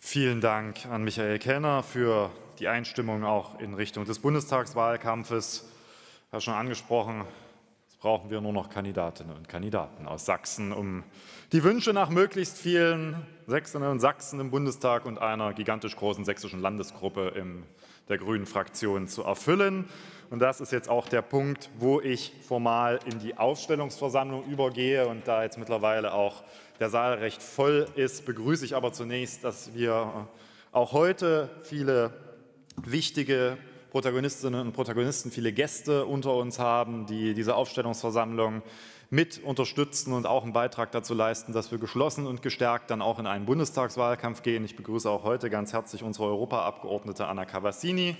Vielen Dank an Michael Kellner für die Einstimmung auch in Richtung des Bundestagswahlkampfes. Ich habe schon angesprochen, jetzt brauchen wir nur noch Kandidatinnen und Kandidaten aus Sachsen, um die Wünsche nach möglichst vielen Sächsinnen und Sachsen im Bundestag und einer gigantisch großen sächsischen Landesgruppe in der Grünen Fraktion zu erfüllen. Und das ist jetzt auch der Punkt, wo ich formal in die Aufstellungsversammlung übergehe und da jetzt mittlerweile auch der Saal recht voll ist, begrüße ich aber zunächst, dass wir auch heute viele wichtige Protagonistinnen und Protagonisten, viele Gäste unter uns haben, die diese Aufstellungsversammlung mit unterstützen und auch einen Beitrag dazu leisten, dass wir geschlossen und gestärkt dann auch in einen Bundestagswahlkampf gehen. Ich begrüße auch heute ganz herzlich unsere Europaabgeordnete Anna Cavassini,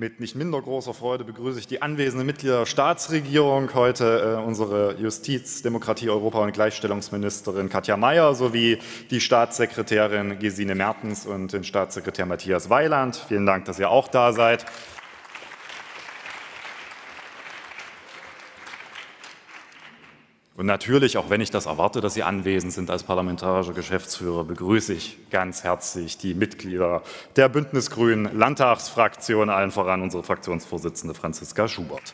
Mit nicht minder großer Freude begrüße ich die anwesenden Mitglieder der Staatsregierung, heute äh, unsere Justiz-, Demokratie-, Europa- und Gleichstellungsministerin Katja Mayer sowie die Staatssekretärin Gesine Mertens und den Staatssekretär Matthias Weiland. Vielen Dank, dass ihr auch da seid. Und natürlich, auch wenn ich das erwarte, dass Sie anwesend sind als parlamentarischer Geschäftsführer, begrüße ich ganz herzlich die Mitglieder der Bündnisgrünen Landtagsfraktion, allen voran unsere Fraktionsvorsitzende Franziska Schubert.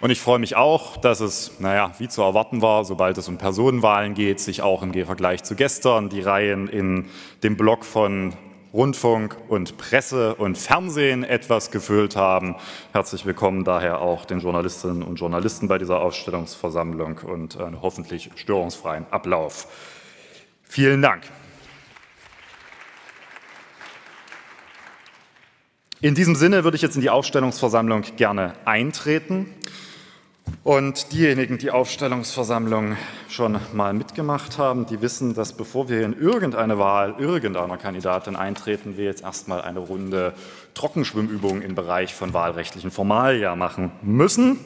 Und ich freue mich auch, dass es, naja, wie zu erwarten war, sobald es um Personenwahlen geht, sich auch im Vergleich zu gestern die Reihen in dem Block von Rundfunk und Presse und Fernsehen etwas gefüllt haben. Herzlich willkommen daher auch den Journalistinnen und Journalisten bei dieser Ausstellungsversammlung und einen hoffentlich störungsfreien Ablauf. Vielen Dank. In diesem Sinne würde ich jetzt in die Ausstellungsversammlung gerne eintreten. Und diejenigen, die Aufstellungsversammlung schon mal mitgemacht haben, die wissen, dass bevor wir in irgendeine Wahl irgendeiner Kandidatin eintreten, wir jetzt erstmal eine Runde Trockenschwimmübungen im Bereich von wahlrechtlichen Formalia machen müssen.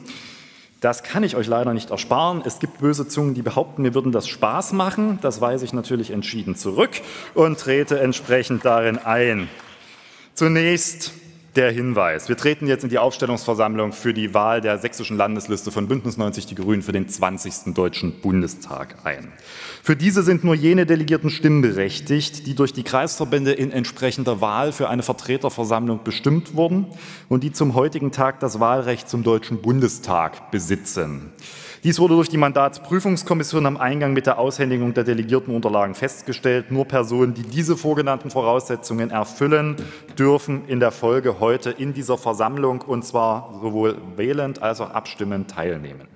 Das kann ich euch leider nicht ersparen. Es gibt böse Zungen, die behaupten, mir würden das Spaß machen. Das weise ich natürlich entschieden zurück und trete entsprechend darin ein. Zunächst der Hinweis. Wir treten jetzt in die Aufstellungsversammlung für die Wahl der sächsischen Landesliste von Bündnis 90 Die Grünen für den 20. Deutschen Bundestag ein. Für diese sind nur jene Delegierten stimmberechtigt, die durch die Kreisverbände in entsprechender Wahl für eine Vertreterversammlung bestimmt wurden und die zum heutigen Tag das Wahlrecht zum Deutschen Bundestag besitzen. Dies wurde durch die Mandatsprüfungskommission am Eingang mit der Aushändigung der Delegiertenunterlagen festgestellt. Nur Personen, die diese vorgenannten Voraussetzungen erfüllen, dürfen in der Folge heute in dieser Versammlung und zwar sowohl wählend als auch abstimmend teilnehmen.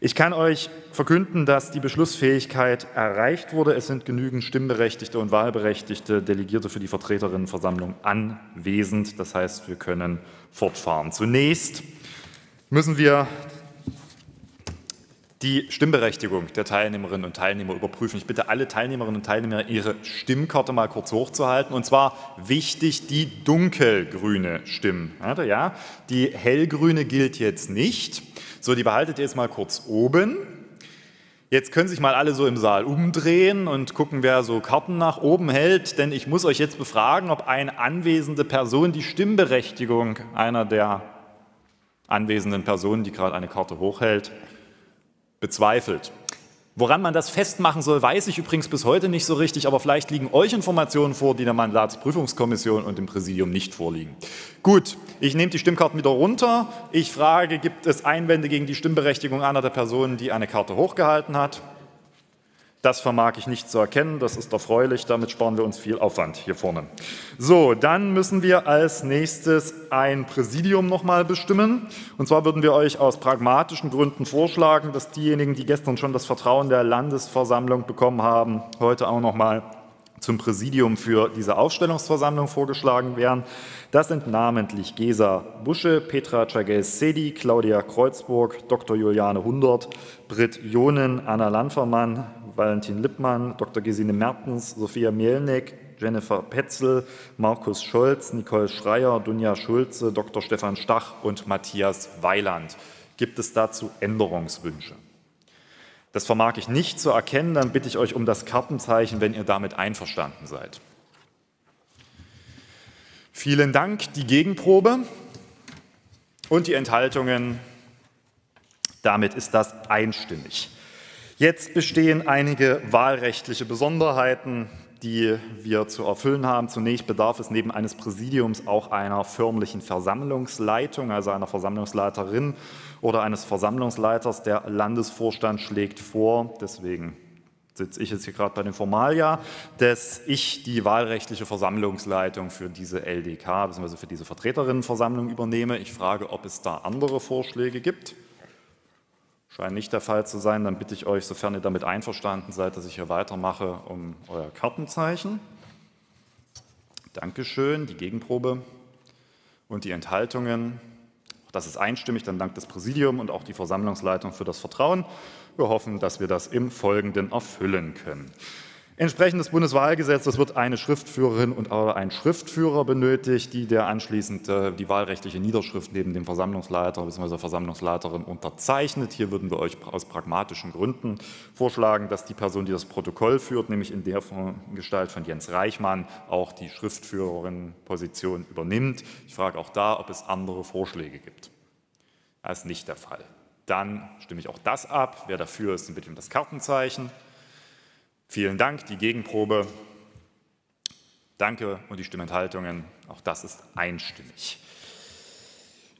Ich kann euch verkünden, dass die Beschlussfähigkeit erreicht wurde. Es sind genügend stimmberechtigte und wahlberechtigte Delegierte für die Vertreterinnenversammlung anwesend. Das heißt, wir können fortfahren. Zunächst müssen wir die Stimmberechtigung der Teilnehmerinnen und Teilnehmer überprüfen. Ich bitte alle Teilnehmerinnen und Teilnehmer, ihre Stimmkarte mal kurz hochzuhalten. Und zwar wichtig die dunkelgrüne Stimmkarte. Ja? Die hellgrüne gilt jetzt nicht. So, die behaltet ihr jetzt mal kurz oben. Jetzt können sich mal alle so im Saal umdrehen und gucken, wer so Karten nach oben hält. Denn ich muss euch jetzt befragen, ob eine anwesende Person die Stimmberechtigung einer der anwesenden Personen, die gerade eine Karte hochhält, bezweifelt. Woran man das festmachen soll, weiß ich übrigens bis heute nicht so richtig, aber vielleicht liegen euch Informationen vor, die der Mandatsprüfungskommission und dem Präsidium nicht vorliegen. Gut, ich nehme die Stimmkarten wieder runter. Ich frage, gibt es Einwände gegen die Stimmberechtigung einer der Personen, die eine Karte hochgehalten hat? Das vermag ich nicht zu erkennen, das ist erfreulich, damit sparen wir uns viel Aufwand hier vorne. So, dann müssen wir als nächstes ein Präsidium nochmal bestimmen. Und zwar würden wir euch aus pragmatischen Gründen vorschlagen, dass diejenigen, die gestern schon das Vertrauen der Landesversammlung bekommen haben, heute auch nochmal zum Präsidium für diese Aufstellungsversammlung vorgeschlagen werden. Das sind namentlich Gesa Busche, Petra Cagel-Sedi, Claudia Kreuzburg, Dr. Juliane Hundert, Britt Jonen, Anna Lanfermann, Valentin Lippmann, Dr. Gesine Mertens, Sophia Mielnik, Jennifer Petzel, Markus Scholz, Nicole Schreier, Dunja Schulze, Dr. Stefan Stach und Matthias Weiland. Gibt es dazu Änderungswünsche? Das vermag ich nicht zu erkennen, dann bitte ich euch um das Kartenzeichen, wenn ihr damit einverstanden seid. Vielen Dank. Die Gegenprobe. und die Enthaltungen. Damit ist das einstimmig. Jetzt bestehen einige wahlrechtliche Besonderheiten, die wir zu erfüllen haben. Zunächst bedarf es neben eines Präsidiums auch einer förmlichen Versammlungsleitung, also einer Versammlungsleiterin oder eines Versammlungsleiters. Der Landesvorstand schlägt vor, deswegen sitze ich jetzt hier gerade bei den Formalia, dass ich die wahlrechtliche Versammlungsleitung für diese LDK bzw. für diese Vertreterinnenversammlung übernehme. Ich frage, ob es da andere Vorschläge gibt. Scheint nicht der Fall zu sein. Dann bitte ich euch, sofern ihr damit einverstanden seid, dass ich hier weitermache, um euer Kartenzeichen. Dankeschön. Die Gegenprobe und die Enthaltungen. Das ist einstimmig. Dann dankt das Präsidium und auch die Versammlungsleitung für das Vertrauen. Wir hoffen, dass wir das im Folgenden erfüllen können. Entsprechend des Bundeswahlgesetzes wird eine Schriftführerin und ein Schriftführer benötigt, die der anschließend äh, die wahlrechtliche Niederschrift neben dem Versammlungsleiter bzw. Versammlungsleiterin unterzeichnet. Hier würden wir euch aus pragmatischen Gründen vorschlagen, dass die Person, die das Protokoll führt, nämlich in der Gestalt von Jens Reichmann, auch die Schriftführerin-Position übernimmt. Ich frage auch da, ob es andere Vorschläge gibt. Das ist nicht der Fall. Dann stimme ich auch das ab. Wer dafür ist, bitte um das Kartenzeichen. Vielen Dank. Die Gegenprobe. Danke und die Stimmenthaltungen. Auch das ist einstimmig.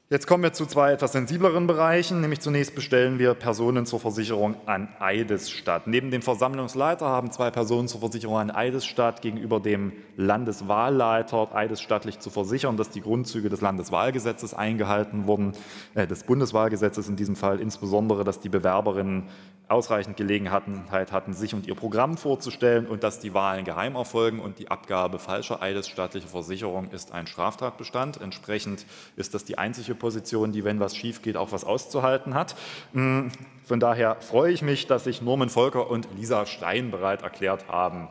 Jetzt kommen wir zu zwei etwas sensibleren Bereichen, nämlich zunächst bestellen wir Personen zur Versicherung an Eidesstadt. Neben dem Versammlungsleiter haben zwei Personen zur Versicherung an Eidesstadt gegenüber dem Landeswahlleiter eidesstattlich zu versichern, dass die Grundzüge des Landeswahlgesetzes eingehalten wurden, äh, des Bundeswahlgesetzes in diesem Fall insbesondere, dass die Bewerberinnen ausreichend Gelegenheit hatten, sich und ihr Programm vorzustellen und dass die Wahlen geheim erfolgen und die Abgabe falscher eidesstaatlicher Versicherung ist ein Straftatbestand. Entsprechend ist das die einzige Position, die, wenn was schief geht, auch was auszuhalten hat. Hm, von daher freue ich mich, dass sich Norman Volker und Lisa Stein bereit erklärt haben,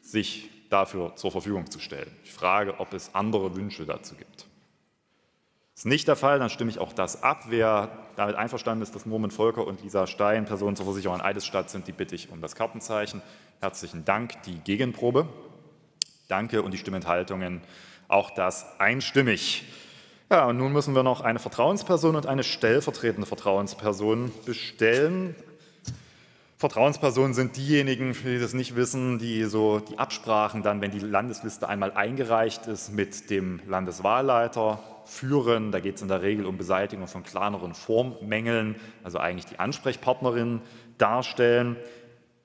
sich dafür zur Verfügung zu stellen. Ich frage, ob es andere Wünsche dazu gibt. Ist nicht der Fall, dann stimme ich auch das ab. Wer damit einverstanden ist, dass Norman Volker und Lisa Stein Personen zur Versicherung an Eidesstadt sind, die bitte ich um das Kartenzeichen. Herzlichen Dank. Die Gegenprobe. Danke und die Stimmenthaltungen. Auch das einstimmig. Ja, und nun müssen wir noch eine Vertrauensperson und eine stellvertretende Vertrauensperson bestellen. Vertrauenspersonen sind diejenigen, die das nicht wissen, die so die Absprachen dann, wenn die Landesliste einmal eingereicht ist, mit dem Landeswahlleiter führen. Da geht es in der Regel um Beseitigung von kleineren Formmängeln, also eigentlich die Ansprechpartnerin darstellen.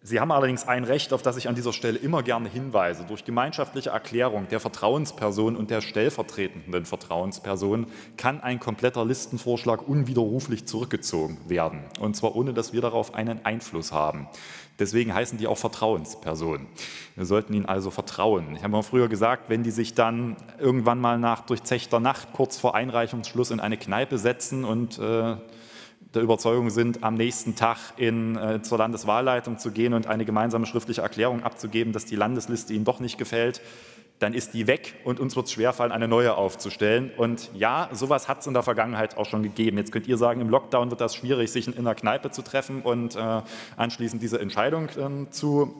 Sie haben allerdings ein Recht, auf das ich an dieser Stelle immer gerne hinweise. Durch gemeinschaftliche Erklärung der Vertrauensperson und der stellvertretenden Vertrauensperson kann ein kompletter Listenvorschlag unwiderruflich zurückgezogen werden. Und zwar ohne, dass wir darauf einen Einfluss haben. Deswegen heißen die auch Vertrauenspersonen. Wir sollten ihnen also vertrauen. Ich habe mal früher gesagt, wenn die sich dann irgendwann mal nach durchzechter Nacht kurz vor Einreichungsschluss in eine Kneipe setzen und äh, der Überzeugung sind, am nächsten Tag in, äh, zur Landeswahlleitung zu gehen und eine gemeinsame schriftliche Erklärung abzugeben, dass die Landesliste ihnen doch nicht gefällt, dann ist die weg und uns wird es schwerfallen, eine neue aufzustellen. Und ja, sowas hat es in der Vergangenheit auch schon gegeben. Jetzt könnt ihr sagen, im Lockdown wird das schwierig, sich in einer Kneipe zu treffen und äh, anschließend diese Entscheidung äh, zu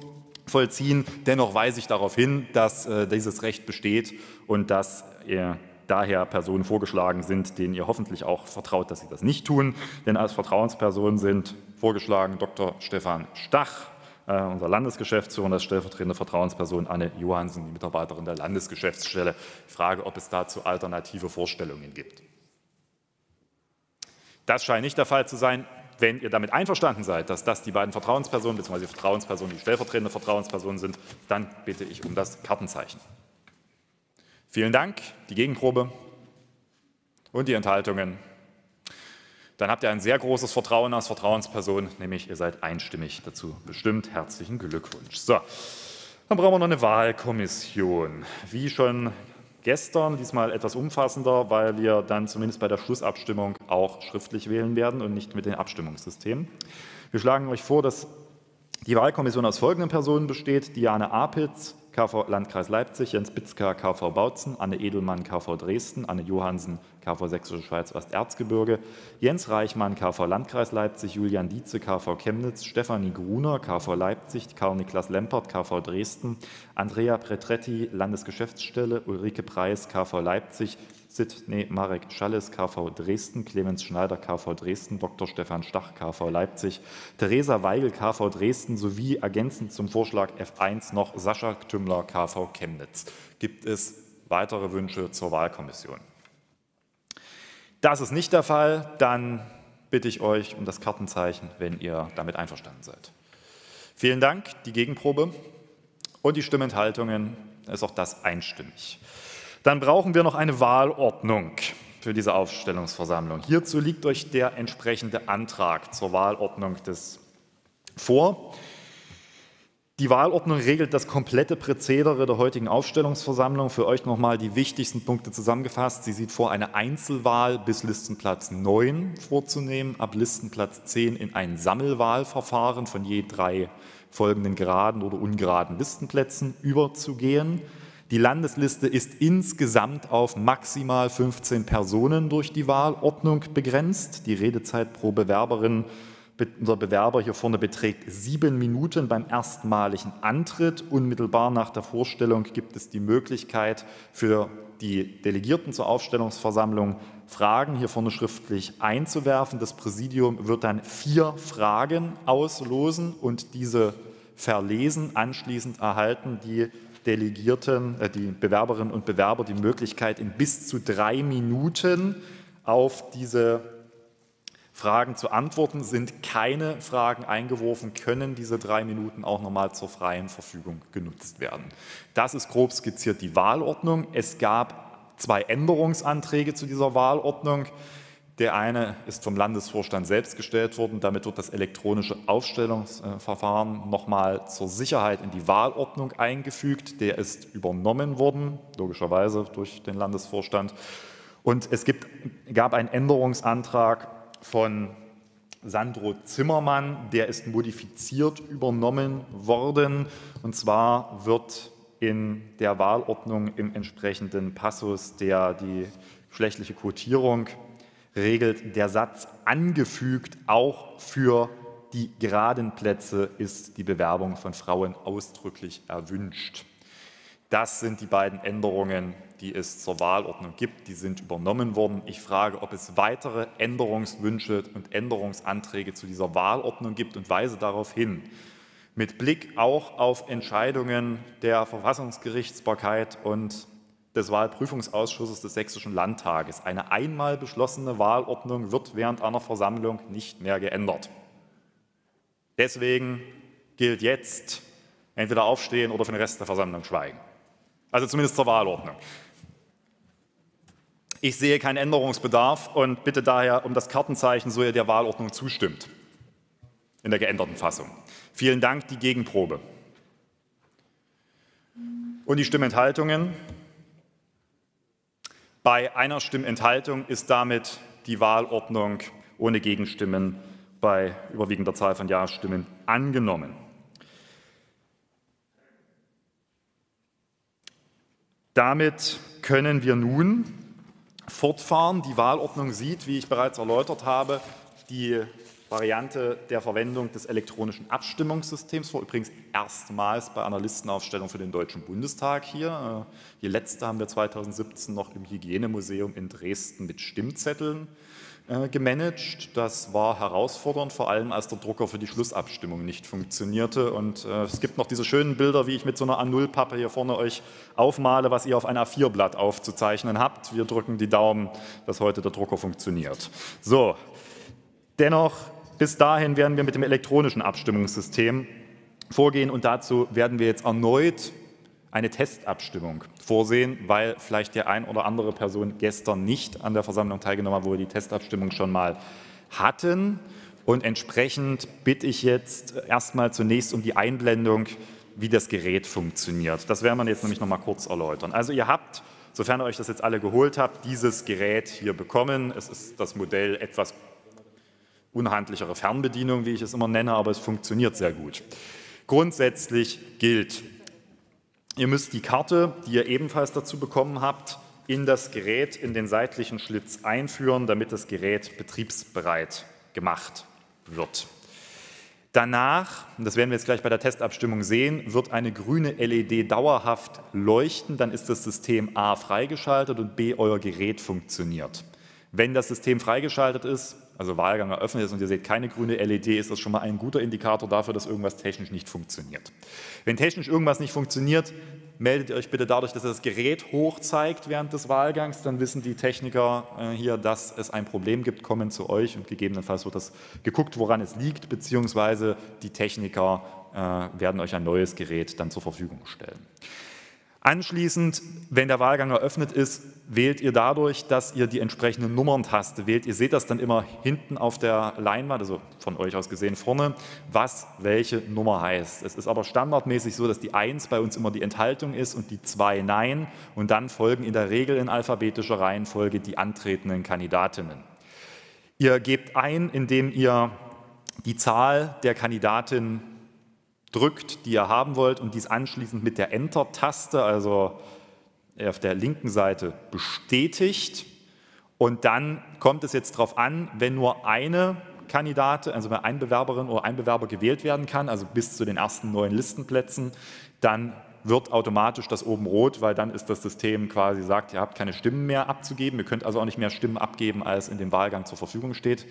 vollziehen. Dennoch weise ich darauf hin, dass äh, dieses Recht besteht und dass ihr daher Personen vorgeschlagen sind, denen ihr hoffentlich auch vertraut, dass sie das nicht tun. Denn als Vertrauenspersonen sind vorgeschlagen Dr. Stefan Stach, äh, unser Landesgeschäftsführer und als stellvertretende Vertrauensperson Anne Johansen, die Mitarbeiterin der Landesgeschäftsstelle. Ich frage, ob es dazu alternative Vorstellungen gibt. Das scheint nicht der Fall zu sein. Wenn ihr damit einverstanden seid, dass das die beiden Vertrauenspersonen bzw. die Vertrauenspersonen die stellvertretende Vertrauenspersonen sind, dann bitte ich um das Kartenzeichen. Vielen Dank. Die Gegenprobe und die Enthaltungen. Dann habt ihr ein sehr großes Vertrauen als Vertrauensperson, nämlich ihr seid einstimmig dazu bestimmt. Herzlichen Glückwunsch. So, dann brauchen wir noch eine Wahlkommission. Wie schon gestern, diesmal etwas umfassender, weil wir dann zumindest bei der Schlussabstimmung auch schriftlich wählen werden und nicht mit den Abstimmungssystemen. Wir schlagen euch vor, dass die Wahlkommission aus folgenden Personen besteht. Diane Apitz, KV Landkreis Leipzig, Jens Bitzka, KV Bautzen, Anne Edelmann, KV Dresden, Anne Johansen, KV Sächsische Schweiz Osterzgebirge, Jens Reichmann, KV Landkreis Leipzig, Julian Dietze, KV Chemnitz, Stefanie Gruner, KV Leipzig, Karl-Niklas Lempert, KV Dresden, Andrea Pretretti, Landesgeschäftsstelle, Ulrike Preis, KV Leipzig, Sidney Marek Schalles, KV Dresden, Clemens Schneider, KV Dresden, Dr. Stefan Stach, KV Leipzig, Theresa Weigel, KV Dresden sowie ergänzend zum Vorschlag F1 noch Sascha Tümmler, KV Chemnitz. Gibt es weitere Wünsche zur Wahlkommission? Das ist nicht der Fall. Dann bitte ich euch um das Kartenzeichen, wenn ihr damit einverstanden seid. Vielen Dank. Die Gegenprobe und die Stimmenthaltungen ist auch das einstimmig. Dann brauchen wir noch eine Wahlordnung für diese Aufstellungsversammlung. Hierzu liegt euch der entsprechende Antrag zur Wahlordnung des vor. Die Wahlordnung regelt das komplette Präzedere der heutigen Aufstellungsversammlung. Für euch nochmal die wichtigsten Punkte zusammengefasst. Sie sieht vor, eine Einzelwahl bis Listenplatz 9 vorzunehmen, ab Listenplatz 10 in ein Sammelwahlverfahren von je drei folgenden geraden oder ungeraden Listenplätzen überzugehen. Die Landesliste ist insgesamt auf maximal 15 Personen durch die Wahlordnung begrenzt. Die Redezeit pro Bewerberin oder Bewerber hier vorne beträgt sieben Minuten beim erstmaligen Antritt. Unmittelbar nach der Vorstellung gibt es die Möglichkeit für die Delegierten zur Aufstellungsversammlung Fragen hier vorne schriftlich einzuwerfen. Das Präsidium wird dann vier Fragen auslosen und diese verlesen. Anschließend erhalten die Delegierten, äh, die Bewerberinnen und Bewerber die Möglichkeit, in bis zu drei Minuten auf diese Fragen zu antworten. Sind keine Fragen eingeworfen, können diese drei Minuten auch nochmal zur freien Verfügung genutzt werden. Das ist grob skizziert die Wahlordnung. Es gab zwei Änderungsanträge zu dieser Wahlordnung. Der eine ist vom Landesvorstand selbst gestellt worden. Damit wird das elektronische Aufstellungsverfahren nochmal zur Sicherheit in die Wahlordnung eingefügt. Der ist übernommen worden, logischerweise durch den Landesvorstand. Und es gibt, gab einen Änderungsantrag von Sandro Zimmermann, der ist modifiziert übernommen worden. Und zwar wird in der Wahlordnung im entsprechenden Passus, der die geschlechtliche Quotierung regelt der Satz angefügt, auch für die geraden Plätze ist die Bewerbung von Frauen ausdrücklich erwünscht. Das sind die beiden Änderungen, die es zur Wahlordnung gibt. Die sind übernommen worden. Ich frage, ob es weitere Änderungswünsche und Änderungsanträge zu dieser Wahlordnung gibt und weise darauf hin, mit Blick auch auf Entscheidungen der Verfassungsgerichtsbarkeit und des Wahlprüfungsausschusses des Sächsischen Landtages. Eine einmal beschlossene Wahlordnung wird während einer Versammlung nicht mehr geändert. Deswegen gilt jetzt entweder aufstehen oder für den Rest der Versammlung schweigen. Also zumindest zur Wahlordnung. Ich sehe keinen Änderungsbedarf und bitte daher um das Kartenzeichen, so ihr der Wahlordnung zustimmt, in der geänderten Fassung. Vielen Dank, die Gegenprobe. Und die Stimmenthaltungen. Bei einer Stimmenthaltung ist damit die Wahlordnung ohne Gegenstimmen bei überwiegender Zahl von Ja-Stimmen angenommen. Damit können wir nun fortfahren. Die Wahlordnung sieht, wie ich bereits erläutert habe, die Variante der Verwendung des elektronischen Abstimmungssystems vor. Übrigens erstmals bei einer Listenaufstellung für den Deutschen Bundestag hier. Äh, die letzte haben wir 2017 noch im Hygienemuseum in Dresden mit Stimmzetteln äh, gemanagt. Das war herausfordernd, vor allem als der Drucker für die Schlussabstimmung nicht funktionierte. Und äh, es gibt noch diese schönen Bilder, wie ich mit so einer A0-Pappe hier vorne euch aufmale, was ihr auf ein A4-Blatt aufzuzeichnen habt. Wir drücken die Daumen, dass heute der Drucker funktioniert. So, dennoch bis dahin werden wir mit dem elektronischen Abstimmungssystem vorgehen und dazu werden wir jetzt erneut eine Testabstimmung vorsehen, weil vielleicht die ein oder andere Person gestern nicht an der Versammlung teilgenommen hat, wo wir die Testabstimmung schon mal hatten. Und entsprechend bitte ich jetzt erstmal zunächst um die Einblendung, wie das Gerät funktioniert. Das werden wir jetzt nämlich noch mal kurz erläutern. Also ihr habt, sofern ihr euch das jetzt alle geholt habt, dieses Gerät hier bekommen. Es ist das Modell etwas unhandlichere Fernbedienung, wie ich es immer nenne, aber es funktioniert sehr gut. Grundsätzlich gilt, ihr müsst die Karte, die ihr ebenfalls dazu bekommen habt, in das Gerät in den seitlichen Schlitz einführen, damit das Gerät betriebsbereit gemacht wird. Danach, und das werden wir jetzt gleich bei der Testabstimmung sehen, wird eine grüne LED dauerhaft leuchten. Dann ist das System A freigeschaltet und B euer Gerät funktioniert. Wenn das System freigeschaltet ist, also Wahlgang eröffnet ist und ihr seht keine grüne LED, ist das schon mal ein guter Indikator dafür, dass irgendwas technisch nicht funktioniert. Wenn technisch irgendwas nicht funktioniert, meldet ihr euch bitte dadurch, dass ihr das Gerät hoch zeigt während des Wahlgangs, dann wissen die Techniker äh, hier, dass es ein Problem gibt, kommen zu euch und gegebenenfalls wird das geguckt, woran es liegt, beziehungsweise die Techniker äh, werden euch ein neues Gerät dann zur Verfügung stellen. Anschließend, wenn der Wahlgang eröffnet ist, wählt ihr dadurch, dass ihr die entsprechende Nummerntaste wählt. Ihr seht das dann immer hinten auf der Leinwand, also von euch aus gesehen vorne, was welche Nummer heißt. Es ist aber standardmäßig so, dass die 1 bei uns immer die Enthaltung ist und die 2 Nein und dann folgen in der Regel in alphabetischer Reihenfolge die antretenden Kandidatinnen. Ihr gebt ein, indem ihr die Zahl der Kandidatin drückt, die ihr haben wollt und dies anschließend mit der Enter-Taste, also auf der linken Seite bestätigt. Und dann kommt es jetzt darauf an, wenn nur eine Kandidatin, also wenn eine Bewerberin oder ein Bewerber gewählt werden kann, also bis zu den ersten neun Listenplätzen, dann wird automatisch das oben rot, weil dann ist das System quasi sagt, ihr habt keine Stimmen mehr abzugeben. Ihr könnt also auch nicht mehr Stimmen abgeben, als in dem Wahlgang zur Verfügung steht.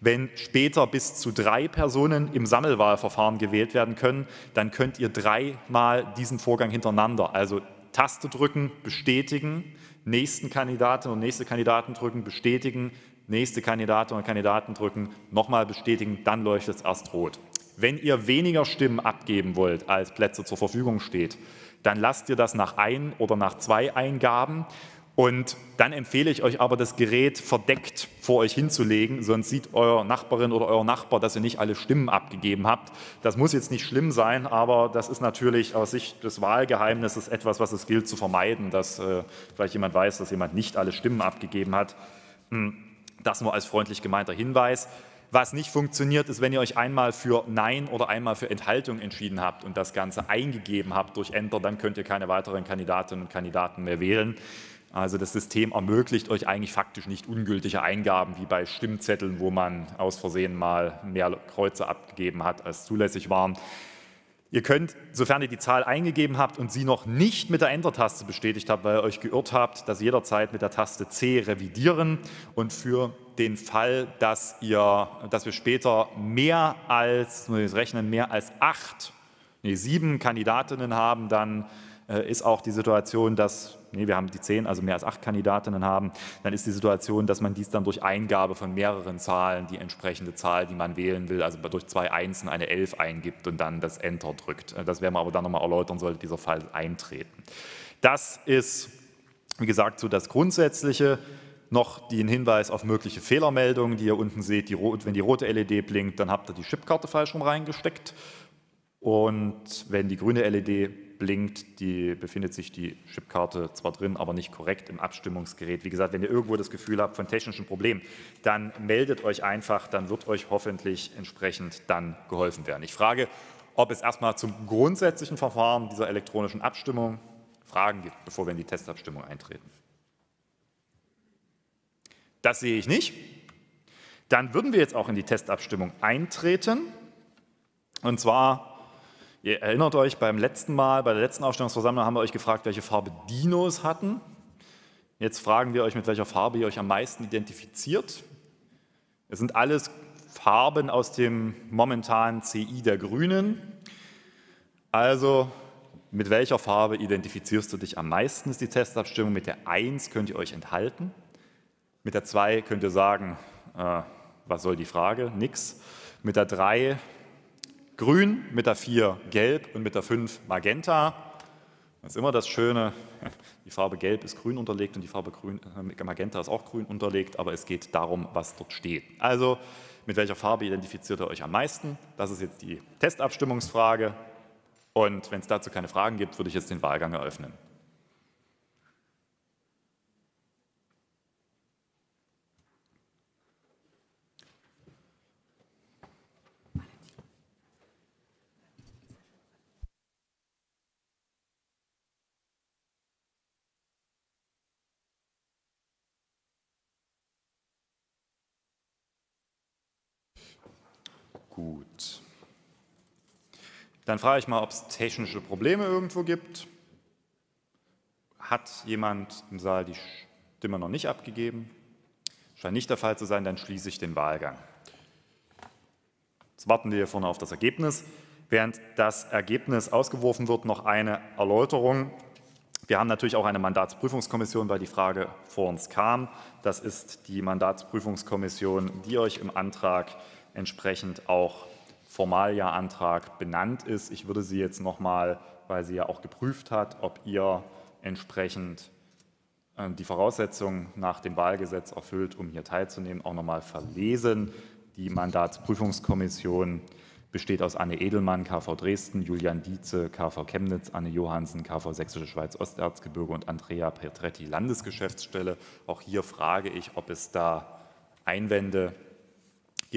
Wenn später bis zu drei Personen im Sammelwahlverfahren gewählt werden können, dann könnt ihr dreimal diesen Vorgang hintereinander, also Taste drücken, bestätigen, nächsten Kandidaten und nächste Kandidaten drücken, bestätigen, nächste Kandidatin und Kandidaten drücken, nochmal bestätigen, dann leuchtet es erst rot. Wenn ihr weniger Stimmen abgeben wollt, als Plätze zur Verfügung steht, dann lasst ihr das nach ein oder nach zwei Eingaben und dann empfehle ich euch aber, das Gerät verdeckt vor euch hinzulegen, sonst sieht euer Nachbarin oder euer Nachbar, dass ihr nicht alle Stimmen abgegeben habt. Das muss jetzt nicht schlimm sein, aber das ist natürlich aus Sicht des Wahlgeheimnisses etwas, was es gilt zu vermeiden, dass äh, vielleicht jemand weiß, dass jemand nicht alle Stimmen abgegeben hat. Hm, das nur als freundlich gemeinter Hinweis. Was nicht funktioniert, ist, wenn ihr euch einmal für Nein oder einmal für Enthaltung entschieden habt und das Ganze eingegeben habt durch Enter, dann könnt ihr keine weiteren Kandidatinnen und Kandidaten mehr wählen. Also das System ermöglicht euch eigentlich faktisch nicht ungültige Eingaben wie bei Stimmzetteln, wo man aus Versehen mal mehr Kreuze abgegeben hat, als zulässig waren. Ihr könnt, sofern ihr die Zahl eingegeben habt und sie noch nicht mit der Enter-Taste bestätigt habt, weil ihr euch geirrt habt, das jederzeit mit der Taste C revidieren und für den Fall, dass, ihr, dass wir später mehr als, muss ich rechnen, mehr als acht, nee, sieben Kandidatinnen haben, dann äh, ist auch die Situation, dass nee, wir haben die zehn, also mehr als acht Kandidatinnen haben, dann ist die Situation, dass man dies dann durch Eingabe von mehreren Zahlen, die entsprechende Zahl, die man wählen will, also durch zwei Einsen eine Elf eingibt und dann das Enter drückt. Das werden wir aber dann nochmal erläutern, sollte dieser Fall eintreten. Das ist, wie gesagt, so das Grundsätzliche. Noch den Hinweis auf mögliche Fehlermeldungen, die ihr unten seht. Die, wenn die rote LED blinkt, dann habt ihr die Chipkarte falsch rum reingesteckt. Und wenn die grüne LED blinkt, die befindet sich die Chipkarte zwar drin, aber nicht korrekt im Abstimmungsgerät. Wie gesagt, wenn ihr irgendwo das Gefühl habt von technischen Problemen, dann meldet euch einfach, dann wird euch hoffentlich entsprechend dann geholfen werden. Ich frage, ob es erstmal zum grundsätzlichen Verfahren dieser elektronischen Abstimmung Fragen gibt, bevor wir in die Testabstimmung eintreten. Das sehe ich nicht. Dann würden wir jetzt auch in die Testabstimmung eintreten. Und zwar Ihr erinnert euch, beim letzten Mal, bei der letzten Aufstellungsversammlung haben wir euch gefragt, welche Farbe Dinos hatten. Jetzt fragen wir euch, mit welcher Farbe ihr euch am meisten identifiziert. Es sind alles Farben aus dem momentanen CI der Grünen. Also, mit welcher Farbe identifizierst du dich am meisten, ist die Testabstimmung. Mit der 1 könnt ihr euch enthalten. Mit der 2 könnt ihr sagen, äh, was soll die Frage? Nix. Mit der 3 grün, mit der 4 gelb und mit der 5 magenta. Das ist immer das Schöne, die Farbe gelb ist grün unterlegt und die Farbe grün, äh, magenta ist auch grün unterlegt, aber es geht darum, was dort steht. Also mit welcher Farbe identifiziert ihr euch am meisten? Das ist jetzt die Testabstimmungsfrage. Und wenn es dazu keine Fragen gibt, würde ich jetzt den Wahlgang eröffnen. Gut. Dann frage ich mal, ob es technische Probleme irgendwo gibt. Hat jemand im Saal die Stimme noch nicht abgegeben? Scheint nicht der Fall zu sein, dann schließe ich den Wahlgang. Jetzt warten wir hier vorne auf das Ergebnis. Während das Ergebnis ausgeworfen wird, noch eine Erläuterung. Wir haben natürlich auch eine Mandatsprüfungskommission, weil die Frage vor uns kam. Das ist die Mandatsprüfungskommission, die euch im Antrag entsprechend auch Formalia-Antrag benannt ist. Ich würde sie jetzt nochmal, weil sie ja auch geprüft hat, ob ihr entsprechend äh, die Voraussetzungen nach dem Wahlgesetz erfüllt, um hier teilzunehmen, auch nochmal verlesen. Die Mandatsprüfungskommission besteht aus Anne Edelmann, KV Dresden, Julian Dietze, KV Chemnitz, Anne Johansen, KV Sächsische Schweiz Osterzgebirge und Andrea Petretti, Landesgeschäftsstelle. Auch hier frage ich, ob es da Einwände gibt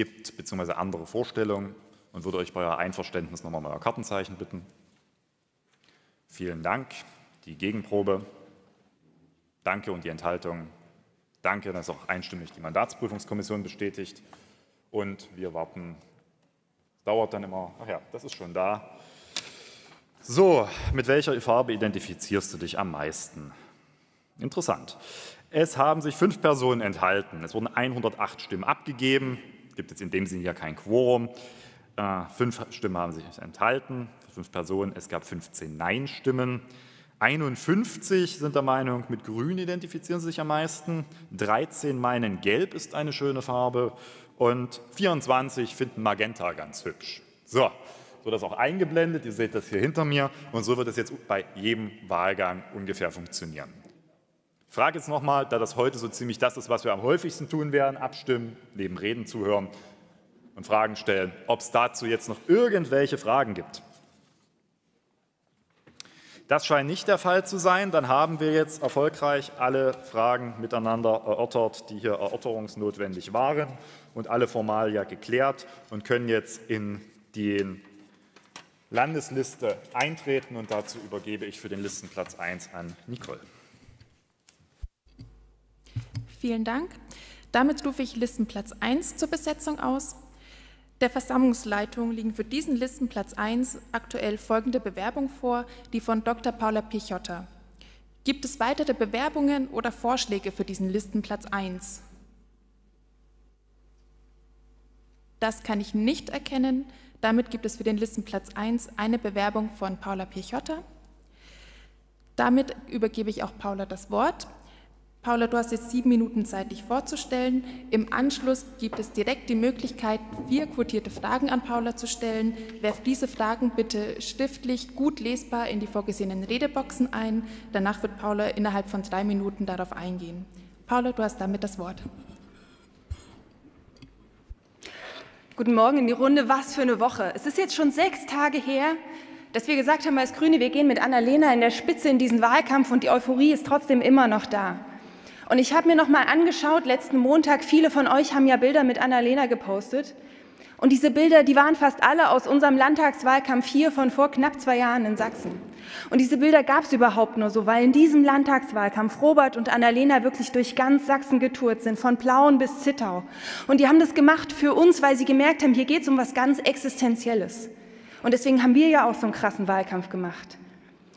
bzw. andere Vorstellungen und würde euch bei euer Einverständnis nochmal mal euer Kartenzeichen bitten. Vielen Dank. Die Gegenprobe. Danke und die Enthaltung. Danke, dass auch einstimmig die Mandatsprüfungskommission bestätigt. Und wir warten. Es dauert dann immer. Ach ja, das ist schon da. So, mit welcher Farbe identifizierst du dich am meisten? Interessant. Es haben sich fünf Personen enthalten. Es wurden 108 Stimmen abgegeben. Gibt jetzt in dem Sinne ja kein Quorum. Äh, fünf Stimmen haben sich enthalten, fünf Personen. Es gab 15 Nein-Stimmen. 51 sind der Meinung, mit Grün identifizieren sie sich am meisten. 13 meinen, Gelb ist eine schöne Farbe und 24 finden Magenta ganz hübsch. So, so das auch eingeblendet. Ihr seht das hier hinter mir und so wird es jetzt bei jedem Wahlgang ungefähr funktionieren. Ich frage jetzt nochmal, da das heute so ziemlich das ist, was wir am häufigsten tun werden, abstimmen, neben Reden zuhören und Fragen stellen, ob es dazu jetzt noch irgendwelche Fragen gibt. Das scheint nicht der Fall zu sein. Dann haben wir jetzt erfolgreich alle Fragen miteinander erörtert, die hier erörterungsnotwendig waren und alle Formalia geklärt und können jetzt in die Landesliste eintreten. Und dazu übergebe ich für den Listenplatz 1 an Nicole. Vielen Dank. Damit rufe ich Listenplatz 1 zur Besetzung aus. Der Versammlungsleitung liegen für diesen Listenplatz 1 aktuell folgende Bewerbung vor, die von Dr. Paula Pichotta. Gibt es weitere Bewerbungen oder Vorschläge für diesen Listenplatz 1? Das kann ich nicht erkennen. Damit gibt es für den Listenplatz 1 eine Bewerbung von Paula Pichotta. Damit übergebe ich auch Paula das Wort. Paula, du hast jetzt sieben Minuten Zeit, dich vorzustellen. Im Anschluss gibt es direkt die Möglichkeit, vier quotierte Fragen an Paula zu stellen. Werf diese Fragen bitte schriftlich gut lesbar in die vorgesehenen Redeboxen ein. Danach wird Paula innerhalb von drei Minuten darauf eingehen. Paula, du hast damit das Wort. Guten Morgen in die Runde. Was für eine Woche. Es ist jetzt schon sechs Tage her, dass wir gesagt haben als Grüne, wir gehen mit Annalena in der Spitze in diesen Wahlkampf und die Euphorie ist trotzdem immer noch da. Und ich habe mir noch mal angeschaut, letzten Montag, viele von euch haben ja Bilder mit Annalena gepostet. Und diese Bilder, die waren fast alle aus unserem Landtagswahlkampf hier von vor knapp zwei Jahren in Sachsen. Und diese Bilder gab es überhaupt nur so, weil in diesem Landtagswahlkampf Robert und Annalena wirklich durch ganz Sachsen getourt sind, von Plauen bis Zittau. Und die haben das gemacht für uns, weil sie gemerkt haben, hier geht es um was ganz Existenzielles. Und deswegen haben wir ja auch so einen krassen Wahlkampf gemacht.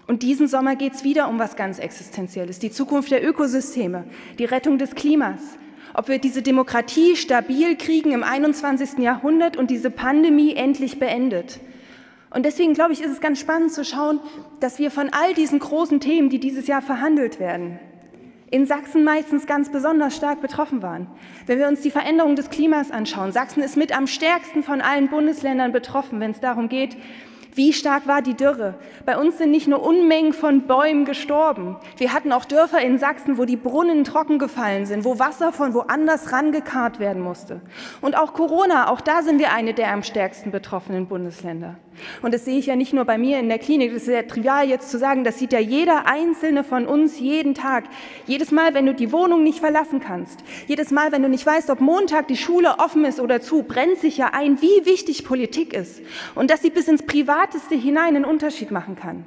Und diesen Sommer geht es wieder um was ganz Existenzielles, die Zukunft der Ökosysteme, die Rettung des Klimas, ob wir diese Demokratie stabil kriegen im 21. Jahrhundert und diese Pandemie endlich beendet. Und deswegen glaube ich, ist es ganz spannend zu schauen, dass wir von all diesen großen Themen, die dieses Jahr verhandelt werden, in Sachsen meistens ganz besonders stark betroffen waren. Wenn wir uns die Veränderung des Klimas anschauen, Sachsen ist mit am stärksten von allen Bundesländern betroffen, wenn es darum geht, wie stark war die Dürre? Bei uns sind nicht nur Unmengen von Bäumen gestorben. Wir hatten auch Dörfer in Sachsen, wo die Brunnen trocken gefallen sind, wo Wasser von woanders rangekarrt werden musste. Und auch Corona, auch da sind wir eine der am stärksten betroffenen Bundesländer. Und das sehe ich ja nicht nur bei mir in der Klinik. Das ist sehr trivial jetzt zu sagen, das sieht ja jeder einzelne von uns jeden Tag. Jedes Mal, wenn du die Wohnung nicht verlassen kannst, jedes Mal, wenn du nicht weißt, ob Montag die Schule offen ist oder zu, brennt sich ja ein, wie wichtig Politik ist und dass sie bis ins Privateste hinein einen Unterschied machen kann.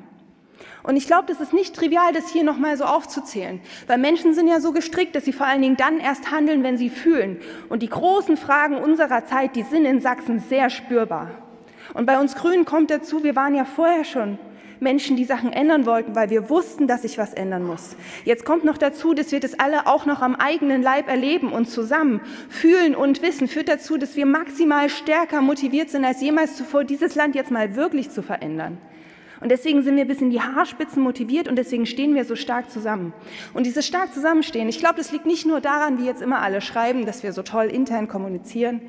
Und ich glaube, das ist nicht trivial, das hier nochmal so aufzuzählen, weil Menschen sind ja so gestrickt, dass sie vor allen Dingen dann erst handeln, wenn sie fühlen. Und die großen Fragen unserer Zeit, die sind in Sachsen sehr spürbar. Und bei uns Grünen kommt dazu, wir waren ja vorher schon Menschen, die Sachen ändern wollten, weil wir wussten, dass sich was ändern muss. Jetzt kommt noch dazu, dass wir das alle auch noch am eigenen Leib erleben und zusammen fühlen und wissen, führt dazu, dass wir maximal stärker motiviert sind als jemals zuvor, dieses Land jetzt mal wirklich zu verändern. Und deswegen sind wir bis in die Haarspitzen motiviert und deswegen stehen wir so stark zusammen. Und dieses stark Zusammenstehen, ich glaube, das liegt nicht nur daran, wie jetzt immer alle schreiben, dass wir so toll intern kommunizieren,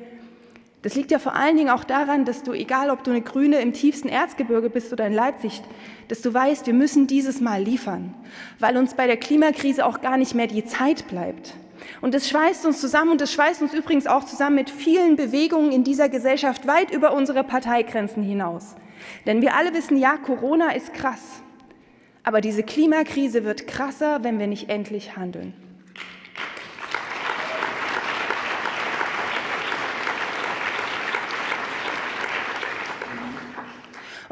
das liegt ja vor allen Dingen auch daran, dass du, egal ob du eine Grüne im tiefsten Erzgebirge bist oder in Leipzig, dass du weißt, wir müssen dieses Mal liefern, weil uns bei der Klimakrise auch gar nicht mehr die Zeit bleibt. Und das schweißt uns zusammen und das schweißt uns übrigens auch zusammen mit vielen Bewegungen in dieser Gesellschaft weit über unsere Parteigrenzen hinaus. Denn wir alle wissen, ja, Corona ist krass. Aber diese Klimakrise wird krasser, wenn wir nicht endlich handeln.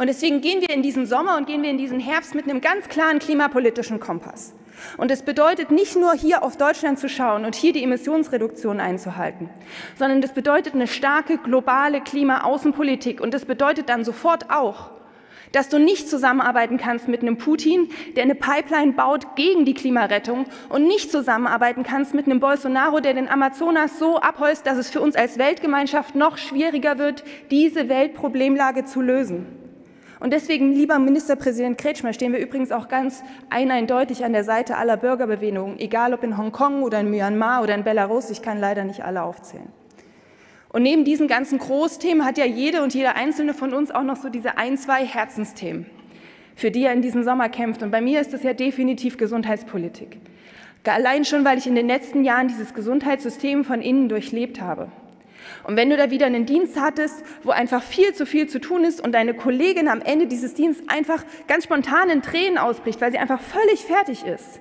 Und deswegen gehen wir in diesen Sommer und gehen wir in diesen Herbst mit einem ganz klaren klimapolitischen Kompass. Und es bedeutet nicht nur hier auf Deutschland zu schauen und hier die Emissionsreduktion einzuhalten, sondern das bedeutet eine starke globale Klimaaußenpolitik. Und das bedeutet dann sofort auch, dass du nicht zusammenarbeiten kannst mit einem Putin, der eine Pipeline baut gegen die Klimarettung und nicht zusammenarbeiten kannst mit einem Bolsonaro, der den Amazonas so abholzt, dass es für uns als Weltgemeinschaft noch schwieriger wird, diese Weltproblemlage zu lösen. Und deswegen, lieber Ministerpräsident Kretschmer, stehen wir übrigens auch ganz eindeutig an der Seite aller Bürgerbewegungen, egal ob in Hongkong oder in Myanmar oder in Belarus. Ich kann leider nicht alle aufzählen. Und neben diesen ganzen Großthemen hat ja jede und jeder einzelne von uns auch noch so diese ein, zwei Herzensthemen, für die er in diesem Sommer kämpft. Und bei mir ist das ja definitiv Gesundheitspolitik. Allein schon, weil ich in den letzten Jahren dieses Gesundheitssystem von innen durchlebt habe. Und wenn du da wieder einen Dienst hattest, wo einfach viel zu viel zu tun ist und deine Kollegin am Ende dieses Dienstes einfach ganz spontan in Tränen ausbricht, weil sie einfach völlig fertig ist,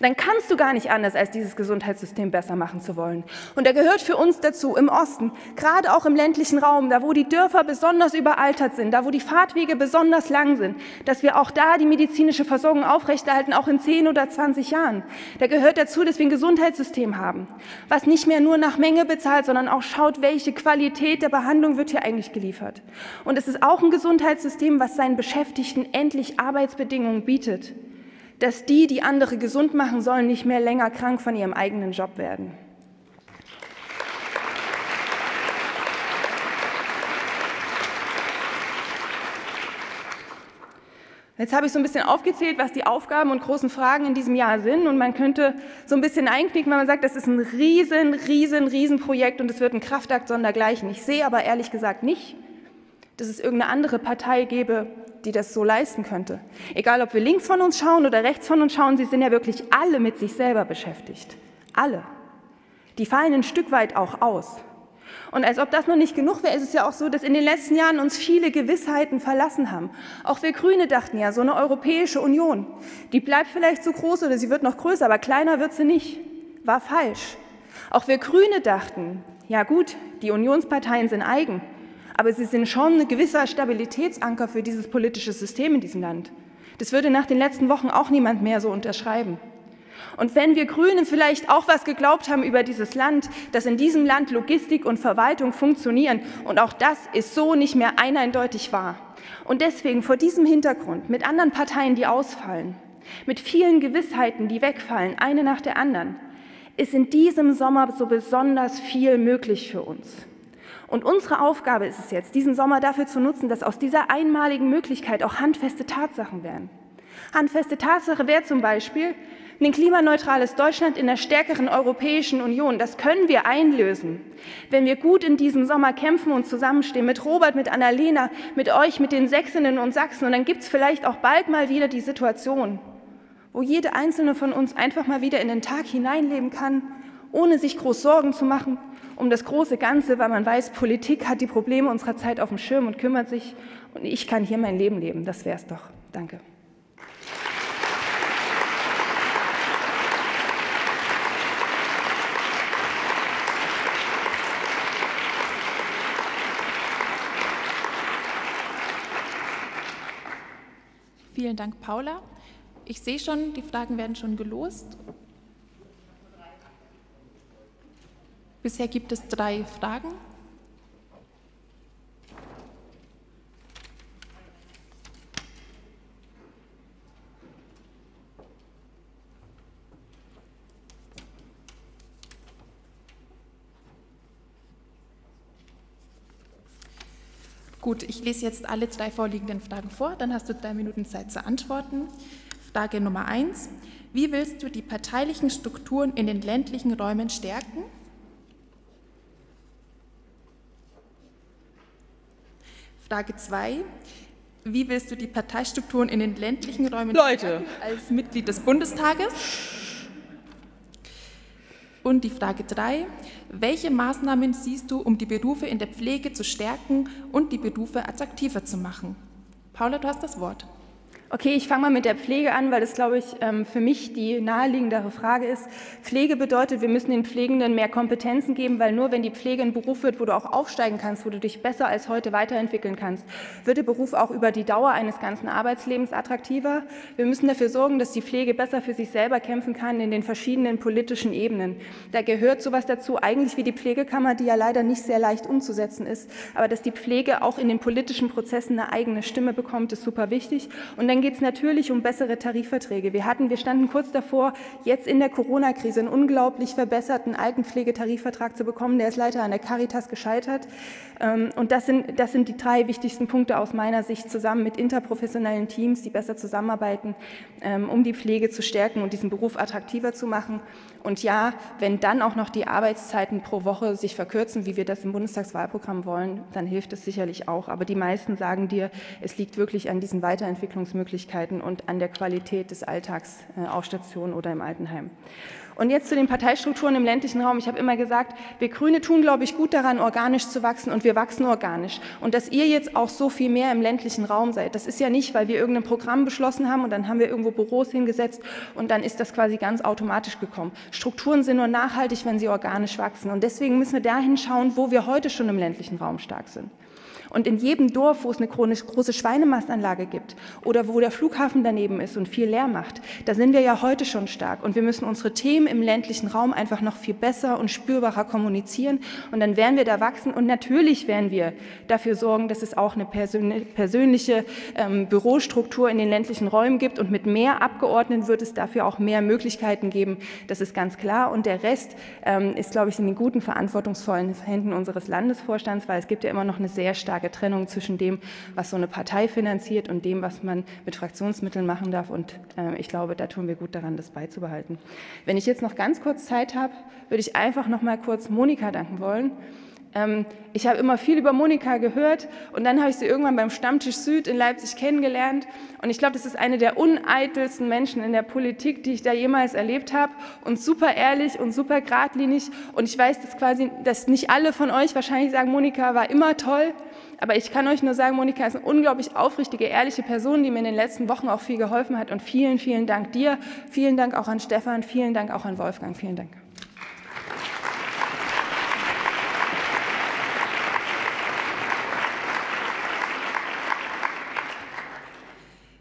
dann kannst du gar nicht anders, als dieses Gesundheitssystem besser machen zu wollen. Und er gehört für uns dazu im Osten, gerade auch im ländlichen Raum, da wo die Dörfer besonders überaltert sind, da wo die Fahrtwege besonders lang sind, dass wir auch da die medizinische Versorgung aufrechterhalten, auch in 10 oder 20 Jahren. Da gehört dazu, dass wir ein Gesundheitssystem haben, was nicht mehr nur nach Menge bezahlt, sondern auch schaut, welche Qualität der Behandlung wird hier eigentlich geliefert. Und es ist auch ein Gesundheitssystem, was seinen Beschäftigten endlich Arbeitsbedingungen bietet dass die, die andere gesund machen sollen, nicht mehr länger krank von ihrem eigenen Job werden. Jetzt habe ich so ein bisschen aufgezählt, was die Aufgaben und großen Fragen in diesem Jahr sind. Und man könnte so ein bisschen einknicken, wenn man sagt, das ist ein riesen, riesen, riesen Projekt und es wird ein Kraftakt sondergleichen. Ich sehe aber ehrlich gesagt nicht, dass es irgendeine andere Partei gäbe, die das so leisten könnte. Egal, ob wir links von uns schauen oder rechts von uns schauen, sie sind ja wirklich alle mit sich selber beschäftigt. Alle. Die fallen ein Stück weit auch aus. Und als ob das noch nicht genug wäre, ist es ja auch so, dass in den letzten Jahren uns viele Gewissheiten verlassen haben. Auch wir Grüne dachten ja, so eine Europäische Union, die bleibt vielleicht so groß oder sie wird noch größer, aber kleiner wird sie nicht. War falsch. Auch wir Grüne dachten, ja gut, die Unionsparteien sind eigen aber sie sind schon ein gewisser Stabilitätsanker für dieses politische System in diesem Land. Das würde nach den letzten Wochen auch niemand mehr so unterschreiben. Und wenn wir Grünen vielleicht auch was geglaubt haben über dieses Land, dass in diesem Land Logistik und Verwaltung funktionieren, und auch das ist so nicht mehr eindeutig wahr. Und deswegen vor diesem Hintergrund, mit anderen Parteien, die ausfallen, mit vielen Gewissheiten, die wegfallen, eine nach der anderen, ist in diesem Sommer so besonders viel möglich für uns. Und unsere Aufgabe ist es jetzt, diesen Sommer dafür zu nutzen, dass aus dieser einmaligen Möglichkeit auch handfeste Tatsachen werden. Handfeste Tatsache wäre zum Beispiel ein klimaneutrales Deutschland in der stärkeren Europäischen Union. Das können wir einlösen, wenn wir gut in diesem Sommer kämpfen und zusammenstehen mit Robert, mit Annalena, mit euch, mit den Sächsinnen und Sachsen. Und dann gibt es vielleicht auch bald mal wieder die Situation, wo jede einzelne von uns einfach mal wieder in den Tag hineinleben kann, ohne sich groß Sorgen zu machen, um das große Ganze, weil man weiß, Politik hat die Probleme unserer Zeit auf dem Schirm und kümmert sich. Und ich kann hier mein Leben leben. Das wäre es doch. Danke. Vielen Dank, Paula. Ich sehe schon, die Fragen werden schon gelost. Bisher gibt es drei Fragen. Gut, ich lese jetzt alle drei vorliegenden Fragen vor, dann hast du drei Minuten Zeit zu antworten. Frage Nummer eins. Wie willst du die parteilichen Strukturen in den ländlichen Räumen stärken? Frage 2. Wie willst du die Parteistrukturen in den ländlichen Räumen Leute. als Mitglied des Bundestages? Und die Frage 3. Welche Maßnahmen siehst du, um die Berufe in der Pflege zu stärken und die Berufe attraktiver zu machen? Paula, du hast das Wort. Okay, ich fange mal mit der Pflege an, weil das, glaube ich, ähm, für mich die naheliegendere Frage ist. Pflege bedeutet, wir müssen den Pflegenden mehr Kompetenzen geben, weil nur wenn die Pflege ein Beruf wird, wo du auch aufsteigen kannst, wo du dich besser als heute weiterentwickeln kannst, wird der Beruf auch über die Dauer eines ganzen Arbeitslebens attraktiver. Wir müssen dafür sorgen, dass die Pflege besser für sich selber kämpfen kann in den verschiedenen politischen Ebenen. Da gehört sowas dazu, eigentlich wie die Pflegekammer, die ja leider nicht sehr leicht umzusetzen ist, aber dass die Pflege auch in den politischen Prozessen eine eigene Stimme bekommt, ist super wichtig. Und dann dann geht es natürlich um bessere Tarifverträge. Wir hatten, wir standen kurz davor, jetzt in der Corona-Krise einen unglaublich verbesserten Altenpflegetarifvertrag zu bekommen. Der ist leider an der Caritas gescheitert. Ähm, und das sind, das sind die drei wichtigsten Punkte aus meiner Sicht, zusammen mit interprofessionellen Teams, die besser zusammenarbeiten, ähm, um die Pflege zu stärken und diesen Beruf attraktiver zu machen. Und ja, wenn dann auch noch die Arbeitszeiten pro Woche sich verkürzen, wie wir das im Bundestagswahlprogramm wollen, dann hilft es sicherlich auch. Aber die meisten sagen dir, es liegt wirklich an diesen Weiterentwicklungsmöglichkeiten und an der Qualität des Alltags äh, auf Station oder im Altenheim. Und jetzt zu den Parteistrukturen im ländlichen Raum. Ich habe immer gesagt, wir Grüne tun, glaube ich, gut daran, organisch zu wachsen und wir wachsen organisch. Und dass ihr jetzt auch so viel mehr im ländlichen Raum seid, das ist ja nicht, weil wir irgendein Programm beschlossen haben und dann haben wir irgendwo Büros hingesetzt und dann ist das quasi ganz automatisch gekommen. Strukturen sind nur nachhaltig, wenn sie organisch wachsen. Und deswegen müssen wir dahin schauen, wo wir heute schon im ländlichen Raum stark sind. Und in jedem Dorf, wo es eine große Schweinemastanlage gibt oder wo der Flughafen daneben ist und viel Lärm macht, da sind wir ja heute schon stark. Und wir müssen unsere Themen im ländlichen Raum einfach noch viel besser und spürbarer kommunizieren. Und dann werden wir da wachsen. Und natürlich werden wir dafür sorgen, dass es auch eine persönliche ähm, Bürostruktur in den ländlichen Räumen gibt. Und mit mehr Abgeordneten wird es dafür auch mehr Möglichkeiten geben. Das ist ganz klar. Und der Rest ähm, ist, glaube ich, in den guten, verantwortungsvollen Händen unseres Landesvorstands, weil es gibt ja immer noch eine sehr starke klare Trennung zwischen dem, was so eine Partei finanziert und dem, was man mit Fraktionsmitteln machen darf. Und äh, ich glaube, da tun wir gut daran, das beizubehalten. Wenn ich jetzt noch ganz kurz Zeit habe, würde ich einfach noch mal kurz Monika danken wollen. Ähm, ich habe immer viel über Monika gehört und dann habe ich sie irgendwann beim Stammtisch Süd in Leipzig kennengelernt. Und ich glaube, das ist eine der uneitelsten Menschen in der Politik, die ich da jemals erlebt habe. Und super ehrlich und super geradlinig. Und ich weiß, dass quasi, dass nicht alle von euch wahrscheinlich sagen, Monika war immer toll. Aber ich kann euch nur sagen, Monika ist eine unglaublich aufrichtige, ehrliche Person, die mir in den letzten Wochen auch viel geholfen hat. Und vielen, vielen Dank dir. Vielen Dank auch an Stefan. Vielen Dank auch an Wolfgang. Vielen Dank.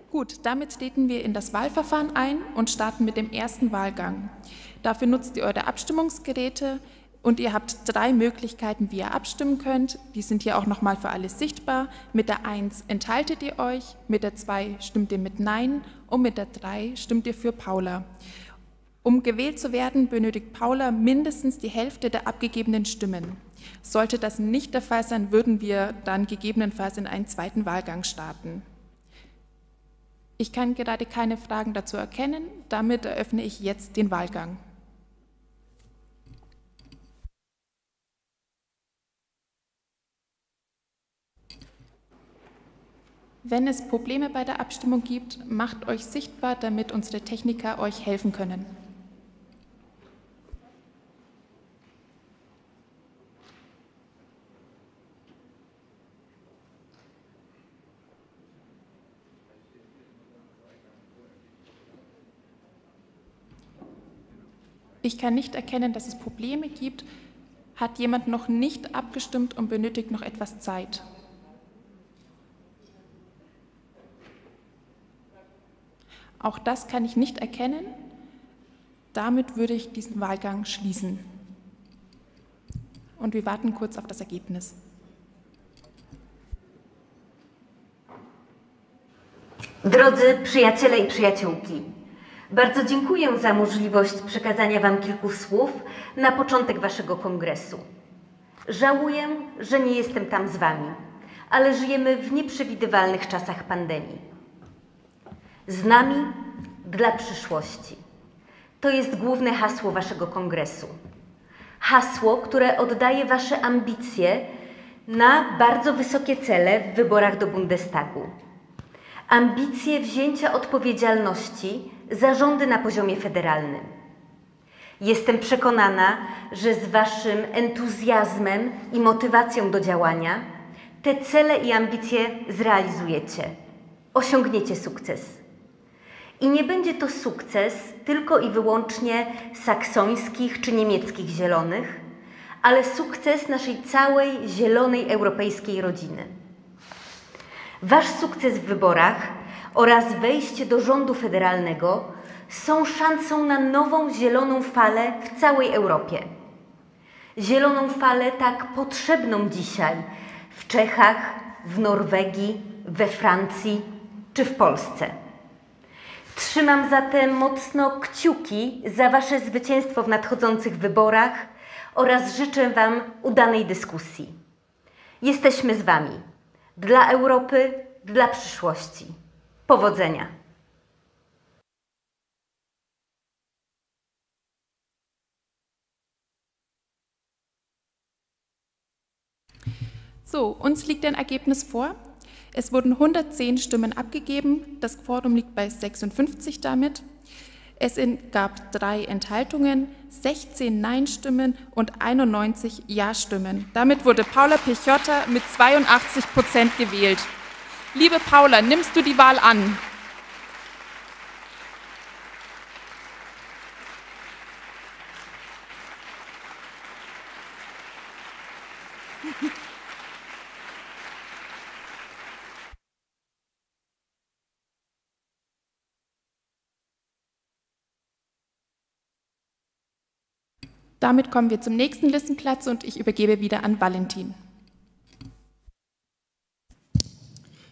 Gut, damit treten wir in das Wahlverfahren ein und starten mit dem ersten Wahlgang. Dafür nutzt ihr eure Abstimmungsgeräte. Und ihr habt drei Möglichkeiten, wie ihr abstimmen könnt. Die sind hier auch nochmal für alle sichtbar. Mit der 1 enthaltet ihr euch, mit der 2 stimmt ihr mit Nein und mit der 3 stimmt ihr für Paula. Um gewählt zu werden, benötigt Paula mindestens die Hälfte der abgegebenen Stimmen. Sollte das nicht der Fall sein, würden wir dann gegebenenfalls in einen zweiten Wahlgang starten. Ich kann gerade keine Fragen dazu erkennen, damit eröffne ich jetzt den Wahlgang. Wenn es Probleme bei der Abstimmung gibt, macht euch sichtbar, damit unsere Techniker euch helfen können. Ich kann nicht erkennen, dass es Probleme gibt. Hat jemand noch nicht abgestimmt und benötigt noch etwas Zeit? Auch das kann ich nicht erkennen. Damit würde ich diesen Wahlgang schließen. Und wir warten kurz auf das Ergebnis. Drodzy przyjaciele i przyjaciółki, bardzo dziękuję za możliwość przekazania Wam kilku słów na początek Waszego kongresu. Żałuję, że nie jestem tam z Wami ale żyjemy w nieprzewidywalnych czasach pandemii. Z nami dla przyszłości. To jest główne hasło Waszego kongresu. Hasło, które oddaje Wasze ambicje na bardzo wysokie cele w wyborach do Bundestagu. Ambicje wzięcia odpowiedzialności za rządy na poziomie federalnym. Jestem przekonana, że z Waszym entuzjazmem i motywacją do działania te cele i ambicje zrealizujecie. Osiągniecie sukces. I nie będzie to sukces tylko i wyłącznie saksońskich czy niemieckich zielonych, ale sukces naszej całej zielonej europejskiej rodziny. Wasz sukces w wyborach oraz wejście do rządu federalnego są szansą na nową zieloną falę w całej Europie. Zieloną falę tak potrzebną dzisiaj w Czechach, w Norwegii, we Francji czy w Polsce. Trzymam zatem mocno kciuki za Wasze zwycięstwo w nadchodzących wyborach oraz życzę Wam udanej dyskusji. Jesteśmy z Wami. Dla Europy, dla przyszłości. Powodzenia! So, uns liegt ein Ergebnis vor. Es wurden 110 Stimmen abgegeben. Das Quorum liegt bei 56 damit. Es gab drei Enthaltungen, 16 Nein-Stimmen und 91 Ja-Stimmen. Damit wurde Paula Pichotta mit 82 Prozent gewählt. Liebe Paula, nimmst du die Wahl an? Damit kommen wir zum nächsten Listenplatz und ich übergebe wieder an Valentin.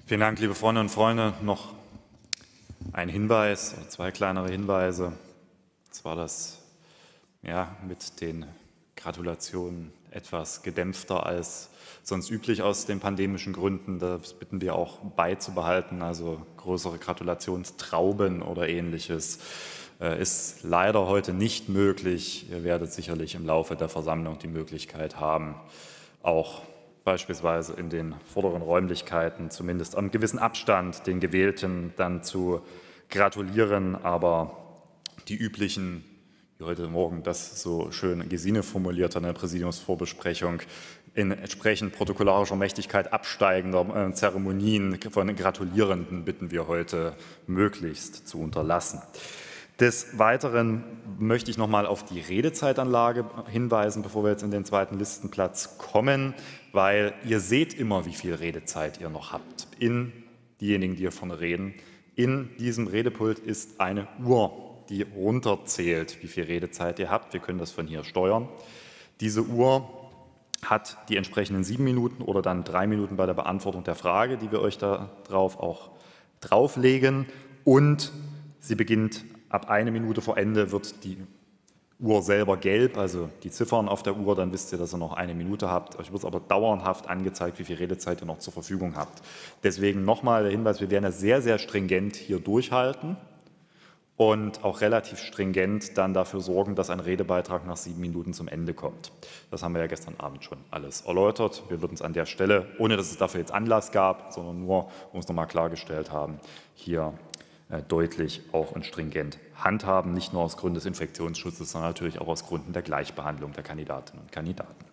Vielen Dank, liebe Freunde und Freunde. Noch ein Hinweis, zwei kleinere Hinweise. Zwar das ja, mit den Gratulationen etwas gedämpfter als sonst üblich aus den pandemischen Gründen. Das bitten wir auch beizubehalten, also größere Gratulationstrauben oder ähnliches äh, ist leider heute nicht möglich. Ihr werdet sicherlich im Laufe der Versammlung die Möglichkeit haben, auch beispielsweise in den vorderen Räumlichkeiten zumindest am gewissen Abstand den Gewählten dann zu gratulieren. Aber die üblichen, wie heute Morgen das so schön Gesine formuliert hat in der Präsidiumsvorbesprechung, in entsprechend protokollarischer Mächtigkeit absteigender äh, Zeremonien von Gratulierenden bitten wir heute möglichst zu unterlassen. Des Weiteren möchte ich noch mal auf die Redezeitanlage hinweisen, bevor wir jetzt in den zweiten Listenplatz kommen, weil ihr seht immer, wie viel Redezeit ihr noch habt. In diejenigen, die hier reden. In diesem Redepult ist eine Uhr, die runterzählt, wie viel Redezeit ihr habt. Wir können das von hier steuern. Diese Uhr hat die entsprechenden sieben Minuten oder dann drei Minuten bei der Beantwortung der Frage, die wir euch darauf auch drauflegen. Und sie beginnt Ab eine Minute vor Ende wird die Uhr selber gelb, also die Ziffern auf der Uhr, dann wisst ihr, dass ihr noch eine Minute habt. Euch wird aber dauerhaft angezeigt, wie viel Redezeit ihr noch zur Verfügung habt. Deswegen nochmal der Hinweis, wir werden das sehr, sehr stringent hier durchhalten und auch relativ stringent dann dafür sorgen, dass ein Redebeitrag nach sieben Minuten zum Ende kommt. Das haben wir ja gestern Abend schon alles erläutert. Wir würden es an der Stelle, ohne dass es dafür jetzt Anlass gab, sondern nur, um es nochmal klargestellt haben, hier deutlich auch und stringent handhaben, nicht nur aus Gründen des Infektionsschutzes, sondern natürlich auch aus Gründen der Gleichbehandlung der Kandidatinnen und Kandidaten.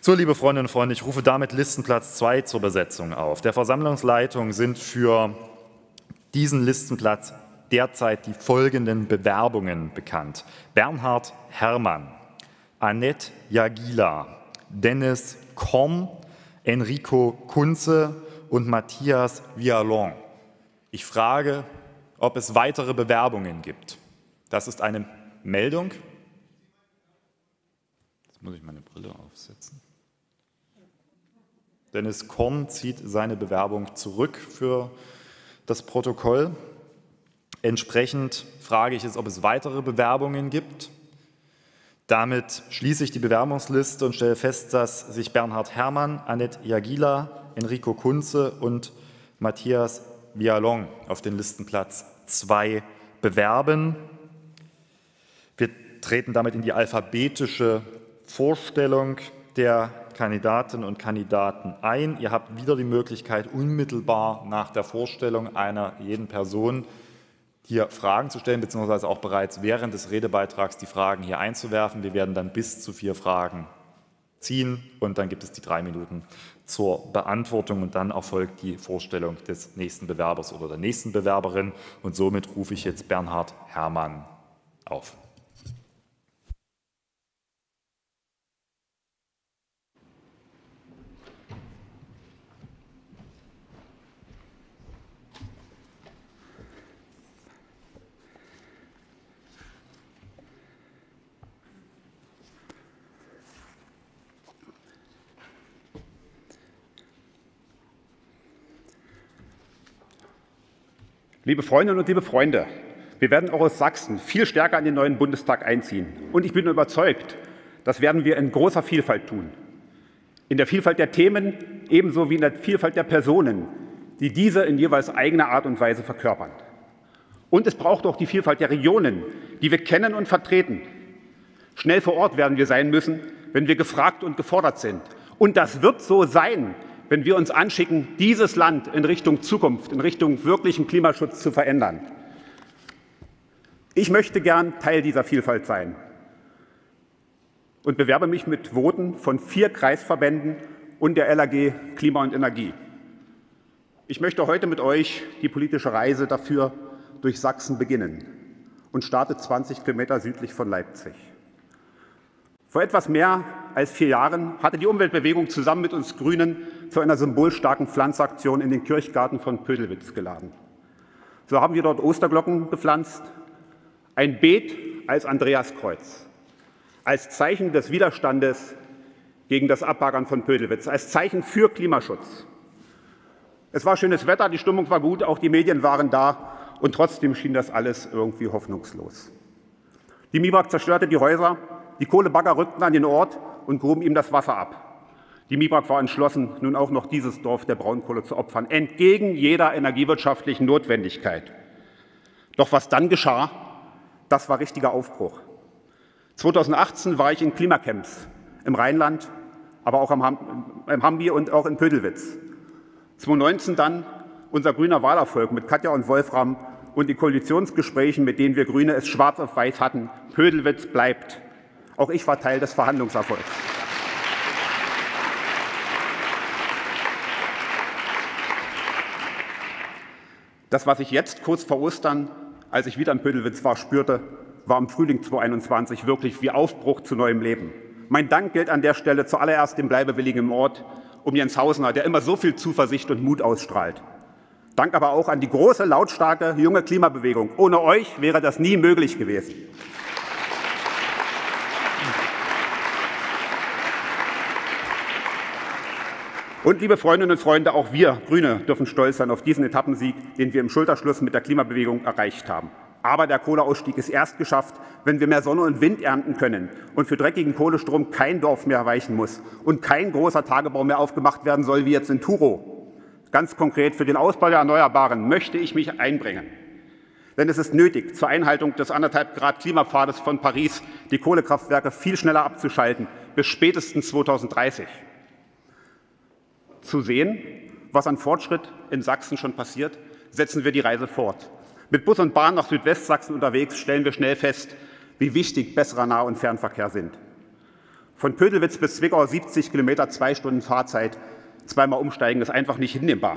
So, liebe Freundinnen und Freunde, ich rufe damit Listenplatz 2 zur Besetzung auf. Der Versammlungsleitung sind für diesen Listenplatz derzeit die folgenden Bewerbungen bekannt. Bernhard Herrmann, Annette Jagila, Dennis Komm, Enrico Kunze und Matthias Vialon. Ich frage, ob es weitere Bewerbungen gibt. Das ist eine Meldung. Jetzt muss ich meine Brille aufsetzen. Dennis Korn zieht seine Bewerbung zurück für das Protokoll. Entsprechend frage ich es, ob es weitere Bewerbungen gibt. Damit schließe ich die Bewerbungsliste und stelle fest, dass sich Bernhard Herrmann, Annette Jagila, Enrico Kunze und Matthias Vialon auf den Listenplatz 2 bewerben. Wir treten damit in die alphabetische Vorstellung der Kandidatinnen und Kandidaten ein. Ihr habt wieder die Möglichkeit, unmittelbar nach der Vorstellung einer jeden Person hier Fragen zu stellen, beziehungsweise auch bereits während des Redebeitrags die Fragen hier einzuwerfen. Wir werden dann bis zu vier Fragen ziehen und dann gibt es die drei Minuten zur Beantwortung und dann erfolgt die Vorstellung des nächsten Bewerbers oder der nächsten Bewerberin und somit rufe ich jetzt Bernhard Herrmann auf. Liebe Freundinnen und liebe Freunde, wir werden auch aus Sachsen viel stärker in den neuen Bundestag einziehen. Und ich bin überzeugt, das werden wir in großer Vielfalt tun. In der Vielfalt der Themen ebenso wie in der Vielfalt der Personen, die diese in jeweils eigener Art und Weise verkörpern. Und es braucht auch die Vielfalt der Regionen, die wir kennen und vertreten. Schnell vor Ort werden wir sein müssen, wenn wir gefragt und gefordert sind. Und das wird so sein, wenn wir uns anschicken, dieses Land in Richtung Zukunft, in Richtung wirklichen Klimaschutz zu verändern. Ich möchte gern Teil dieser Vielfalt sein und bewerbe mich mit Voten von vier Kreisverbänden und der LAG Klima und Energie. Ich möchte heute mit euch die politische Reise dafür durch Sachsen beginnen und starte 20 Kilometer südlich von Leipzig. Vor etwas mehr als vier Jahren hatte die Umweltbewegung zusammen mit uns Grünen zu einer symbolstarken Pflanzaktion in den Kirchgarten von Pödelwitz geladen. So haben wir dort Osterglocken gepflanzt, ein Beet als Andreaskreuz, als Zeichen des Widerstandes gegen das Abbaggern von Pödelwitz, als Zeichen für Klimaschutz. Es war schönes Wetter, die Stimmung war gut, auch die Medien waren da und trotzdem schien das alles irgendwie hoffnungslos. Die MIBAG zerstörte die Häuser, die Kohlebagger rückten an den Ort und gruben ihm das Wasser ab. Die MIBAG war entschlossen, nun auch noch dieses Dorf der Braunkohle zu opfern, entgegen jeder energiewirtschaftlichen Notwendigkeit. Doch was dann geschah, das war richtiger Aufbruch. 2018 war ich in Klimacamps im Rheinland, aber auch im Hambi und auch in Pödelwitz. 2019 dann unser grüner Wahlerfolg mit Katja und Wolfram und die Koalitionsgesprächen, mit denen wir Grüne es schwarz auf weiß hatten. Pödelwitz bleibt. Auch ich war Teil des Verhandlungserfolgs. Das, was ich jetzt kurz vor Ostern, als ich wieder in Pödelwitz war, spürte, war im Frühling 2021 wirklich wie Aufbruch zu neuem Leben. Mein Dank gilt an der Stelle zuallererst dem Bleibewilligen im Ort, um Jens Hausner, der immer so viel Zuversicht und Mut ausstrahlt. Dank aber auch an die große, lautstarke junge Klimabewegung. Ohne euch wäre das nie möglich gewesen. Und liebe Freundinnen und Freunde, auch wir Grüne dürfen stolz sein auf diesen Etappensieg, den wir im Schulterschluss mit der Klimabewegung erreicht haben. Aber der Kohleausstieg ist erst geschafft, wenn wir mehr Sonne und Wind ernten können und für dreckigen Kohlestrom kein Dorf mehr weichen muss und kein großer Tagebau mehr aufgemacht werden soll, wie jetzt in Turo. Ganz konkret für den Ausbau der Erneuerbaren möchte ich mich einbringen. Denn es ist nötig, zur Einhaltung des anderthalb Grad Klimapfades von Paris die Kohlekraftwerke viel schneller abzuschalten, bis spätestens 2030 zu sehen, was an Fortschritt in Sachsen schon passiert, setzen wir die Reise fort. Mit Bus und Bahn nach Südwestsachsen unterwegs stellen wir schnell fest, wie wichtig besserer Nah- und Fernverkehr sind. Von Pödelwitz bis Zwickau 70 Kilometer, zwei Stunden Fahrzeit, zweimal umsteigen ist einfach nicht hinnehmbar.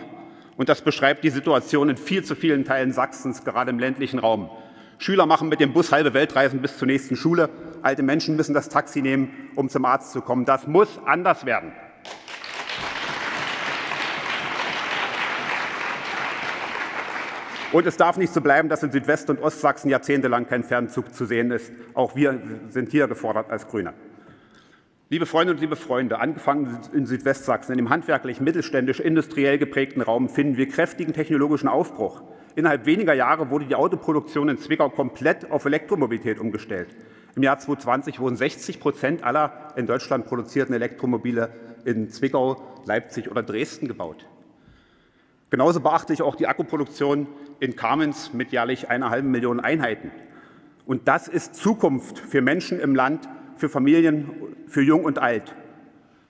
Und das beschreibt die Situation in viel zu vielen Teilen Sachsens, gerade im ländlichen Raum. Schüler machen mit dem Bus halbe Weltreisen bis zur nächsten Schule. Alte Menschen müssen das Taxi nehmen, um zum Arzt zu kommen. Das muss anders werden. Und es darf nicht so bleiben, dass in Südwest- und Ostsachsen jahrzehntelang kein Fernzug zu sehen ist. Auch wir sind hier gefordert als Grüne. Liebe Freundinnen und liebe Freunde, angefangen in Südwestsachsen, in dem handwerklich, mittelständisch, industriell geprägten Raum finden wir kräftigen technologischen Aufbruch. Innerhalb weniger Jahre wurde die Autoproduktion in Zwickau komplett auf Elektromobilität umgestellt. Im Jahr 2020 wurden 60 Prozent aller in Deutschland produzierten Elektromobile in Zwickau, Leipzig oder Dresden gebaut. Genauso beachte ich auch die Akkuproduktion in Kamenz mit jährlich einer halben Million Einheiten. Und das ist Zukunft für Menschen im Land, für Familien, für Jung und Alt.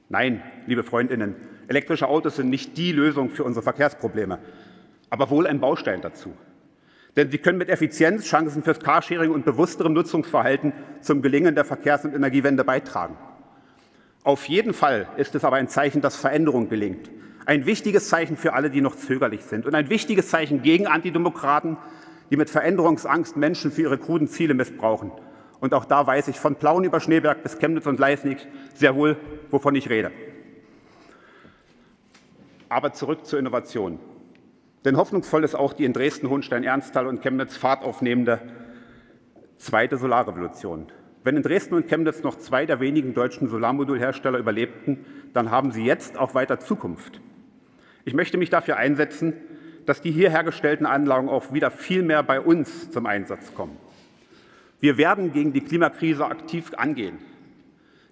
Nein, liebe Freundinnen, elektrische Autos sind nicht die Lösung für unsere Verkehrsprobleme, aber wohl ein Baustein dazu. Denn sie können mit Effizienz, Chancen fürs Carsharing und bewussterem Nutzungsverhalten zum Gelingen der Verkehrs- und Energiewende beitragen. Auf jeden Fall ist es aber ein Zeichen, dass Veränderung gelingt. Ein wichtiges Zeichen für alle, die noch zögerlich sind. Und ein wichtiges Zeichen gegen Antidemokraten, die mit Veränderungsangst Menschen für ihre kruden Ziele missbrauchen. Und auch da weiß ich von Plauen über Schneeberg bis Chemnitz und Leisnig sehr wohl, wovon ich rede. Aber zurück zur Innovation. Denn hoffnungsvoll ist auch die in Dresden, Hohenstein, Ernsthal und Chemnitz Fahrt aufnehmende zweite Solarrevolution. Wenn in Dresden und Chemnitz noch zwei der wenigen deutschen Solarmodulhersteller überlebten, dann haben sie jetzt auch weiter Zukunft. Ich möchte mich dafür einsetzen, dass die hier hergestellten Anlagen auch wieder viel mehr bei uns zum Einsatz kommen. Wir werden gegen die Klimakrise aktiv angehen.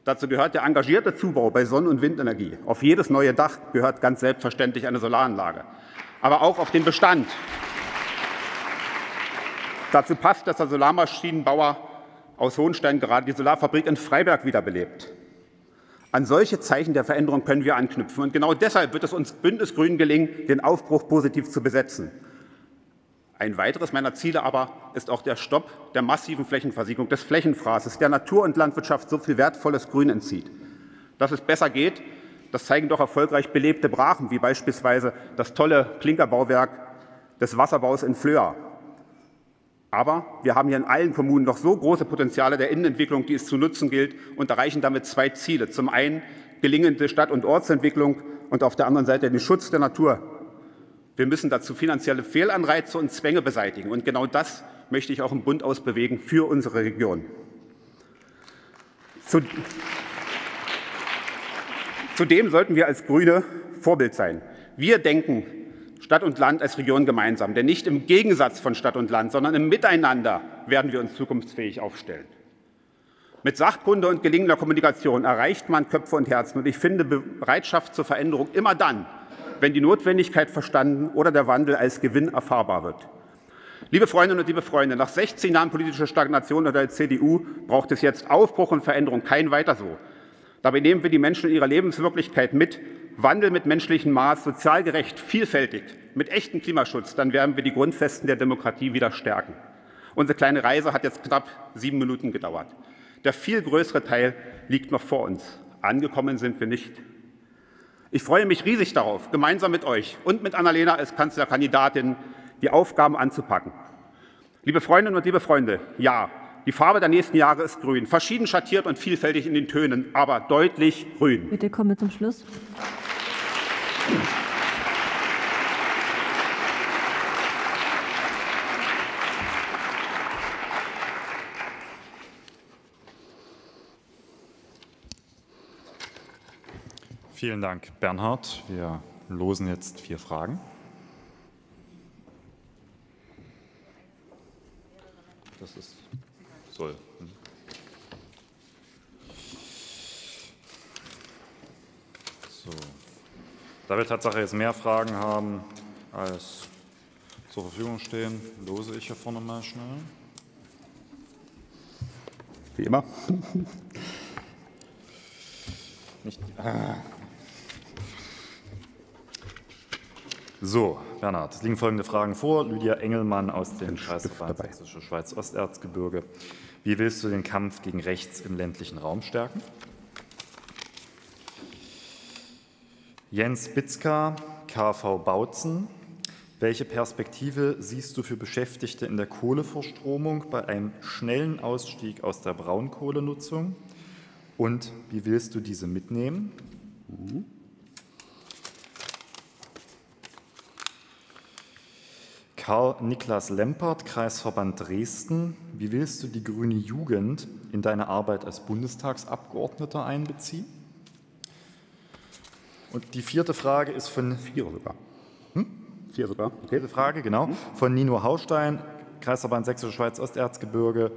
Dazu gehört der engagierte Zubau bei Sonnen- und Windenergie. Auf jedes neue Dach gehört ganz selbstverständlich eine Solaranlage aber auch auf den Bestand. Dazu passt, dass der Solarmaschinenbauer aus Hohenstein gerade die Solarfabrik in Freiberg wiederbelebt. An solche Zeichen der Veränderung können wir anknüpfen. Und genau deshalb wird es uns Bündnisgrünen gelingen, den Aufbruch positiv zu besetzen. Ein weiteres meiner Ziele aber ist auch der Stopp der massiven Flächenversiegelung, des Flächenfraßes, der Natur und Landwirtschaft so viel wertvolles Grün entzieht. Dass es besser geht, das zeigen doch erfolgreich belebte Brachen, wie beispielsweise das tolle Klinkerbauwerk des Wasserbaus in Flöa. Aber wir haben hier in allen Kommunen noch so große Potenziale der Innenentwicklung, die es zu nutzen gilt, und erreichen damit zwei Ziele. Zum einen gelingende Stadt- und Ortsentwicklung und auf der anderen Seite den Schutz der Natur. Wir müssen dazu finanzielle Fehlanreize und Zwänge beseitigen. Und genau das möchte ich auch im Bund ausbewegen für unsere Region. Zu Zudem sollten wir als Grüne Vorbild sein. Wir denken Stadt und Land als Region gemeinsam, denn nicht im Gegensatz von Stadt und Land, sondern im Miteinander werden wir uns zukunftsfähig aufstellen. Mit Sachkunde und gelingender Kommunikation erreicht man Köpfe und Herzen. Und ich finde Bereitschaft zur Veränderung immer dann, wenn die Notwendigkeit verstanden oder der Wandel als Gewinn erfahrbar wird. Liebe Freundinnen und liebe Freunde, nach 16 Jahren politischer Stagnation unter der CDU braucht es jetzt Aufbruch und Veränderung, kein weiter so. Dabei nehmen wir die Menschen in ihrer Lebenswirklichkeit mit, Wandel mit menschlichem Maß, sozial gerecht, vielfältig, mit echtem Klimaschutz, dann werden wir die Grundfesten der Demokratie wieder stärken. Unsere kleine Reise hat jetzt knapp sieben Minuten gedauert. Der viel größere Teil liegt noch vor uns. Angekommen sind wir nicht. Ich freue mich riesig darauf, gemeinsam mit euch und mit Annalena als Kanzlerkandidatin die Aufgaben anzupacken. Liebe Freundinnen und liebe Freunde, ja, die Farbe der nächsten Jahre ist grün, verschieden schattiert und vielfältig in den Tönen, aber deutlich grün. Bitte kommen wir zum Schluss. Vielen Dank, Bernhard. Wir losen jetzt vier Fragen. Das ist soll. So. Da wir Tatsache jetzt mehr Fragen haben, als zur Verfügung stehen, lose ich hier vorne mal schnell. Wie immer. Nicht, ah. So, Bernhard, es liegen folgende Fragen vor. Lydia Engelmann aus dem Kreisverband Sächsische Schweiz-Osterzgebirge. Wie willst du den Kampf gegen rechts im ländlichen Raum stärken? Jens Bitzka, KV Bautzen. Welche Perspektive siehst du für Beschäftigte in der Kohleverstromung bei einem schnellen Ausstieg aus der Braunkohlenutzung? Und wie willst du diese mitnehmen? Mhm. Karl-Niklas Lempert, Kreisverband Dresden. Wie willst du die grüne Jugend in deine Arbeit als Bundestagsabgeordneter einbeziehen? Und die vierte Frage ist von. Vier sogar. Hm? Vier sogar. Okay. Vierte Frage, genau. Von Nino Haustein, Kreisverband Sächsische Schweiz-Osterzgebirge.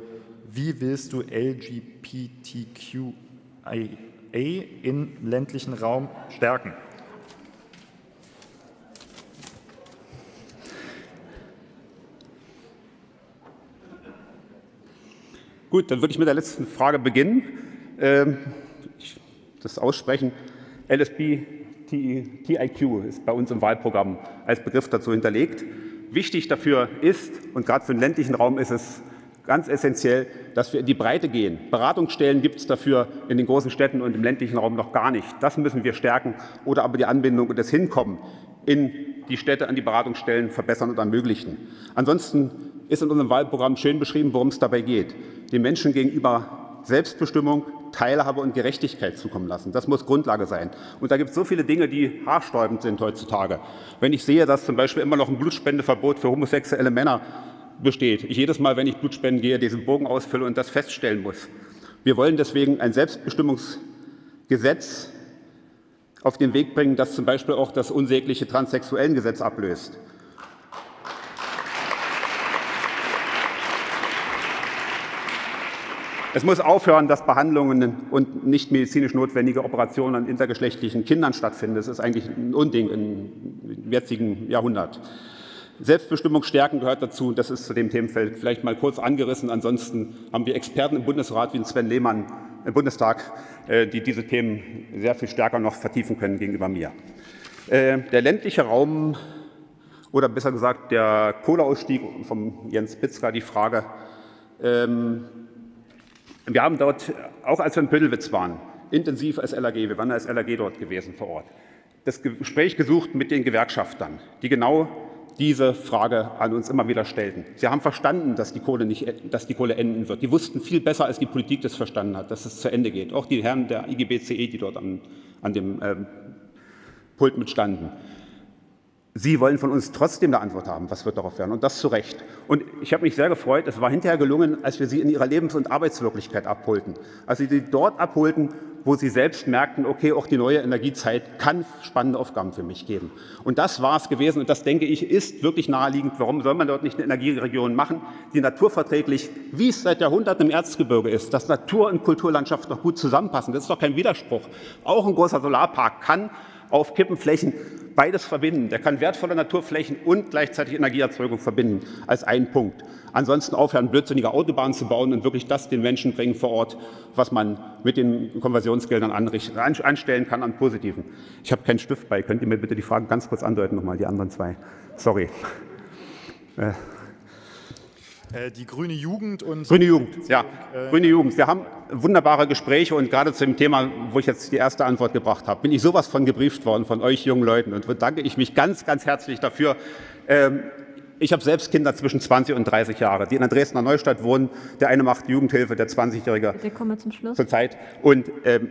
Wie willst du LGBTQI im ländlichen Raum stärken. Gut, dann würde ich mit der letzten Frage beginnen. Ähm, das Aussprechen LSB TIQ ist bei uns im Wahlprogramm als Begriff dazu hinterlegt. Wichtig dafür ist, und gerade für den ländlichen Raum ist es ganz essentiell, dass wir in die Breite gehen. Beratungsstellen gibt es dafür in den großen Städten und im ländlichen Raum noch gar nicht. Das müssen wir stärken oder aber die Anbindung und das Hinkommen in die Städte an die Beratungsstellen verbessern und ermöglichen. Ansonsten ist in unserem Wahlprogramm schön beschrieben, worum es dabei geht. Den Menschen gegenüber Selbstbestimmung, Teilhabe und Gerechtigkeit zukommen lassen. Das muss Grundlage sein. Und da gibt es so viele Dinge, die haarsträubend sind heutzutage. Wenn ich sehe, dass zum Beispiel immer noch ein Blutspendeverbot für homosexuelle Männer besteht, ich jedes Mal, wenn ich Blutspenden gehe, diesen Bogen ausfülle und das feststellen muss. Wir wollen deswegen ein Selbstbestimmungsgesetz auf den Weg bringen, das zum Beispiel auch das unsägliche Transsexuellengesetz ablöst. Es muss aufhören, dass Behandlungen und nicht medizinisch notwendige Operationen an intergeschlechtlichen Kindern stattfinden. Das ist eigentlich ein Unding im jetzigen Jahrhundert. Selbstbestimmung stärken gehört dazu. Das ist zu dem Themenfeld vielleicht mal kurz angerissen. Ansonsten haben wir Experten im Bundesrat wie Sven Lehmann im Bundestag, äh, die diese Themen sehr viel stärker noch vertiefen können gegenüber mir. Äh, der ländliche Raum oder besser gesagt der Kohleausstieg vom Jens Pitzka, die Frage, ähm, wir haben dort, auch als wir in Pödelwitz waren, intensiv als LAG, wir waren als LAG dort gewesen vor Ort, das Gespräch gesucht mit den Gewerkschaftern, die genau diese Frage an uns immer wieder stellten. Sie haben verstanden, dass die, Kohle nicht, dass die Kohle enden wird. Die wussten viel besser, als die Politik das verstanden hat, dass es zu Ende geht. Auch die Herren der IGBCE, die dort an, an dem ähm, Pult mitstanden. Sie wollen von uns trotzdem eine Antwort haben, was wird darauf werden, und das zu Recht. Und ich habe mich sehr gefreut, es war hinterher gelungen, als wir Sie in Ihrer Lebens- und Arbeitswirklichkeit abholten, als wir Sie dort abholten, wo Sie selbst merkten, okay, auch die neue Energiezeit kann spannende Aufgaben für mich geben. Und das war es gewesen, und das, denke ich, ist wirklich naheliegend. Warum soll man dort nicht eine Energieregion machen, die naturverträglich, wie es seit Jahrhunderten im Erzgebirge ist, dass Natur und Kulturlandschaft noch gut zusammenpassen, das ist doch kein Widerspruch. Auch ein großer Solarpark kann auf Kippenflächen beides verbinden. Der kann wertvolle Naturflächen und gleichzeitig Energieerzeugung verbinden als ein Punkt. Ansonsten aufhören, blödsinnige Autobahnen zu bauen und wirklich das den Menschen bringen vor Ort, was man mit den Konversionsgeldern anstellen kann an Positiven. Ich habe keinen Stift bei. Könnt ihr mir bitte die Fragen ganz kurz andeuten, nochmal die anderen zwei? Sorry. Äh. Äh, die Grüne Jugend und. Grüne Jugend, ja. Äh, Grüne Jugend. Wir haben wunderbare Gespräche und gerade zu dem Thema, wo ich jetzt die erste Antwort gebracht habe, bin ich sowas von gebrieft worden von euch jungen Leuten und bedanke ich mich ganz, ganz herzlich dafür. Ähm, ich habe selbst Kinder zwischen 20 und 30 Jahre, die in der Dresdner Neustadt wohnen. Der eine macht Jugendhilfe, der 20-Jährige zurzeit. Und ähm,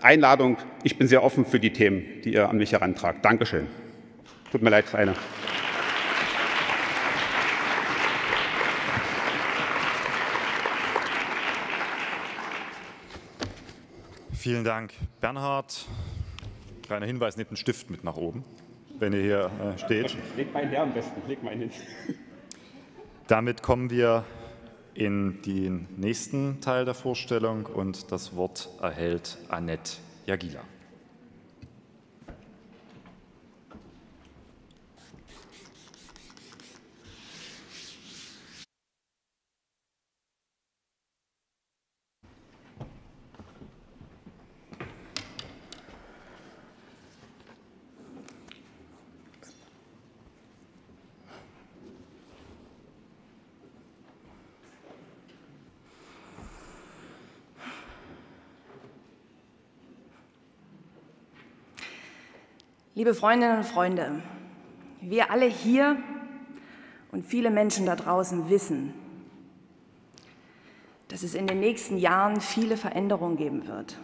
Einladung, ich bin sehr offen für die Themen, die ihr an mich herantragt. Dankeschön. Tut mir leid für Vielen Dank, Bernhard. Kleiner Hinweis, nehmt einen Stift mit nach oben, wenn ihr hier äh, steht. Legt meinen her am besten, legt meinen hin. Damit kommen wir in den nächsten Teil der Vorstellung und das Wort erhält Annette Jagila. Liebe Freundinnen und Freunde, wir alle hier und viele Menschen da draußen wissen, dass es in den nächsten Jahren viele Veränderungen geben wird.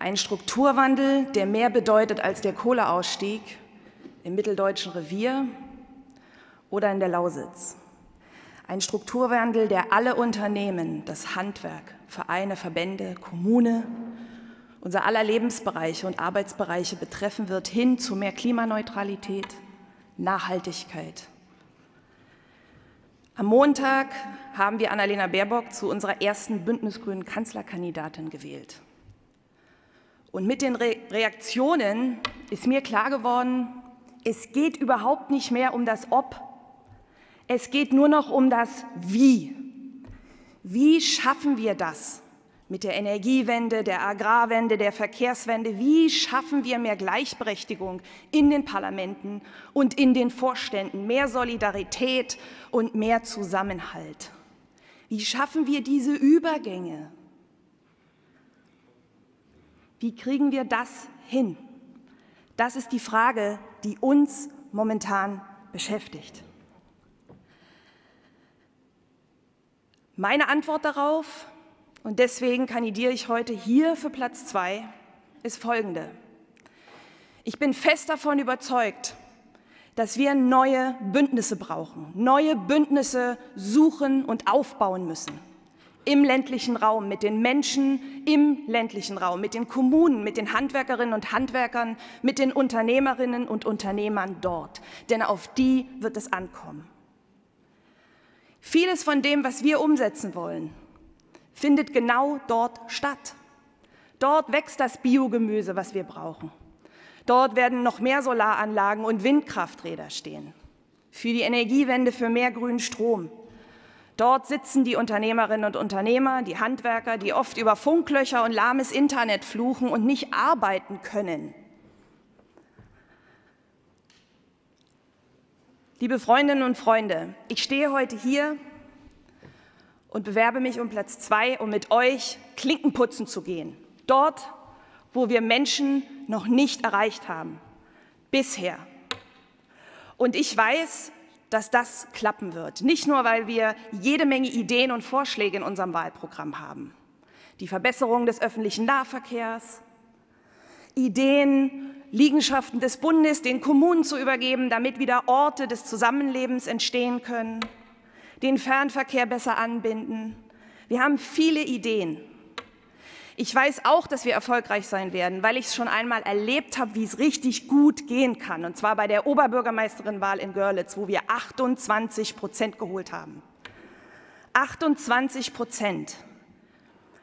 Ein Strukturwandel, der mehr bedeutet als der Kohleausstieg im mitteldeutschen Revier oder in der Lausitz. Ein Strukturwandel, der alle Unternehmen, das Handwerk, Vereine, Verbände, Kommune, unser aller Lebensbereiche und Arbeitsbereiche betreffen wird, hin zu mehr Klimaneutralität, Nachhaltigkeit. Am Montag haben wir Annalena Baerbock zu unserer ersten bündnisgrünen Kanzlerkandidatin gewählt. Und mit den Re Reaktionen ist mir klar geworden, es geht überhaupt nicht mehr um das Ob, es geht nur noch um das Wie. Wie schaffen wir das mit der Energiewende, der Agrarwende, der Verkehrswende? Wie schaffen wir mehr Gleichberechtigung in den Parlamenten und in den Vorständen, mehr Solidarität und mehr Zusammenhalt? Wie schaffen wir diese Übergänge? Wie kriegen wir das hin? Das ist die Frage, die uns momentan beschäftigt. Meine Antwort darauf, und deswegen kandidiere ich heute hier für Platz zwei, ist folgende. Ich bin fest davon überzeugt, dass wir neue Bündnisse brauchen, neue Bündnisse suchen und aufbauen müssen. Im ländlichen Raum, mit den Menschen im ländlichen Raum, mit den Kommunen, mit den Handwerkerinnen und Handwerkern, mit den Unternehmerinnen und Unternehmern dort. Denn auf die wird es ankommen. Vieles von dem, was wir umsetzen wollen, findet genau dort statt. Dort wächst das Biogemüse, was wir brauchen. Dort werden noch mehr Solaranlagen und Windkrafträder stehen. Für die Energiewende, für mehr grünen Strom. Dort sitzen die Unternehmerinnen und Unternehmer, die Handwerker, die oft über Funklöcher und lahmes Internet fluchen und nicht arbeiten können. Liebe Freundinnen und Freunde, ich stehe heute hier und bewerbe mich um Platz zwei, um mit euch Klinkenputzen zu gehen. Dort, wo wir Menschen noch nicht erreicht haben. Bisher. Und ich weiß, dass das klappen wird. Nicht nur, weil wir jede Menge Ideen und Vorschläge in unserem Wahlprogramm haben. Die Verbesserung des öffentlichen Nahverkehrs, Ideen, Liegenschaften des Bundes den Kommunen zu übergeben, damit wieder Orte des Zusammenlebens entstehen können, den Fernverkehr besser anbinden. Wir haben viele Ideen. Ich weiß auch, dass wir erfolgreich sein werden, weil ich es schon einmal erlebt habe, wie es richtig gut gehen kann. Und zwar bei der Oberbürgermeisterinwahl in Görlitz, wo wir 28 Prozent geholt haben. 28 Prozent,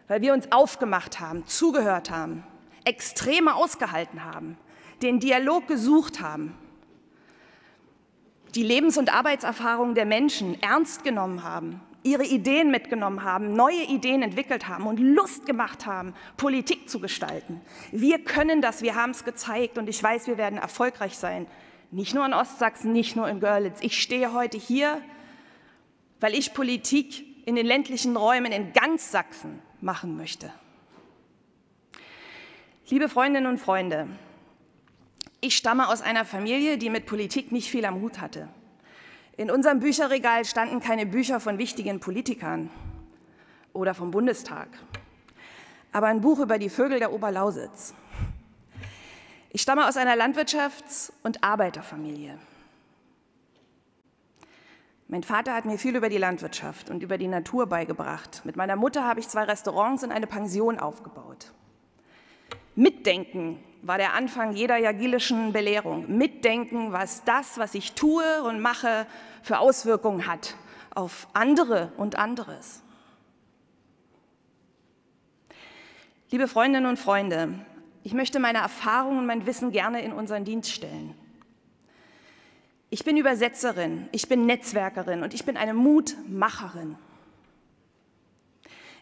weil wir uns aufgemacht haben, zugehört haben, Extreme ausgehalten haben, den Dialog gesucht haben, die Lebens- und Arbeitserfahrungen der Menschen ernst genommen haben, ihre Ideen mitgenommen haben, neue Ideen entwickelt haben und Lust gemacht haben, Politik zu gestalten. Wir können das, wir haben es gezeigt und ich weiß, wir werden erfolgreich sein. Nicht nur in Ostsachsen, nicht nur in Görlitz. Ich stehe heute hier, weil ich Politik in den ländlichen Räumen in ganz Sachsen machen möchte. Liebe Freundinnen und Freunde, ich stamme aus einer Familie, die mit Politik nicht viel am Hut hatte. In unserem Bücherregal standen keine Bücher von wichtigen Politikern oder vom Bundestag, aber ein Buch über die Vögel der Oberlausitz. Ich stamme aus einer Landwirtschafts- und Arbeiterfamilie. Mein Vater hat mir viel über die Landwirtschaft und über die Natur beigebracht. Mit meiner Mutter habe ich zwei Restaurants und eine Pension aufgebaut. Mitdenken war der Anfang jeder jagilischen Belehrung. Mitdenken, was das, was ich tue und mache, für Auswirkungen hat auf andere und anderes. Liebe Freundinnen und Freunde, ich möchte meine Erfahrungen und mein Wissen gerne in unseren Dienst stellen. Ich bin Übersetzerin, ich bin Netzwerkerin und ich bin eine Mutmacherin.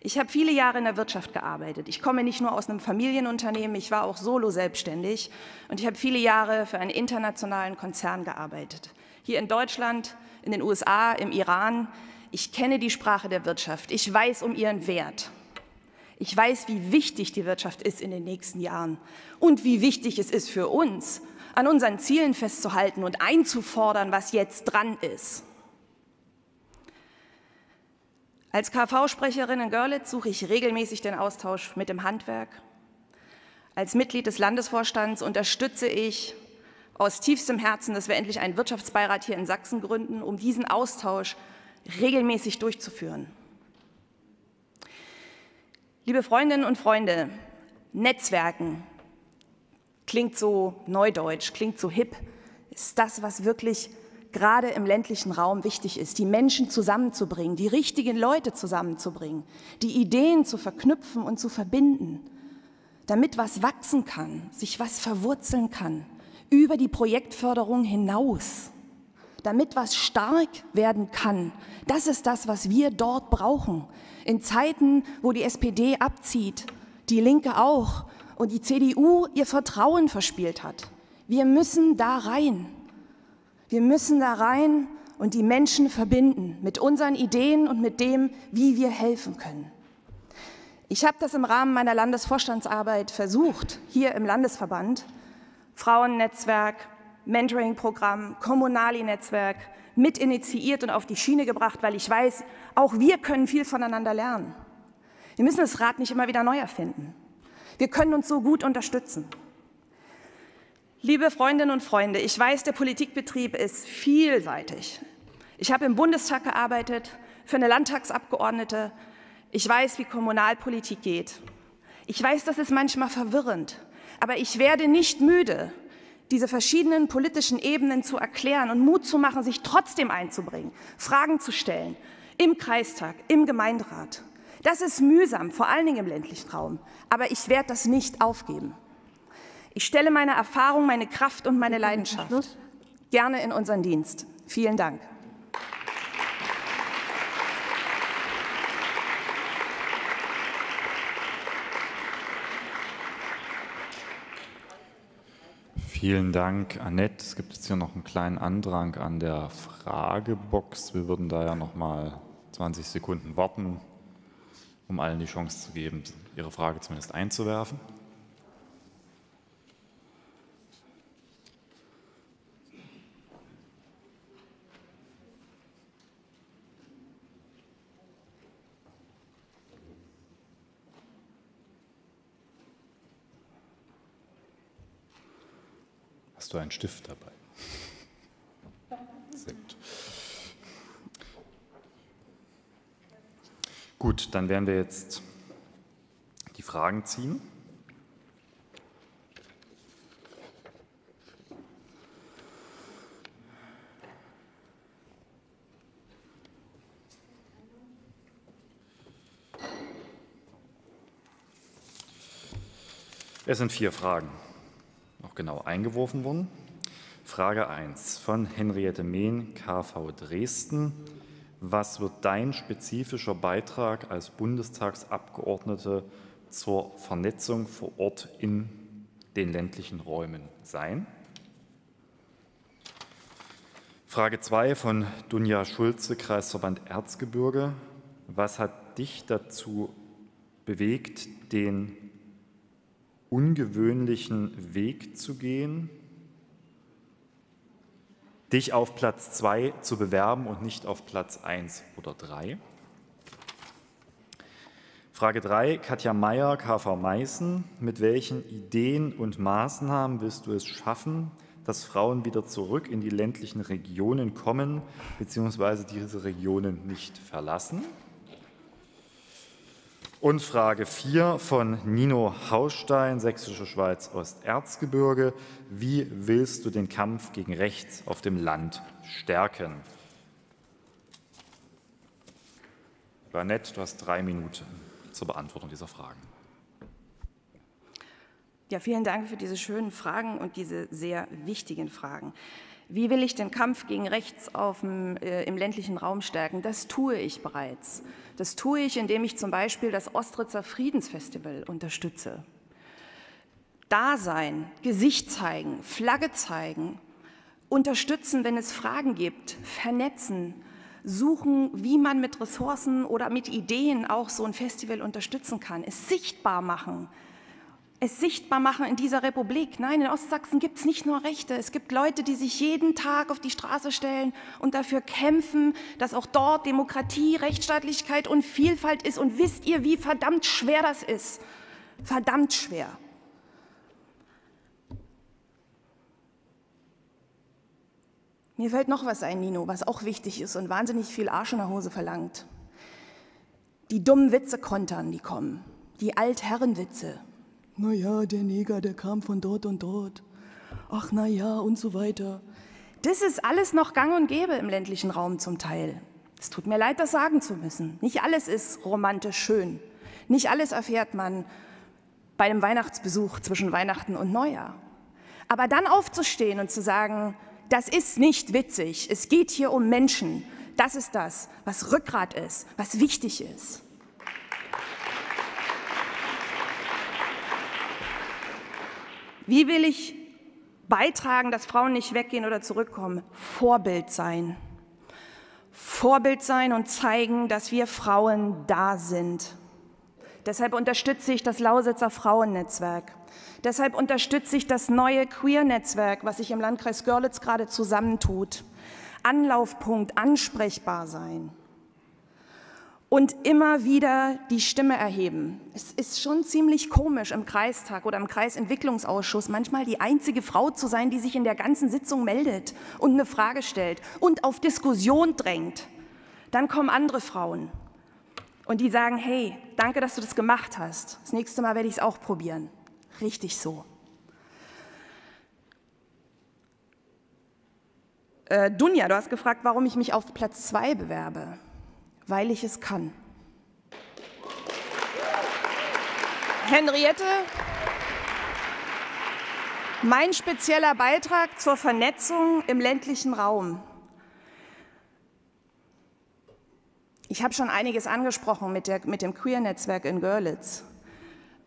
Ich habe viele Jahre in der Wirtschaft gearbeitet. Ich komme nicht nur aus einem Familienunternehmen, ich war auch solo selbstständig und ich habe viele Jahre für einen internationalen Konzern gearbeitet. Hier in Deutschland, in den USA, im Iran. Ich kenne die Sprache der Wirtschaft. Ich weiß um ihren Wert. Ich weiß, wie wichtig die Wirtschaft ist in den nächsten Jahren und wie wichtig es ist für uns, an unseren Zielen festzuhalten und einzufordern, was jetzt dran ist. Als KV-Sprecherin in Görlitz suche ich regelmäßig den Austausch mit dem Handwerk. Als Mitglied des Landesvorstands unterstütze ich aus tiefstem Herzen, dass wir endlich einen Wirtschaftsbeirat hier in Sachsen gründen, um diesen Austausch regelmäßig durchzuführen. Liebe Freundinnen und Freunde, Netzwerken klingt so neudeutsch, klingt so hip, ist das, was wirklich gerade im ländlichen Raum wichtig ist, die Menschen zusammenzubringen, die richtigen Leute zusammenzubringen, die Ideen zu verknüpfen und zu verbinden. damit was wachsen kann, sich was verwurzeln kann, über die Projektförderung hinaus, damit was stark werden kann. Das ist das, was wir dort brauchen. In Zeiten, wo die SPD abzieht, die Linke auch und die CDU ihr Vertrauen verspielt hat. Wir müssen da rein. Wir müssen da rein und die Menschen verbinden mit unseren Ideen und mit dem, wie wir helfen können. Ich habe das im Rahmen meiner Landesvorstandsarbeit versucht, hier im Landesverband, Frauennetzwerk, Mentoring-Programm, Kommunali-Netzwerk mit initiiert und auf die Schiene gebracht, weil ich weiß, auch wir können viel voneinander lernen. Wir müssen das Rad nicht immer wieder neu erfinden. Wir können uns so gut unterstützen. Liebe Freundinnen und Freunde, ich weiß, der Politikbetrieb ist vielseitig. Ich habe im Bundestag gearbeitet, für eine Landtagsabgeordnete. Ich weiß, wie Kommunalpolitik geht. Ich weiß, das ist manchmal verwirrend, aber ich werde nicht müde, diese verschiedenen politischen Ebenen zu erklären und Mut zu machen, sich trotzdem einzubringen, Fragen zu stellen, im Kreistag, im Gemeinderat. Das ist mühsam, vor allen Dingen im ländlichen Raum, aber ich werde das nicht aufgeben. Ich stelle meine Erfahrung, meine Kraft und meine Leidenschaft gerne in unseren Dienst. Vielen Dank. Vielen Dank, Annette. Es gibt jetzt hier noch einen kleinen Andrang an der Fragebox. Wir würden da ja noch mal 20 Sekunden warten, um allen die Chance zu geben, ihre Frage zumindest einzuwerfen. Hast du einen Stift dabei? Sehr gut. Gut, dann werden wir jetzt die Fragen ziehen. Es sind vier Fragen genau eingeworfen worden. Frage 1 von Henriette Mehn, KV Dresden. Was wird dein spezifischer Beitrag als Bundestagsabgeordnete zur Vernetzung vor Ort in den ländlichen Räumen sein? Frage 2 von Dunja Schulze, Kreisverband Erzgebirge. Was hat dich dazu bewegt, den ungewöhnlichen Weg zu gehen, dich auf Platz 2 zu bewerben und nicht auf Platz 1 oder 3? Frage 3, Katja Meyer, KV Meißen. Mit welchen Ideen und Maßnahmen willst du es schaffen, dass Frauen wieder zurück in die ländlichen Regionen kommen bzw. diese Regionen nicht verlassen? Und Frage 4 von Nino Hausstein, Sächsische Schweiz Osterzgebirge. Wie willst du den Kampf gegen Rechts auf dem Land stärken? Bernett, du hast drei Minuten zur Beantwortung dieser Fragen. Ja, vielen Dank für diese schönen Fragen und diese sehr wichtigen Fragen. Wie will ich den Kampf gegen Rechts dem, äh, im ländlichen Raum stärken? Das tue ich bereits. Das tue ich, indem ich zum Beispiel das Ostritzer Friedensfestival unterstütze. Dasein, Gesicht zeigen, Flagge zeigen, unterstützen, wenn es Fragen gibt, vernetzen, suchen, wie man mit Ressourcen oder mit Ideen auch so ein Festival unterstützen kann, es sichtbar machen, es sichtbar machen in dieser Republik. Nein, in Ostsachsen gibt es nicht nur Rechte. Es gibt Leute, die sich jeden Tag auf die Straße stellen und dafür kämpfen, dass auch dort Demokratie, Rechtsstaatlichkeit und Vielfalt ist. Und wisst ihr, wie verdammt schwer das ist? Verdammt schwer. Mir fällt noch was ein, Nino, was auch wichtig ist und wahnsinnig viel Arsch in der Hose verlangt. Die dummen Witze kontern, die kommen. Die Altherrenwitze, na ja, der Neger, der kam von dort und dort. Ach na ja und so weiter. Das ist alles noch gang und gäbe im ländlichen Raum zum Teil. Es tut mir leid, das sagen zu müssen. Nicht alles ist romantisch schön. Nicht alles erfährt man bei einem Weihnachtsbesuch zwischen Weihnachten und Neujahr. Aber dann aufzustehen und zu sagen, das ist nicht witzig, es geht hier um Menschen, das ist das, was Rückgrat ist, was wichtig ist. Wie will ich beitragen, dass Frauen nicht weggehen oder zurückkommen? Vorbild sein. Vorbild sein und zeigen, dass wir Frauen da sind. Deshalb unterstütze ich das Lausitzer Frauennetzwerk. Deshalb unterstütze ich das neue Queer-Netzwerk, was sich im Landkreis Görlitz gerade zusammentut. Anlaufpunkt, ansprechbar sein und immer wieder die Stimme erheben. Es ist schon ziemlich komisch im Kreistag oder im Kreisentwicklungsausschuss manchmal die einzige Frau zu sein, die sich in der ganzen Sitzung meldet und eine Frage stellt und auf Diskussion drängt. Dann kommen andere Frauen und die sagen, hey, danke, dass du das gemacht hast. Das nächste Mal werde ich es auch probieren. Richtig so. Äh, Dunja, du hast gefragt, warum ich mich auf Platz zwei bewerbe weil ich es kann. Henriette, mein spezieller Beitrag zur Vernetzung im ländlichen Raum. Ich habe schon einiges angesprochen mit, der, mit dem Queer-Netzwerk in Görlitz.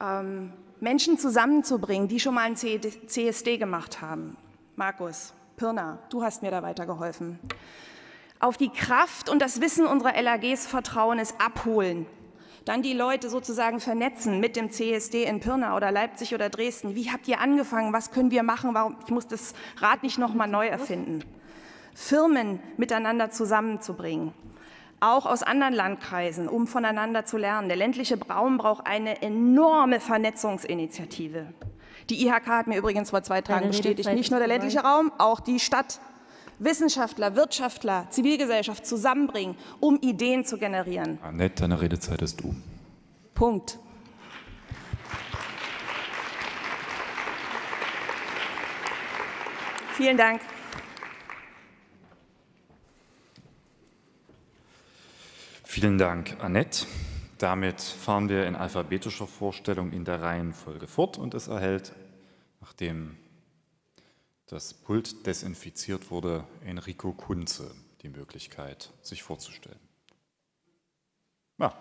Ähm, Menschen zusammenzubringen, die schon mal ein CSD gemacht haben. Markus, Pirna, du hast mir da weitergeholfen auf die Kraft und das Wissen unserer LAGs vertrauen, es abholen. Dann die Leute sozusagen vernetzen mit dem CSD in Pirna oder Leipzig oder Dresden. Wie habt ihr angefangen? Was können wir machen? Warum? Ich muss das Rad nicht noch mal neu erfinden. Firmen miteinander zusammenzubringen, auch aus anderen Landkreisen, um voneinander zu lernen. Der ländliche Raum braucht eine enorme Vernetzungsinitiative. Die IHK hat mir übrigens vor zwei Tagen bestätigt, nicht nur der ländliche Raum, auch die Stadt Wissenschaftler, Wirtschaftler, Zivilgesellschaft zusammenbringen, um Ideen zu generieren. Annette, deine Redezeit ist du. Punkt. Vielen Dank. Vielen Dank, Annette. Damit fahren wir in alphabetischer Vorstellung in der Reihenfolge fort und es erhält, nachdem das Pult desinfiziert wurde, Enrico Kunze die Möglichkeit, sich vorzustellen. Ja.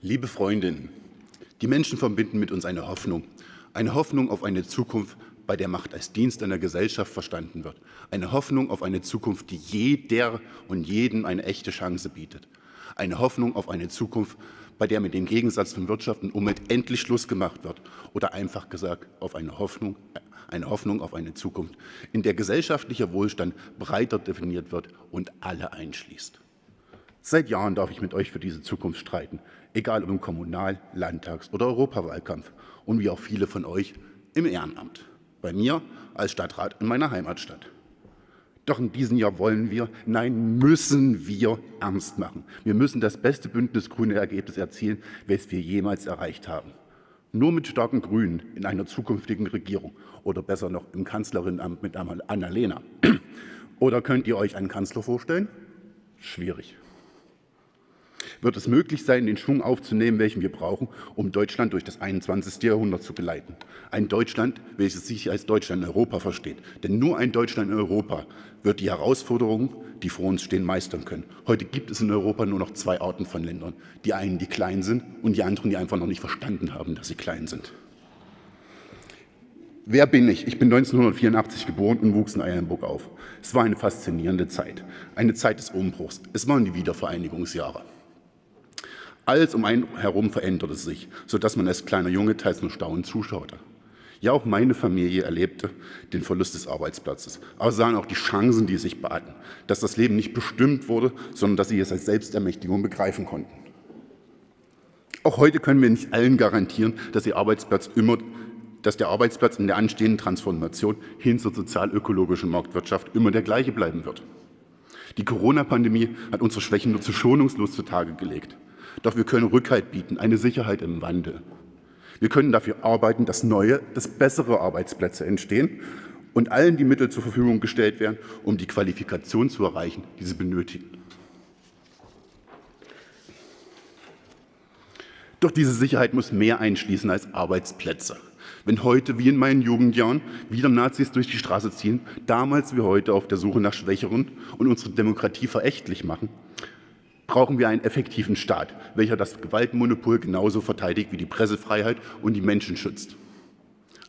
Liebe Freundinnen, die Menschen verbinden mit uns eine Hoffnung, eine Hoffnung auf eine Zukunft, bei der Macht als Dienst einer Gesellschaft verstanden wird. Eine Hoffnung auf eine Zukunft, die jeder und jedem eine echte Chance bietet. Eine Hoffnung auf eine Zukunft, bei der mit dem Gegensatz von Wirtschaft und Umwelt endlich Schluss gemacht wird. Oder einfach gesagt, auf eine Hoffnung, eine Hoffnung auf eine Zukunft, in der gesellschaftlicher Wohlstand breiter definiert wird und alle einschließt. Seit Jahren darf ich mit euch für diese Zukunft streiten, egal ob im Kommunal-, Landtags- oder Europawahlkampf und wie auch viele von euch im Ehrenamt bei mir als Stadtrat in meiner Heimatstadt. Doch in diesem Jahr wollen wir, nein, müssen wir ernst machen. Wir müssen das beste bündnisgrüne Ergebnis erzielen, welches wir jemals erreicht haben. Nur mit starken Grünen in einer zukünftigen Regierung oder besser noch im Kanzlerinnenamt mit Annalena. Oder könnt ihr euch einen Kanzler vorstellen? Schwierig wird es möglich sein, den Schwung aufzunehmen, welchen wir brauchen, um Deutschland durch das 21. Jahrhundert zu geleiten. Ein Deutschland, welches sich als Deutschland in Europa versteht. Denn nur ein Deutschland in Europa wird die Herausforderungen, die vor uns stehen, meistern können. Heute gibt es in Europa nur noch zwei Arten von Ländern. Die einen, die klein sind und die anderen, die einfach noch nicht verstanden haben, dass sie klein sind. Wer bin ich? Ich bin 1984 geboren und wuchs in Eilenburg auf. Es war eine faszinierende Zeit, eine Zeit des Umbruchs. Es waren die Wiedervereinigungsjahre. Alles um einen herum veränderte sich, sodass man als kleiner Junge teils nur staunend zuschaute. Ja, auch meine Familie erlebte den Verlust des Arbeitsplatzes, aber sahen auch die Chancen, die sich baten, dass das Leben nicht bestimmt wurde, sondern dass sie es als Selbstermächtigung begreifen konnten. Auch heute können wir nicht allen garantieren, dass, immer, dass der Arbeitsplatz in der anstehenden Transformation hin zur sozial-ökologischen Marktwirtschaft immer der gleiche bleiben wird. Die Corona-Pandemie hat unsere Schwächen nur zu schonungslos zutage gelegt. Doch wir können Rückhalt bieten, eine Sicherheit im Wandel. Wir können dafür arbeiten, dass neue, dass bessere Arbeitsplätze entstehen und allen die Mittel zur Verfügung gestellt werden, um die Qualifikation zu erreichen, die sie benötigen. Doch diese Sicherheit muss mehr einschließen als Arbeitsplätze. Wenn heute, wie in meinen Jugendjahren, wieder Nazis durch die Straße ziehen, damals wie heute auf der Suche nach Schwächeren und unsere Demokratie verächtlich machen, brauchen wir einen effektiven Staat, welcher das Gewaltmonopol genauso verteidigt wie die Pressefreiheit und die Menschen schützt.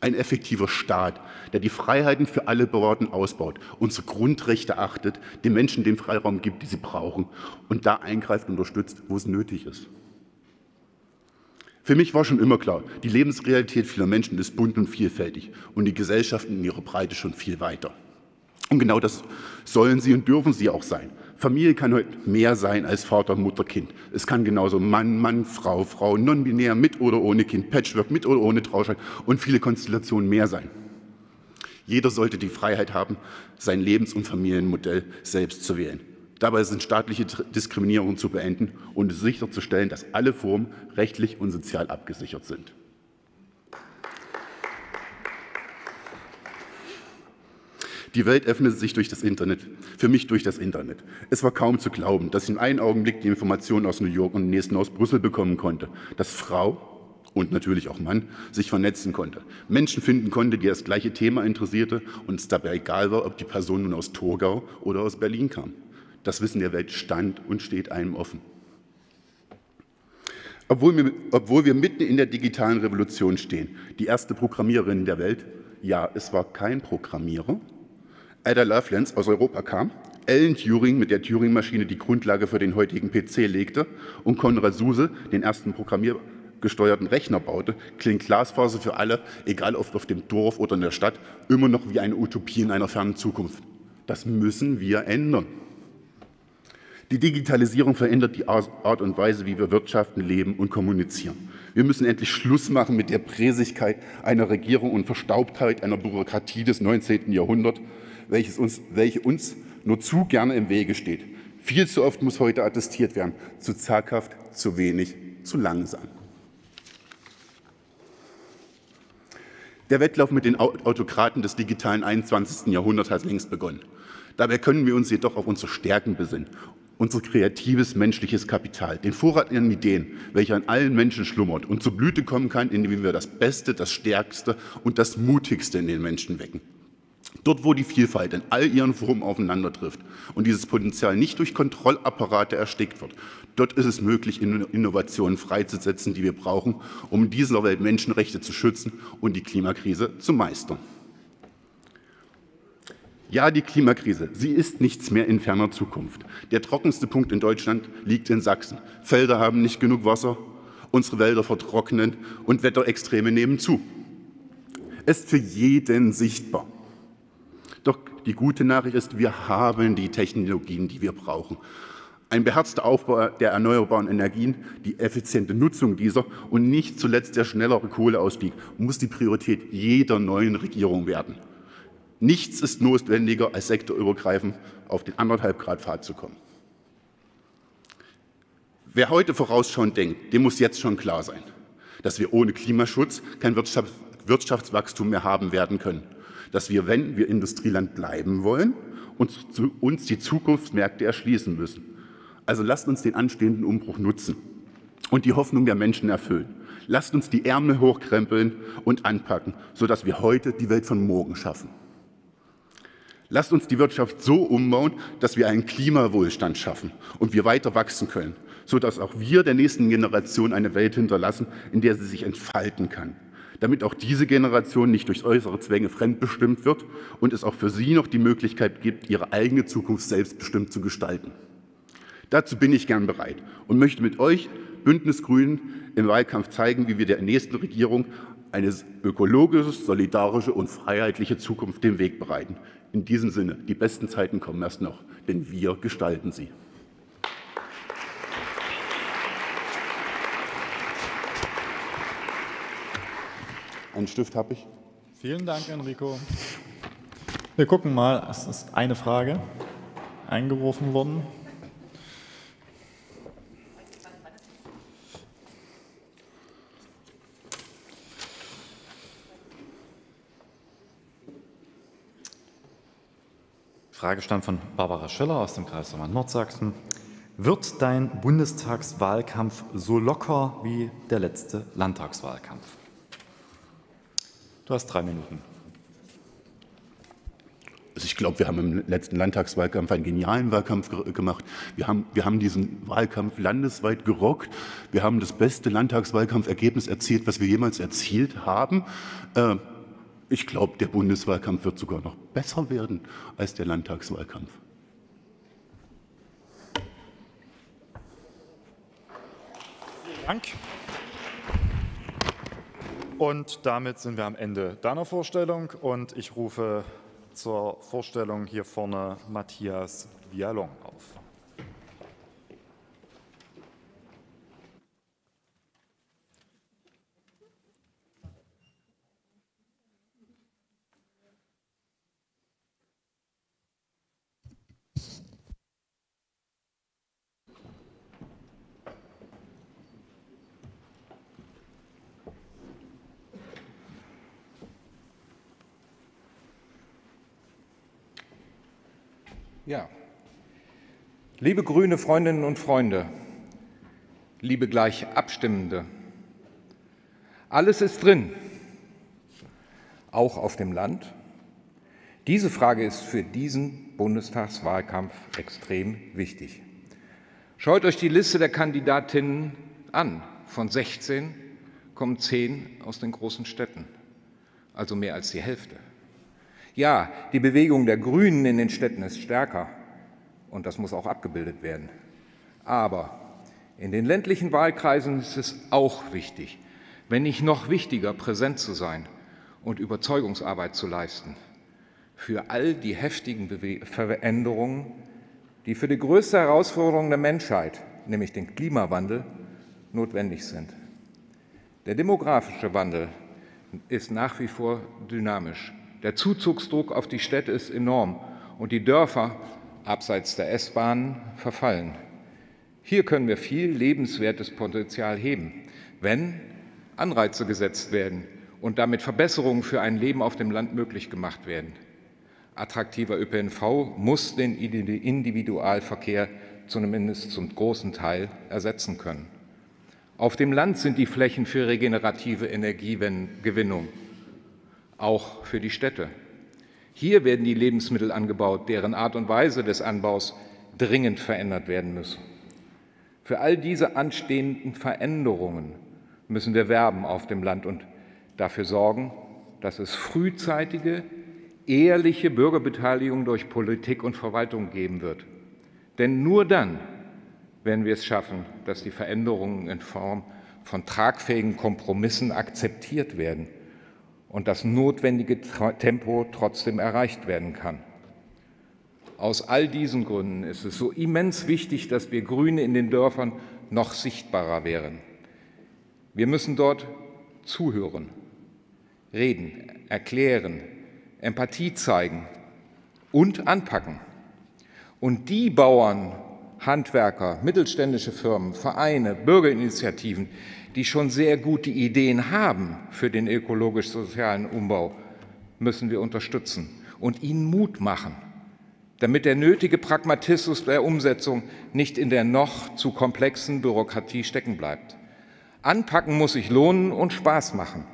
Ein effektiver Staat, der die Freiheiten für alle Bewahrten ausbaut, unsere Grundrechte achtet, den Menschen den Freiraum gibt, den sie brauchen und da eingreift und unterstützt, wo es nötig ist. Für mich war schon immer klar, die Lebensrealität vieler Menschen ist bunt und vielfältig und die Gesellschaften in ihrer Breite schon viel weiter. Und genau das sollen sie und dürfen sie auch sein. Familie kann heute mehr sein als Vater, Mutter, Kind. Es kann genauso Mann, Mann, Frau, Frau, non-binär, mit oder ohne Kind, Patchwork, mit oder ohne Trauschein und viele Konstellationen mehr sein. Jeder sollte die Freiheit haben, sein Lebens- und Familienmodell selbst zu wählen. Dabei sind staatliche Diskriminierungen zu beenden und sicherzustellen, dass alle Formen rechtlich und sozial abgesichert sind. Die Welt öffnete sich durch das Internet, für mich durch das Internet. Es war kaum zu glauben, dass ich in einem Augenblick die Informationen aus New York und im nächsten aus Brüssel bekommen konnte, dass Frau und natürlich auch Mann sich vernetzen konnte, Menschen finden konnte, die das gleiche Thema interessierte und es dabei egal war, ob die Person nun aus Torgau oder aus Berlin kam. Das Wissen der Welt stand und steht einem offen. Obwohl wir, obwohl wir mitten in der digitalen Revolution stehen, die erste Programmiererin der Welt, ja, es war kein Programmierer, Ada Lovelace aus Europa kam, Alan Turing mit der Turing-Maschine die Grundlage für den heutigen PC legte und Konrad Suse den ersten programmiergesteuerten Rechner baute, klingt Glasfaser für alle, egal ob auf dem Dorf oder in der Stadt, immer noch wie eine Utopie in einer fernen Zukunft. Das müssen wir ändern. Die Digitalisierung verändert die Art und Weise, wie wir wirtschaften, leben und kommunizieren. Wir müssen endlich Schluss machen mit der Präsigkeit einer Regierung und Verstaubtheit einer Bürokratie des 19. Jahrhunderts, welches uns, welche uns nur zu gerne im Wege steht. Viel zu oft muss heute attestiert werden, zu zaghaft, zu wenig, zu langsam. Der Wettlauf mit den Autokraten des digitalen 21. Jahrhunderts hat längst begonnen. Dabei können wir uns jedoch auf unsere Stärken besinnen, unser kreatives menschliches Kapital, den Vorrat an Ideen, welcher in allen Menschen schlummert und zur Blüte kommen kann, indem wir das Beste, das Stärkste und das Mutigste in den Menschen wecken. Dort, wo die Vielfalt in all ihren Formen aufeinander trifft und dieses Potenzial nicht durch Kontrollapparate erstickt wird, dort ist es möglich, Innovationen freizusetzen, die wir brauchen, um in dieser Welt Menschenrechte zu schützen und die Klimakrise zu meistern. Ja, die Klimakrise, sie ist nichts mehr in ferner Zukunft. Der trockenste Punkt in Deutschland liegt in Sachsen. Felder haben nicht genug Wasser, unsere Wälder vertrocknen und Wetterextreme nehmen zu. Es ist für jeden sichtbar. Die gute Nachricht ist, wir haben die Technologien, die wir brauchen. Ein beherzter Aufbau der erneuerbaren Energien, die effiziente Nutzung dieser und nicht zuletzt der schnellere Kohleausstieg muss die Priorität jeder neuen Regierung werden. Nichts ist notwendiger, als sektorübergreifend auf den anderthalb Grad Pfad zu kommen. Wer heute vorausschauend denkt, dem muss jetzt schon klar sein, dass wir ohne Klimaschutz kein Wirtschaftswachstum mehr haben werden können dass wir, wenn wir Industrieland bleiben wollen, uns, uns die Zukunftsmärkte erschließen müssen. Also lasst uns den anstehenden Umbruch nutzen und die Hoffnung der Menschen erfüllen. Lasst uns die Ärmel hochkrempeln und anpacken, sodass wir heute die Welt von morgen schaffen. Lasst uns die Wirtschaft so umbauen, dass wir einen Klimawohlstand schaffen und wir weiter wachsen können, sodass auch wir der nächsten Generation eine Welt hinterlassen, in der sie sich entfalten kann damit auch diese Generation nicht durch äußere Zwänge fremdbestimmt wird und es auch für sie noch die Möglichkeit gibt, ihre eigene Zukunft selbstbestimmt zu gestalten. Dazu bin ich gern bereit und möchte mit euch Bündnisgrünen im Wahlkampf zeigen, wie wir der nächsten Regierung eine ökologische, solidarische und freiheitliche Zukunft den Weg bereiten. In diesem Sinne, die besten Zeiten kommen erst noch, denn wir gestalten sie. Einen Stift habe ich. Vielen Dank, Enrico. Wir gucken mal, es ist eine Frage eingeworfen worden. Frage stammt von Barbara Schiller aus dem Kreis Nordsachsen. Wird dein Bundestagswahlkampf so locker wie der letzte Landtagswahlkampf? Du hast drei Minuten. Also ich glaube, wir haben im letzten Landtagswahlkampf einen genialen Wahlkampf gemacht. Wir haben, wir haben diesen Wahlkampf landesweit gerockt. Wir haben das beste Landtagswahlkampfergebnis erzielt, was wir jemals erzielt haben. Äh, ich glaube, der Bundeswahlkampf wird sogar noch besser werden als der Landtagswahlkampf. Vielen Dank. Und damit sind wir am Ende deiner Vorstellung und ich rufe zur Vorstellung hier vorne Matthias Vialon auf. Ja. Liebe grüne Freundinnen und Freunde, liebe gleich Abstimmende, alles ist drin, auch auf dem Land. Diese Frage ist für diesen Bundestagswahlkampf extrem wichtig. Schaut euch die Liste der Kandidatinnen an. Von 16 kommen 10 aus den großen Städten, also mehr als die Hälfte. Ja, die Bewegung der Grünen in den Städten ist stärker und das muss auch abgebildet werden. Aber in den ländlichen Wahlkreisen ist es auch wichtig, wenn nicht noch wichtiger, präsent zu sein und Überzeugungsarbeit zu leisten für all die heftigen Veränderungen, die für die größte Herausforderung der Menschheit, nämlich den Klimawandel, notwendig sind. Der demografische Wandel ist nach wie vor dynamisch. Der Zuzugsdruck auf die Städte ist enorm und die Dörfer abseits der S-Bahnen verfallen. Hier können wir viel lebenswertes Potenzial heben, wenn Anreize gesetzt werden und damit Verbesserungen für ein Leben auf dem Land möglich gemacht werden. Attraktiver ÖPNV muss den Individualverkehr zumindest zum großen Teil ersetzen können. Auf dem Land sind die Flächen für regenerative Energiegewinnung auch für die Städte. Hier werden die Lebensmittel angebaut, deren Art und Weise des Anbaus dringend verändert werden müssen. Für all diese anstehenden Veränderungen müssen wir werben auf dem Land und dafür sorgen, dass es frühzeitige, ehrliche Bürgerbeteiligung durch Politik und Verwaltung geben wird. Denn nur dann werden wir es schaffen, dass die Veränderungen in Form von tragfähigen Kompromissen akzeptiert werden und das notwendige Tempo trotzdem erreicht werden kann. Aus all diesen Gründen ist es so immens wichtig, dass wir Grüne in den Dörfern noch sichtbarer wären. Wir müssen dort zuhören, reden, erklären, Empathie zeigen und anpacken. Und die Bauern, Handwerker, mittelständische Firmen, Vereine, Bürgerinitiativen, die schon sehr gute Ideen haben für den ökologisch-sozialen Umbau, müssen wir unterstützen und ihnen Mut machen, damit der nötige Pragmatismus der Umsetzung nicht in der noch zu komplexen Bürokratie stecken bleibt. Anpacken muss sich lohnen und Spaß machen.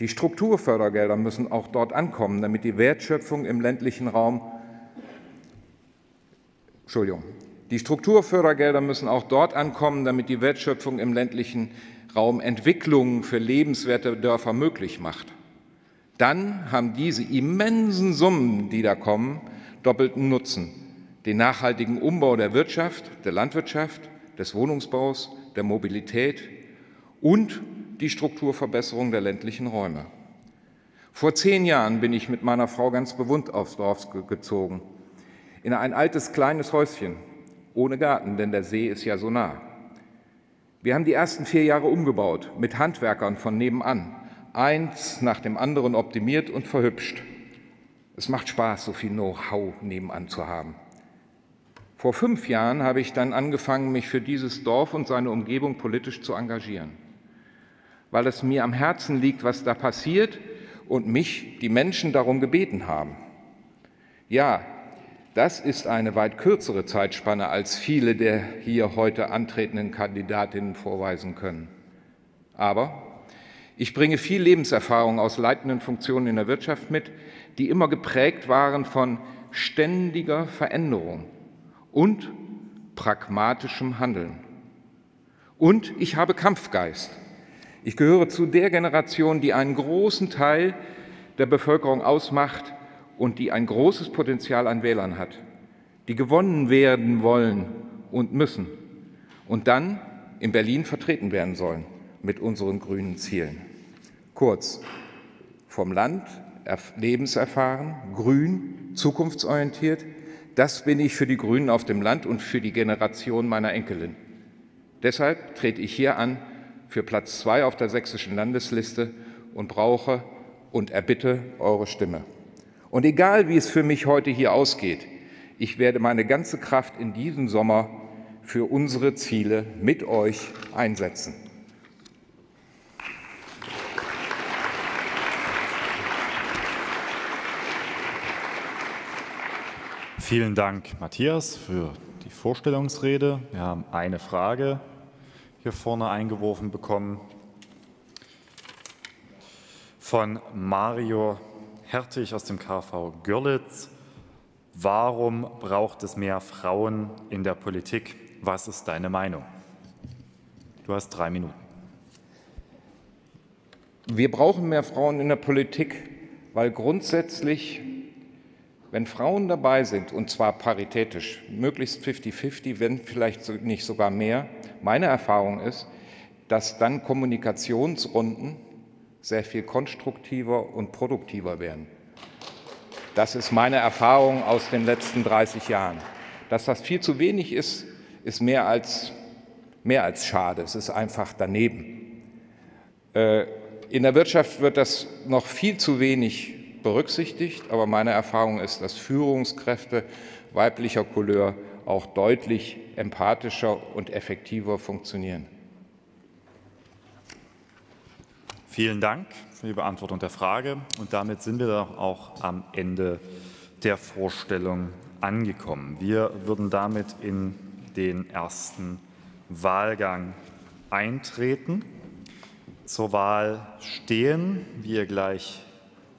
Die Strukturfördergelder müssen auch dort ankommen, damit die Wertschöpfung im ländlichen Raum Entschuldigung, die Strukturfördergelder müssen auch dort ankommen, damit die Wertschöpfung im ländlichen Raum Entwicklungen für lebenswerte Dörfer möglich macht. Dann haben diese immensen Summen, die da kommen, doppelten Nutzen. Den nachhaltigen Umbau der Wirtschaft, der Landwirtschaft, des Wohnungsbaus, der Mobilität und die Strukturverbesserung der ländlichen Räume. Vor zehn Jahren bin ich mit meiner Frau ganz bewusst aufs Dorf gezogen, in ein altes kleines Häuschen ohne Garten, denn der See ist ja so nah. Wir haben die ersten vier Jahre umgebaut mit Handwerkern von nebenan, eins nach dem anderen optimiert und verhübscht. Es macht Spaß, so viel Know-how nebenan zu haben. Vor fünf Jahren habe ich dann angefangen, mich für dieses Dorf und seine Umgebung politisch zu engagieren, weil es mir am Herzen liegt, was da passiert und mich die Menschen darum gebeten haben. Ja, das ist eine weit kürzere Zeitspanne, als viele der hier heute antretenden Kandidatinnen vorweisen können. Aber ich bringe viel Lebenserfahrung aus leitenden Funktionen in der Wirtschaft mit, die immer geprägt waren von ständiger Veränderung und pragmatischem Handeln. Und ich habe Kampfgeist. Ich gehöre zu der Generation, die einen großen Teil der Bevölkerung ausmacht und die ein großes Potenzial an Wählern hat, die gewonnen werden wollen und müssen und dann in Berlin vertreten werden sollen mit unseren grünen Zielen. Kurz, vom Land lebenserfahren, grün, zukunftsorientiert, das bin ich für die Grünen auf dem Land und für die Generation meiner Enkelin. Deshalb trete ich hier an für Platz zwei auf der sächsischen Landesliste und brauche und erbitte eure Stimme. Und egal, wie es für mich heute hier ausgeht, ich werde meine ganze Kraft in diesem Sommer für unsere Ziele mit euch einsetzen. Vielen Dank, Matthias, für die Vorstellungsrede. Wir haben eine Frage hier vorne eingeworfen bekommen von Mario Hertig aus dem KV Görlitz. Warum braucht es mehr Frauen in der Politik? Was ist deine Meinung? Du hast drei Minuten. Wir brauchen mehr Frauen in der Politik, weil grundsätzlich, wenn Frauen dabei sind, und zwar paritätisch, möglichst 50-50, wenn vielleicht nicht sogar mehr, meine Erfahrung ist, dass dann Kommunikationsrunden sehr viel konstruktiver und produktiver werden. Das ist meine Erfahrung aus den letzten 30 Jahren. Dass das viel zu wenig ist, ist mehr als, mehr als schade. Es ist einfach daneben. Äh, in der Wirtschaft wird das noch viel zu wenig berücksichtigt, aber meine Erfahrung ist, dass Führungskräfte weiblicher Couleur auch deutlich empathischer und effektiver funktionieren. Vielen Dank für die Beantwortung der Frage. Und damit sind wir auch am Ende der Vorstellung angekommen. Wir würden damit in den ersten Wahlgang eintreten. Zur Wahl stehen, wie ihr gleich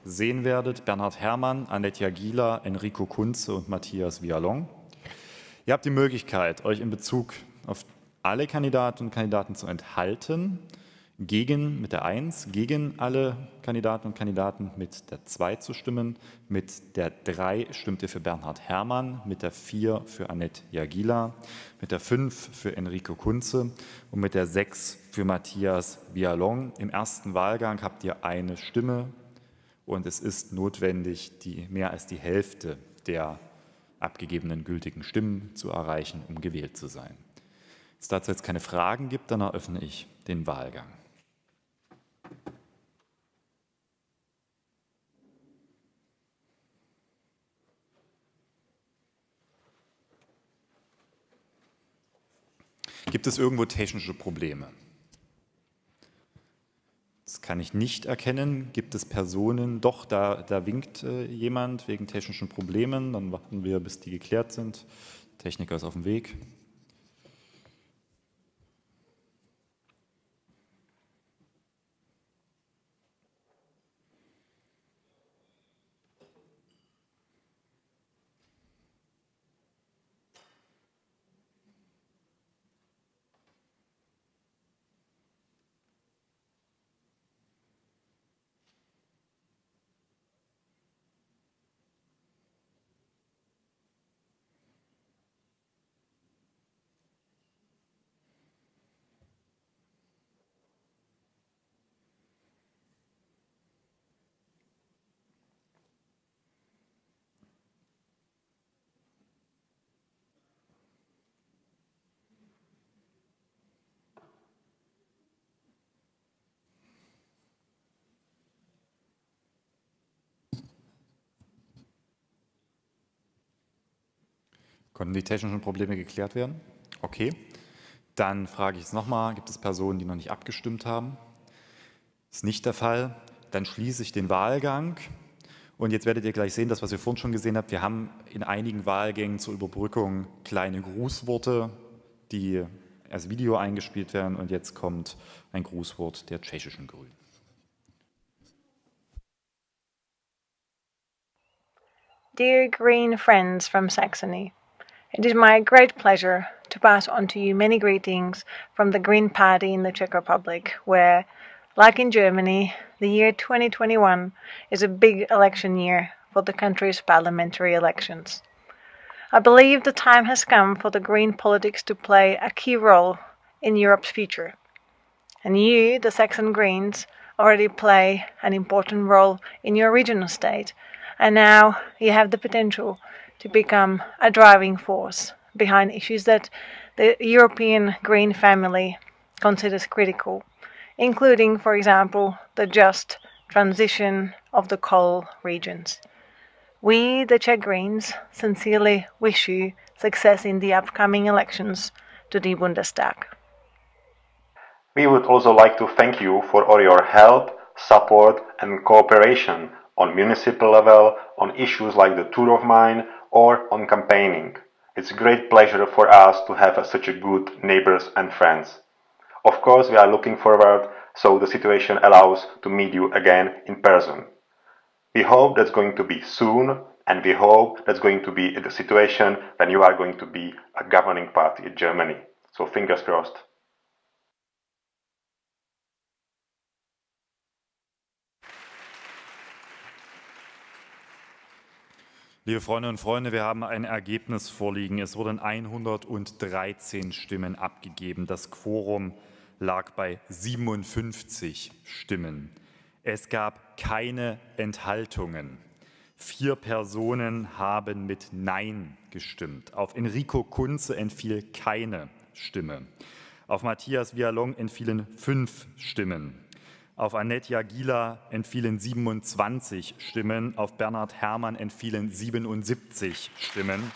sehen werdet, Bernhard Herrmann, Annette Jagila, Enrico Kunze und Matthias Vialon. Ihr habt die Möglichkeit, euch in Bezug auf alle Kandidatinnen und Kandidaten zu enthalten gegen mit der 1, gegen alle Kandidaten und Kandidaten mit der 2 zu stimmen, mit der 3 stimmt ihr für Bernhard Herrmann, mit der 4 für Annette Jagila, mit der 5 für Enrico Kunze und mit der 6 für Matthias Bialong. Im ersten Wahlgang habt ihr eine Stimme und es ist notwendig, die mehr als die Hälfte der abgegebenen gültigen Stimmen zu erreichen, um gewählt zu sein. Wenn es dazu jetzt keine Fragen gibt, dann eröffne ich den Wahlgang. Gibt es irgendwo technische Probleme? Das kann ich nicht erkennen. Gibt es Personen? Doch, da, da winkt äh, jemand wegen technischen Problemen. Dann warten wir, bis die geklärt sind. Der Techniker ist auf dem Weg. Konnten die technischen Probleme geklärt werden? Okay. Dann frage ich es nochmal, gibt es Personen, die noch nicht abgestimmt haben? Ist nicht der Fall. Dann schließe ich den Wahlgang Und jetzt werdet ihr gleich sehen, das, was ihr vorhin schon gesehen habt, wir haben in einigen Wahlgängen zur Überbrückung kleine Grußworte, die als Video eingespielt werden. Und jetzt kommt ein Grußwort der tschechischen Grünen. Dear Green friends from Saxony, it is my great pleasure to pass on to you many greetings from the Green Party in the Czech Republic, where, like in Germany, the year 2021 is a big election year for the country's parliamentary elections. I believe the time has come for the green politics to play a key role in Europe's future. And you, the Saxon Greens, already play an important role in your regional state, and now you have the potential to become a driving force behind issues that the European Green family considers critical, including, for example, the just transition of the coal regions. We, the Czech Greens, sincerely wish you success in the upcoming elections to the Bundestag. We would also like to thank you for all your help, support and cooperation on municipal level, on issues like the Tour of Mine or on campaigning. It's a great pleasure for us to have such a good neighbors and friends. Of course, we are looking forward so the situation allows to meet you again in person. We hope that's going to be soon, and we hope that's going to be the situation when you are going to be a governing party in Germany. So fingers crossed. Liebe Freundinnen und Freunde, wir haben ein Ergebnis vorliegen. Es wurden 113 Stimmen abgegeben. Das Quorum lag bei 57 Stimmen. Es gab keine Enthaltungen. Vier Personen haben mit Nein gestimmt. Auf Enrico Kunze entfiel keine Stimme. Auf Matthias Vialong entfielen fünf Stimmen. Auf Annette Jagila entfielen 27 Stimmen, auf Bernhard Herrmann entfielen 77 Stimmen.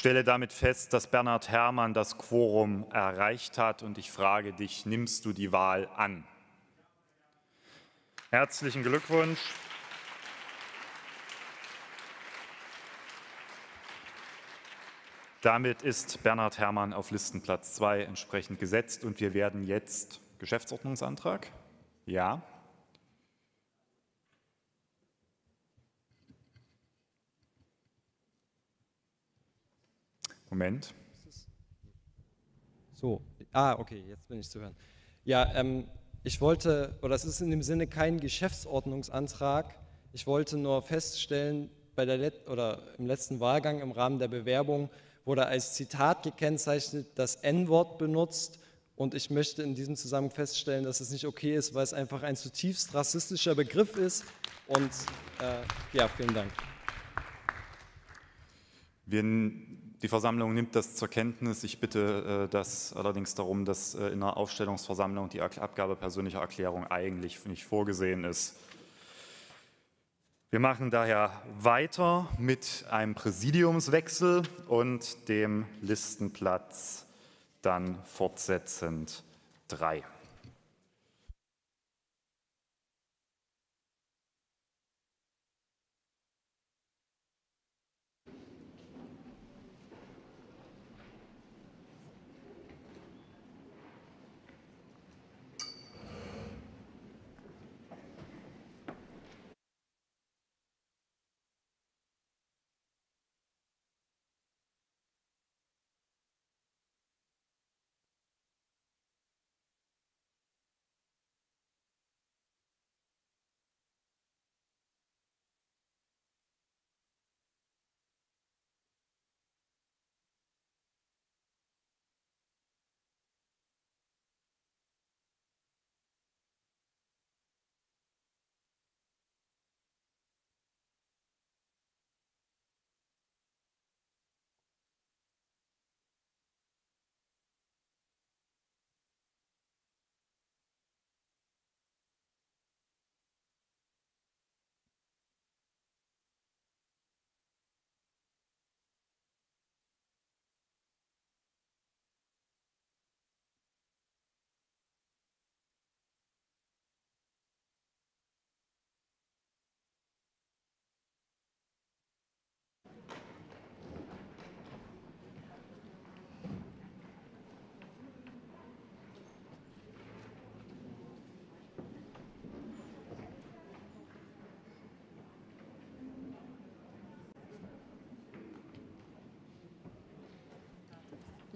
Stelle damit fest, dass Bernhard Herrmann das Quorum erreicht hat und ich frage dich, nimmst du die Wahl an? Herzlichen Glückwunsch. Damit ist Bernhard Herrmann auf Listenplatz 2 entsprechend gesetzt und wir werden jetzt Geschäftsordnungsantrag? Ja. Moment. So, ah, okay, jetzt bin ich zu hören. Ja, ähm, ich wollte, oder es ist in dem Sinne kein Geschäftsordnungsantrag. Ich wollte nur feststellen, bei der Let oder im letzten Wahlgang im Rahmen der Bewerbung wurde als Zitat gekennzeichnet das N-Wort benutzt. Und ich möchte in diesem Zusammenhang feststellen, dass es nicht okay ist, weil es einfach ein zutiefst rassistischer Begriff ist. Und äh, ja, vielen Dank. Wir die Versammlung nimmt das zur Kenntnis. Ich bitte äh, das allerdings darum, dass äh, in der Aufstellungsversammlung die Abgabe persönlicher Erklärung eigentlich nicht vorgesehen ist. Wir machen daher weiter mit einem Präsidiumswechsel und dem Listenplatz dann fortsetzend drei.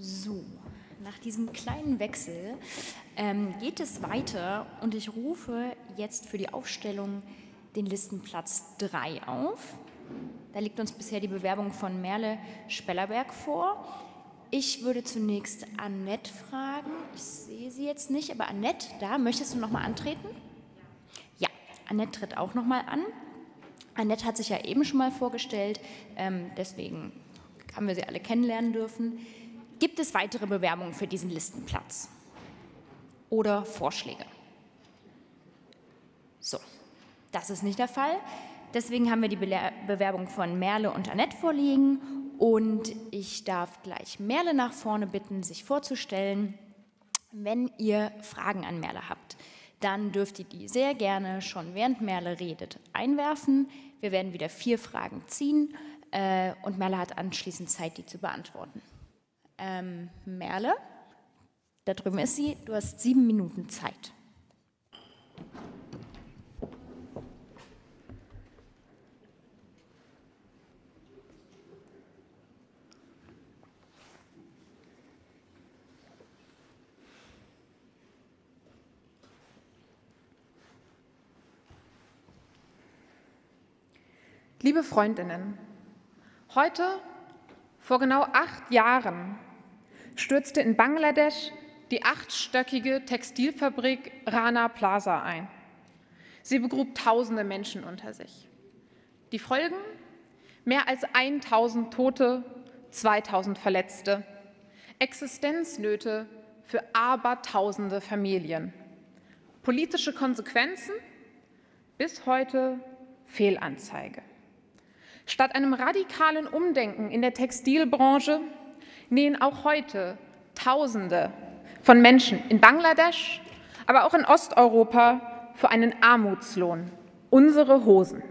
So, nach diesem kleinen Wechsel ähm, geht es weiter und ich rufe jetzt für die Aufstellung den Listenplatz 3 auf. Da liegt uns bisher die Bewerbung von Merle Spellerberg vor. Ich würde zunächst Annette fragen. Ich sehe sie jetzt nicht, aber Annette, da möchtest du noch mal antreten? Ja, Annette tritt auch noch mal an. Annette hat sich ja eben schon mal vorgestellt, ähm, deswegen haben wir sie alle kennenlernen dürfen. Gibt es weitere Bewerbungen für diesen Listenplatz? Oder Vorschläge? So, das ist nicht der Fall. Deswegen haben wir die Bewerbung von Merle und Annette vorliegen und ich darf gleich Merle nach vorne bitten, sich vorzustellen. Wenn ihr Fragen an Merle habt, dann dürft ihr die sehr gerne schon während Merle redet einwerfen. Wir werden wieder vier Fragen ziehen äh, und Merle hat anschließend Zeit, die zu beantworten. Ähm, Merle, da drüben ist sie, du hast sieben Minuten Zeit. Liebe Freundinnen, heute, vor genau acht Jahren, stürzte in Bangladesch die achtstöckige Textilfabrik Rana Plaza ein. Sie begrub tausende Menschen unter sich. Die Folgen? Mehr als 1000 Tote, 2000 Verletzte, Existenznöte für abertausende Familien. Politische Konsequenzen? Bis heute Fehlanzeige. Statt einem radikalen Umdenken in der Textilbranche nähen auch heute Tausende von Menschen in Bangladesch, aber auch in Osteuropa für einen Armutslohn unsere Hosen.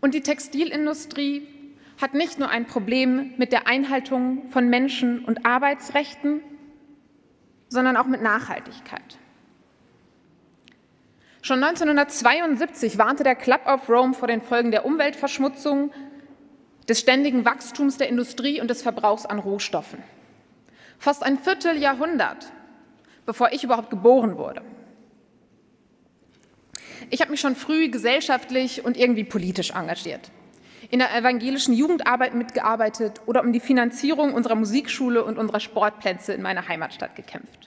Und die Textilindustrie hat nicht nur ein Problem mit der Einhaltung von Menschen- und Arbeitsrechten, sondern auch mit Nachhaltigkeit. Schon 1972 warnte der Club of Rome vor den Folgen der Umweltverschmutzung, des ständigen Wachstums der Industrie und des Verbrauchs an Rohstoffen. Fast ein Vierteljahrhundert, bevor ich überhaupt geboren wurde. Ich habe mich schon früh gesellschaftlich und irgendwie politisch engagiert, in der evangelischen Jugendarbeit mitgearbeitet oder um die Finanzierung unserer Musikschule und unserer Sportplätze in meiner Heimatstadt gekämpft.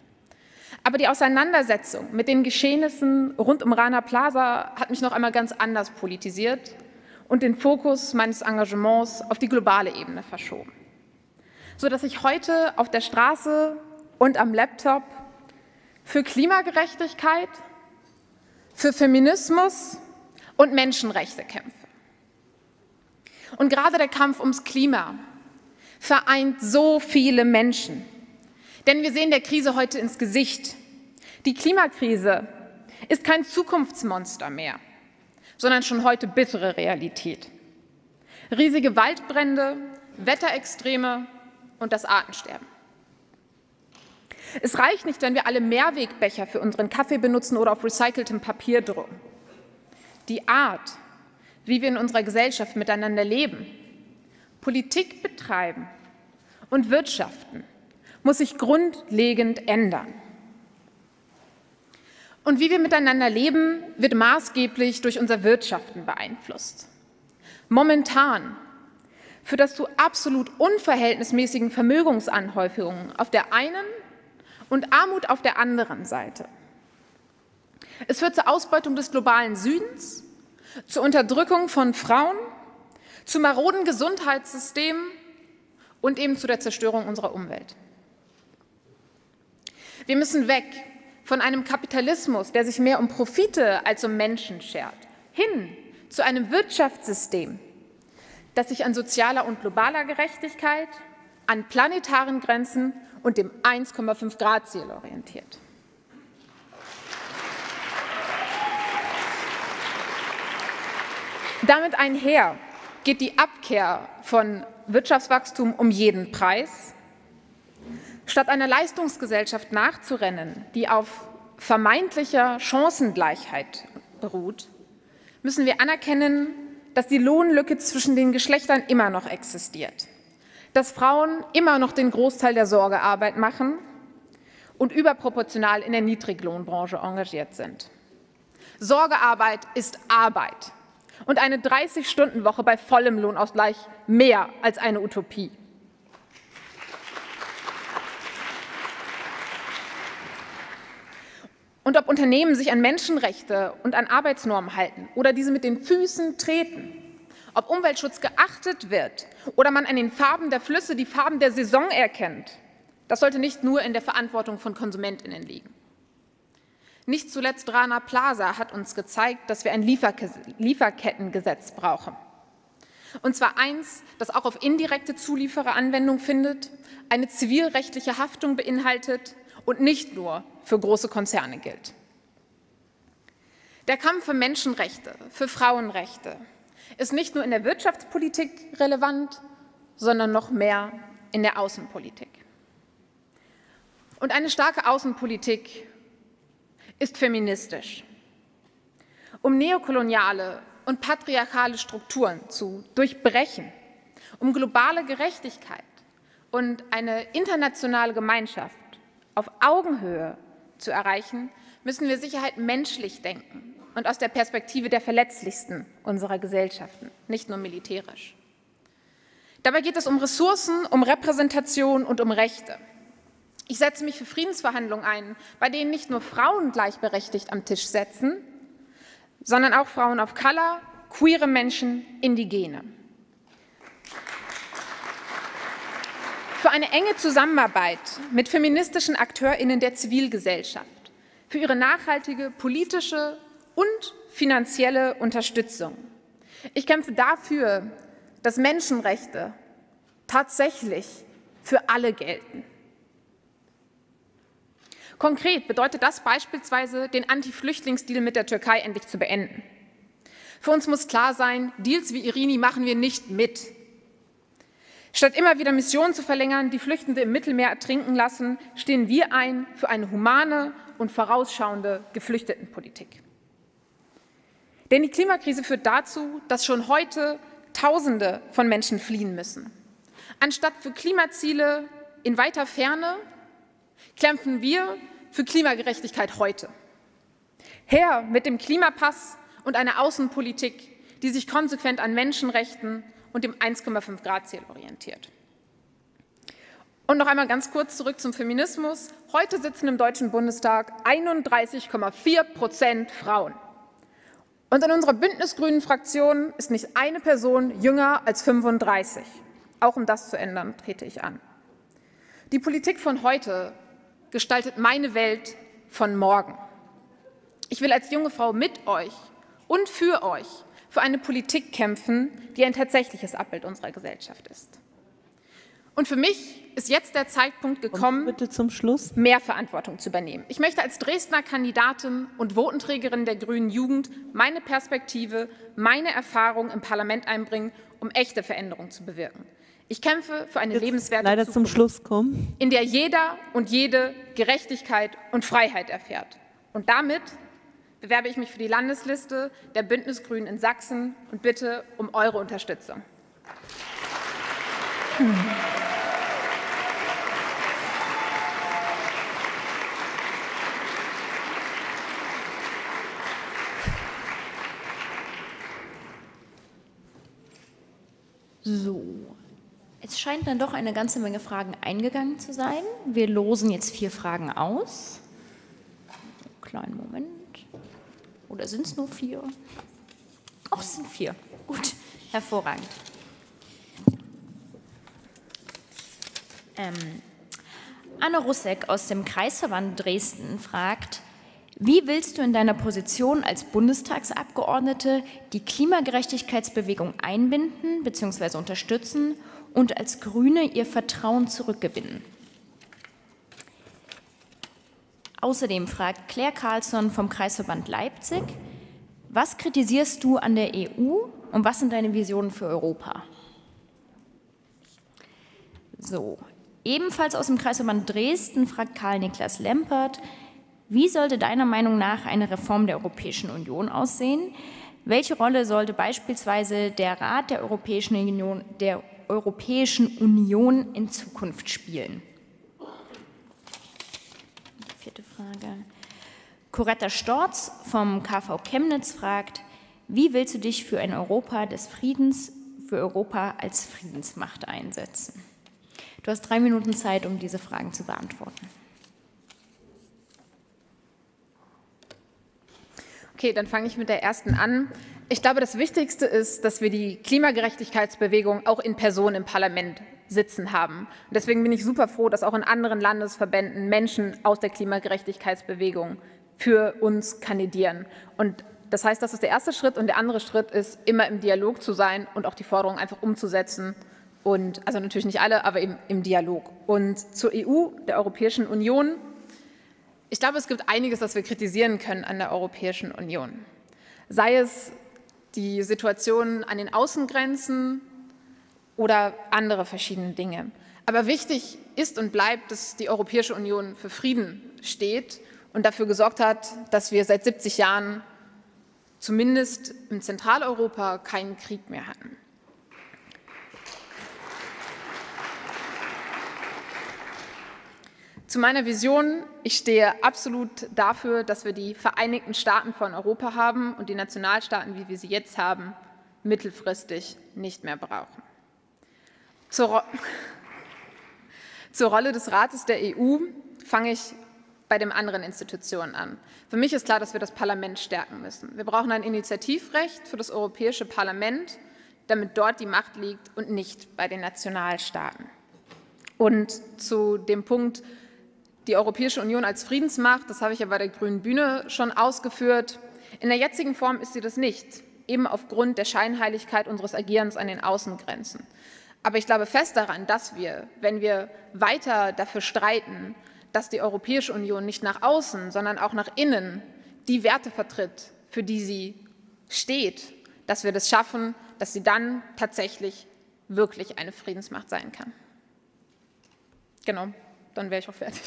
Aber die Auseinandersetzung mit den Geschehnissen rund um Rana Plaza hat mich noch einmal ganz anders politisiert und den Fokus meines Engagements auf die globale Ebene verschoben, sodass ich heute auf der Straße und am Laptop für Klimagerechtigkeit, für Feminismus und Menschenrechte kämpfe. Und gerade der Kampf ums Klima vereint so viele Menschen denn wir sehen der Krise heute ins Gesicht. Die Klimakrise ist kein Zukunftsmonster mehr, sondern schon heute bittere Realität. Riesige Waldbrände, Wetterextreme und das Artensterben. Es reicht nicht, wenn wir alle Mehrwegbecher für unseren Kaffee benutzen oder auf recyceltem Papier drucken. Die Art, wie wir in unserer Gesellschaft miteinander leben, Politik betreiben und wirtschaften, muss sich grundlegend ändern. Und wie wir miteinander leben, wird maßgeblich durch unser Wirtschaften beeinflusst. Momentan führt das zu absolut unverhältnismäßigen Vermögensanhäufungen auf der einen und Armut auf der anderen Seite. Es führt zur Ausbeutung des globalen Südens, zur Unterdrückung von Frauen, zu maroden Gesundheitssystemen und eben zu der Zerstörung unserer Umwelt. Wir müssen weg von einem Kapitalismus, der sich mehr um Profite als um Menschen schert, hin zu einem Wirtschaftssystem, das sich an sozialer und globaler Gerechtigkeit, an planetaren Grenzen und dem 1,5 Grad Ziel orientiert. Damit einher geht die Abkehr von Wirtschaftswachstum um jeden Preis Statt einer Leistungsgesellschaft nachzurennen, die auf vermeintlicher Chancengleichheit beruht, müssen wir anerkennen, dass die Lohnlücke zwischen den Geschlechtern immer noch existiert. dass Frauen immer noch den Großteil der Sorgearbeit machen und überproportional in der Niedriglohnbranche engagiert sind. Sorgearbeit ist Arbeit und eine 30-Stunden-Woche bei vollem Lohnausgleich mehr als eine Utopie. Und ob Unternehmen sich an Menschenrechte und an Arbeitsnormen halten oder diese mit den Füßen treten, ob Umweltschutz geachtet wird oder man an den Farben der Flüsse die Farben der Saison erkennt, das sollte nicht nur in der Verantwortung von Konsumentinnen liegen. Nicht zuletzt Rana Plaza hat uns gezeigt, dass wir ein Lieferkettengesetz brauchen. Und zwar eins, das auch auf indirekte Zulieferer Anwendung findet, eine zivilrechtliche Haftung beinhaltet und nicht nur für große Konzerne gilt. Der Kampf für Menschenrechte, für Frauenrechte ist nicht nur in der Wirtschaftspolitik relevant, sondern noch mehr in der Außenpolitik. Und eine starke Außenpolitik ist feministisch. Um neokoloniale und patriarchale Strukturen zu durchbrechen, um globale Gerechtigkeit und eine internationale Gemeinschaft auf Augenhöhe zu erreichen, müssen wir Sicherheit menschlich denken und aus der Perspektive der Verletzlichsten unserer Gesellschaften, nicht nur militärisch. Dabei geht es um Ressourcen, um Repräsentation und um Rechte. Ich setze mich für Friedensverhandlungen ein, bei denen nicht nur Frauen gleichberechtigt am Tisch sitzen, sondern auch Frauen of Color, queere Menschen, Indigene. Für eine enge Zusammenarbeit mit feministischen AkteurInnen der Zivilgesellschaft, für ihre nachhaltige politische und finanzielle Unterstützung. Ich kämpfe dafür, dass Menschenrechte tatsächlich für alle gelten. Konkret bedeutet das beispielsweise, den Anti-Flüchtlingsdeal mit der Türkei endlich zu beenden. Für uns muss klar sein, Deals wie Irini machen wir nicht mit. Statt immer wieder Missionen zu verlängern, die Flüchtende im Mittelmeer ertrinken lassen, stehen wir ein für eine humane und vorausschauende Geflüchtetenpolitik. Denn die Klimakrise führt dazu, dass schon heute Tausende von Menschen fliehen müssen. Anstatt für Klimaziele in weiter Ferne kämpfen wir für Klimagerechtigkeit heute. Her mit dem Klimapass und einer Außenpolitik, die sich konsequent an Menschenrechten und dem 1,5 Grad Ziel orientiert. Und noch einmal ganz kurz zurück zum Feminismus. Heute sitzen im Deutschen Bundestag 31,4 Prozent Frauen. Und in unserer Bündnisgrünen Fraktion ist nicht eine Person jünger als 35. Auch um das zu ändern, trete ich an. Die Politik von heute gestaltet meine Welt von morgen. Ich will als junge Frau mit euch und für euch für eine Politik kämpfen, die ein tatsächliches Abbild unserer Gesellschaft ist. Und für mich ist jetzt der Zeitpunkt gekommen, bitte zum Schluss. mehr Verantwortung zu übernehmen. Ich möchte als Dresdner Kandidatin und Votenträgerin der Grünen Jugend meine Perspektive, meine Erfahrung im Parlament einbringen, um echte Veränderungen zu bewirken. Ich kämpfe für eine Jetzt lebenswerte leider Zukunft, zum Schluss kommen. in der jeder und jede Gerechtigkeit und Freiheit erfährt. Und damit bewerbe ich mich für die Landesliste der Bündnisgrünen in Sachsen und bitte um eure Unterstützung. So, es scheint dann doch eine ganze Menge Fragen eingegangen zu sein. Wir losen jetzt vier Fragen aus. Kleinen Moment. Oder sind es nur vier? Es sind vier. Gut, hervorragend. Ähm, Anne Russek aus dem Kreisverband Dresden fragt, wie willst du in deiner Position als Bundestagsabgeordnete die Klimagerechtigkeitsbewegung einbinden bzw. unterstützen und als Grüne ihr Vertrauen zurückgewinnen? Außerdem fragt Claire Carlsson vom Kreisverband Leipzig, was kritisierst du an der EU und was sind deine Visionen für Europa? So, ebenfalls aus dem Kreisverband Dresden fragt Karl-Niklas Lempert, wie sollte deiner Meinung nach eine Reform der Europäischen Union aussehen? Welche Rolle sollte beispielsweise der Rat der Europäischen Union, der Europäischen Union in Zukunft spielen? Vierte Frage. Coretta Storz vom KV Chemnitz fragt, wie willst du dich für ein Europa des Friedens, für Europa als Friedensmacht einsetzen? Du hast drei Minuten Zeit, um diese Fragen zu beantworten. Okay, dann fange ich mit der ersten an. Ich glaube, das Wichtigste ist, dass wir die Klimagerechtigkeitsbewegung auch in Person im Parlament sitzen haben. Und deswegen bin ich super froh, dass auch in anderen Landesverbänden Menschen aus der Klimagerechtigkeitsbewegung für uns kandidieren. Und das heißt, das ist der erste Schritt und der andere Schritt ist, immer im Dialog zu sein und auch die Forderungen einfach umzusetzen. Und also natürlich nicht alle, aber eben im Dialog. Und zur EU, der Europäischen Union. Ich glaube, es gibt einiges, das wir kritisieren können an der Europäischen Union. Sei es die Situation an den Außengrenzen oder andere verschiedene Dinge. Aber wichtig ist und bleibt, dass die Europäische Union für Frieden steht und dafür gesorgt hat, dass wir seit 70 Jahren zumindest in Zentraleuropa keinen Krieg mehr hatten. Zu meiner Vision. Ich stehe absolut dafür, dass wir die Vereinigten Staaten von Europa haben und die Nationalstaaten, wie wir sie jetzt haben, mittelfristig nicht mehr brauchen. Zur, Ro Zur Rolle des Rates der EU fange ich bei den anderen Institutionen an. Für mich ist klar, dass wir das Parlament stärken müssen. Wir brauchen ein Initiativrecht für das Europäische Parlament, damit dort die Macht liegt und nicht bei den Nationalstaaten. Und zu dem Punkt, die Europäische Union als Friedensmacht, das habe ich ja bei der Grünen Bühne schon ausgeführt. In der jetzigen Form ist sie das nicht, eben aufgrund der Scheinheiligkeit unseres Agierens an den Außengrenzen. Aber ich glaube fest daran, dass wir, wenn wir weiter dafür streiten, dass die Europäische Union nicht nach außen, sondern auch nach innen die Werte vertritt, für die sie steht, dass wir das schaffen, dass sie dann tatsächlich wirklich eine Friedensmacht sein kann. Genau, dann wäre ich auch fertig.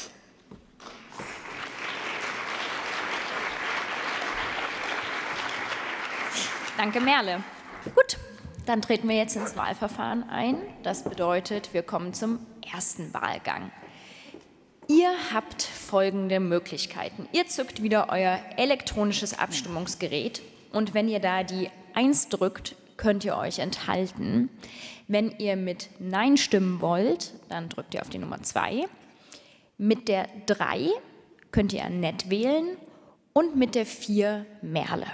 Danke, Merle. Gut, dann treten wir jetzt ins Wahlverfahren ein. Das bedeutet, wir kommen zum ersten Wahlgang. Ihr habt folgende Möglichkeiten. Ihr zückt wieder euer elektronisches Abstimmungsgerät und wenn ihr da die 1 drückt, könnt ihr euch enthalten. Wenn ihr mit Nein stimmen wollt, dann drückt ihr auf die Nummer 2. Mit der 3 könnt ihr Nett wählen und mit der 4 Merle.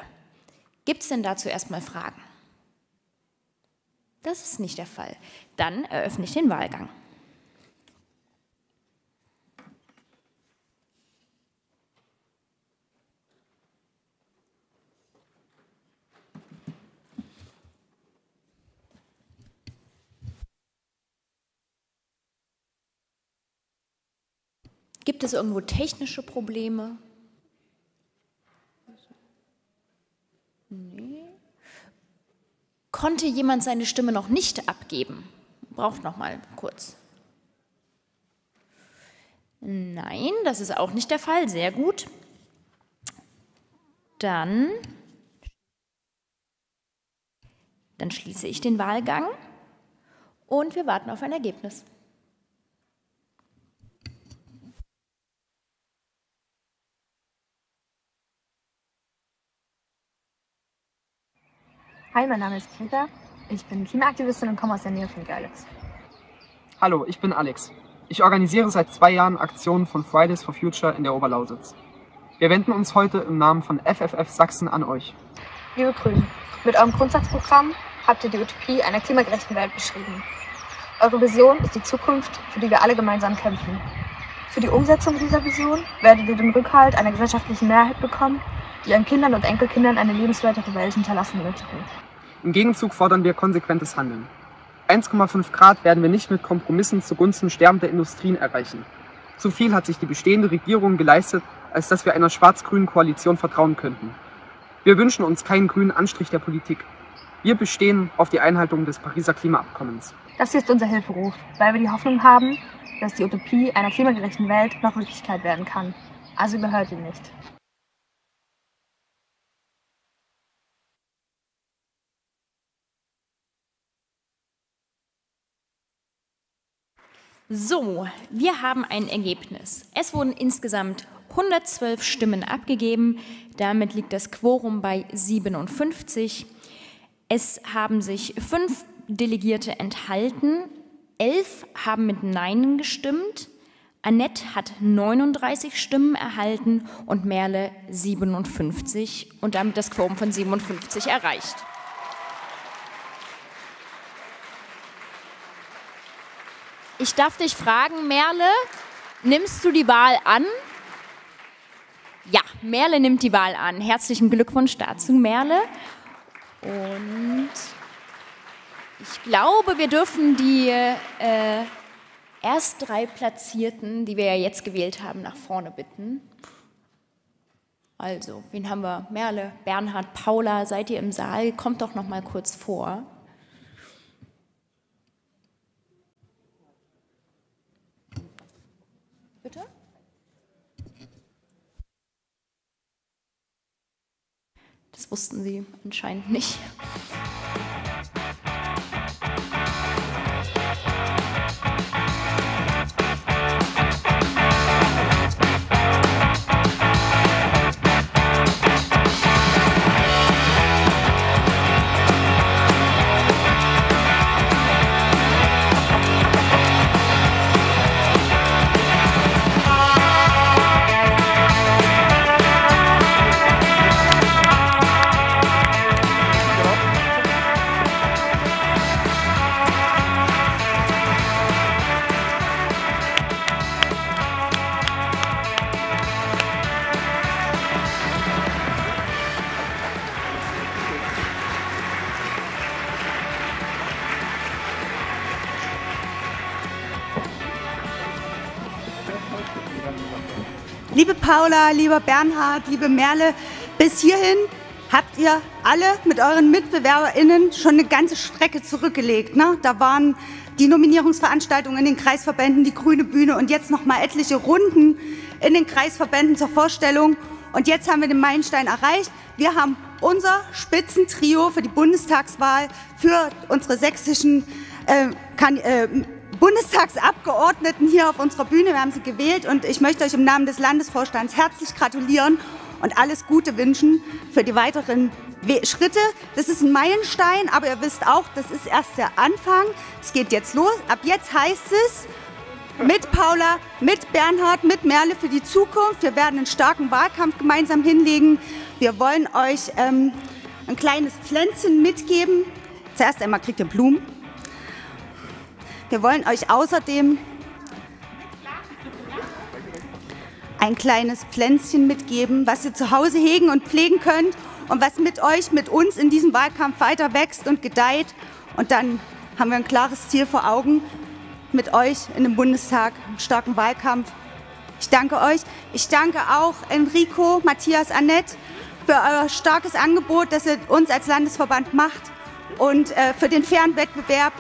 Gibt es denn dazu erstmal Fragen? Das ist nicht der Fall. Dann eröffne ich den Wahlgang. Gibt es irgendwo technische Probleme? Nee. Konnte jemand seine Stimme noch nicht abgeben? Braucht noch mal kurz. Nein, das ist auch nicht der Fall. Sehr gut. Dann, dann schließe ich den Wahlgang und wir warten auf ein Ergebnis. Hi, mein Name ist Kika. Ich bin Klimaaktivistin und komme aus der Nähe von Görlitz. Hallo, ich bin Alex. Ich organisiere seit zwei Jahren Aktionen von Fridays for Future in der Oberlausitz. Wir wenden uns heute im Namen von FFF Sachsen an euch. Liebe Grünen, mit eurem Grundsatzprogramm habt ihr die Utopie einer klimagerechten Welt beschrieben. Eure Vision ist die Zukunft, für die wir alle gemeinsam kämpfen. Für die Umsetzung dieser Vision werdet ihr den Rückhalt einer gesellschaftlichen Mehrheit bekommen, die ihren Kindern und Enkelkindern eine lebenswertere Welt hinterlassen möchten. Im Gegenzug fordern wir konsequentes Handeln. 1,5 Grad werden wir nicht mit Kompromissen zugunsten sterbender Industrien erreichen. Zu viel hat sich die bestehende Regierung geleistet, als dass wir einer schwarz-grünen Koalition vertrauen könnten. Wir wünschen uns keinen grünen Anstrich der Politik. Wir bestehen auf die Einhaltung des Pariser Klimaabkommens. Das ist unser Hilferuf, weil wir die Hoffnung haben, dass die Utopie einer klimagerechten Welt noch Wirklichkeit werden kann. Also überhört ihn nicht. So, wir haben ein Ergebnis. Es wurden insgesamt 112 Stimmen abgegeben. Damit liegt das Quorum bei 57. Es haben sich fünf Delegierte enthalten. Elf haben mit Nein gestimmt. Annette hat 39 Stimmen erhalten und Merle 57 und damit das Quorum von 57 erreicht. Ich darf dich fragen, Merle, nimmst du die Wahl an? Ja, Merle nimmt die Wahl an. Herzlichen Glückwunsch dazu, Merle. Und ich glaube, wir dürfen die äh, erst drei Platzierten, die wir ja jetzt gewählt haben, nach vorne bitten. Also, wen haben wir? Merle, Bernhard, Paula, seid ihr im Saal? Kommt doch noch mal kurz vor. Bitte? Das wussten sie anscheinend nicht. Paula, lieber Bernhard, liebe Merle, bis hierhin habt ihr alle mit euren MitbewerberInnen schon eine ganze Strecke zurückgelegt. Ne? Da waren die Nominierungsveranstaltungen in den Kreisverbänden, die Grüne Bühne und jetzt noch mal etliche Runden in den Kreisverbänden zur Vorstellung. Und jetzt haben wir den Meilenstein erreicht. Wir haben unser Spitzentrio für die Bundestagswahl für unsere sächsischen äh, kann, äh, Bundestagsabgeordneten hier auf unserer Bühne. Wir haben sie gewählt und ich möchte euch im Namen des Landesvorstands herzlich gratulieren und alles Gute wünschen für die weiteren Schritte. Das ist ein Meilenstein, aber ihr wisst auch, das ist erst der Anfang. Es geht jetzt los. Ab jetzt heißt es mit Paula, mit Bernhard, mit Merle für die Zukunft. Wir werden einen starken Wahlkampf gemeinsam hinlegen. Wir wollen euch ähm, ein kleines Pflänzchen mitgeben. Zuerst einmal kriegt ihr Blumen. Wir wollen euch außerdem ein kleines Pflänzchen mitgeben, was ihr zu Hause hegen und pflegen könnt und was mit euch, mit uns in diesem Wahlkampf weiter wächst und gedeiht. Und dann haben wir ein klares Ziel vor Augen mit euch in dem Bundestag, im starken Wahlkampf. Ich danke euch. Ich danke auch Enrico, Matthias, Annette für euer starkes Angebot, das ihr uns als Landesverband macht und äh, für den fairen Wettbewerb.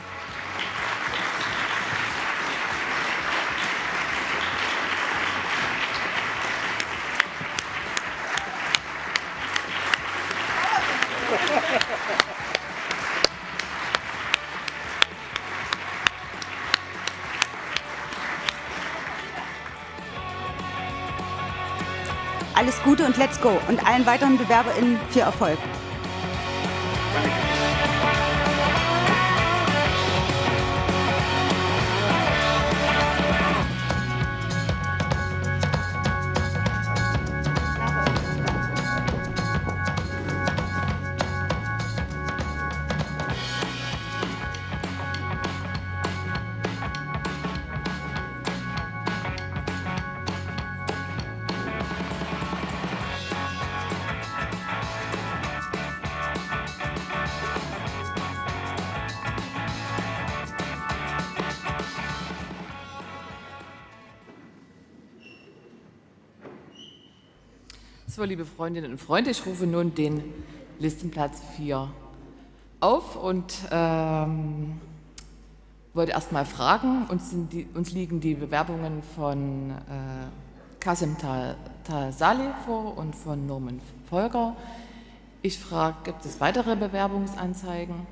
Alles Gute und let's go und allen weiteren BewerberInnen viel Erfolg. Freundinnen und Freunde, ich rufe nun den Listenplatz 4 auf und ähm, wollte erst mal fragen, uns, die, uns, liegen die Bewerbungen von äh, Kasim Tasali vor und von Norman Volker. Ich frage, gibt es weitere Bewerbungsanzeigen?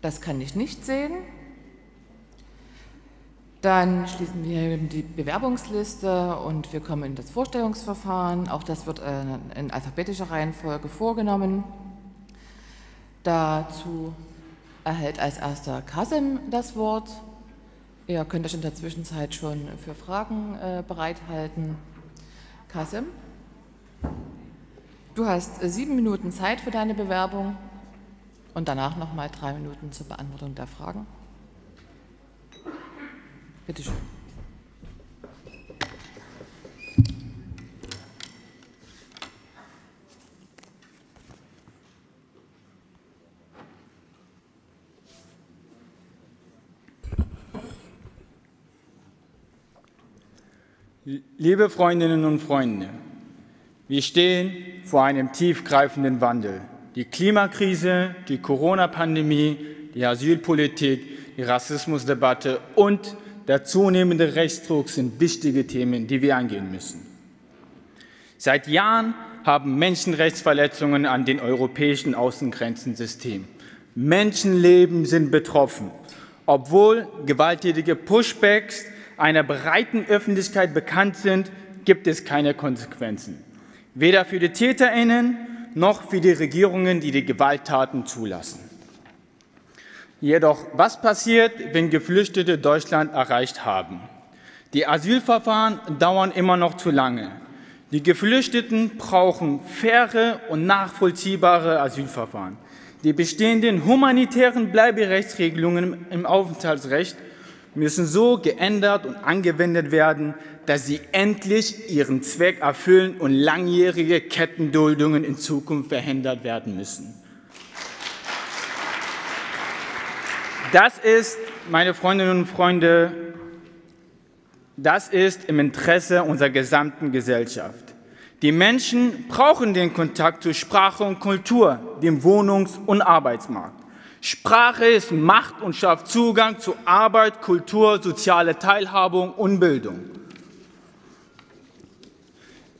Das kann ich nicht sehen. Dann schließen wir die Bewerbungsliste und wir kommen in das Vorstellungsverfahren. Auch das wird äh, in alphabetischer Reihenfolge vorgenommen. Dazu erhält als erster Kasim das Wort. Ihr könnt euch in der Zwischenzeit schon für Fragen äh, bereithalten. Kasim, du hast äh, sieben Minuten Zeit für deine Bewerbung und danach nochmal drei Minuten zur Beantwortung der Fragen. Bitte schön. Liebe Freundinnen und Freunde, wir stehen vor einem tiefgreifenden Wandel. Die Klimakrise, die Corona-Pandemie, die Asylpolitik, die Rassismusdebatte und der zunehmende Rechtsdruck sind wichtige Themen, die wir angehen müssen. Seit Jahren haben Menschenrechtsverletzungen an den europäischen Außengrenzensystem. Menschenleben sind betroffen, obwohl gewalttätige Pushbacks einer breiten Öffentlichkeit bekannt sind, gibt es keine Konsequenzen. Weder für die TäterInnen noch für die Regierungen, die die Gewalttaten zulassen. Jedoch, was passiert, wenn Geflüchtete Deutschland erreicht haben? Die Asylverfahren dauern immer noch zu lange. Die Geflüchteten brauchen faire und nachvollziehbare Asylverfahren. Die bestehenden humanitären Bleiberechtsregelungen im Aufenthaltsrecht müssen so geändert und angewendet werden, dass sie endlich ihren Zweck erfüllen und langjährige Kettenduldungen in Zukunft verhindert werden müssen. Das ist, meine Freundinnen und Freunde, das ist im Interesse unserer gesamten Gesellschaft. Die Menschen brauchen den Kontakt zu Sprache und Kultur, dem Wohnungs- und Arbeitsmarkt. Sprache ist Macht und schafft Zugang zu Arbeit, Kultur, soziale Teilhabe und Bildung.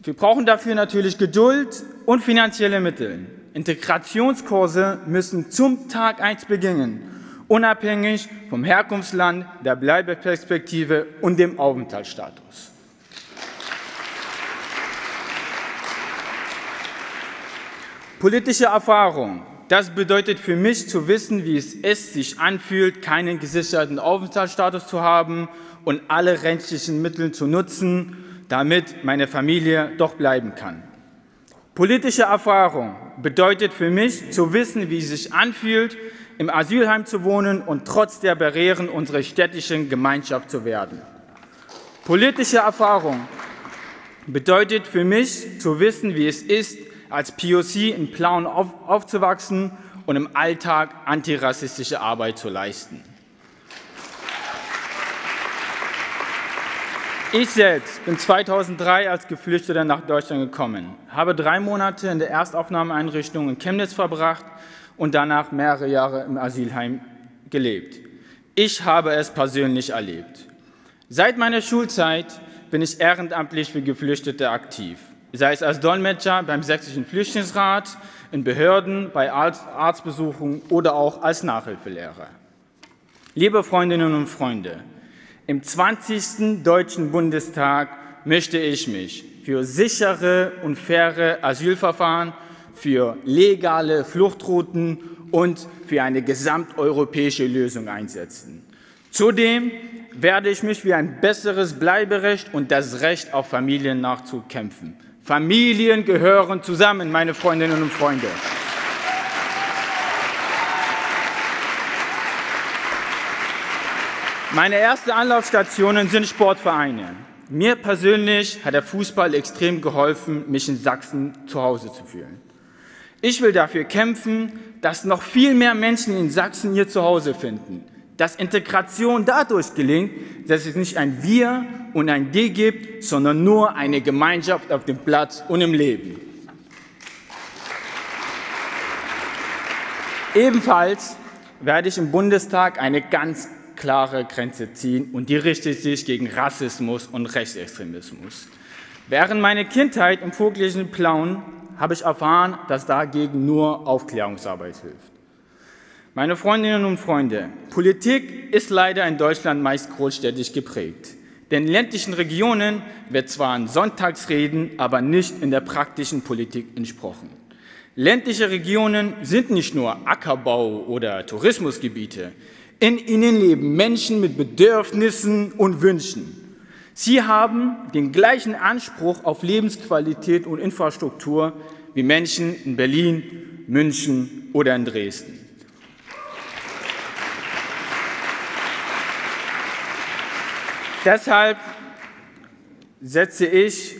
Wir brauchen dafür natürlich Geduld und finanzielle Mittel. Integrationskurse müssen zum Tag 1 beginnen, unabhängig vom Herkunftsland, der Bleibeperspektive und dem Aufenthaltsstatus. Politische Erfahrung das bedeutet für mich zu wissen, wie es ist, sich anfühlt, keinen gesicherten Aufenthaltsstatus zu haben und alle rechtlichen Mittel zu nutzen, damit meine Familie doch bleiben kann. Politische Erfahrung bedeutet für mich zu wissen, wie es sich anfühlt, im Asylheim zu wohnen und trotz der Barrieren unserer städtischen Gemeinschaft zu werden. Politische Erfahrung bedeutet für mich zu wissen, wie es ist, als POC in Plauen auf, aufzuwachsen und im Alltag antirassistische Arbeit zu leisten. Ich selbst bin 2003 als Geflüchteter nach Deutschland gekommen, habe drei Monate in der Erstaufnahmeeinrichtung in Chemnitz verbracht und danach mehrere Jahre im Asylheim gelebt. Ich habe es persönlich erlebt. Seit meiner Schulzeit bin ich ehrenamtlich für Geflüchtete aktiv sei es als Dolmetscher beim Sächsischen Flüchtlingsrat, in Behörden, bei Arztbesuchen oder auch als Nachhilfelehrer. Liebe Freundinnen und Freunde, im 20. Deutschen Bundestag möchte ich mich für sichere und faire Asylverfahren, für legale Fluchtrouten und für eine gesamteuropäische Lösung einsetzen. Zudem werde ich mich für ein besseres Bleiberecht und das Recht auf Familiennachzug kämpfen. Familien gehören zusammen, meine Freundinnen und Freunde. Meine ersten Anlaufstationen sind Sportvereine. Mir persönlich hat der Fußball extrem geholfen, mich in Sachsen zu Hause zu fühlen. Ich will dafür kämpfen, dass noch viel mehr Menschen in Sachsen ihr Zuhause finden dass Integration dadurch gelingt, dass es nicht ein Wir und ein Die gibt, sondern nur eine Gemeinschaft auf dem Platz und im Leben. Ebenfalls werde ich im Bundestag eine ganz klare Grenze ziehen und die richtet sich gegen Rassismus und Rechtsextremismus. Während meiner Kindheit im vogtlichen Plauen habe ich erfahren, dass dagegen nur Aufklärungsarbeit hilft. Meine Freundinnen und Freunde, Politik ist leider in Deutschland meist großstädtisch geprägt. Den ländlichen Regionen wird zwar an Sonntagsreden, aber nicht in der praktischen Politik entsprochen. Ländliche Regionen sind nicht nur Ackerbau oder Tourismusgebiete. In ihnen leben Menschen mit Bedürfnissen und Wünschen. Sie haben den gleichen Anspruch auf Lebensqualität und Infrastruktur wie Menschen in Berlin, München oder in Dresden. Deshalb setze ich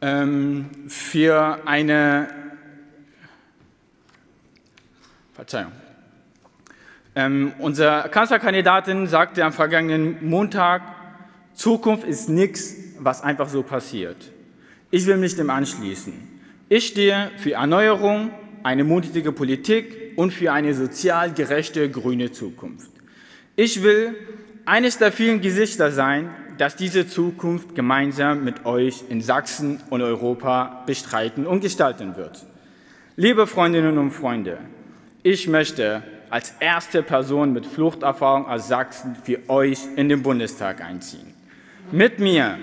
ähm, für eine Verzeihung. Ähm, unsere Kanzlerkandidatin sagte am vergangenen Montag, Zukunft ist nichts, was einfach so passiert. Ich will mich dem anschließen. Ich stehe für Erneuerung, eine mutige Politik und für eine sozial gerechte grüne Zukunft. Ich will eines der vielen Gesichter sein, das diese Zukunft gemeinsam mit euch in Sachsen und Europa bestreiten und gestalten wird. Liebe Freundinnen und Freunde, ich möchte als erste Person mit Fluchterfahrung aus Sachsen für euch in den Bundestag einziehen. Mit mir,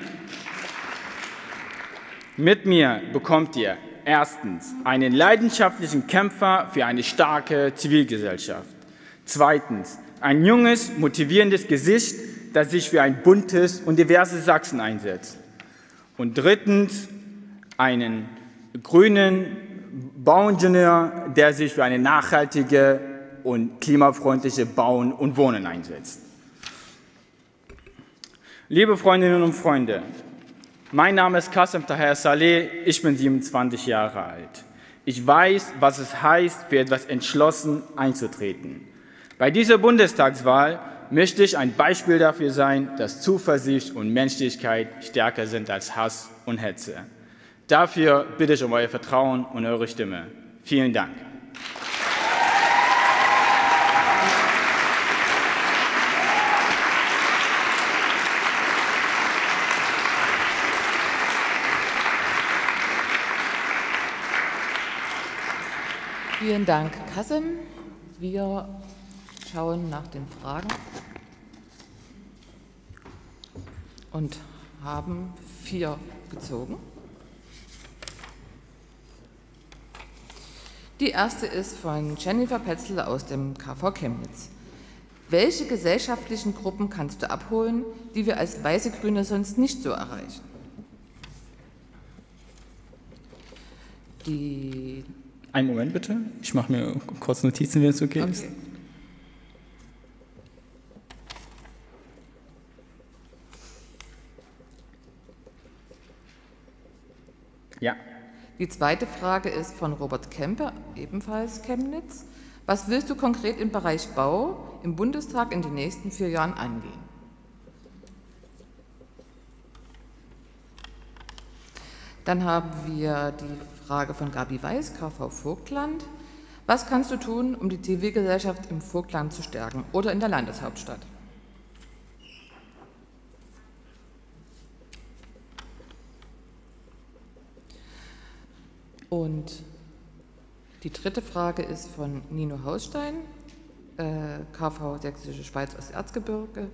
mit mir bekommt ihr erstens einen leidenschaftlichen Kämpfer für eine starke Zivilgesellschaft. Zweitens ein junges, motivierendes Gesicht, das sich für ein buntes und diverses Sachsen einsetzt. Und drittens einen grünen Bauingenieur, der sich für eine nachhaltige und klimafreundliche Bauen und Wohnen einsetzt. Liebe Freundinnen und Freunde, mein Name ist Kassem Taher Saleh, ich bin 27 Jahre alt. Ich weiß, was es heißt, für etwas entschlossen einzutreten. Bei dieser Bundestagswahl möchte ich ein Beispiel dafür sein, dass Zuversicht und Menschlichkeit stärker sind als Hass und Hetze. Dafür bitte ich um euer Vertrauen und eure Stimme. Vielen Dank. Vielen Dank, Kasim. Wir schauen nach den Fragen und haben vier gezogen. Die erste ist von Jennifer Petzl aus dem KV Chemnitz. Welche gesellschaftlichen Gruppen kannst du abholen, die wir als Weiße Grüne sonst nicht so erreichen? Die Einen Moment bitte. Ich mache mir kurz Notizen, wenn es okay, okay. ist. Ja. Die zweite Frage ist von Robert Kempe, ebenfalls Chemnitz. Was willst du konkret im Bereich Bau im Bundestag in den nächsten vier Jahren angehen? Dann haben wir die Frage von Gabi Weiß, KV Vogtland. Was kannst du tun, um die Zivilgesellschaft im Vogtland zu stärken oder in der Landeshauptstadt? Und die dritte Frage ist von Nino Hausstein, äh, KV Sächsische Schweiz aus Erzgebirge.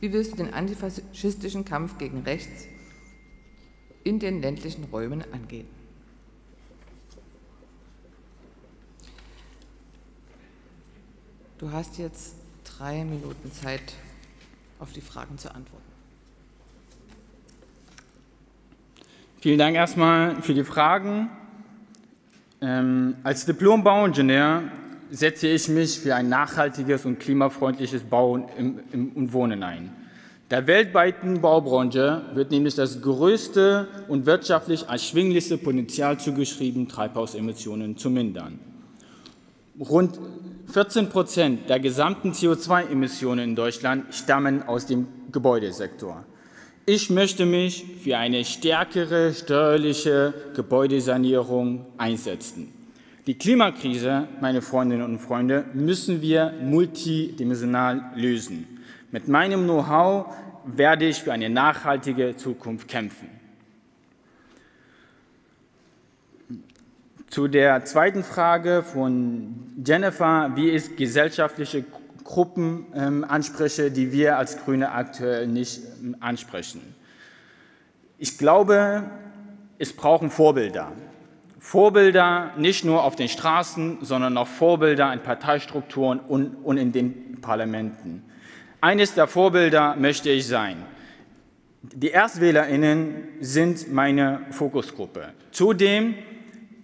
Wie willst du den antifaschistischen Kampf gegen rechts in den ländlichen Räumen angehen? Du hast jetzt drei Minuten Zeit, auf die Fragen zu antworten. Vielen Dank erstmal für die Fragen. Ähm, als Diplom-Bauingenieur setze ich mich für ein nachhaltiges und klimafreundliches Bauen und Wohnen ein. Der weltweiten Baubranche wird nämlich das größte und wirtschaftlich erschwinglichste Potenzial zugeschrieben, Treibhausemissionen zu mindern. Rund 14 Prozent der gesamten CO2-Emissionen in Deutschland stammen aus dem Gebäudesektor. Ich möchte mich für eine stärkere steuerliche Gebäudesanierung einsetzen. Die Klimakrise, meine Freundinnen und Freunde, müssen wir multidimensional lösen. Mit meinem Know-how werde ich für eine nachhaltige Zukunft kämpfen. Zu der zweiten Frage von Jennifer, wie ist gesellschaftliche Gruppen ähm, anspreche, die wir als Grüne aktuell nicht ähm, ansprechen. Ich glaube, es brauchen Vorbilder. Vorbilder nicht nur auf den Straßen, sondern auch Vorbilder in Parteistrukturen und, und in den Parlamenten. Eines der Vorbilder möchte ich sein. Die ErstwählerInnen sind meine Fokusgruppe. Zudem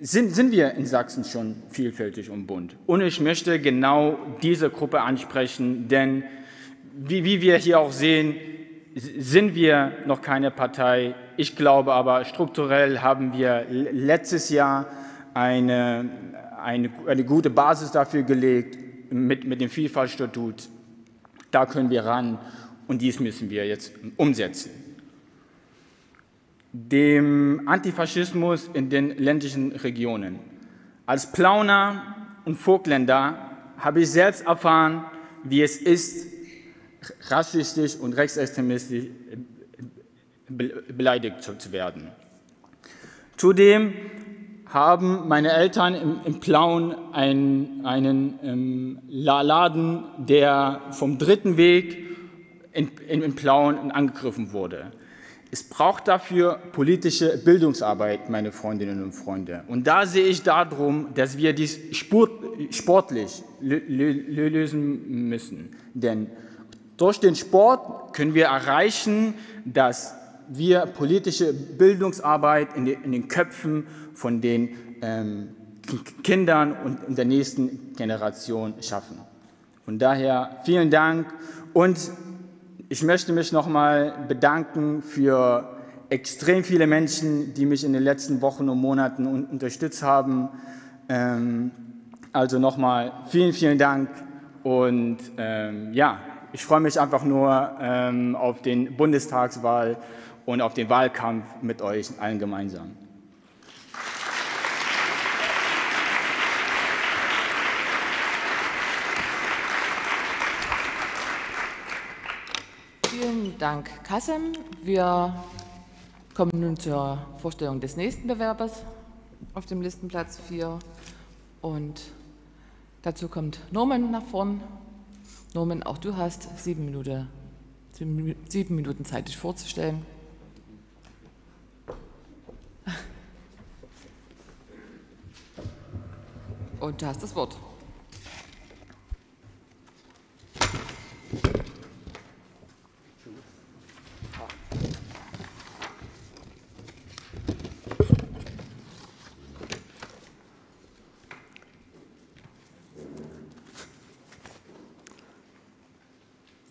sind, sind wir in Sachsen schon vielfältig und bunt. Und ich möchte genau diese Gruppe ansprechen, denn wie, wie wir hier auch sehen, sind wir noch keine Partei. Ich glaube aber, strukturell haben wir letztes Jahr eine, eine, eine gute Basis dafür gelegt mit, mit dem Vielfaltstatut. Da können wir ran und dies müssen wir jetzt umsetzen dem Antifaschismus in den ländlichen Regionen. Als Plauner und Vogtländer habe ich selbst erfahren, wie es ist, rassistisch und rechtsextremistisch beleidigt zu werden. Zudem haben meine Eltern im, im Plauen einen, einen ähm, Laden, der vom dritten Weg in, in, in Plauen angegriffen wurde. Es braucht dafür politische Bildungsarbeit, meine Freundinnen und Freunde. Und da sehe ich darum, dass wir dies sportlich lösen müssen. Denn durch den Sport können wir erreichen, dass wir politische Bildungsarbeit in, den Köpfen von den ähm, Kindern und der nächsten Generation schaffen. Von daher vielen Dank und ich möchte mich nochmal bedanken für extrem viele Menschen, die mich in den letzten Wochen und Monaten unterstützt haben. Ähm, also nochmal vielen, vielen Dank und ähm, ja, ich freue mich einfach nur ähm, auf den Bundestagswahl und auf den Wahlkampf mit euch allen gemeinsam. Vielen Dank, Kassem. Wir kommen nun zur Vorstellung des nächsten Bewerbers auf dem Listenplatz 4. Und dazu kommt Norman nach vorn. Norman, auch du hast sieben Minuten, sieben Minuten Zeit, dich vorzustellen. Und du hast das Wort.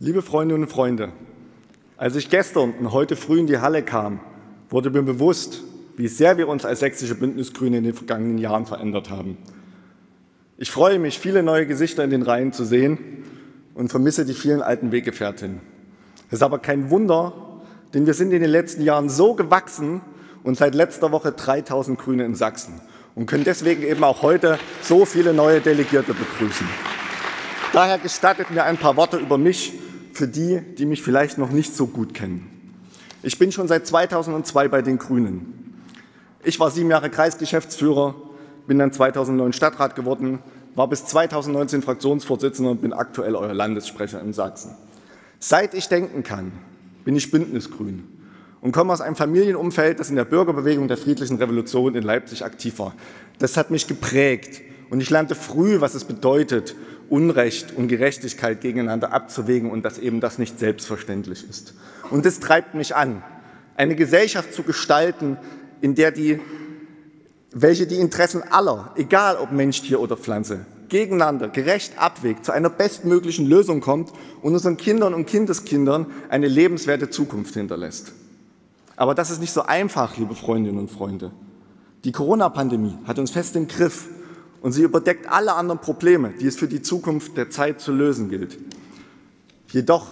Liebe Freundinnen und Freunde, als ich gestern und heute früh in die Halle kam, wurde mir bewusst, wie sehr wir uns als sächsische Bündnisgrüne in den vergangenen Jahren verändert haben. Ich freue mich, viele neue Gesichter in den Reihen zu sehen und vermisse die vielen alten Weggefährtinnen. Es ist aber kein Wunder, denn wir sind in den letzten Jahren so gewachsen und seit letzter Woche 3000 Grüne in Sachsen und können deswegen eben auch heute so viele neue Delegierte begrüßen. Daher gestattet mir ein paar Worte über mich für die, die mich vielleicht noch nicht so gut kennen. Ich bin schon seit 2002 bei den Grünen. Ich war sieben Jahre Kreisgeschäftsführer, bin dann 2009 Stadtrat geworden, war bis 2019 Fraktionsvorsitzender und bin aktuell euer Landessprecher in Sachsen. Seit ich denken kann, bin ich Bündnisgrün und komme aus einem Familienumfeld, das in der Bürgerbewegung der friedlichen Revolution in Leipzig aktiv war. Das hat mich geprägt und ich lernte früh, was es bedeutet, Unrecht und Gerechtigkeit gegeneinander abzuwägen und dass eben das nicht selbstverständlich ist. Und das treibt mich an, eine Gesellschaft zu gestalten, in der die, welche die Interessen aller, egal ob Mensch, Tier oder Pflanze, gegeneinander gerecht abwägt, zu einer bestmöglichen Lösung kommt und unseren Kindern und Kindeskindern eine lebenswerte Zukunft hinterlässt. Aber das ist nicht so einfach, liebe Freundinnen und Freunde. Die Corona-Pandemie hat uns fest im Griff und sie überdeckt alle anderen Probleme, die es für die Zukunft der Zeit zu lösen gilt. Jedoch,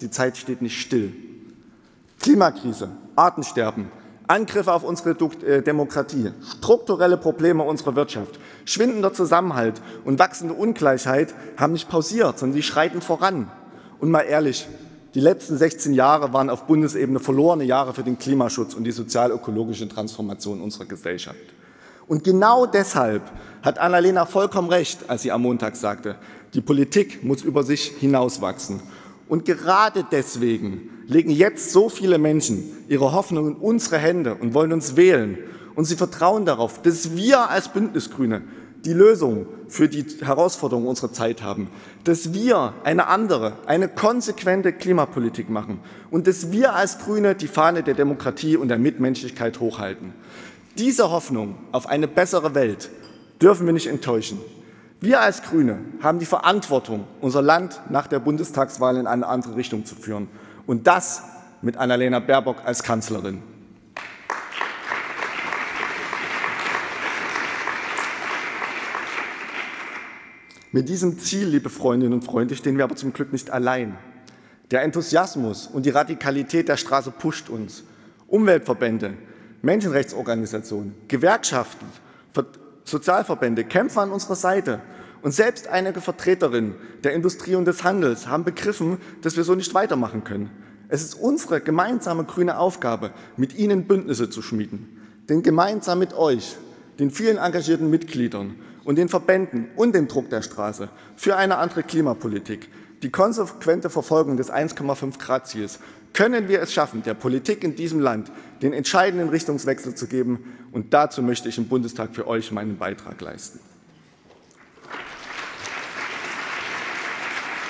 die Zeit steht nicht still. Klimakrise, Artensterben, Angriffe auf unsere äh, Demokratie, strukturelle Probleme unserer Wirtschaft, schwindender Zusammenhalt und wachsende Ungleichheit haben nicht pausiert, sondern sie schreiten voran. Und mal ehrlich, die letzten 16 Jahre waren auf Bundesebene verlorene Jahre für den Klimaschutz und die sozial-ökologische Transformation unserer Gesellschaft. Und genau deshalb hat Annalena vollkommen recht, als sie am Montag sagte, die Politik muss über sich hinauswachsen. Und gerade deswegen legen jetzt so viele Menschen ihre Hoffnung in unsere Hände und wollen uns wählen. Und sie vertrauen darauf, dass wir als Bündnisgrüne die Lösung für die Herausforderungen unserer Zeit haben, dass wir eine andere, eine konsequente Klimapolitik machen und dass wir als Grüne die Fahne der Demokratie und der Mitmenschlichkeit hochhalten. Diese Hoffnung auf eine bessere Welt dürfen wir nicht enttäuschen. Wir als Grüne haben die Verantwortung, unser Land nach der Bundestagswahl in eine andere Richtung zu führen. Und das mit Annalena Baerbock als Kanzlerin. Mit diesem Ziel, liebe Freundinnen und Freunde, stehen wir aber zum Glück nicht allein. Der Enthusiasmus und die Radikalität der Straße pusht uns. Umweltverbände, Menschenrechtsorganisationen, Gewerkschaften, Sozialverbände kämpfen an unserer Seite. Und selbst einige Vertreterinnen der Industrie und des Handels haben begriffen, dass wir so nicht weitermachen können. Es ist unsere gemeinsame grüne Aufgabe, mit Ihnen Bündnisse zu schmieden. Denn gemeinsam mit euch, den vielen engagierten Mitgliedern und den Verbänden und dem Druck der Straße für eine andere Klimapolitik, die konsequente Verfolgung des 1,5 Grad Ziels, können wir es schaffen, der Politik in diesem Land den entscheidenden Richtungswechsel zu geben. Und dazu möchte ich im Bundestag für euch meinen Beitrag leisten.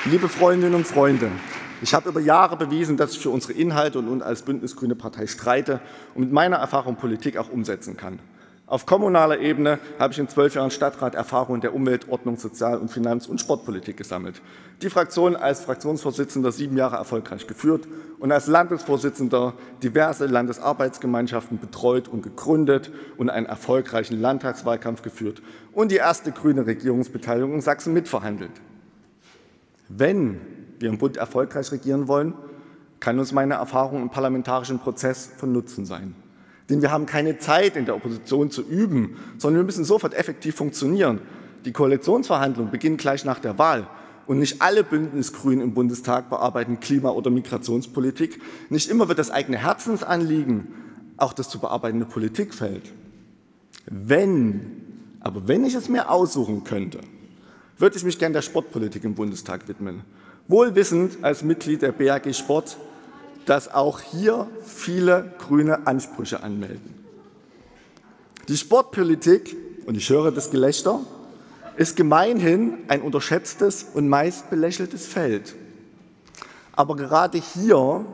Liebe Freundinnen und Freunde, ich habe über Jahre bewiesen, dass ich für unsere Inhalte und als Bündnisgrüne Partei streite und mit meiner Erfahrung Politik auch umsetzen kann. Auf kommunaler Ebene habe ich in zwölf Jahren Stadtrat Erfahrungen der Umwelt-, Ordnung-, Sozial- und Finanz- und Sportpolitik gesammelt. Die Fraktion als Fraktionsvorsitzender sieben Jahre erfolgreich geführt und als Landesvorsitzender diverse Landesarbeitsgemeinschaften betreut und gegründet und einen erfolgreichen Landtagswahlkampf geführt und die erste grüne Regierungsbeteiligung in Sachsen mitverhandelt. Wenn wir im Bund erfolgreich regieren wollen, kann uns meine Erfahrung im parlamentarischen Prozess von Nutzen sein. Denn wir haben keine Zeit, in der Opposition zu üben, sondern wir müssen sofort effektiv funktionieren. Die Koalitionsverhandlungen beginnen gleich nach der Wahl. Und nicht alle Bündnisgrünen im Bundestag bearbeiten Klima- oder Migrationspolitik. Nicht immer wird das eigene Herzensanliegen auch das zu bearbeitende Politikfeld. Wenn, aber wenn ich es mir aussuchen könnte, würde ich mich gern der Sportpolitik im Bundestag widmen. Wohlwissend als Mitglied der BAG Sport, dass auch hier viele grüne Ansprüche anmelden. Die Sportpolitik, und ich höre das Gelächter, ist gemeinhin ein unterschätztes und meist belächeltes Feld. Aber gerade hier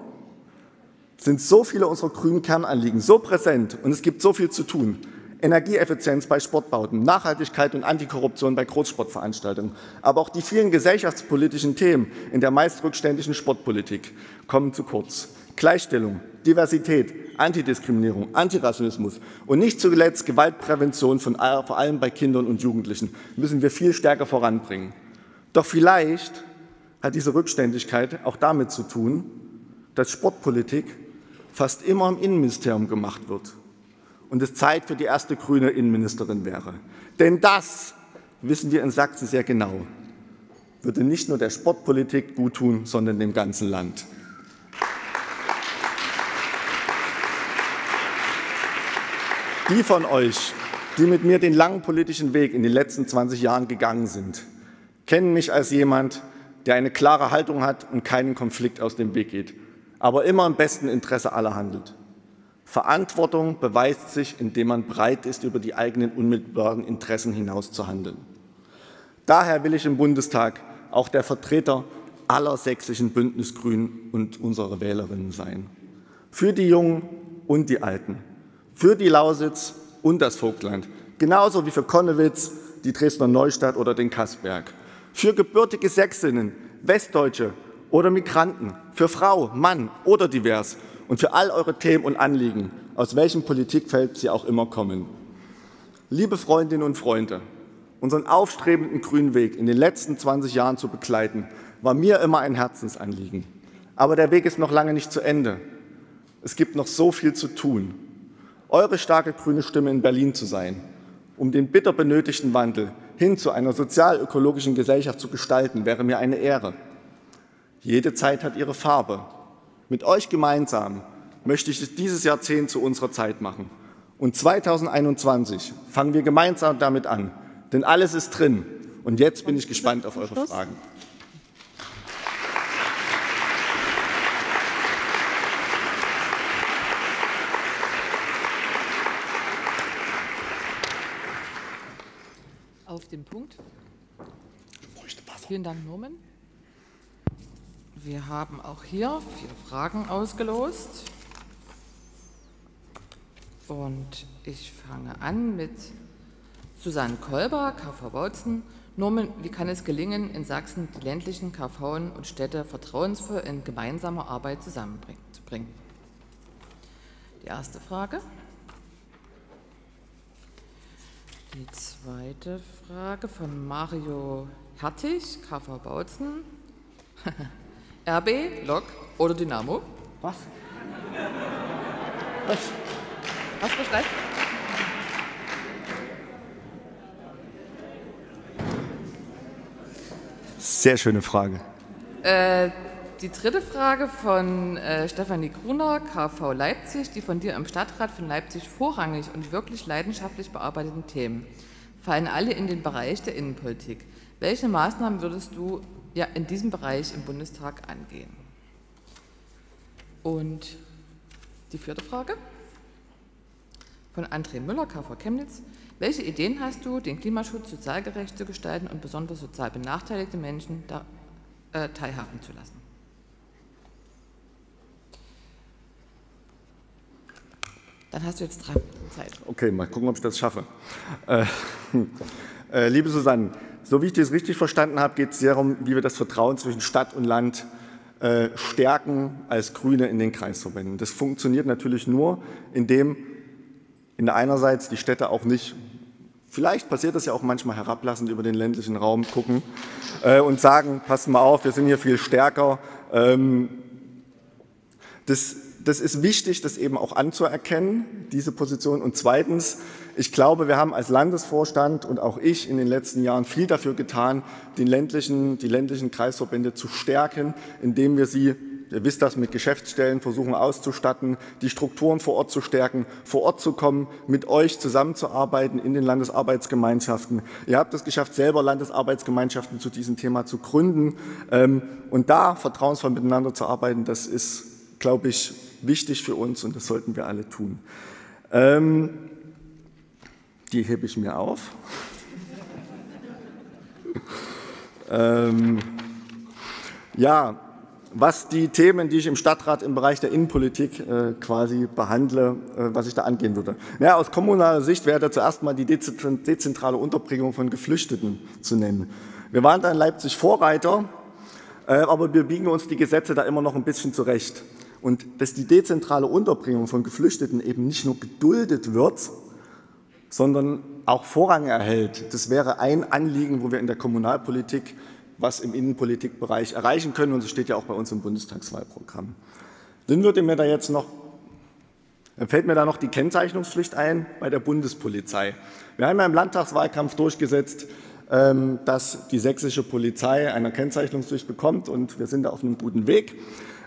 sind so viele unserer grünen Kernanliegen so präsent und es gibt so viel zu tun. Energieeffizienz bei Sportbauten, Nachhaltigkeit und Antikorruption bei Großsportveranstaltungen, aber auch die vielen gesellschaftspolitischen Themen in der meist rückständigen Sportpolitik kommen zu kurz. Gleichstellung, Diversität, Antidiskriminierung, Antirassismus und nicht zuletzt Gewaltprävention von, vor allem bei Kindern und Jugendlichen müssen wir viel stärker voranbringen. Doch vielleicht hat diese Rückständigkeit auch damit zu tun, dass Sportpolitik fast immer im Innenministerium gemacht wird und es Zeit für die erste grüne Innenministerin wäre. Denn das wissen wir in Sachsen sehr genau, würde nicht nur der Sportpolitik gut tun, sondern dem ganzen Land. Die von euch, die mit mir den langen politischen Weg in den letzten 20 Jahren gegangen sind, kennen mich als jemand, der eine klare Haltung hat und keinen Konflikt aus dem Weg geht, aber immer im besten Interesse aller handelt. Verantwortung beweist sich, indem man bereit ist, über die eigenen unmittelbaren Interessen hinaus zu handeln. Daher will ich im Bundestag auch der Vertreter aller sächsischen Bündnisgrünen und unserer Wählerinnen sein. Für die Jungen und die Alten, für die Lausitz und das Vogtland, genauso wie für Konnewitz, die Dresdner Neustadt oder den Kassberg. Für gebürtige Sächsinnen, Westdeutsche oder Migranten, für Frau, Mann oder divers und für all eure Themen und Anliegen, aus welchem Politikfeld sie auch immer kommen. Liebe Freundinnen und Freunde, unseren aufstrebenden grünen Weg in den letzten 20 Jahren zu begleiten, war mir immer ein Herzensanliegen. Aber der Weg ist noch lange nicht zu Ende. Es gibt noch so viel zu tun. Eure starke grüne Stimme in Berlin zu sein, um den bitter benötigten Wandel hin zu einer sozial-ökologischen Gesellschaft zu gestalten, wäre mir eine Ehre. Jede Zeit hat ihre Farbe mit euch gemeinsam möchte ich dieses Jahrzehnt zu unserer Zeit machen. Und 2021 fangen wir gemeinsam damit an, denn alles ist drin. Und jetzt bin ich gespannt auf eure Fragen. Auf den Punkt. Vielen Dank, Norman. Wir haben auch hier vier Fragen ausgelost. Und ich fange an mit Susanne Kolber, KV Bautzen. Norman, wie kann es gelingen, in Sachsen die ländlichen KV und Städte vertrauensvoll in gemeinsamer Arbeit zusammenzubringen? Die erste Frage. Die zweite Frage von Mario Hertig, KV Bautzen. RB, Lok oder Dynamo? Was? Was? Was beschreibt? Sehr schöne Frage. Äh, die dritte Frage von äh, Stefanie Gruner, KV Leipzig, die von dir im Stadtrat von Leipzig vorrangig und wirklich leidenschaftlich bearbeiteten Themen fallen alle in den Bereich der Innenpolitik. Welche Maßnahmen würdest du ja, in diesem Bereich im Bundestag angehen? Und die vierte Frage von André Müller, KV Chemnitz. Welche Ideen hast du, den Klimaschutz sozial gerecht zu gestalten und besonders sozial benachteiligte Menschen da, äh, teilhaben zu lassen? Dann hast du jetzt drei Minuten Zeit. Okay, mal gucken, ob ich das schaffe. Äh, äh, liebe Susanne, so wie ich das richtig verstanden habe, geht es darum, wie wir das Vertrauen zwischen Stadt und Land äh, stärken als Grüne in den Kreisverbänden. Das funktioniert natürlich nur, indem in einerseits die Städte auch nicht, vielleicht passiert das ja auch manchmal herablassend über den ländlichen Raum gucken äh, und sagen, passt mal auf, wir sind hier viel stärker. Ähm, das, das ist wichtig, das eben auch anzuerkennen, diese Position. Und zweitens, ich glaube, wir haben als Landesvorstand und auch ich in den letzten Jahren viel dafür getan, den ländlichen, die ländlichen Kreisverbände zu stärken, indem wir sie Ihr wisst das, mit Geschäftsstellen versuchen auszustatten, die Strukturen vor Ort zu stärken, vor Ort zu kommen, mit euch zusammenzuarbeiten in den Landesarbeitsgemeinschaften. Ihr habt es geschafft, selber Landesarbeitsgemeinschaften zu diesem Thema zu gründen. Ähm, und da vertrauensvoll miteinander zu arbeiten, das ist, glaube ich, wichtig für uns und das sollten wir alle tun. Ähm, die hebe ich mir auf. ähm, ja, was die Themen, die ich im Stadtrat im Bereich der Innenpolitik äh, quasi behandle, äh, was ich da angehen würde. Ja, aus kommunaler Sicht wäre da zuerst mal die dezentrale Unterbringung von Geflüchteten zu nennen. Wir waren da in Leipzig Vorreiter, äh, aber wir biegen uns die Gesetze da immer noch ein bisschen zurecht. Und dass die dezentrale Unterbringung von Geflüchteten eben nicht nur geduldet wird, sondern auch Vorrang erhält, das wäre ein Anliegen, wo wir in der Kommunalpolitik was im Innenpolitikbereich erreichen können. Und das steht ja auch bei uns im Bundestagswahlprogramm. Dann würde mir da jetzt noch, fällt mir da noch die Kennzeichnungspflicht ein bei der Bundespolizei. Wir haben ja im Landtagswahlkampf durchgesetzt, ähm, dass die sächsische Polizei eine Kennzeichnungspflicht bekommt und wir sind da auf einem guten Weg.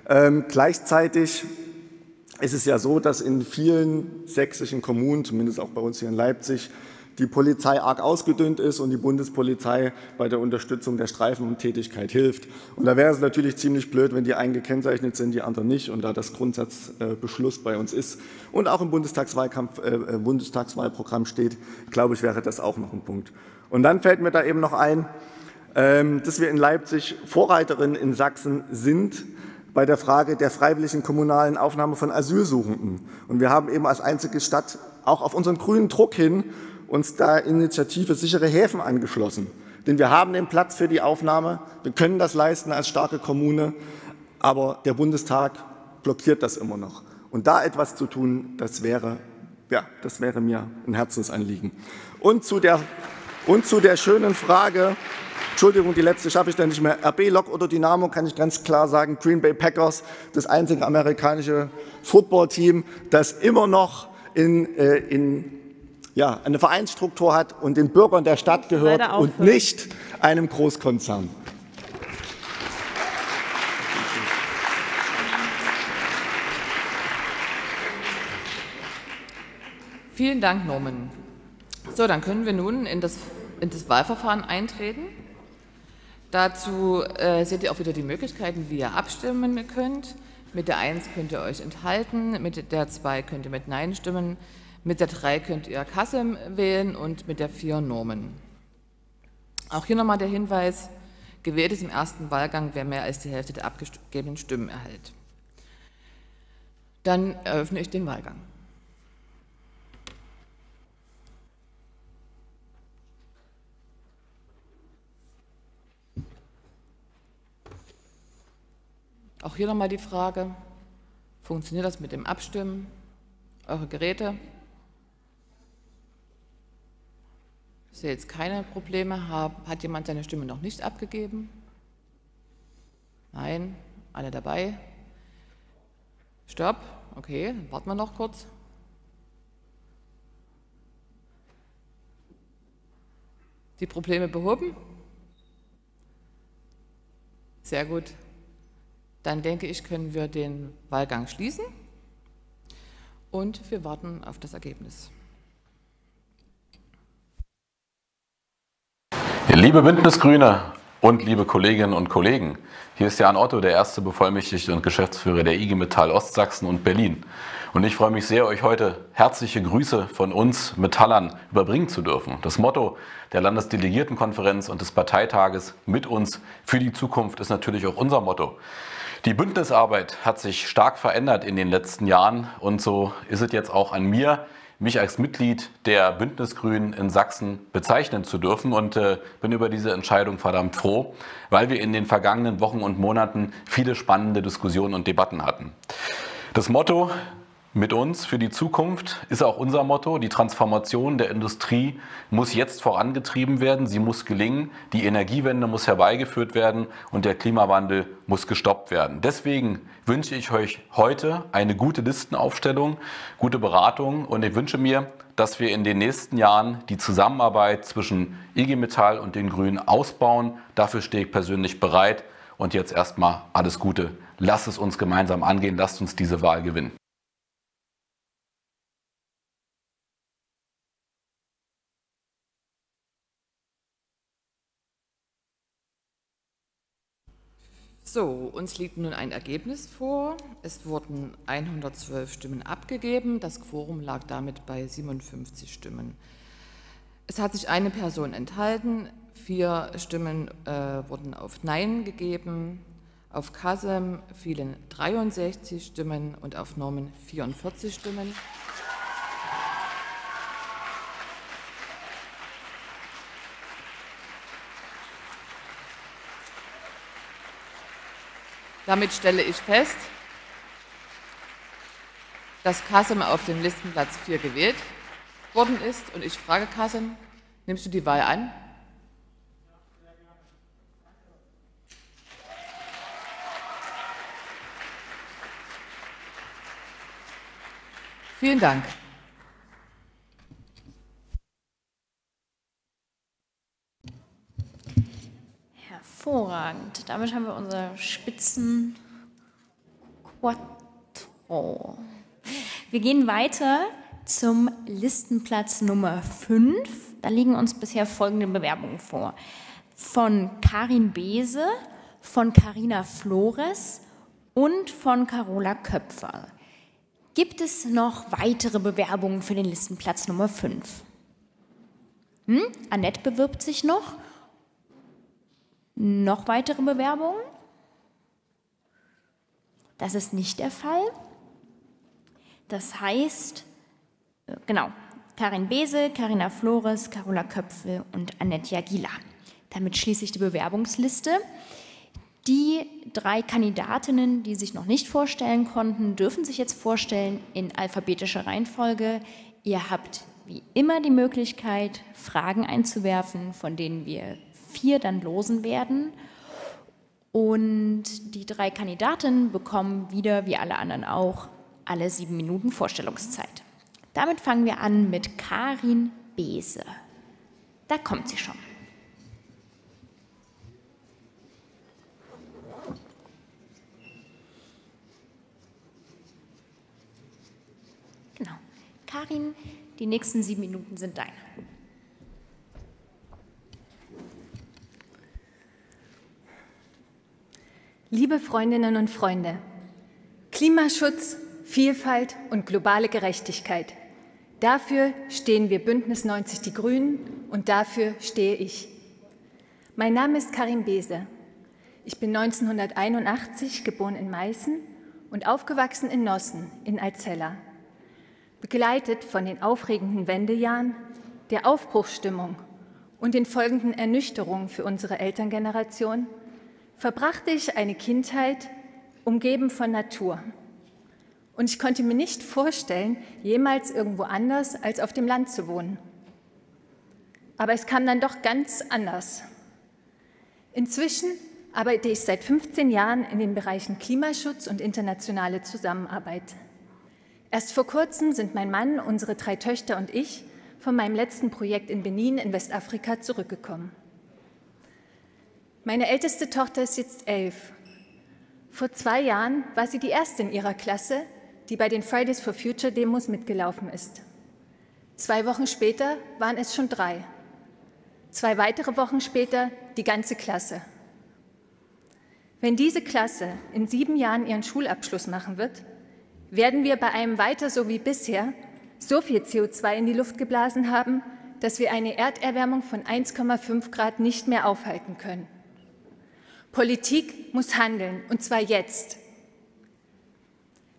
Ähm, gleichzeitig ist es ja so, dass in vielen sächsischen Kommunen, zumindest auch bei uns hier in Leipzig, die Polizei arg ausgedünnt ist und die Bundespolizei bei der Unterstützung der Streifentätigkeit hilft. Und da wäre es natürlich ziemlich blöd, wenn die einen gekennzeichnet sind, die anderen nicht. Und da das Grundsatzbeschluss bei uns ist und auch im Bundestagswahlkampf, äh, äh, Bundestagswahlprogramm steht, glaube ich, wäre das auch noch ein Punkt. Und dann fällt mir da eben noch ein, ähm, dass wir in Leipzig Vorreiterin in Sachsen sind bei der Frage der freiwilligen kommunalen Aufnahme von Asylsuchenden. Und wir haben eben als einzige Stadt auch auf unseren grünen Druck hin uns der Initiative Sichere Häfen angeschlossen. Denn wir haben den Platz für die Aufnahme, wir können das leisten als starke Kommune, aber der Bundestag blockiert das immer noch. Und da etwas zu tun, das wäre, ja, das wäre mir ein Herzensanliegen. Und zu der, und zu der schönen Frage, Entschuldigung, die letzte schaffe ich dann nicht mehr. RB Lok oder Dynamo kann ich ganz klar sagen. Green Bay Packers, das einzige amerikanische Footballteam, das immer noch in, äh, in ja, eine Vereinsstruktur hat und den Bürgern der Stadt gehört und nicht einem Großkonzern. Vielen Dank, Norman. So, dann können wir nun in das, in das Wahlverfahren eintreten. Dazu äh, seht ihr auch wieder die Möglichkeiten, wie ihr abstimmen könnt. Mit der 1 könnt ihr euch enthalten, mit der 2 könnt ihr mit Nein stimmen, mit der 3 könnt ihr Kassem wählen und mit der 4 Norman. Auch hier nochmal der Hinweis, gewählt ist im ersten Wahlgang, wer mehr als die Hälfte der abgegebenen Stimmen erhält. Dann eröffne ich den Wahlgang. Auch hier nochmal die Frage, funktioniert das mit dem Abstimmen? Eure Geräte? Ich sehe jetzt keine Probleme. Hat jemand seine Stimme noch nicht abgegeben? Nein, alle dabei? Stopp, okay, warten wir noch kurz. Die Probleme behoben? Sehr gut. Dann denke ich, können wir den Wahlgang schließen und wir warten auf das Ergebnis. Liebe Bündnisgrüne und liebe Kolleginnen und Kollegen, hier ist Jan Otto, der erste Bevollmächtigte und Geschäftsführer der IG Metall Ostsachsen und Berlin. Und ich freue mich sehr, euch heute herzliche Grüße von uns Metallern überbringen zu dürfen. Das Motto der Landesdelegiertenkonferenz und des Parteitages mit uns für die Zukunft ist natürlich auch unser Motto. Die Bündnisarbeit hat sich stark verändert in den letzten Jahren und so ist es jetzt auch an mir, mich als Mitglied der Bündnisgrünen in Sachsen bezeichnen zu dürfen und äh, bin über diese Entscheidung verdammt froh, weil wir in den vergangenen Wochen und Monaten viele spannende Diskussionen und Debatten hatten. Das Motto mit uns für die Zukunft ist auch unser Motto. Die Transformation der Industrie muss jetzt vorangetrieben werden, sie muss gelingen, die Energiewende muss herbeigeführt werden und der Klimawandel muss gestoppt werden. Deswegen wünsche ich euch heute eine gute Listenaufstellung, gute Beratung und ich wünsche mir, dass wir in den nächsten Jahren die Zusammenarbeit zwischen IG Metall und den Grünen ausbauen. Dafür stehe ich persönlich bereit. Und jetzt erstmal alles Gute. Lasst es uns gemeinsam angehen. Lasst uns diese Wahl gewinnen. So, uns liegt nun ein Ergebnis vor. Es wurden 112 Stimmen abgegeben. Das Quorum lag damit bei 57 Stimmen. Es hat sich eine Person enthalten. Vier Stimmen äh, wurden auf Nein gegeben. Auf Kasem fielen 63 Stimmen und auf Norman 44 Stimmen. Damit stelle ich fest, dass Kassem auf dem Listenplatz 4 gewählt worden ist. Und ich frage Kassem, nimmst du die Wahl an? Vielen Dank. Hervorragend. Damit haben wir unser Spitzen Quattro. Wir gehen weiter zum Listenplatz Nummer 5. Da liegen uns bisher folgende Bewerbungen vor. Von Karin Bese, von Carina Flores und von Carola Köpfer. Gibt es noch weitere Bewerbungen für den Listenplatz Nummer 5? Hm? Annette bewirbt sich noch noch weitere Bewerbungen? Das ist nicht der Fall. Das heißt, äh, genau, Karin Bese, Karina Flores, Carola Köpfe und Annette Jagila. Damit schließe ich die Bewerbungsliste. Die drei Kandidatinnen, die sich noch nicht vorstellen konnten, dürfen sich jetzt vorstellen in alphabetischer Reihenfolge. Ihr habt wie immer die Möglichkeit, Fragen einzuwerfen, von denen wir vier dann losen werden. Und die drei Kandidatinnen bekommen wieder, wie alle anderen auch, alle sieben Minuten Vorstellungszeit. Damit fangen wir an mit Karin Bese. Da kommt sie schon. Genau. Karin Die nächsten sieben Minuten sind deine. Liebe Freundinnen und Freunde, Klimaschutz, Vielfalt und globale Gerechtigkeit. Dafür stehen wir Bündnis 90 Die Grünen und dafür stehe ich. Mein Name ist Karin Bese. Ich bin 1981 geboren in Meißen und aufgewachsen in Nossen in Alzella. Begleitet von den aufregenden Wendejahren, der Aufbruchsstimmung und den folgenden Ernüchterungen für unsere Elterngeneration verbrachte ich eine Kindheit umgeben von Natur. Und ich konnte mir nicht vorstellen, jemals irgendwo anders als auf dem Land zu wohnen. Aber es kam dann doch ganz anders. Inzwischen arbeite ich seit 15 Jahren in den Bereichen Klimaschutz und internationale Zusammenarbeit. Erst vor kurzem sind mein Mann, unsere drei Töchter und ich von meinem letzten Projekt in Benin in Westafrika zurückgekommen. Meine älteste Tochter ist jetzt elf. Vor zwei Jahren war sie die erste in ihrer Klasse, die bei den Fridays for Future Demos mitgelaufen ist. Zwei Wochen später waren es schon drei. Zwei weitere Wochen später die ganze Klasse. Wenn diese Klasse in sieben Jahren ihren Schulabschluss machen wird, werden wir bei einem weiter so wie bisher so viel CO2 in die Luft geblasen haben, dass wir eine Erderwärmung von 1,5 Grad nicht mehr aufhalten können. Politik muss handeln, und zwar jetzt.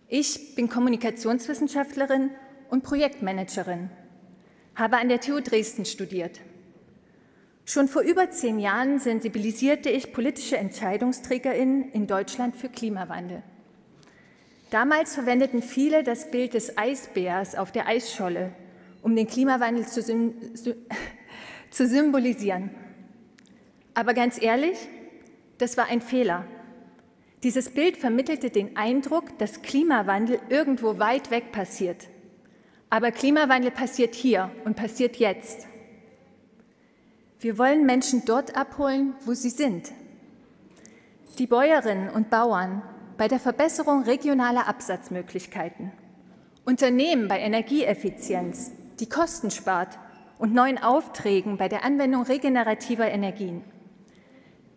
Ich bin Kommunikationswissenschaftlerin und Projektmanagerin, habe an der TU Dresden studiert. Schon vor über zehn Jahren sensibilisierte ich politische EntscheidungsträgerInnen in Deutschland für Klimawandel. Damals verwendeten viele das Bild des Eisbärs auf der Eisscholle, um den Klimawandel zu, zu symbolisieren. Aber ganz ehrlich, das war ein Fehler. Dieses Bild vermittelte den Eindruck, dass Klimawandel irgendwo weit weg passiert. Aber Klimawandel passiert hier und passiert jetzt. Wir wollen Menschen dort abholen, wo sie sind. Die Bäuerinnen und Bauern bei der Verbesserung regionaler Absatzmöglichkeiten. Unternehmen bei Energieeffizienz, die Kosten spart und neuen Aufträgen bei der Anwendung regenerativer Energien.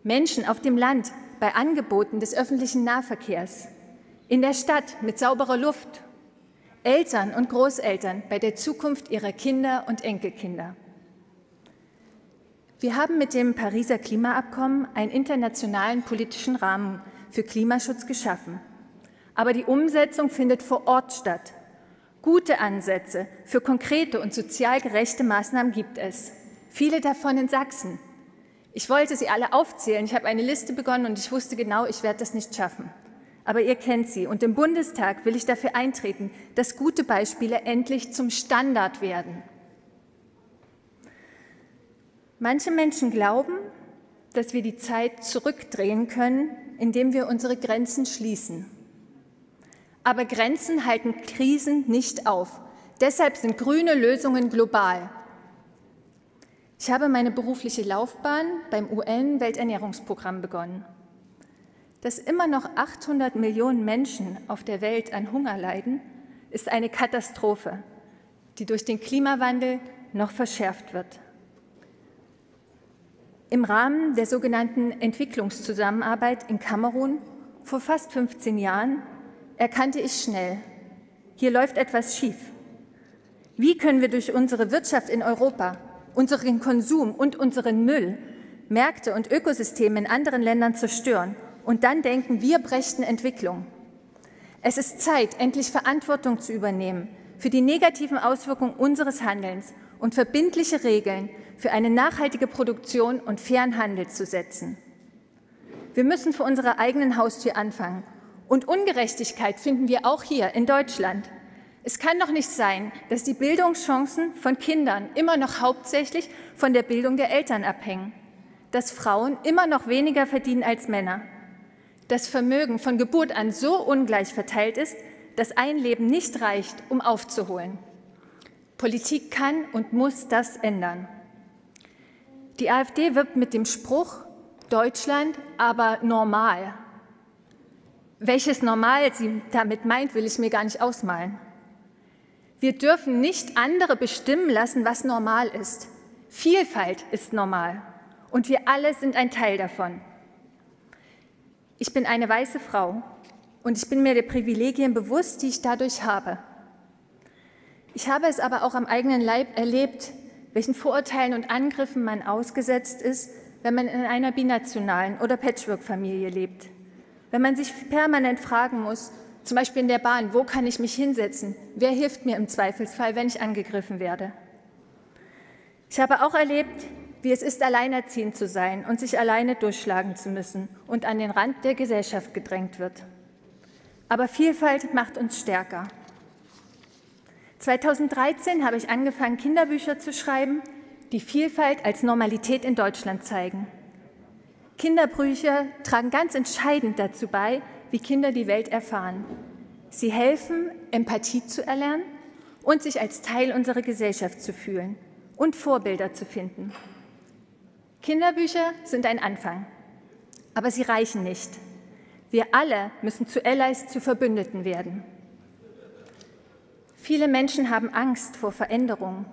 Menschen auf dem Land bei Angeboten des öffentlichen Nahverkehrs, in der Stadt mit sauberer Luft, Eltern und Großeltern bei der Zukunft ihrer Kinder und Enkelkinder. Wir haben mit dem Pariser Klimaabkommen einen internationalen politischen Rahmen für Klimaschutz geschaffen. Aber die Umsetzung findet vor Ort statt. Gute Ansätze für konkrete und sozial gerechte Maßnahmen gibt es. Viele davon in Sachsen, ich wollte sie alle aufzählen. Ich habe eine Liste begonnen und ich wusste genau, ich werde das nicht schaffen. Aber ihr kennt sie. Und im Bundestag will ich dafür eintreten, dass gute Beispiele endlich zum Standard werden. Manche Menschen glauben, dass wir die Zeit zurückdrehen können, indem wir unsere Grenzen schließen. Aber Grenzen halten Krisen nicht auf. Deshalb sind grüne Lösungen global. Ich habe meine berufliche Laufbahn beim UN-Welternährungsprogramm begonnen. Dass immer noch 800 Millionen Menschen auf der Welt an Hunger leiden, ist eine Katastrophe, die durch den Klimawandel noch verschärft wird. Im Rahmen der sogenannten Entwicklungszusammenarbeit in Kamerun vor fast 15 Jahren erkannte ich schnell, hier läuft etwas schief. Wie können wir durch unsere Wirtschaft in Europa unseren Konsum und unseren Müll, Märkte und Ökosysteme in anderen Ländern zerstören und dann denken, wir brächten Entwicklung. Es ist Zeit, endlich Verantwortung zu übernehmen für die negativen Auswirkungen unseres Handelns und verbindliche Regeln für eine nachhaltige Produktion und fairen Handel zu setzen. Wir müssen vor unserer eigenen Haustür anfangen. Und Ungerechtigkeit finden wir auch hier in Deutschland. Es kann doch nicht sein, dass die Bildungschancen von Kindern immer noch hauptsächlich von der Bildung der Eltern abhängen, dass Frauen immer noch weniger verdienen als Männer, dass Vermögen von Geburt an so ungleich verteilt ist, dass ein Leben nicht reicht, um aufzuholen. Politik kann und muss das ändern. Die AfD wirbt mit dem Spruch Deutschland aber normal. Welches Normal sie damit meint, will ich mir gar nicht ausmalen. Wir dürfen nicht andere bestimmen lassen, was normal ist. Vielfalt ist normal und wir alle sind ein Teil davon. Ich bin eine weiße Frau und ich bin mir der Privilegien bewusst, die ich dadurch habe. Ich habe es aber auch am eigenen Leib erlebt, welchen Vorurteilen und Angriffen man ausgesetzt ist, wenn man in einer binationalen oder Patchwork-Familie lebt. Wenn man sich permanent fragen muss, zum Beispiel in der Bahn, wo kann ich mich hinsetzen? Wer hilft mir im Zweifelsfall, wenn ich angegriffen werde? Ich habe auch erlebt, wie es ist, alleinerziehend zu sein und sich alleine durchschlagen zu müssen und an den Rand der Gesellschaft gedrängt wird. Aber Vielfalt macht uns stärker. 2013 habe ich angefangen, Kinderbücher zu schreiben, die Vielfalt als Normalität in Deutschland zeigen. Kinderbücher tragen ganz entscheidend dazu bei, wie Kinder die Welt erfahren. Sie helfen, Empathie zu erlernen und sich als Teil unserer Gesellschaft zu fühlen und Vorbilder zu finden. Kinderbücher sind ein Anfang, aber sie reichen nicht. Wir alle müssen zu Allies, zu Verbündeten werden. Viele Menschen haben Angst vor Veränderung.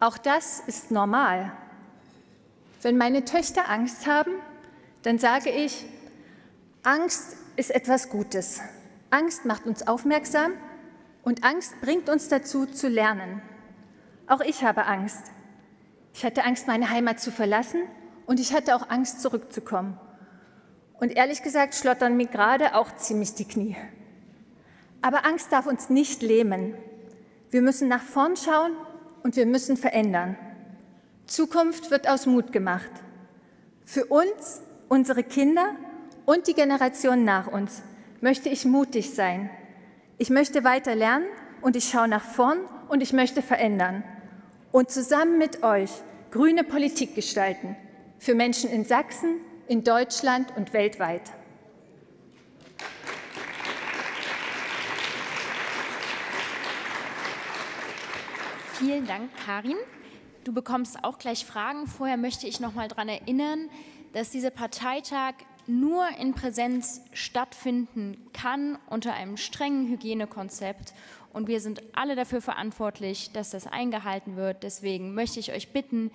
Auch das ist normal. Wenn meine Töchter Angst haben, dann sage ich, Angst ist etwas Gutes. Angst macht uns aufmerksam und Angst bringt uns dazu zu lernen. Auch ich habe Angst. Ich hatte Angst, meine Heimat zu verlassen und ich hatte auch Angst, zurückzukommen. Und ehrlich gesagt schlottern mir gerade auch ziemlich die Knie. Aber Angst darf uns nicht lähmen. Wir müssen nach vorn schauen und wir müssen verändern. Zukunft wird aus Mut gemacht. Für uns, unsere Kinder und die Generation nach uns möchte ich mutig sein. Ich möchte weiter lernen und ich schaue nach vorn und ich möchte verändern. Und zusammen mit euch grüne Politik gestalten. Für Menschen in Sachsen, in Deutschland und weltweit. Vielen Dank, Karin. Du bekommst auch gleich Fragen. Vorher möchte ich noch mal daran erinnern, dass dieser Parteitag nur in Präsenz stattfinden kann unter einem strengen Hygienekonzept. Und wir sind alle dafür verantwortlich, dass das eingehalten wird. Deswegen möchte ich euch bitten,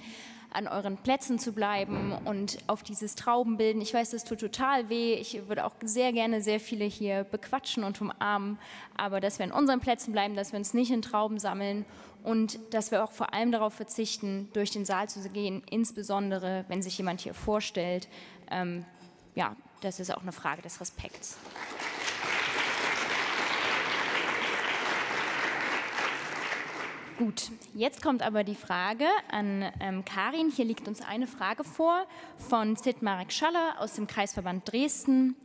an euren Plätzen zu bleiben und auf dieses Traubenbilden. Ich weiß, das tut total weh. Ich würde auch sehr gerne sehr viele hier bequatschen und umarmen. Aber dass wir an unseren Plätzen bleiben, dass wir uns nicht in Trauben sammeln und dass wir auch vor allem darauf verzichten, durch den Saal zu gehen, insbesondere wenn sich jemand hier vorstellt, ähm, ja, das ist auch eine Frage des Respekts. Gut, jetzt kommt aber die Frage an ähm, Karin. Hier liegt uns eine Frage vor von Sid Marek Schaller aus dem Kreisverband Dresden.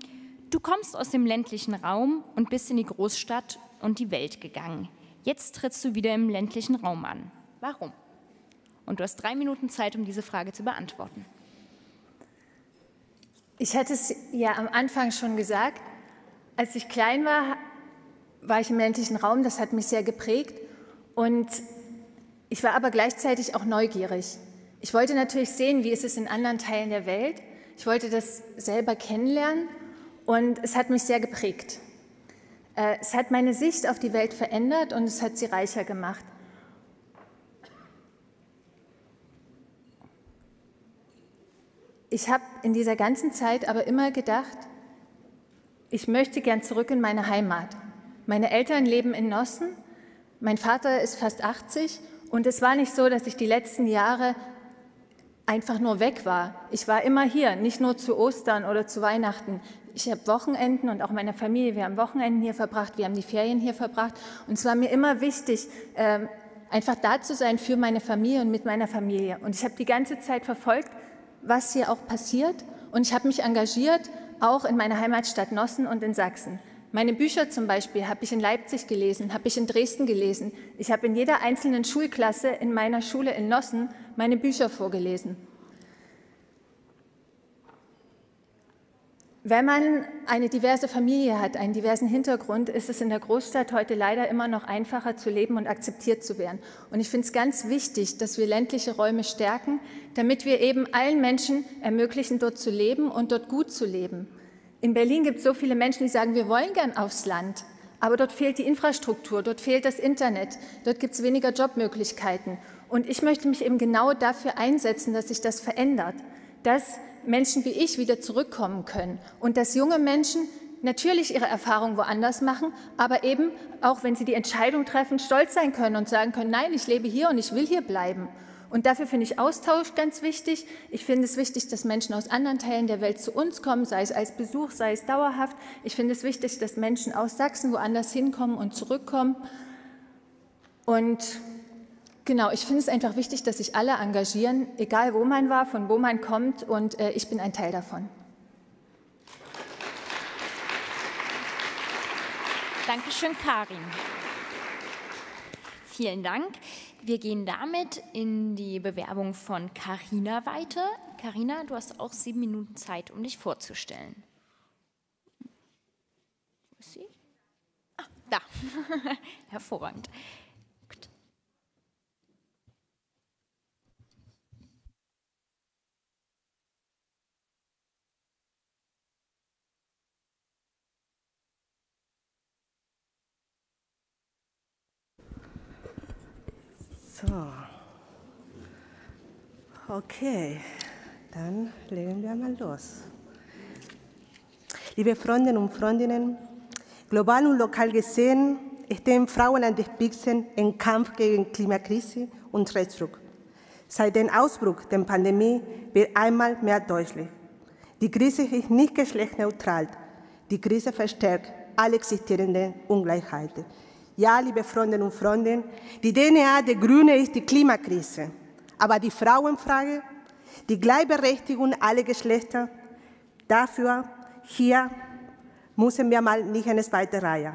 Du kommst aus dem ländlichen Raum und bist in die Großstadt und die Welt gegangen. Jetzt trittst du wieder im ländlichen Raum an. Warum? Und du hast drei Minuten Zeit, um diese Frage zu beantworten. Ich hatte es ja am Anfang schon gesagt, als ich klein war, war ich im ländlichen Raum, das hat mich sehr geprägt und ich war aber gleichzeitig auch neugierig. Ich wollte natürlich sehen, wie ist es in anderen Teilen der Welt. Ich wollte das selber kennenlernen und es hat mich sehr geprägt. Äh, es hat meine Sicht auf die Welt verändert und es hat sie reicher gemacht. Ich habe in dieser ganzen Zeit aber immer gedacht, ich möchte gern zurück in meine Heimat. Meine Eltern leben in Nossen, mein Vater ist fast 80 und es war nicht so, dass ich die letzten Jahre einfach nur weg war. Ich war immer hier, nicht nur zu Ostern oder zu Weihnachten. Ich habe Wochenenden und auch meine Familie, wir haben Wochenenden hier verbracht, wir haben die Ferien hier verbracht. Und es war mir immer wichtig, ähm, einfach da zu sein für meine Familie und mit meiner Familie. Und ich habe die ganze Zeit verfolgt, was hier auch passiert. Und ich habe mich engagiert, auch in meiner Heimatstadt Nossen und in Sachsen. Meine Bücher zum Beispiel habe ich in Leipzig gelesen, habe ich in Dresden gelesen. Ich habe in jeder einzelnen Schulklasse in meiner Schule in Nossen meine Bücher vorgelesen. Wenn man eine diverse Familie hat, einen diversen Hintergrund, ist es in der Großstadt heute leider immer noch einfacher zu leben und akzeptiert zu werden. Und ich finde es ganz wichtig, dass wir ländliche Räume stärken, damit wir eben allen Menschen ermöglichen, dort zu leben und dort gut zu leben. In Berlin gibt es so viele Menschen, die sagen, wir wollen gern aufs Land, Aber dort fehlt die Infrastruktur, dort fehlt das Internet, dort gibt es weniger Jobmöglichkeiten. Und ich möchte mich eben genau dafür einsetzen, dass sich das verändert, dass Menschen wie ich wieder zurückkommen können und dass junge Menschen natürlich ihre Erfahrungen woanders machen, aber eben auch, wenn sie die Entscheidung treffen, stolz sein können und sagen können, nein, ich lebe hier und ich will hier bleiben. Und dafür finde ich Austausch ganz wichtig. Ich finde es wichtig, dass Menschen aus anderen Teilen der Welt zu uns kommen, sei es als Besuch, sei es dauerhaft. Ich finde es wichtig, dass Menschen aus Sachsen woanders hinkommen und zurückkommen. Und genau, ich finde es einfach wichtig, dass sich alle engagieren, egal wo man war, von wo man kommt. Und äh, ich bin ein Teil davon. Dankeschön, Karin. Vielen Dank. Wir gehen damit in die Bewerbung von Carina weiter. Carina, du hast auch sieben Minuten Zeit, um dich vorzustellen. Wo ist sie? Ah, da. Hervorragend. So. Okay, dann legen wir mal los. Liebe Freundinnen und Freundinnen, global und lokal gesehen stehen Frauen an den Spitzen im Kampf gegen Klimakrise und Rechtsruck. Seit dem Ausbruch der Pandemie wird einmal mehr deutlich. Die Krise ist nicht geschlechtsneutral. Die Krise verstärkt alle existierenden Ungleichheiten. Ja, liebe Freundinnen und Freunde, die DNA der Grünen ist die Klimakrise. Aber die Frauenfrage, die Gleichberechtigung aller Geschlechter, dafür hier müssen wir mal nicht eine zweite Reihe.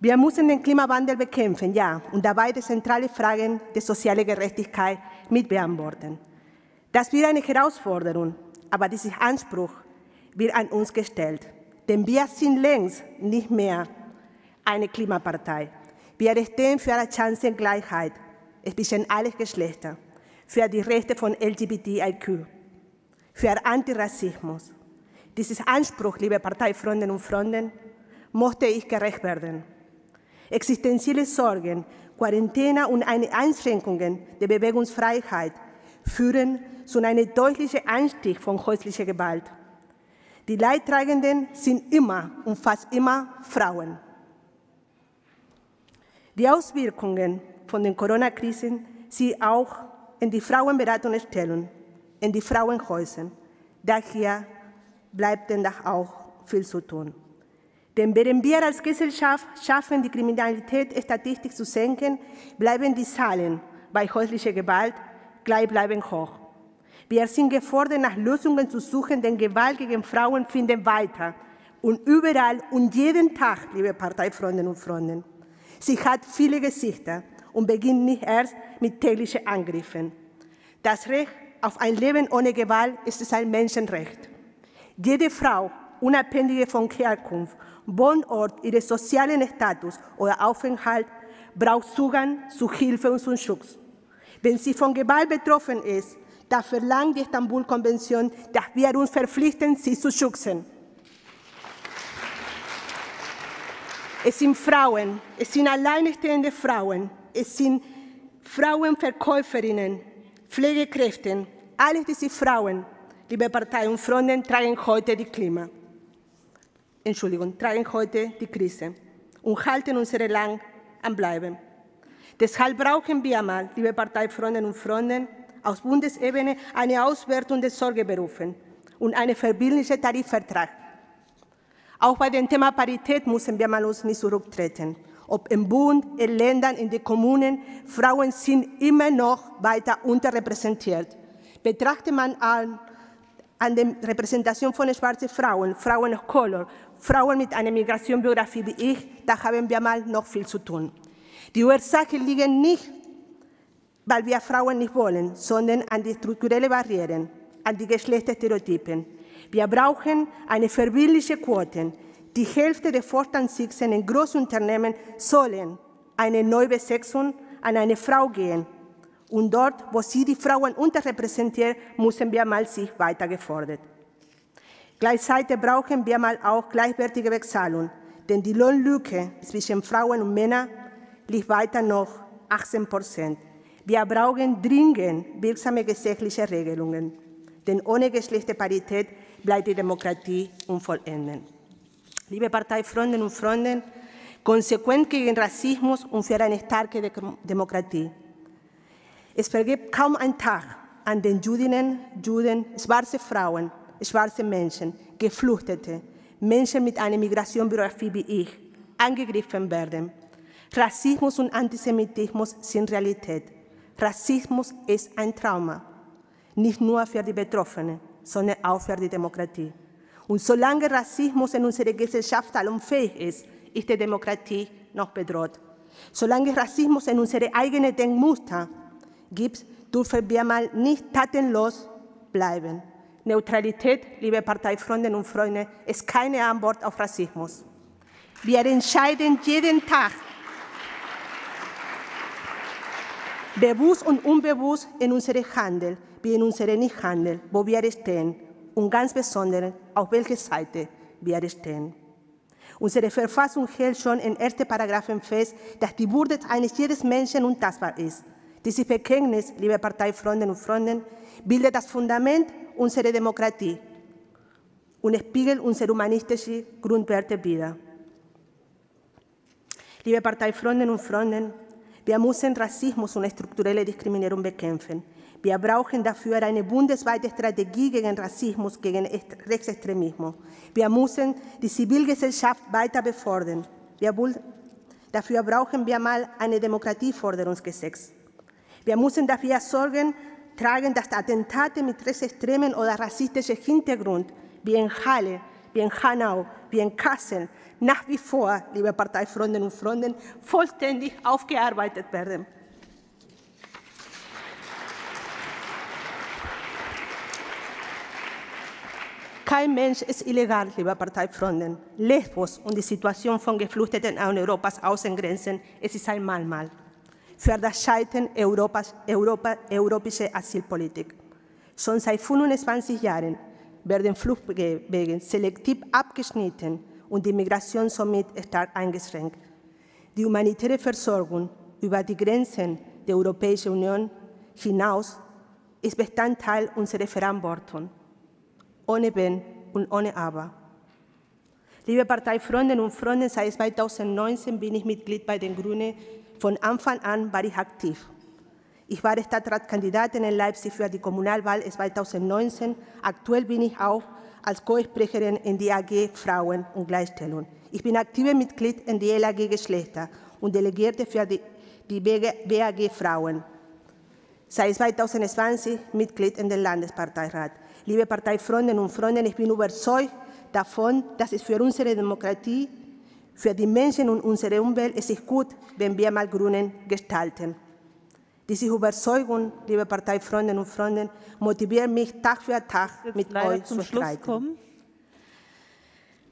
Wir müssen den Klimawandel bekämpfen, ja, und dabei die zentrale Fragen der sozialen Gerechtigkeit mit beantworten. Das wird eine Herausforderung, aber dieser Anspruch wird an uns gestellt. Denn wir sind längst nicht mehr eine Klimapartei. Wir stehen für eine Chancengleichheit zwischen allen Geschlechtern, für die Rechte von LGBTIQ, für Antirassismus. Dieses Anspruch, liebe Parteifreundinnen und Freunde, musste ich gerecht werden. Existenzielle Sorgen, Quarantäne und eine Einschränkungen der Bewegungsfreiheit führen zu einem deutlichen Anstieg von häuslicher Gewalt. Die Leidtragenden sind immer und fast immer Frauen. Die Auswirkungen von den Corona-Krisen sie auch in die Frauenberatungsstellen, in die Frauenhäuser. Daher bleibt denn auch viel zu tun. Denn während wir als Gesellschaft schaffen, die Kriminalitätsstatistik zu senken, bleiben die Zahlen bei häuslicher Gewalt gleichbleibend hoch. Wir sind gefordert, nach Lösungen zu suchen, denn Gewalt gegen Frauen findet weiter. Und überall und jeden Tag, liebe Parteifreundinnen und Freunde. Sie hat viele Gesichter und beginnt nicht erst mit täglichen Angriffen. Das Recht auf ein Leben ohne Gewalt ist ein Menschenrecht. Jede Frau, unabhängig von Herkunft, Wohnort, ihrem sozialen Status oder Aufenthalt, braucht Zugang zu Hilfe und zum Schutz. Wenn sie von Gewalt betroffen ist, da verlangt die Istanbul-Konvention, dass wir uns verpflichten, sie zu schützen. Es sind Frauen, es sind alleinstehende Frauen, es sind Frauenverkäuferinnen, Pflegekräfte. Alle diese Frauen, liebe Partei und Freunde, tragen heute die Klima. Entschuldigung, tragen heute die Krise und halten unser Land am Bleiben. Deshalb brauchen wir mal, liebe Parteifreundinnen und Freunde, aus Bundesebene eine Auswertung des Sorgeberufen und einen verbindlichen Tarifvertrag auch bei dem Thema Parität müssen wir mal uns nicht zurücktreten. Ob im Bund, in Ländern, in den Kommunen, Frauen sind immer noch weiter unterrepräsentiert. Betrachte man an, an der Repräsentation von schwarzen Frauen, Frauen of Color, Frauen mit einer Migrationsbiografie wie ich, da haben wir mal noch viel zu tun. Die Ursachen liegen nicht, weil wir Frauen nicht wollen, sondern an die strukturellen Barrieren, an die Geschlechterstereotypen. Wir brauchen eine verbindliche Quote. Die Hälfte der Vorstandssitze in Großunternehmen sollen eine Neubesetzung an eine Frau gehen. Und dort, wo sie die Frauen unterrepräsentieren, müssen wir mal sich weiter gefordert. Gleichzeitig brauchen wir mal auch gleichwertige Bezahlung. Denn die Lohnlücke zwischen Frauen und Männern liegt weiter noch 18 Prozent. Wir brauchen dringend wirksame gesetzliche Regelungen, denn ohne Geschlechterparität bleibt die Demokratie unvollendet. Liebe Parteifreundinnen und Freunde, konsequent gegen Rassismus und für eine starke Demokratie. Es vergeht kaum ein Tag, an den Judinnen, Juden, schwarze Frauen, schwarze Menschen, Geflüchtete, Menschen mit einer Migrationsbiografie wie ich angegriffen werden. Rassismus und Antisemitismus sind Realität. Rassismus ist ein Trauma, nicht nur für die Betroffenen, sondern auch für die Demokratie. Und solange Rassismus in unserer Gesellschaft unfähig ist, ist die Demokratie noch bedroht. Solange Rassismus in unsere eigenen Denkmuster gibt, dürfen wir mal nicht tatenlos bleiben. Neutralität, liebe Parteifreundinnen und Freunde, ist keine Antwort auf Rassismus. Wir entscheiden jeden Tag, bewusst und unbewusst in unserem Handel wie in unserem Nichthandel, wo wir stehen und ganz besonders auf welcher Seite wir stehen. Unsere Verfassung hält schon in ersten Paragraphen fest, dass die Würde eines jeden Menschen untastbar ist. Dieses Bekenntnis, liebe Parteifreundinnen und Freunde, bildet das Fundament unserer Demokratie und spiegelt unsere humanistischen Grundwerte wider. Liebe Parteifreundinnen und Freunde, wir müssen Rassismus und strukturelle Diskriminierung bekämpfen. Wir brauchen dafür eine bundesweite Strategie gegen Rassismus, gegen Rechtsextremismus. Wir müssen die Zivilgesellschaft weiter befördern. Dafür brauchen wir mal ein Demokratieförderungsgesetz. Wir müssen dafür Sorgen tragen, dass Attentate mit rechtsextremen oder rassistischen Hintergrund, wie in Halle, wie in Hanau, wie in Kassel, nach wie vor, liebe Parteifreundinnen und Freunde, vollständig aufgearbeitet werden. Kein Mensch ist illegal, liebe Parteifreunde. Lesbos und die Situation von Geflüchteten an Europas Außengrenzen, es ist ein Mahnmal für das Scheitern Europas, Europa, europäischer Asylpolitik. Schon seit 25 Jahren werden Fluchtwege selektiv abgeschnitten und die Migration somit stark eingeschränkt. Die humanitäre Versorgung über die Grenzen der Europäischen Union hinaus ist Bestandteil unserer Verantwortung ohne Wenn und ohne Aber. Liebe Parteifreundinnen und Freunde, seit 2019 bin ich Mitglied bei den Grünen. Von Anfang an war ich aktiv. Ich war Stadtratkandidatin in Leipzig für die Kommunalwahl 2019. Aktuell bin ich auch als Co-Sprecherin in die AG Frauen und Gleichstellung. Ich bin aktive Mitglied in die LAG Geschlechter und Delegierte für die, die BAG Frauen. Seit 2020 Mitglied in den Landesparteirat. Liebe Parteifreundinnen und Freunde, ich bin überzeugt davon, dass es für unsere Demokratie, für die Menschen und unsere Umwelt es ist gut, wenn wir mal Grünen gestalten. Diese Überzeugung, liebe Parteifreundinnen und Freunde, motiviert mich Tag für Tag mit euch zu streiten. Kommen.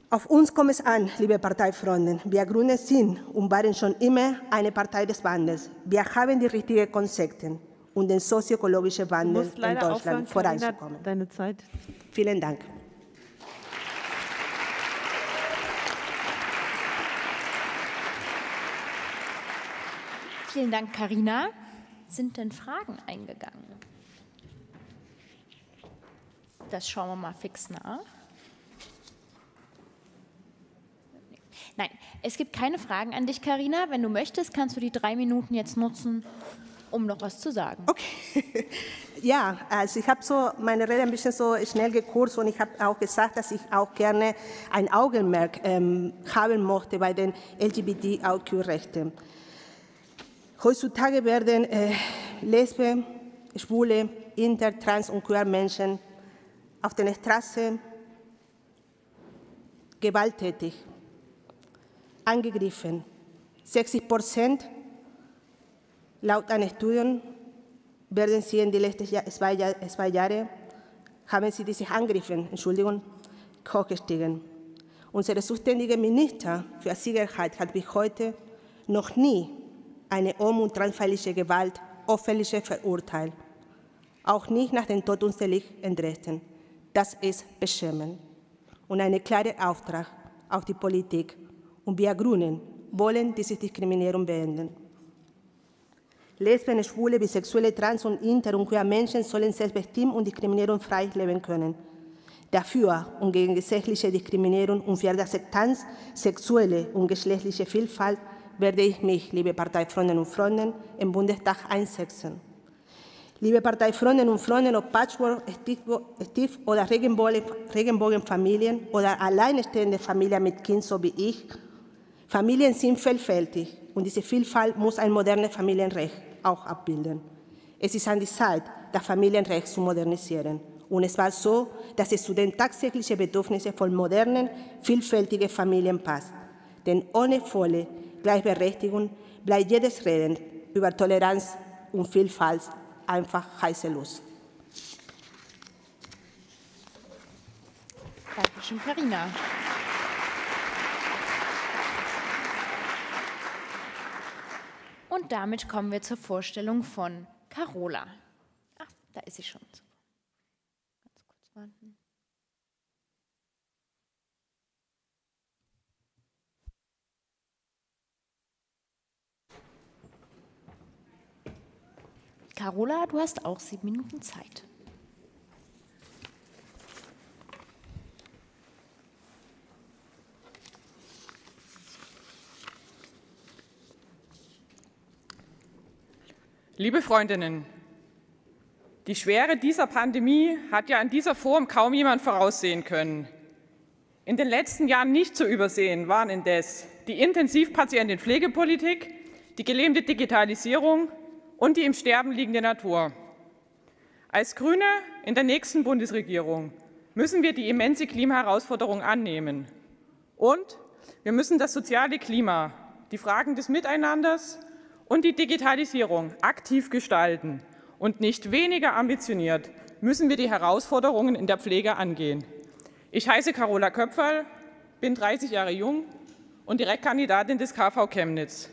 Auf uns kommt es an, liebe Parteifreunde. Wir Grüne sind und waren schon immer eine Partei des Wandels. Wir haben die richtigen Konzepte und den sozioökologischen Wandel in Deutschland aufhören, voranzukommen. Deine Zeit. Vielen Dank. Vielen Dank, Karina. Sind denn Fragen eingegangen? Das schauen wir mal fix nach. Nein, es gibt keine Fragen an dich, Karina. Wenn du möchtest, kannst du die drei Minuten jetzt nutzen, um noch was zu sagen. Okay. Ja, also ich habe so meine Rede ein bisschen so schnell gekürzt und ich habe auch gesagt, dass ich auch gerne ein Augenmerk ähm, haben möchte bei den LGBTIQ-Rechten. Heutzutage werden äh, Lesben, Schwule, Inter-, Trans- und Queer-Menschen auf der Straße gewalttätig angegriffen. 60 Prozent Laut einem Studien werden sie in den letzten zwei Jahren haben sie diese Angriffe Entschuldigung, hochgestiegen. Unser zuständiger Minister für Sicherheit hat bis heute noch nie eine homo- und transfeindliche Gewalt öffentlich verurteilt. Auch nicht nach dem Tötungsdelikt in Dresden. Das ist beschämend und ein klarer Auftrag auf die Politik Und wir Grünen wollen diese Diskriminierung beenden. Lesben, Schwule, Bisexuelle, Trans- und Inter- und Queer Menschen sollen selbstbestimmt und diskriminierungsfrei leben können. Dafür und gegen gesetzliche Diskriminierung und für die Akzeptanz sexuelle und geschlechtliche Vielfalt werde ich mich, liebe Parteifreundinnen und Freunde, im Bundestag einsetzen. Liebe Parteifreundinnen und Freunde, ob Patchwork, Stief- oder Regenbogenfamilien oder alleinstehende Familien mit Kind, so wie ich, Familien sind vielfältig und diese Vielfalt muss ein modernes Familienrecht auch abbilden. Es ist an die Zeit, das Familienrecht zu modernisieren. Und es war so, dass es zu den tagtäglichen Bedürfnissen von modernen, vielfältigen Familien passt. Denn ohne volle Gleichberechtigung bleibt jedes Reden über Toleranz und Vielfalt einfach heiße Luft. Dankeschön, Carina. Und damit kommen wir zur Vorstellung von Carola. Ah, da ist sie schon. Ganz kurz warten. Carola, du hast auch sieben Minuten Zeit. Liebe Freundinnen, die Schwere dieser Pandemie hat ja in dieser Form kaum jemand voraussehen können. In den letzten Jahren nicht zu übersehen waren indes die Intensivpatientenpflegepolitik, die gelähmte Digitalisierung und die im Sterben liegende Natur. Als Grüne in der nächsten Bundesregierung müssen wir die immense Klimaherausforderung annehmen. Und wir müssen das soziale Klima, die Fragen des Miteinanders und die Digitalisierung aktiv gestalten. Und nicht weniger ambitioniert müssen wir die Herausforderungen in der Pflege angehen. Ich heiße Carola Köpferl, bin 30 Jahre jung und Direktkandidatin des KV Chemnitz.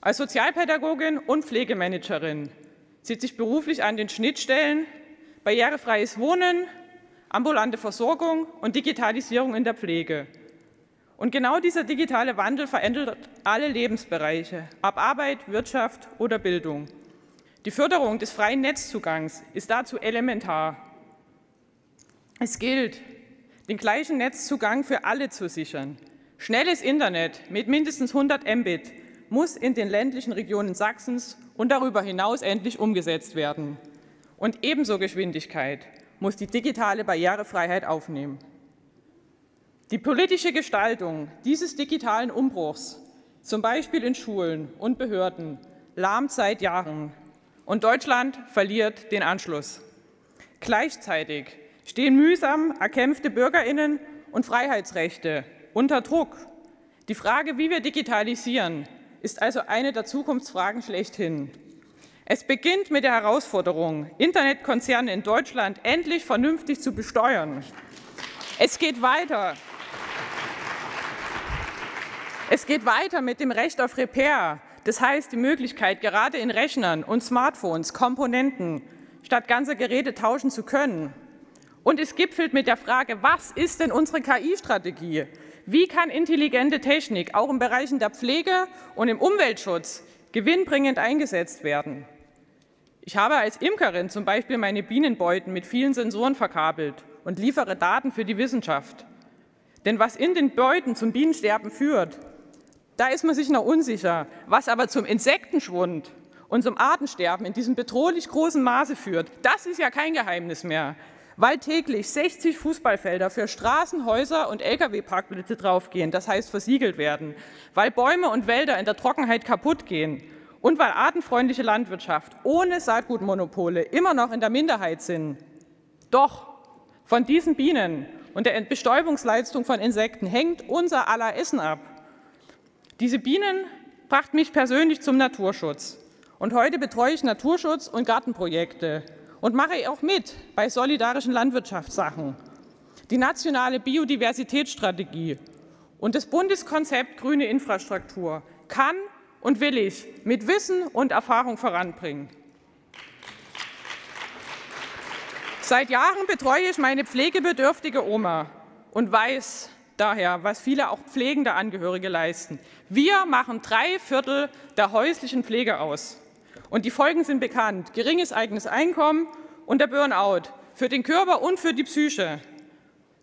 Als Sozialpädagogin und Pflegemanagerin sitze ich beruflich an den Schnittstellen barrierefreies Wohnen, ambulante Versorgung und Digitalisierung in der Pflege. Und genau dieser digitale Wandel verändert alle Lebensbereiche, ab Arbeit, Wirtschaft oder Bildung. Die Förderung des freien Netzzugangs ist dazu elementar. Es gilt, den gleichen Netzzugang für alle zu sichern. Schnelles Internet mit mindestens 100 Mbit muss in den ländlichen Regionen Sachsens und darüber hinaus endlich umgesetzt werden. Und ebenso Geschwindigkeit muss die digitale Barrierefreiheit aufnehmen. Die politische Gestaltung dieses digitalen Umbruchs, zum Beispiel in Schulen und Behörden, lahmt seit Jahren. Und Deutschland verliert den Anschluss. Gleichzeitig stehen mühsam erkämpfte Bürgerinnen und Freiheitsrechte unter Druck. Die Frage, wie wir digitalisieren, ist also eine der Zukunftsfragen schlechthin. Es beginnt mit der Herausforderung, Internetkonzerne in Deutschland endlich vernünftig zu besteuern. Es geht weiter. Es geht weiter mit dem Recht auf Repair, das heißt die Möglichkeit, gerade in Rechnern und Smartphones Komponenten statt ganzer Geräte tauschen zu können. Und es gipfelt mit der Frage, was ist denn unsere KI-Strategie? Wie kann intelligente Technik auch in Bereichen der Pflege und im Umweltschutz gewinnbringend eingesetzt werden? Ich habe als Imkerin zum Beispiel meine Bienenbeuten mit vielen Sensoren verkabelt und liefere Daten für die Wissenschaft. Denn was in den Beuten zum Bienensterben führt, da ist man sich noch unsicher. Was aber zum Insektenschwund und zum Artensterben in diesem bedrohlich großen Maße führt, das ist ja kein Geheimnis mehr. Weil täglich 60 Fußballfelder für Straßen, Häuser und Lkw-Parkplätze draufgehen, das heißt versiegelt werden, weil Bäume und Wälder in der Trockenheit kaputt gehen und weil artenfreundliche Landwirtschaft ohne Saatgutmonopole immer noch in der Minderheit sind. Doch von diesen Bienen und der Bestäubungsleistung von Insekten hängt unser aller Essen ab. Diese Bienen brachten mich persönlich zum Naturschutz. Und heute betreue ich Naturschutz- und Gartenprojekte und mache auch mit bei solidarischen Landwirtschaftssachen. Die nationale Biodiversitätsstrategie und das Bundeskonzept Grüne Infrastruktur kann und will ich mit Wissen und Erfahrung voranbringen. Seit Jahren betreue ich meine pflegebedürftige Oma und weiß, daher, was viele auch pflegende Angehörige leisten. Wir machen drei Viertel der häuslichen Pflege aus. Und die Folgen sind bekannt. Geringes eigenes Einkommen und der Burnout für den Körper und für die Psyche.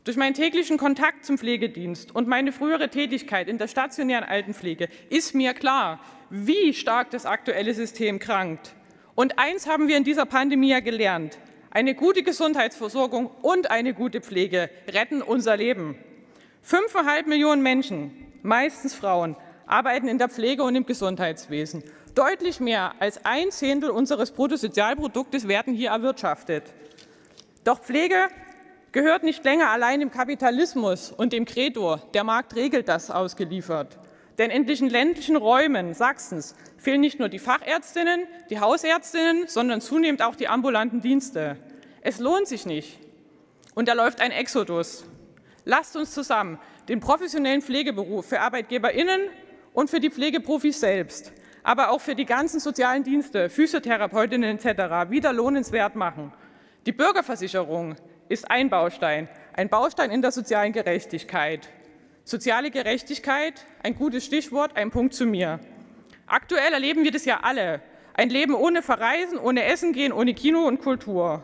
Durch meinen täglichen Kontakt zum Pflegedienst und meine frühere Tätigkeit in der stationären Altenpflege ist mir klar, wie stark das aktuelle System krankt. Und eins haben wir in dieser Pandemie gelernt. Eine gute Gesundheitsversorgung und eine gute Pflege retten unser Leben. Fünfeinhalb Millionen Menschen, meistens Frauen, arbeiten in der Pflege und im Gesundheitswesen. Deutlich mehr als ein Zehntel unseres Bruttosozialproduktes werden hier erwirtschaftet. Doch Pflege gehört nicht länger allein im Kapitalismus und dem Credo, der Markt regelt das, ausgeliefert. Denn in den ländlichen Räumen Sachsens fehlen nicht nur die Fachärztinnen, die Hausärztinnen, sondern zunehmend auch die ambulanten Dienste. Es lohnt sich nicht. Und da läuft ein Exodus. Lasst uns zusammen den professionellen Pflegeberuf für ArbeitgeberInnen und für die Pflegeprofis selbst, aber auch für die ganzen sozialen Dienste, Physiotherapeutinnen etc. wieder lohnenswert machen. Die Bürgerversicherung ist ein Baustein, ein Baustein in der sozialen Gerechtigkeit. Soziale Gerechtigkeit, ein gutes Stichwort, ein Punkt zu mir. Aktuell erleben wir das ja alle. Ein Leben ohne Verreisen, ohne Essen gehen, ohne Kino und Kultur.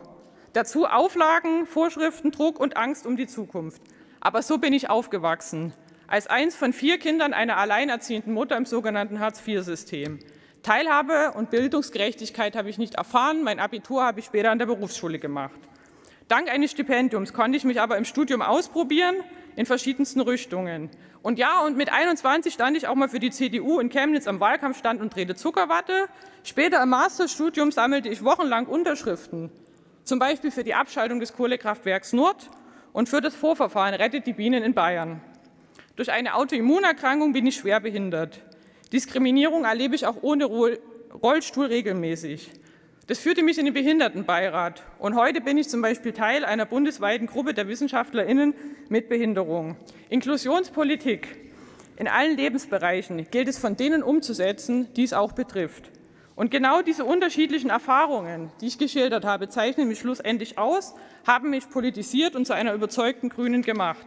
Dazu Auflagen, Vorschriften, Druck und Angst um die Zukunft. Aber so bin ich aufgewachsen. Als eins von vier Kindern einer alleinerziehenden Mutter im sogenannten Hartz-IV-System. Teilhabe und Bildungsgerechtigkeit habe ich nicht erfahren. Mein Abitur habe ich später an der Berufsschule gemacht. Dank eines Stipendiums konnte ich mich aber im Studium ausprobieren in verschiedensten Richtungen. Und ja, und mit 21 stand ich auch mal für die CDU in Chemnitz am Wahlkampfstand und drehte Zuckerwatte. Später im Masterstudium sammelte ich wochenlang Unterschriften, zum Beispiel für die Abschaltung des Kohlekraftwerks Nord und für das Vorverfahren Rettet die Bienen in Bayern. Durch eine Autoimmunerkrankung bin ich schwer behindert. Diskriminierung erlebe ich auch ohne Rollstuhl regelmäßig. Das führte mich in den Behindertenbeirat. Und heute bin ich zum Beispiel Teil einer bundesweiten Gruppe der WissenschaftlerInnen mit Behinderung. Inklusionspolitik in allen Lebensbereichen gilt es von denen umzusetzen, die es auch betrifft. Und genau diese unterschiedlichen Erfahrungen, die ich geschildert habe, zeichnen mich schlussendlich aus, haben mich politisiert und zu einer überzeugten Grünen gemacht.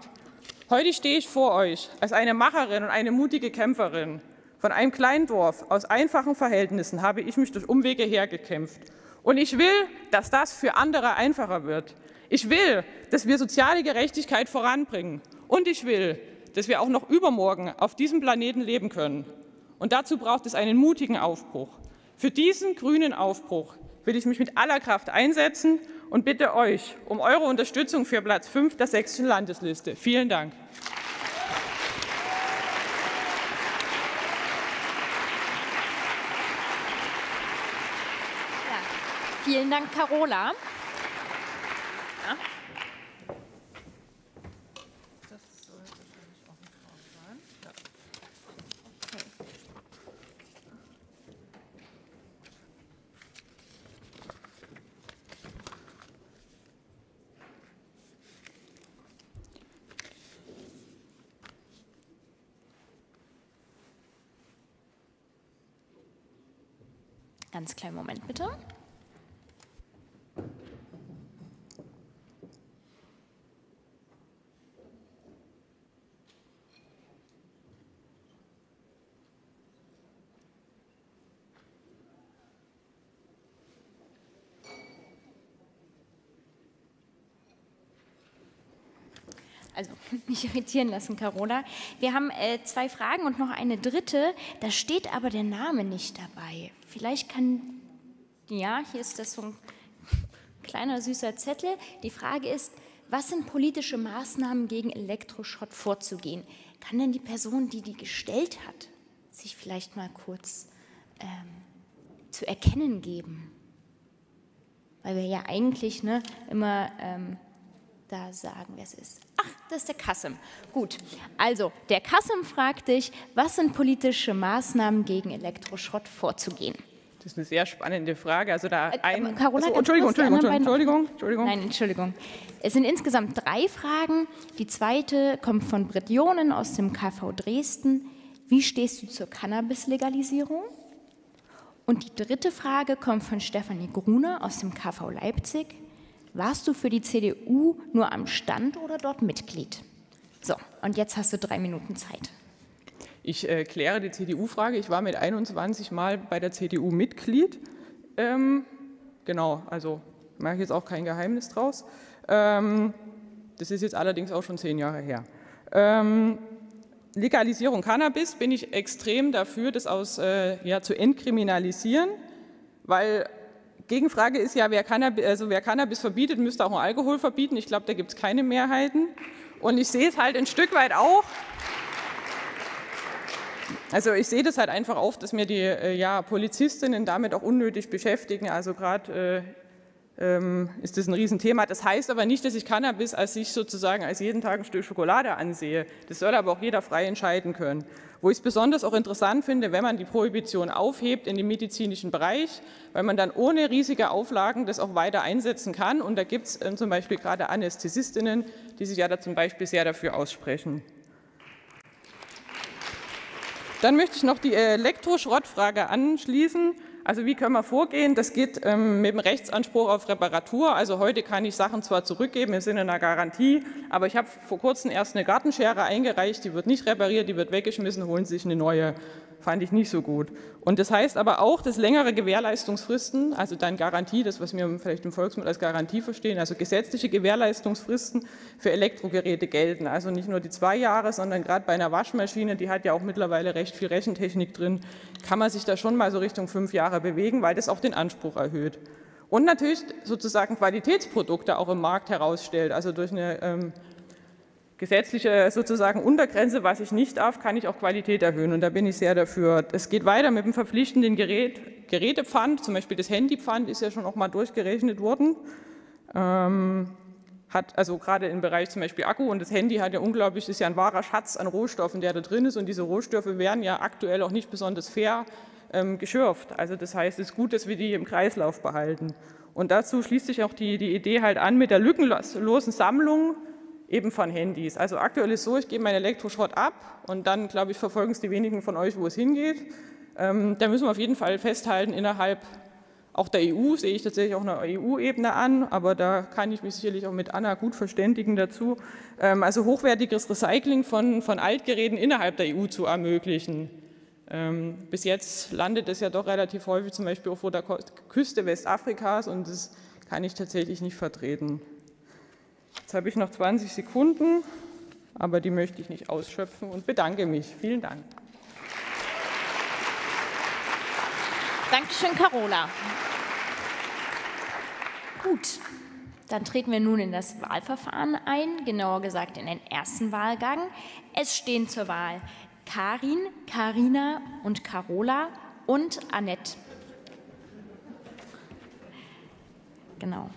Heute stehe ich vor euch als eine Macherin und eine mutige Kämpferin. Von einem kleinen Dorf aus einfachen Verhältnissen habe ich mich durch Umwege hergekämpft. Und ich will, dass das für andere einfacher wird. Ich will, dass wir soziale Gerechtigkeit voranbringen. Und ich will, dass wir auch noch übermorgen auf diesem Planeten leben können. Und dazu braucht es einen mutigen Aufbruch. Für diesen grünen Aufbruch will ich mich mit aller Kraft einsetzen und bitte euch um eure Unterstützung für Platz 5 der sächsischen Landesliste. Vielen Dank. Vielen Dank, Carola. Ganz kleinen Moment bitte. also nicht irritieren lassen, Carola. Wir haben äh, zwei Fragen und noch eine dritte. Da steht aber der Name nicht dabei. Vielleicht kann, ja, hier ist das so ein kleiner süßer Zettel. Die Frage ist, was sind politische Maßnahmen gegen Elektroschrott vorzugehen? Kann denn die Person, die die gestellt hat, sich vielleicht mal kurz ähm, zu erkennen geben? Weil wir ja eigentlich ne, immer ähm, da sagen, wer es ist. Ach, das ist der Kassem. Gut, also der Kassem fragt dich, was sind politische Maßnahmen gegen Elektroschrott vorzugehen? Das ist eine sehr spannende Frage. Also da äh, ein, Carola, also, Entschuldigung, Entschuldigung, Entschuldigung, Entschuldigung. Nein, Entschuldigung. Es sind insgesamt drei Fragen. Die zweite kommt von Britt Jonen aus dem KV Dresden. Wie stehst du zur Cannabis-Legalisierung? Und die dritte Frage kommt von Stefanie Gruner aus dem KV Leipzig. Warst du für die CDU nur am Stand oder dort Mitglied? So, und jetzt hast du drei Minuten Zeit. Ich äh, kläre die CDU-Frage. Ich war mit 21 Mal bei der CDU Mitglied. Ähm, genau, also mache ich jetzt auch kein Geheimnis draus. Ähm, das ist jetzt allerdings auch schon zehn Jahre her. Ähm, Legalisierung Cannabis bin ich extrem dafür, das aus, äh, ja, zu entkriminalisieren, weil Gegenfrage ist ja, wer Cannabis, also wer Cannabis verbietet, müsste auch Alkohol verbieten. Ich glaube, da gibt es keine Mehrheiten. Und ich sehe es halt ein Stück weit auch. Also ich sehe das halt einfach auf, dass mir die äh, ja, Polizistinnen damit auch unnötig beschäftigen. Also gerade äh, ähm, ist das ein Riesenthema. Das heißt aber nicht, dass ich Cannabis als sich sozusagen als jeden Tag ein Stück Schokolade ansehe. Das soll aber auch jeder frei entscheiden können. Wo ich es besonders auch interessant finde, wenn man die Prohibition aufhebt in den medizinischen Bereich, weil man dann ohne riesige Auflagen das auch weiter einsetzen kann. Und da gibt es äh, zum Beispiel gerade Anästhesistinnen, die sich ja da zum Beispiel sehr dafür aussprechen. Dann möchte ich noch die Elektroschrottfrage anschließen. Also wie können wir vorgehen? Das geht ähm, mit dem Rechtsanspruch auf Reparatur. Also heute kann ich Sachen zwar zurückgeben im Sinne einer Garantie, aber ich habe vor kurzem erst eine Gartenschere eingereicht, die wird nicht repariert, die wird weggeschmissen, holen sich eine neue fand ich nicht so gut. Und das heißt aber auch, dass längere Gewährleistungsfristen, also dann Garantie, das was wir vielleicht im Volksmund als Garantie verstehen, also gesetzliche Gewährleistungsfristen für Elektrogeräte gelten. Also nicht nur die zwei Jahre, sondern gerade bei einer Waschmaschine, die hat ja auch mittlerweile recht viel Rechentechnik drin, kann man sich da schon mal so Richtung fünf Jahre bewegen, weil das auch den Anspruch erhöht. Und natürlich sozusagen Qualitätsprodukte auch im Markt herausstellt, also durch eine ähm, gesetzliche sozusagen Untergrenze, was ich nicht darf, kann ich auch Qualität erhöhen. Und da bin ich sehr dafür. Es geht weiter mit dem verpflichtenden Gerät, Gerätepfand. Zum Beispiel das Handypfand ist ja schon auch mal durchgerechnet worden. Ähm, hat also gerade im Bereich zum Beispiel Akku und das Handy hat ja unglaublich, ist ja ein wahrer Schatz an Rohstoffen, der da drin ist. Und diese Rohstoffe werden ja aktuell auch nicht besonders fair ähm, geschürft. Also das heißt, es ist gut, dass wir die im Kreislauf behalten. Und dazu schließt sich auch die, die Idee halt an mit der lückenlosen Sammlung eben von Handys. Also aktuell ist es so, ich gebe meinen Elektroschrott ab und dann, glaube ich, verfolgen es die wenigen von euch, wo es hingeht. Ähm, da müssen wir auf jeden Fall festhalten, innerhalb auch der EU sehe ich tatsächlich auch eine EU-Ebene an, aber da kann ich mich sicherlich auch mit Anna gut verständigen dazu. Ähm, also hochwertiges Recycling von, von Altgeräten innerhalb der EU zu ermöglichen. Ähm, bis jetzt landet es ja doch relativ häufig zum Beispiel vor der Küste Westafrikas und das kann ich tatsächlich nicht vertreten. Jetzt habe ich noch 20 Sekunden, aber die möchte ich nicht ausschöpfen und bedanke mich. Vielen Dank. Dankeschön, Carola. Gut, dann treten wir nun in das Wahlverfahren ein, genauer gesagt in den ersten Wahlgang. Es stehen zur Wahl Karin, Karina und Carola und Annette. Genau.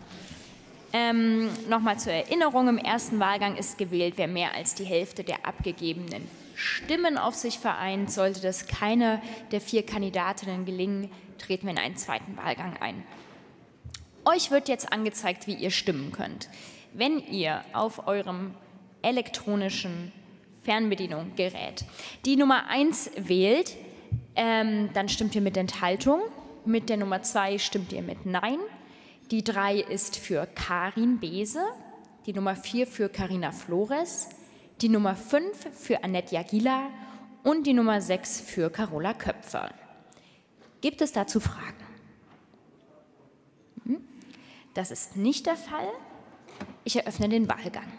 Ähm, Nochmal zur Erinnerung, im ersten Wahlgang ist gewählt, wer mehr als die Hälfte der abgegebenen Stimmen auf sich vereint. Sollte das keine der vier Kandidatinnen gelingen, treten wir in einen zweiten Wahlgang ein. Euch wird jetzt angezeigt, wie ihr stimmen könnt. Wenn ihr auf eurem elektronischen Fernbedienungsgerät die Nummer 1 wählt, ähm, dann stimmt ihr mit Enthaltung. Mit der Nummer 2 stimmt ihr mit Nein. Die 3 ist für Karin Bese, die Nummer 4 für Karina Flores, die Nummer 5 für Annette Jagila und die Nummer 6 für Carola Köpfer. Gibt es dazu Fragen? Hm? Das ist nicht der Fall. Ich eröffne den Wahlgang.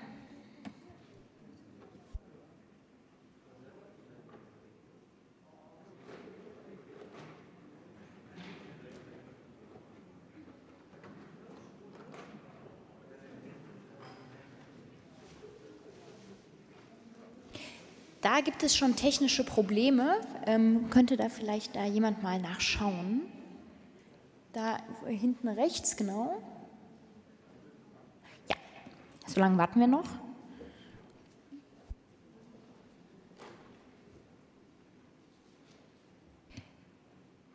Da gibt es schon technische Probleme. Ähm, könnte da vielleicht da jemand mal nachschauen? Da hinten rechts, genau. Ja, so lange warten wir noch.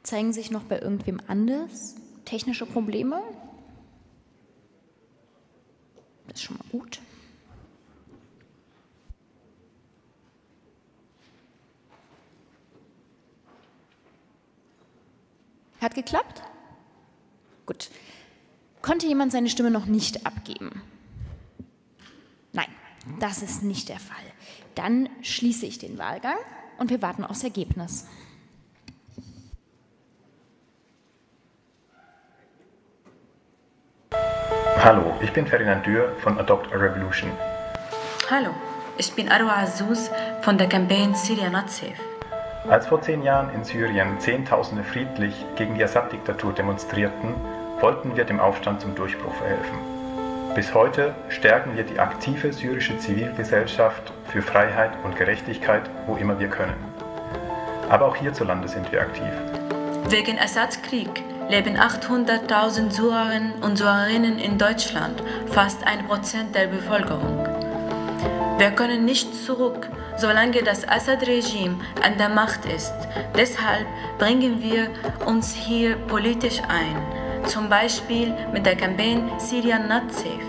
Zeigen sich noch bei irgendwem anders technische Probleme? Das ist schon mal gut. Hat geklappt? Gut. Konnte jemand seine Stimme noch nicht abgeben? Nein. Das ist nicht der Fall. Dann schließe ich den Wahlgang und wir warten aufs Ergebnis. Hallo, ich bin Ferdinand Dürr von Adopt a Revolution. Hallo, ich bin Arwa Azouz von der Campaign Syria Not Safe. Als vor zehn Jahren in Syrien Zehntausende friedlich gegen die Assad-Diktatur demonstrierten, wollten wir dem Aufstand zum Durchbruch verhelfen. Bis heute stärken wir die aktive syrische Zivilgesellschaft für Freiheit und Gerechtigkeit, wo immer wir können. Aber auch hierzulande sind wir aktiv. Wegen Assads Krieg leben 800.000 Syrerinnen und Syrerinnen in Deutschland, fast ein Prozent der Bevölkerung. Wir können nicht zurück, solange das Assad-Regime an der Macht ist. Deshalb bringen wir uns hier politisch ein, zum Beispiel mit der Campaign Syria Not Safe.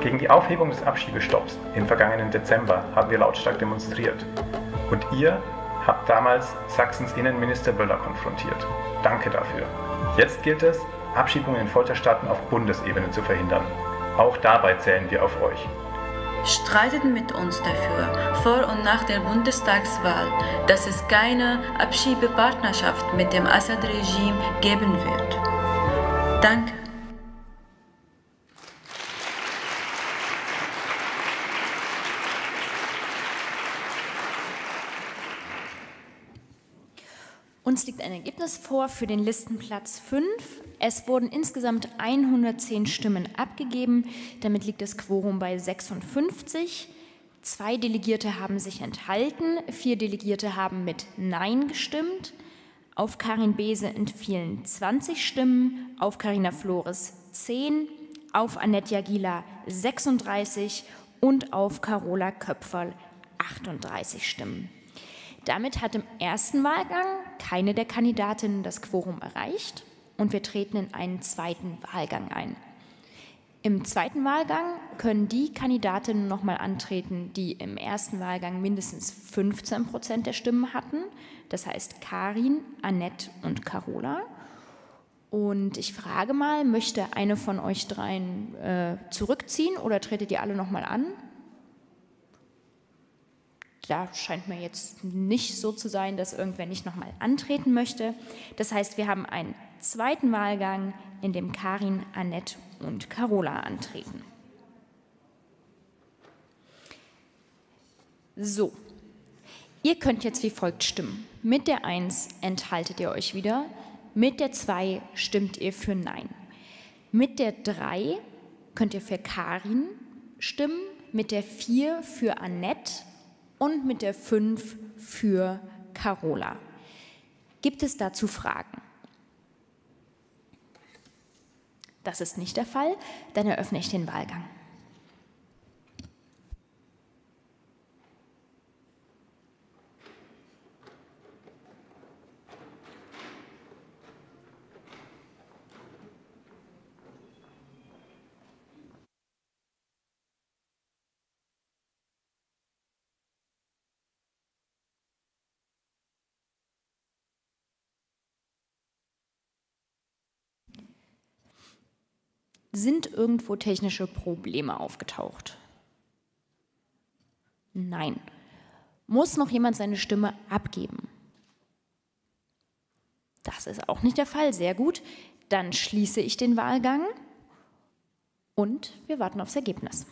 Gegen die Aufhebung des Abschiebestopps im vergangenen Dezember haben wir lautstark demonstriert. Und ihr habt damals Sachsens Innenminister Böller konfrontiert. Danke dafür. Jetzt gilt es, Abschiebungen in Folterstaaten auf Bundesebene zu verhindern. Auch dabei zählen wir auf euch. Streitet mit uns dafür, vor und nach der Bundestagswahl, dass es keine Abschiebepartnerschaft mit dem Assad-Regime geben wird. Danke. Uns liegt ein Ergebnis vor für den Listenplatz 5. Es wurden insgesamt 110 Stimmen abgegeben. Damit liegt das Quorum bei 56. Zwei Delegierte haben sich enthalten, vier Delegierte haben mit Nein gestimmt. Auf Karin Bese entfielen 20 Stimmen, auf Karina Flores 10, auf Annette Jagila 36 und auf Carola Köpferl 38 Stimmen. Damit hat im ersten Wahlgang keine der Kandidatinnen das Quorum erreicht und wir treten in einen zweiten Wahlgang ein. Im zweiten Wahlgang können die Kandidatinnen nochmal antreten, die im ersten Wahlgang mindestens 15 Prozent der Stimmen hatten. Das heißt Karin, Annette und Carola. Und ich frage mal, möchte eine von euch dreien äh, zurückziehen oder tretet ihr alle nochmal an? Da scheint mir jetzt nicht so zu sein, dass irgendwer nicht nochmal antreten möchte. Das heißt, wir haben einen zweiten Wahlgang, in dem Karin, Annette und Carola antreten. So, ihr könnt jetzt wie folgt stimmen. Mit der 1 enthaltet ihr euch wieder, mit der 2 stimmt ihr für Nein. Mit der 3 könnt ihr für Karin stimmen, mit der 4 für Annette und mit der 5 für Carola. Gibt es dazu Fragen? Das ist nicht der Fall. Dann eröffne ich den Wahlgang. Sind irgendwo technische Probleme aufgetaucht? Nein. Muss noch jemand seine Stimme abgeben? Das ist auch nicht der Fall. Sehr gut. Dann schließe ich den Wahlgang und wir warten aufs Ergebnis.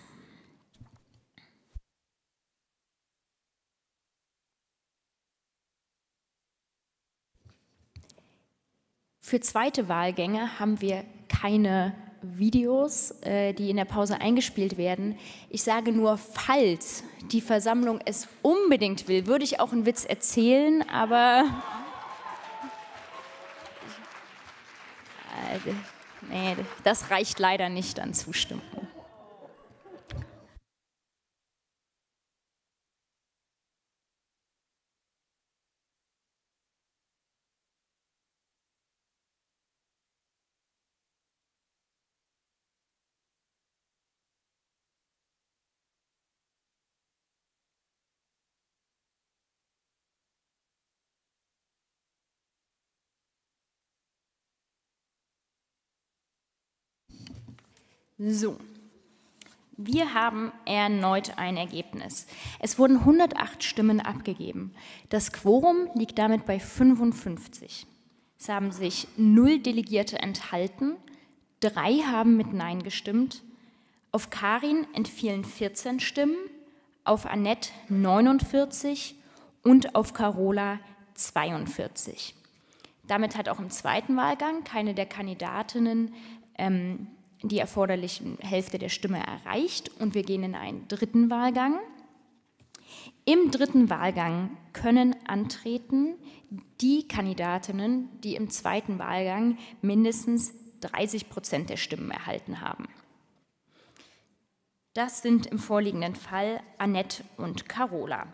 Für zweite Wahlgänge haben wir keine Videos, äh, die in der Pause eingespielt werden. Ich sage nur, falls die Versammlung es unbedingt will, würde ich auch einen Witz erzählen, aber äh, nee, das reicht leider nicht an Zustimmung. So, Wir haben erneut ein Ergebnis. Es wurden 108 Stimmen abgegeben. Das Quorum liegt damit bei 55. Es haben sich null Delegierte enthalten, drei haben mit Nein gestimmt. Auf Karin entfielen 14 Stimmen, auf Annette 49 und auf Carola 42. Damit hat auch im zweiten Wahlgang keine der Kandidatinnen ähm, die erforderliche Hälfte der Stimme erreicht und wir gehen in einen dritten Wahlgang. Im dritten Wahlgang können antreten die Kandidatinnen, die im zweiten Wahlgang mindestens 30 Prozent der Stimmen erhalten haben. Das sind im vorliegenden Fall Annette und Carola.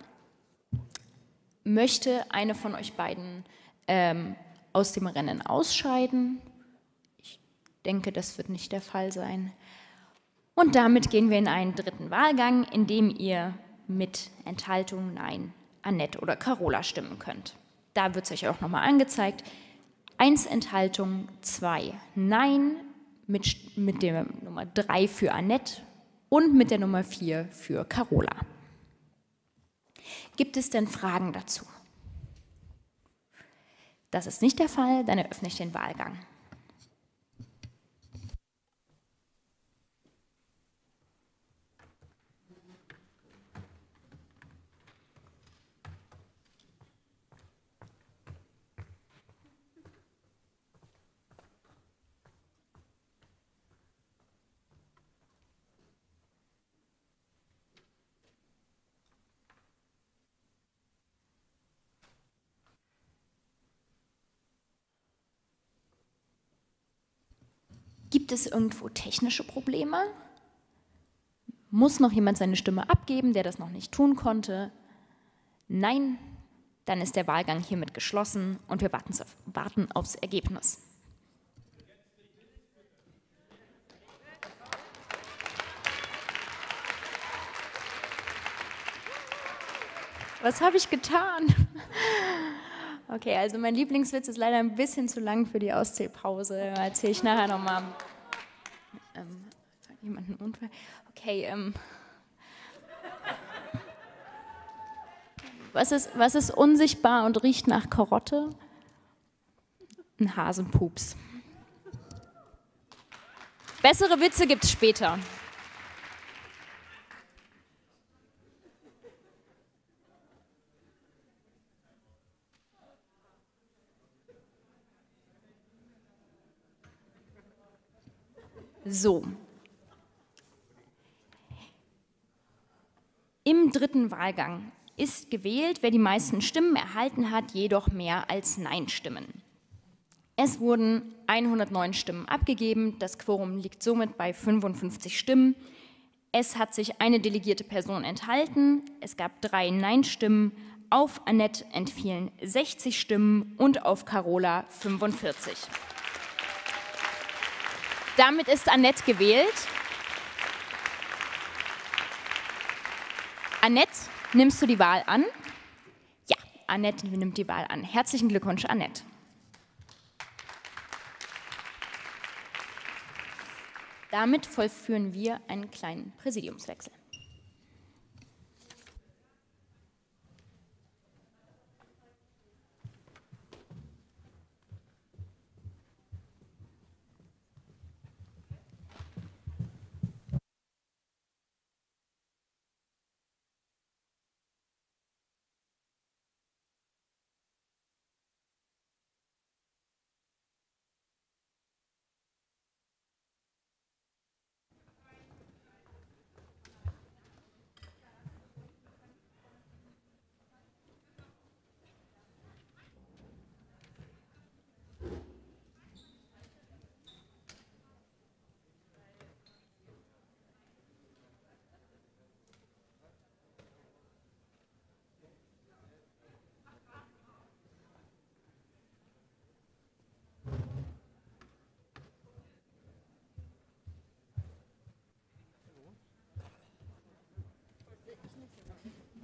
Möchte eine von euch beiden ähm, aus dem Rennen ausscheiden? Denke, das wird nicht der Fall sein. Und damit gehen wir in einen dritten Wahlgang, in dem ihr mit Enthaltung Nein, Annette oder Carola stimmen könnt. Da wird es euch auch nochmal angezeigt. Eins Enthaltung, zwei Nein, mit, mit der Nummer drei für Annette und mit der Nummer vier für Carola. Gibt es denn Fragen dazu? Das ist nicht der Fall, dann eröffne ich den Wahlgang. Gibt es irgendwo technische Probleme? Muss noch jemand seine Stimme abgeben, der das noch nicht tun konnte? Nein, dann ist der Wahlgang hiermit geschlossen und wir warten aufs Ergebnis. Was habe ich getan? Okay, also mein Lieblingswitz ist leider ein bisschen zu lang für die Auszählpause. Erzähle ich nachher nochmal. Ähm, jemand einen Unfall? Okay, ähm. Was ist, was ist unsichtbar und riecht nach Karotte? Ein Hasenpups. Bessere Witze gibt es später. So. Im dritten Wahlgang ist gewählt, wer die meisten Stimmen erhalten hat, jedoch mehr als Nein-Stimmen. Es wurden 109 Stimmen abgegeben, das Quorum liegt somit bei 55 Stimmen. Es hat sich eine delegierte Person enthalten, es gab drei Nein-Stimmen, auf Annette entfielen 60 Stimmen und auf Carola 45. Damit ist Annette gewählt. Annette, nimmst du die Wahl an? Ja, Annette nimmt die Wahl an. Herzlichen Glückwunsch, Annette. Damit vollführen wir einen kleinen Präsidiumswechsel.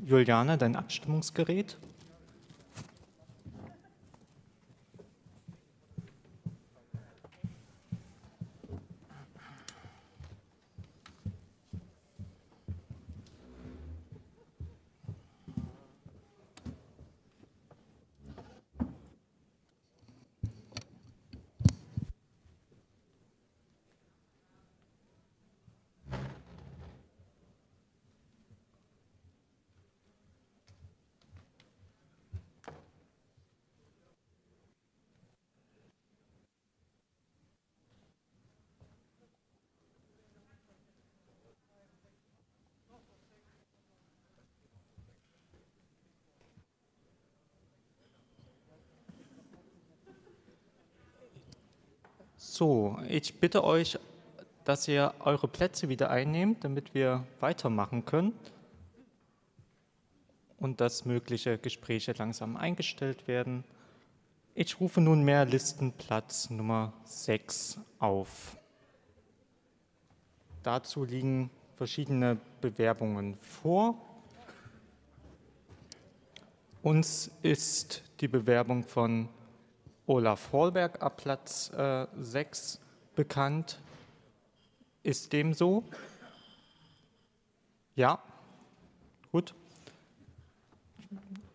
Juliane, dein Abstimmungsgerät? So, ich bitte euch, dass ihr eure Plätze wieder einnehmt, damit wir weitermachen können und dass mögliche Gespräche langsam eingestellt werden. Ich rufe nunmehr Listenplatz Nummer 6 auf. Dazu liegen verschiedene Bewerbungen vor. Uns ist die Bewerbung von Olaf Hohlberg ab Platz äh, 6 bekannt. Ist dem so? Ja? Gut.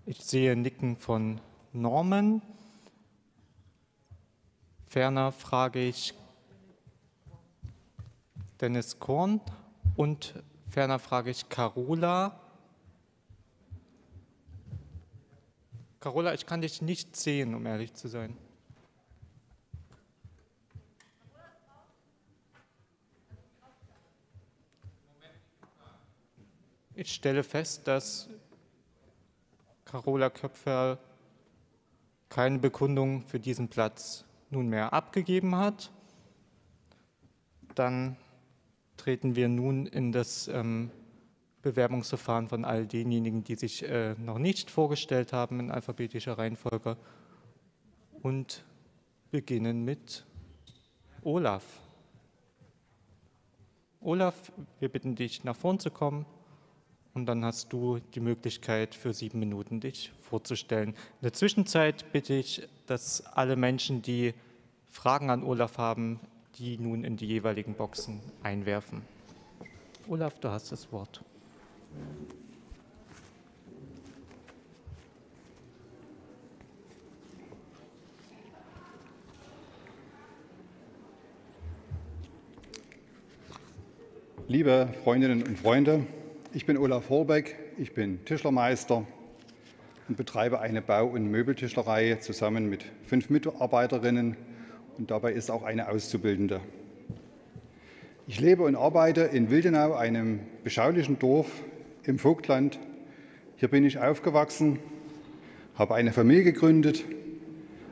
Ich sehe Nicken von Norman. Ferner frage ich Dennis Korn und ferner frage ich Carola. Carola, ich kann dich nicht sehen, um ehrlich zu sein. Ich stelle fest, dass Carola Köpfer keine Bekundung für diesen Platz nunmehr abgegeben hat. Dann treten wir nun in das ähm, Bewerbungsverfahren von all denjenigen, die sich äh, noch nicht vorgestellt haben in alphabetischer Reihenfolge und beginnen mit Olaf. Olaf, wir bitten dich, nach vorn zu kommen und dann hast du die Möglichkeit, für sieben Minuten dich vorzustellen. In der Zwischenzeit bitte ich, dass alle Menschen, die Fragen an Olaf haben, die nun in die jeweiligen Boxen einwerfen. Olaf, du hast das Wort. Liebe Freundinnen und Freunde, ich bin Olaf Horbeck, ich bin Tischlermeister und betreibe eine Bau- und Möbeltischlerei zusammen mit fünf Mitarbeiterinnen und dabei ist auch eine Auszubildende. Ich lebe und arbeite in Wildenau, einem beschaulichen Dorf im Vogtland. Hier bin ich aufgewachsen, habe eine Familie gegründet,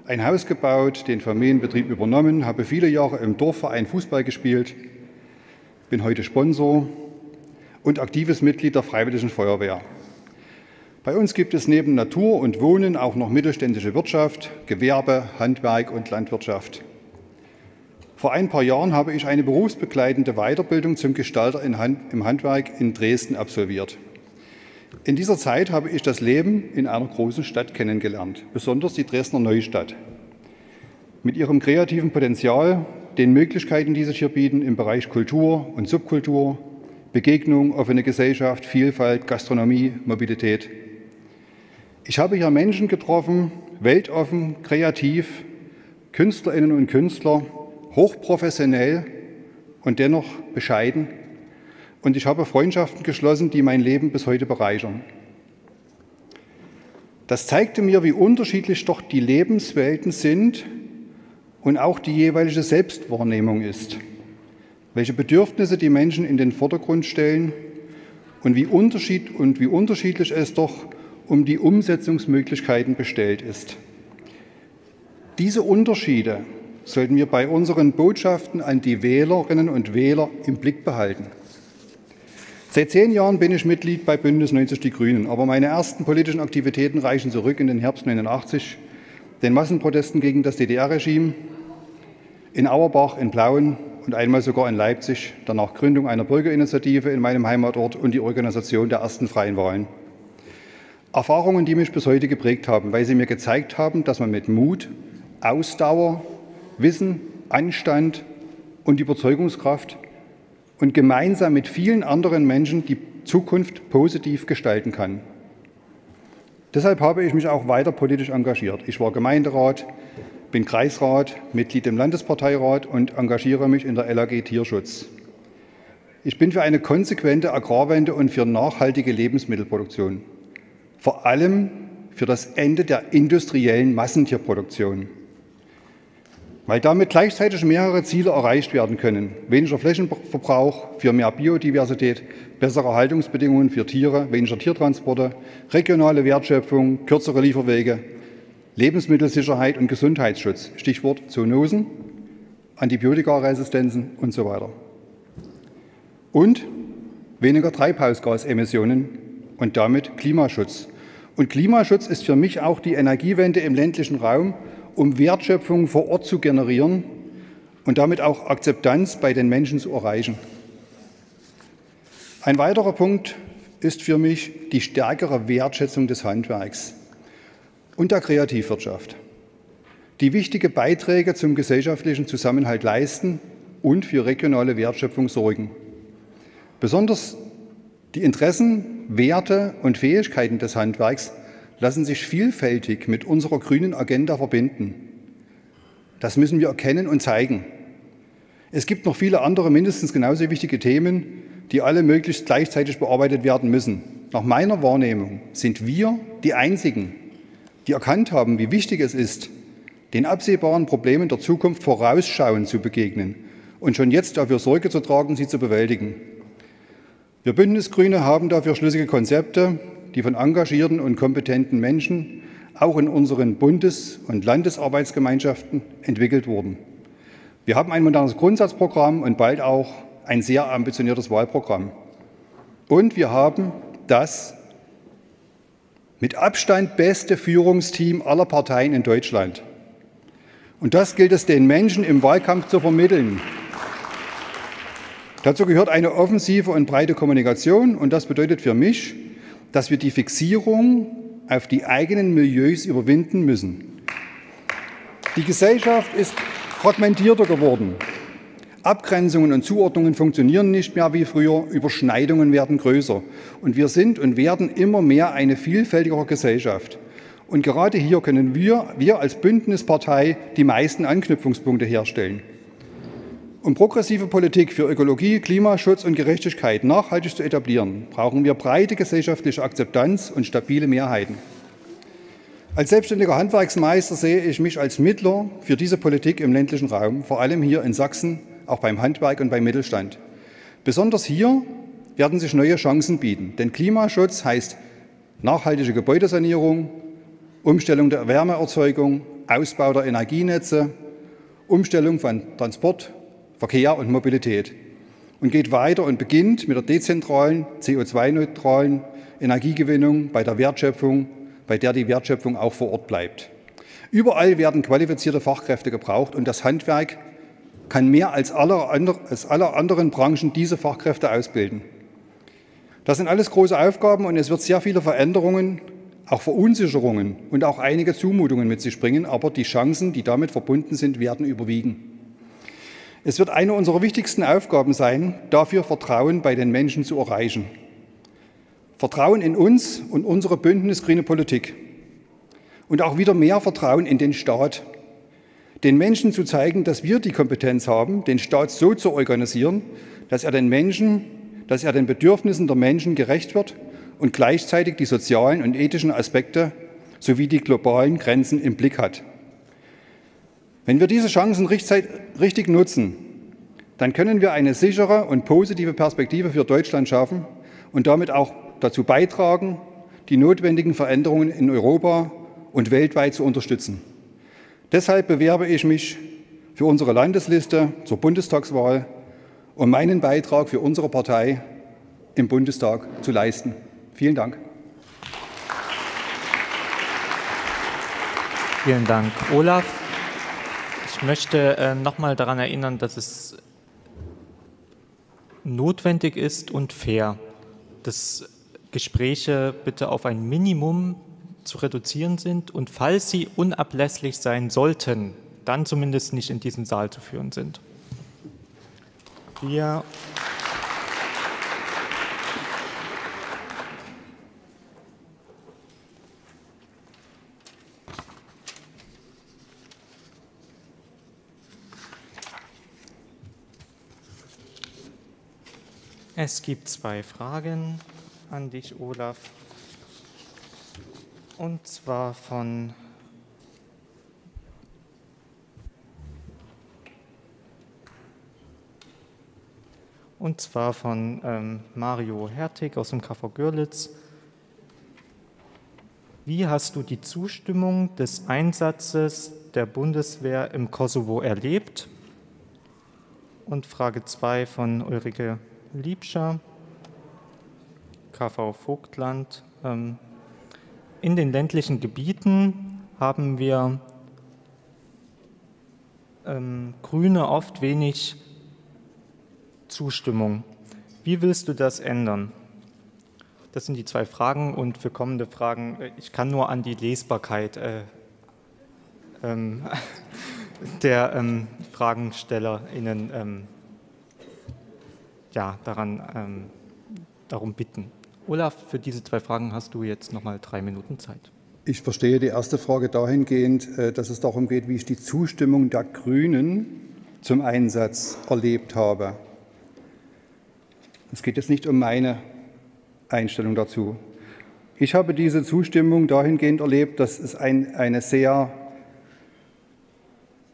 ein Haus gebaut, den Familienbetrieb übernommen, habe viele Jahre im Dorfverein Fußball gespielt, bin heute Sponsor und aktives Mitglied der Freiwilligen Feuerwehr. Bei uns gibt es neben Natur und Wohnen auch noch mittelständische Wirtschaft, Gewerbe, Handwerk und Landwirtschaft. Vor ein paar Jahren habe ich eine berufsbegleitende Weiterbildung zum Gestalter im Handwerk in Dresden absolviert. In dieser Zeit habe ich das Leben in einer großen Stadt kennengelernt, besonders die Dresdner Neustadt. Mit ihrem kreativen Potenzial, den Möglichkeiten, die sich hier bieten im Bereich Kultur und Subkultur, Begegnung, offene Gesellschaft, Vielfalt, Gastronomie, Mobilität. Ich habe hier Menschen getroffen, weltoffen, kreativ, Künstlerinnen und Künstler, hochprofessionell und dennoch bescheiden. Und ich habe Freundschaften geschlossen, die mein Leben bis heute bereichern. Das zeigte mir, wie unterschiedlich doch die Lebenswelten sind und auch die jeweilige Selbstwahrnehmung ist welche Bedürfnisse die Menschen in den Vordergrund stellen und wie, unterschied und wie unterschiedlich es doch um die Umsetzungsmöglichkeiten bestellt ist. Diese Unterschiede sollten wir bei unseren Botschaften an die Wählerinnen und Wähler im Blick behalten. Seit zehn Jahren bin ich Mitglied bei Bündnis 90 Die Grünen, aber meine ersten politischen Aktivitäten reichen zurück in den Herbst 89, den Massenprotesten gegen das DDR-Regime, in Auerbach, in Plauen und einmal sogar in Leipzig, danach Gründung einer Bürgerinitiative in meinem Heimatort und die Organisation der ersten freien Wahlen. Erfahrungen, die mich bis heute geprägt haben, weil sie mir gezeigt haben, dass man mit Mut, Ausdauer, Wissen, Anstand und Überzeugungskraft und gemeinsam mit vielen anderen Menschen die Zukunft positiv gestalten kann. Deshalb habe ich mich auch weiter politisch engagiert. Ich war Gemeinderat, bin Kreisrat, Mitglied im Landesparteirat und engagiere mich in der LAG Tierschutz. Ich bin für eine konsequente Agrarwende und für nachhaltige Lebensmittelproduktion. Vor allem für das Ende der industriellen Massentierproduktion. Weil damit gleichzeitig mehrere Ziele erreicht werden können. Weniger Flächenverbrauch für mehr Biodiversität, bessere Haltungsbedingungen für Tiere, weniger Tiertransporte, regionale Wertschöpfung, kürzere Lieferwege, Lebensmittelsicherheit und Gesundheitsschutz, Stichwort Zoonosen, Antibiotikaresistenzen und so weiter. Und weniger Treibhausgasemissionen und damit Klimaschutz. Und Klimaschutz ist für mich auch die Energiewende im ländlichen Raum, um Wertschöpfung vor Ort zu generieren und damit auch Akzeptanz bei den Menschen zu erreichen. Ein weiterer Punkt ist für mich die stärkere Wertschätzung des Handwerks und der Kreativwirtschaft, die wichtige Beiträge zum gesellschaftlichen Zusammenhalt leisten und für regionale Wertschöpfung sorgen. Besonders die Interessen, Werte und Fähigkeiten des Handwerks lassen sich vielfältig mit unserer grünen Agenda verbinden. Das müssen wir erkennen und zeigen. Es gibt noch viele andere mindestens genauso wichtige Themen, die alle möglichst gleichzeitig bearbeitet werden müssen. Nach meiner Wahrnehmung sind wir die Einzigen, die erkannt haben, wie wichtig es ist, den absehbaren Problemen der Zukunft vorausschauend zu begegnen und schon jetzt dafür Sorge zu tragen, sie zu bewältigen. Wir Bündnisgrüne haben dafür schlüssige Konzepte, die von engagierten und kompetenten Menschen auch in unseren Bundes- und Landesarbeitsgemeinschaften entwickelt wurden. Wir haben ein modernes Grundsatzprogramm und bald auch ein sehr ambitioniertes Wahlprogramm. Und wir haben das mit Abstand beste Führungsteam aller Parteien in Deutschland. Und das gilt es den Menschen im Wahlkampf zu vermitteln. Dazu gehört eine offensive und breite Kommunikation und das bedeutet für mich, dass wir die Fixierung auf die eigenen Milieus überwinden müssen. Die Gesellschaft ist fragmentierter geworden. Abgrenzungen und Zuordnungen funktionieren nicht mehr wie früher, Überschneidungen werden größer. Und wir sind und werden immer mehr eine vielfältigere Gesellschaft. Und gerade hier können wir, wir als Bündnispartei die meisten Anknüpfungspunkte herstellen. Um progressive Politik für Ökologie, Klimaschutz und Gerechtigkeit nachhaltig zu etablieren, brauchen wir breite gesellschaftliche Akzeptanz und stabile Mehrheiten. Als selbstständiger Handwerksmeister sehe ich mich als Mittler für diese Politik im ländlichen Raum, vor allem hier in Sachsen auch beim Handwerk und beim Mittelstand. Besonders hier werden sich neue Chancen bieten, denn Klimaschutz heißt nachhaltige Gebäudesanierung, Umstellung der Wärmeerzeugung, Ausbau der Energienetze, Umstellung von Transport, Verkehr und Mobilität und geht weiter und beginnt mit der dezentralen, CO2-neutralen Energiegewinnung bei der Wertschöpfung, bei der die Wertschöpfung auch vor Ort bleibt. Überall werden qualifizierte Fachkräfte gebraucht und das Handwerk kann mehr als alle, als alle anderen Branchen diese Fachkräfte ausbilden. Das sind alles große Aufgaben und es wird sehr viele Veränderungen, auch Verunsicherungen und auch einige Zumutungen mit sich bringen, aber die Chancen, die damit verbunden sind, werden überwiegen. Es wird eine unserer wichtigsten Aufgaben sein, dafür Vertrauen bei den Menschen zu erreichen. Vertrauen in uns und unsere bündnisgrüne Politik. Und auch wieder mehr Vertrauen in den Staat, den Menschen zu zeigen, dass wir die Kompetenz haben, den Staat so zu organisieren, dass er den Menschen, dass er den Bedürfnissen der Menschen gerecht wird und gleichzeitig die sozialen und ethischen Aspekte sowie die globalen Grenzen im Blick hat. Wenn wir diese Chancen richtig nutzen, dann können wir eine sichere und positive Perspektive für Deutschland schaffen und damit auch dazu beitragen, die notwendigen Veränderungen in Europa und weltweit zu unterstützen. Deshalb bewerbe ich mich für unsere Landesliste zur Bundestagswahl, um meinen Beitrag für unsere Partei im Bundestag zu leisten. Vielen Dank. Vielen Dank, Olaf. Ich möchte äh, noch mal daran erinnern, dass es notwendig ist und fair, dass Gespräche bitte auf ein Minimum zu reduzieren sind und falls sie unablässlich sein sollten, dann zumindest nicht in diesem Saal zu führen sind. Wir Es gibt zwei Fragen an dich, Olaf und zwar von und zwar von ähm, Mario Hertig aus dem KV Görlitz. Wie hast du die Zustimmung des Einsatzes der Bundeswehr im Kosovo erlebt? Und Frage 2 von Ulrike Liebscher, KV Vogtland. Ähm, in den ländlichen Gebieten haben wir ähm, Grüne oft wenig Zustimmung. Wie willst du das ändern? Das sind die zwei Fragen und für kommende Fragen, äh, ich kann nur an die Lesbarkeit äh, ähm, der ähm, FragenstellerInnen ähm, ja, daran, ähm, darum bitten. Olaf, für diese zwei Fragen hast du jetzt noch mal drei Minuten Zeit. Ich verstehe die erste Frage dahingehend, äh, dass es darum geht, wie ich die Zustimmung der Grünen zum Einsatz erlebt habe. Es geht jetzt nicht um meine Einstellung dazu. Ich habe diese Zustimmung dahingehend erlebt, dass es ein, eine sehr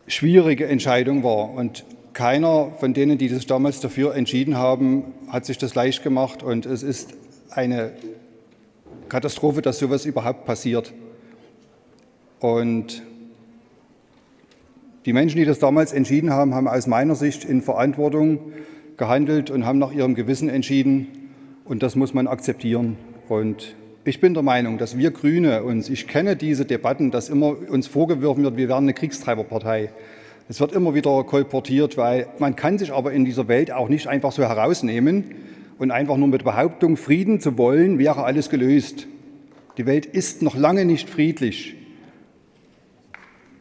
schwierige Entscheidung war. Und keiner von denen, die sich damals dafür entschieden haben, hat sich das leicht gemacht. Und es ist eine Katastrophe, dass sowas überhaupt passiert. Und die Menschen, die das damals entschieden haben, haben aus meiner Sicht in Verantwortung gehandelt und haben nach ihrem Gewissen entschieden. Und das muss man akzeptieren. Und ich bin der Meinung, dass wir Grüne uns, ich kenne diese Debatten, dass immer uns vorgeworfen wird, wir wären eine Kriegstreiberpartei. Es wird immer wieder kolportiert, weil man kann sich aber in dieser Welt auch nicht einfach so herausnehmen und einfach nur mit Behauptung, Frieden zu wollen, wäre alles gelöst. Die Welt ist noch lange nicht friedlich.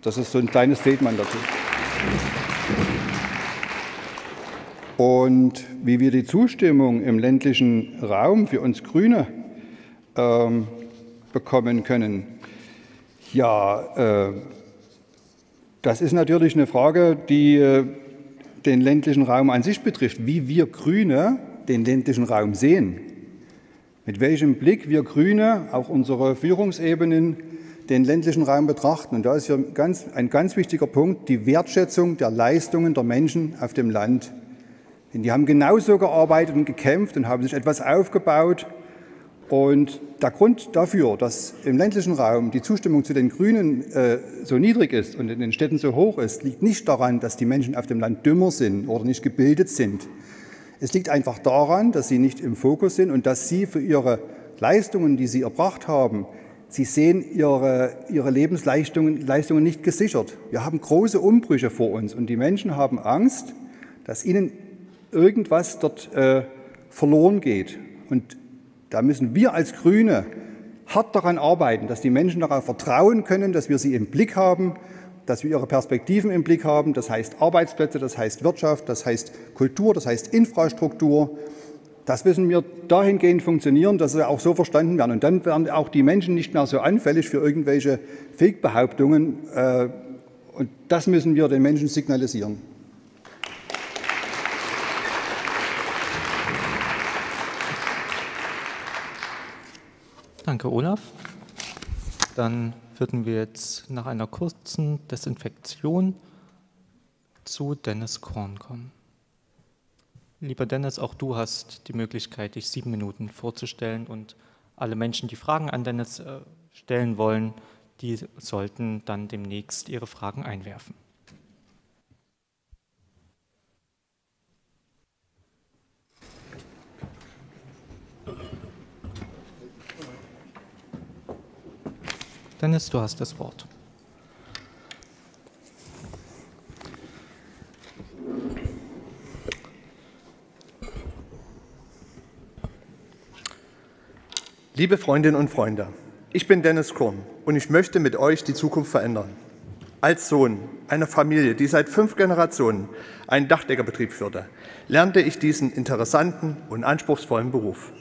Das ist so ein kleines Statement dazu. Und wie wir die Zustimmung im ländlichen Raum für uns Grüne ähm, bekommen können, ja, äh, das ist natürlich eine Frage, die äh, den ländlichen Raum an sich betrifft, wie wir Grüne den ländlichen Raum sehen, mit welchem Blick wir Grüne, auch unsere Führungsebenen, den ländlichen Raum betrachten. Und da ist hier ganz, ein ganz wichtiger Punkt die Wertschätzung der Leistungen der Menschen auf dem Land. Denn die haben genauso gearbeitet und gekämpft und haben sich etwas aufgebaut. Und der Grund dafür, dass im ländlichen Raum die Zustimmung zu den Grünen äh, so niedrig ist und in den Städten so hoch ist, liegt nicht daran, dass die Menschen auf dem Land dümmer sind oder nicht gebildet sind. Es liegt einfach daran, dass sie nicht im Fokus sind und dass sie für ihre Leistungen, die sie erbracht haben, Sie sehen ihre, ihre Lebensleistungen Leistungen nicht gesichert. Wir haben große Umbrüche vor uns und die Menschen haben Angst, dass ihnen irgendwas dort äh, verloren geht. Und da müssen wir als Grüne hart daran arbeiten, dass die Menschen darauf vertrauen können, dass wir sie im Blick haben, dass wir ihre Perspektiven im Blick haben. Das heißt Arbeitsplätze, das heißt Wirtschaft, das heißt Kultur, das heißt Infrastruktur. Das müssen wir dahingehend funktionieren, dass sie auch so verstanden werden. Und dann werden auch die Menschen nicht mehr so anfällig für irgendwelche Fake-Behauptungen. Äh, und das müssen wir den Menschen signalisieren. Danke, Olaf. Dann würden wir jetzt nach einer kurzen Desinfektion zu Dennis Korn kommen. Lieber Dennis, auch du hast die Möglichkeit, dich sieben Minuten vorzustellen und alle Menschen, die Fragen an Dennis äh, stellen wollen, die sollten dann demnächst ihre Fragen einwerfen. Dennis, du hast das Wort. Liebe Freundinnen und Freunde, ich bin Dennis Korn und ich möchte mit euch die Zukunft verändern. Als Sohn einer Familie, die seit fünf Generationen einen Dachdeckerbetrieb führte, lernte ich diesen interessanten und anspruchsvollen Beruf.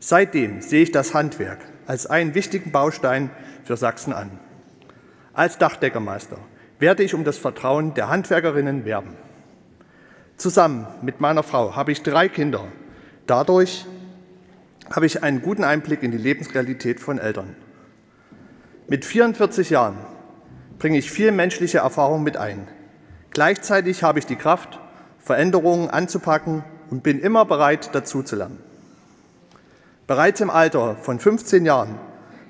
Seitdem sehe ich das Handwerk als einen wichtigen Baustein für Sachsen an. Als Dachdeckermeister werde ich um das Vertrauen der Handwerkerinnen werben. Zusammen mit meiner Frau habe ich drei Kinder. Dadurch habe ich einen guten Einblick in die Lebensrealität von Eltern. Mit 44 Jahren bringe ich viel menschliche Erfahrung mit ein. Gleichzeitig habe ich die Kraft, Veränderungen anzupacken und bin immer bereit, dazu zu lernen. Bereits im Alter von 15 Jahren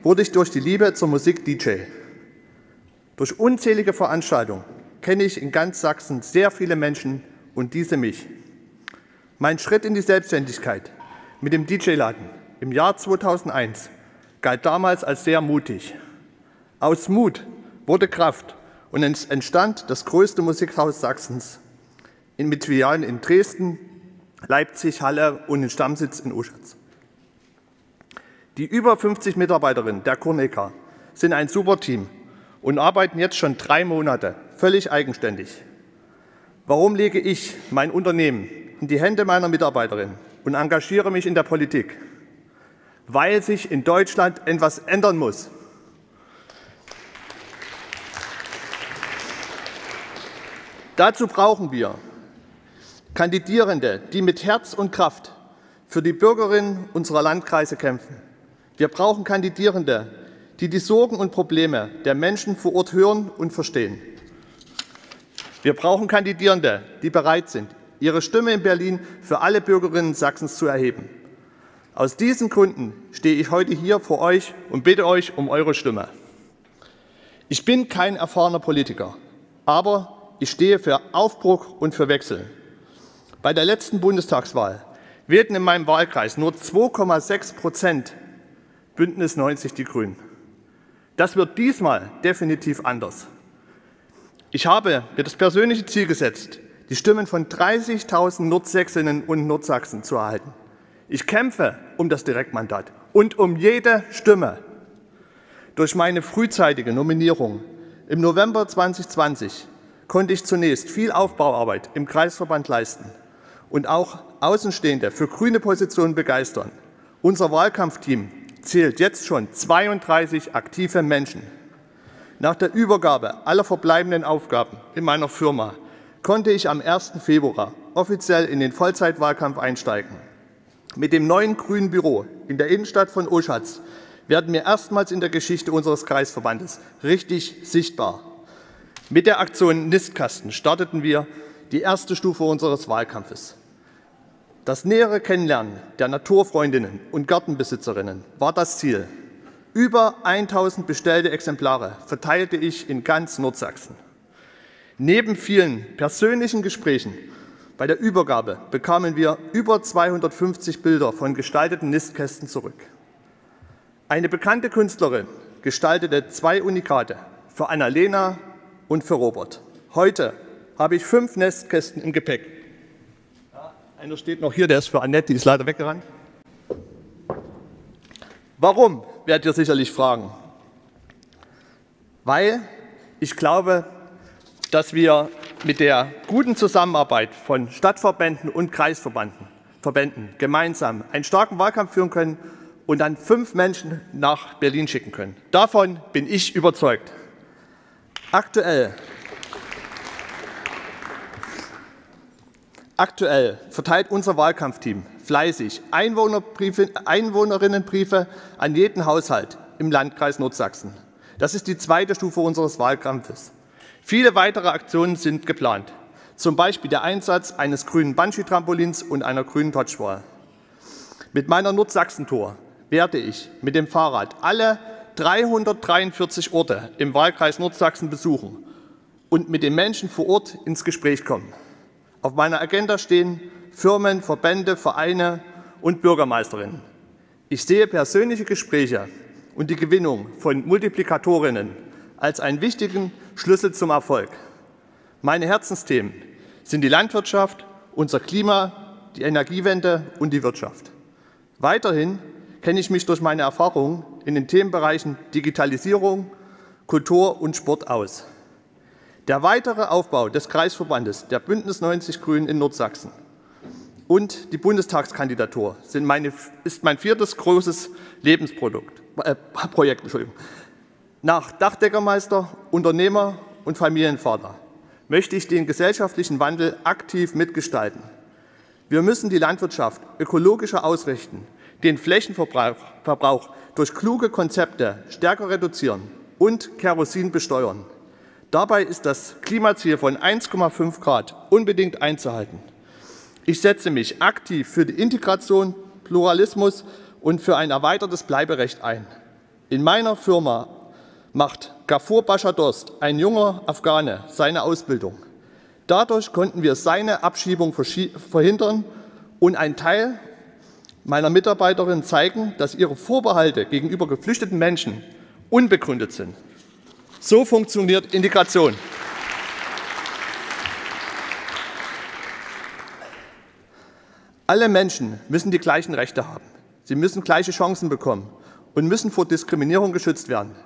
wurde ich durch die Liebe zur Musik DJ. Durch unzählige Veranstaltungen kenne ich in ganz Sachsen sehr viele Menschen und diese mich. Mein Schritt in die Selbstständigkeit mit dem DJ-Laden im Jahr 2001 galt damals als sehr mutig. Aus Mut wurde Kraft und entstand das größte Musikhaus Sachsens mit Filialen in Dresden, Leipzig, Halle und den Stammsitz in Uschatz. Die über 50 Mitarbeiterinnen der Korneka sind ein super Team und arbeiten jetzt schon drei Monate völlig eigenständig. Warum lege ich mein Unternehmen in die Hände meiner Mitarbeiterin und engagiere mich in der Politik? Weil sich in Deutschland etwas ändern muss. Dazu brauchen wir Kandidierende, die mit Herz und Kraft für die Bürgerinnen unserer Landkreise kämpfen. Wir brauchen Kandidierende, die die Sorgen und Probleme der Menschen vor Ort hören und verstehen. Wir brauchen Kandidierende, die bereit sind, ihre Stimme in Berlin für alle Bürgerinnen Sachsens zu erheben. Aus diesen Gründen stehe ich heute hier vor euch und bitte euch um eure Stimme. Ich bin kein erfahrener Politiker, aber ich stehe für Aufbruch und für Wechsel. Bei der letzten Bundestagswahl wählten in meinem Wahlkreis nur 2,6 Prozent Bündnis 90 Die Grünen. Das wird diesmal definitiv anders. Ich habe mir das persönliche Ziel gesetzt, die Stimmen von 30.000 Nordsächsinnen und Nordsachsen zu erhalten. Ich kämpfe um das Direktmandat und um jede Stimme. Durch meine frühzeitige Nominierung im November 2020 konnte ich zunächst viel Aufbauarbeit im Kreisverband leisten und auch Außenstehende für grüne Positionen begeistern. Unser Wahlkampfteam zählt jetzt schon 32 aktive Menschen. Nach der Übergabe aller verbleibenden Aufgaben in meiner Firma konnte ich am 1. Februar offiziell in den Vollzeitwahlkampf einsteigen. Mit dem neuen grünen Büro in der Innenstadt von Oschatz werden wir erstmals in der Geschichte unseres Kreisverbandes richtig sichtbar. Mit der Aktion Nistkasten starteten wir die erste Stufe unseres Wahlkampfes. Das nähere Kennenlernen der Naturfreundinnen und Gartenbesitzerinnen war das Ziel. Über 1000 bestellte Exemplare verteilte ich in ganz Nordsachsen. Neben vielen persönlichen Gesprächen bei der Übergabe bekamen wir über 250 Bilder von gestalteten Nistkästen zurück. Eine bekannte Künstlerin gestaltete zwei Unikate für Annalena und für Robert. Heute habe ich fünf Nestkästen im Gepäck. Einer steht noch hier, der ist für Annette, die ist leider weggerannt. Warum, werdet ihr sicherlich fragen. Weil ich glaube, dass wir mit der guten Zusammenarbeit von Stadtverbänden und Kreisverbänden Verbänden gemeinsam einen starken Wahlkampf führen können und dann fünf Menschen nach Berlin schicken können. Davon bin ich überzeugt. Aktuell, aktuell verteilt unser Wahlkampfteam fleißig Einwohnerinnenbriefe an jeden Haushalt im Landkreis Nordsachsen. Das ist die zweite Stufe unseres Wahlkampfes. Viele weitere Aktionen sind geplant, zum Beispiel der Einsatz eines grünen Bungee-Trampolins und einer grünen Dodgeball. Mit meiner Nordsachsen-Tour werde ich mit dem Fahrrad alle 343 Orte im Wahlkreis Nordsachsen besuchen und mit den Menschen vor Ort ins Gespräch kommen. Auf meiner Agenda stehen Firmen, Verbände, Vereine und Bürgermeisterinnen. Ich sehe persönliche Gespräche und die Gewinnung von Multiplikatorinnen als einen wichtigen Schlüssel zum Erfolg. Meine Herzensthemen sind die Landwirtschaft, unser Klima, die Energiewende und die Wirtschaft. Weiterhin kenne ich mich durch meine Erfahrungen in den Themenbereichen Digitalisierung, Kultur und Sport aus. Der weitere Aufbau des Kreisverbandes der Bündnis 90 Grünen in Nordsachsen und die Bundestagskandidatur sind meine, ist mein viertes großes Lebensprodukt, äh, Projekt. Entschuldigung. Nach Dachdeckermeister, Unternehmer und Familienvater möchte ich den gesellschaftlichen Wandel aktiv mitgestalten. Wir müssen die Landwirtschaft ökologischer ausrichten, den Flächenverbrauch durch kluge Konzepte stärker reduzieren und Kerosin besteuern. Dabei ist das Klimaziel von 1,5 Grad unbedingt einzuhalten. Ich setze mich aktiv für die Integration, Pluralismus und für ein erweitertes Bleiberecht ein. In meiner Firma macht Gafur Bashadost, ein junger Afghane, seine Ausbildung. Dadurch konnten wir seine Abschiebung verhindern und ein Teil meiner Mitarbeiterinnen zeigen, dass ihre Vorbehalte gegenüber geflüchteten Menschen unbegründet sind. So funktioniert Integration. Alle Menschen müssen die gleichen Rechte haben. Sie müssen gleiche Chancen bekommen und müssen vor Diskriminierung geschützt werden.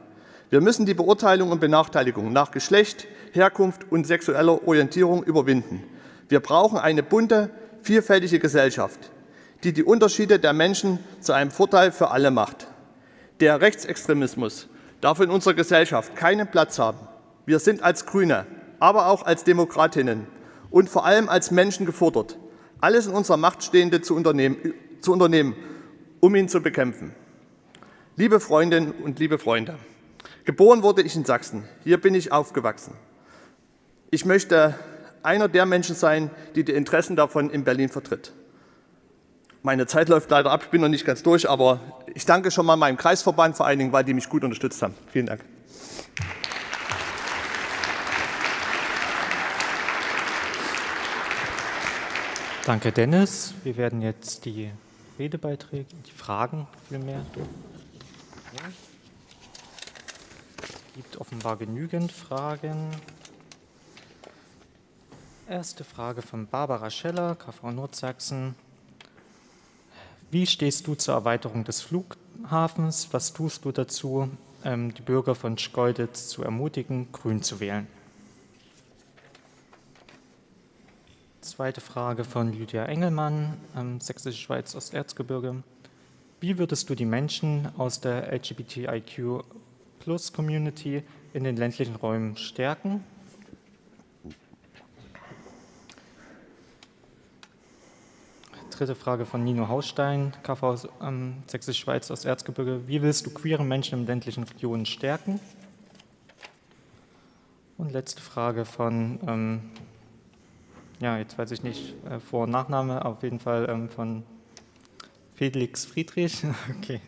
Wir müssen die Beurteilung und Benachteiligung nach Geschlecht, Herkunft und sexueller Orientierung überwinden. Wir brauchen eine bunte, vielfältige Gesellschaft, die die Unterschiede der Menschen zu einem Vorteil für alle macht. Der Rechtsextremismus darf in unserer Gesellschaft keinen Platz haben. Wir sind als Grüne, aber auch als Demokratinnen und vor allem als Menschen gefordert, alles in unserer Macht Stehende zu unternehmen, zu unternehmen um ihn zu bekämpfen. Liebe Freundinnen und liebe Freunde, geboren wurde ich in Sachsen. Hier bin ich aufgewachsen. Ich möchte einer der Menschen sein, die die Interessen davon in Berlin vertritt. Meine Zeit läuft leider ab, ich bin noch nicht ganz durch, aber ich danke schon mal meinem Kreisverband vor allen Dingen, weil die mich gut unterstützt haben. Vielen Dank. Danke, Dennis. Wir werden jetzt die Redebeiträge, die Fragen vielmehr. Es gibt offenbar genügend Fragen. Erste Frage von Barbara Scheller, KV Nordsachsen. Wie stehst du zur Erweiterung des Flughafens? Was tust du dazu, ähm, die Bürger von Schkeuditz zu ermutigen, grün zu wählen? Zweite Frage von Lydia Engelmann, ähm, Sächsische Schweiz Osterzgebirge. Wie würdest du die Menschen aus der LGBTIQ-Plus-Community in den ländlichen Räumen stärken? Dritte Frage von Nino Hausstein, KV ähm, Sächsische Schweiz aus Erzgebirge. Wie willst du queere Menschen in ländlichen Regionen stärken? Und letzte Frage von, ähm, ja, jetzt weiß ich nicht, äh, Vor- und Nachname, auf jeden Fall ähm, von Felix Friedrich. Okay,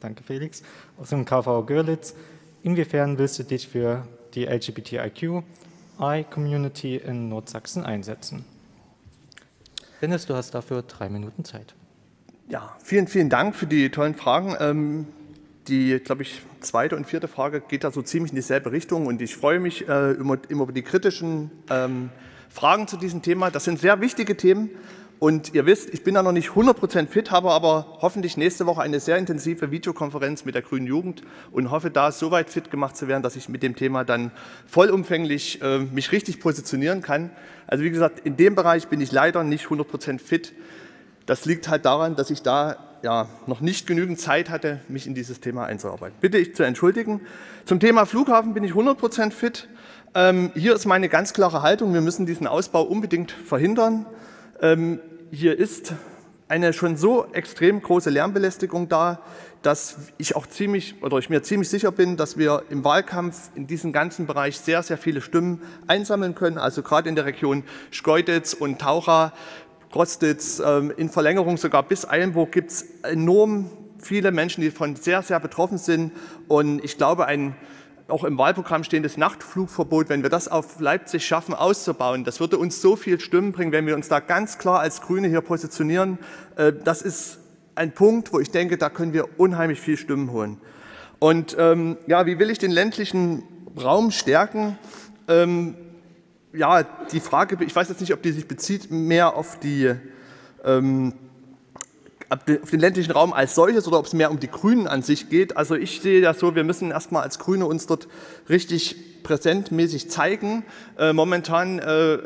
danke Felix. Aus dem KV Görlitz. Inwiefern willst du dich für die LGBTIQ-I-Community in Nordsachsen einsetzen? Dennis, du hast dafür drei Minuten Zeit. Ja, vielen, vielen Dank für die tollen Fragen. Ähm, die, glaube ich, zweite und vierte Frage geht da so ziemlich in dieselbe Richtung und ich freue mich äh, immer, immer, über die kritischen ähm, Fragen zu diesem Thema. Das sind sehr wichtige Themen und ihr wisst, ich bin da noch nicht 100% fit, habe aber hoffentlich nächste Woche eine sehr intensive Videokonferenz mit der Grünen Jugend und hoffe da so weit fit gemacht zu werden, dass ich mit dem Thema dann vollumfänglich äh, mich richtig positionieren kann. Also wie gesagt, in dem Bereich bin ich leider nicht 100% fit. Das liegt halt daran, dass ich da ja, noch nicht genügend Zeit hatte, mich in dieses Thema einzuarbeiten. Bitte ich zu entschuldigen. Zum Thema Flughafen bin ich 100% fit. Ähm, hier ist meine ganz klare Haltung, wir müssen diesen Ausbau unbedingt verhindern. Ähm, hier ist eine schon so extrem große Lärmbelästigung da, dass ich auch ziemlich oder ich mir ziemlich sicher bin, dass wir im Wahlkampf in diesem ganzen Bereich sehr, sehr viele Stimmen einsammeln können. Also gerade in der Region Schkeuditz und Taucha, Grostitz, ähm, in Verlängerung sogar bis Eilenburg gibt es enorm viele Menschen, die davon sehr, sehr betroffen sind. Und ich glaube, ein auch im Wahlprogramm stehendes Nachtflugverbot, wenn wir das auf Leipzig schaffen auszubauen, das würde uns so viel Stimmen bringen, wenn wir uns da ganz klar als Grüne hier positionieren. Äh, das ist ein Punkt, wo ich denke, da können wir unheimlich viel Stimmen holen. Und ähm, ja, wie will ich den ländlichen Raum stärken? Ähm, ja, die Frage, ich weiß jetzt nicht, ob die sich bezieht mehr auf die ähm, auf den ländlichen Raum als solches oder ob es mehr um die Grünen an sich geht. Also ich sehe das so, wir müssen erstmal als Grüne uns dort richtig präsentmäßig zeigen. Äh, momentan äh,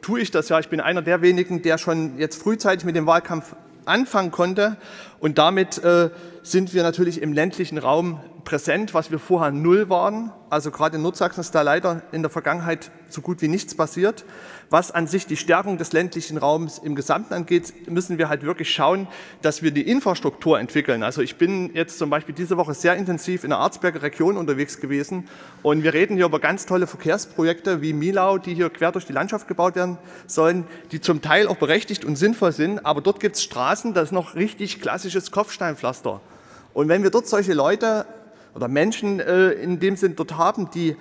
tue ich das ja. Ich bin einer der wenigen, der schon jetzt frühzeitig mit dem Wahlkampf anfangen konnte. Und damit äh, sind wir natürlich im ländlichen Raum präsent, was wir vorher null waren. Also gerade in Nordsachsen ist da leider in der Vergangenheit so gut wie nichts passiert. Was an sich die Stärkung des ländlichen Raums im Gesamten angeht, müssen wir halt wirklich schauen, dass wir die Infrastruktur entwickeln. Also ich bin jetzt zum Beispiel diese Woche sehr intensiv in der Arzberger Region unterwegs gewesen und wir reden hier über ganz tolle Verkehrsprojekte wie Milau, die hier quer durch die Landschaft gebaut werden sollen, die zum Teil auch berechtigt und sinnvoll sind, aber dort gibt es Straßen, das ist noch richtig klassisches Kopfsteinpflaster. Und wenn wir dort solche Leute oder Menschen äh, in dem Sinn dort haben, die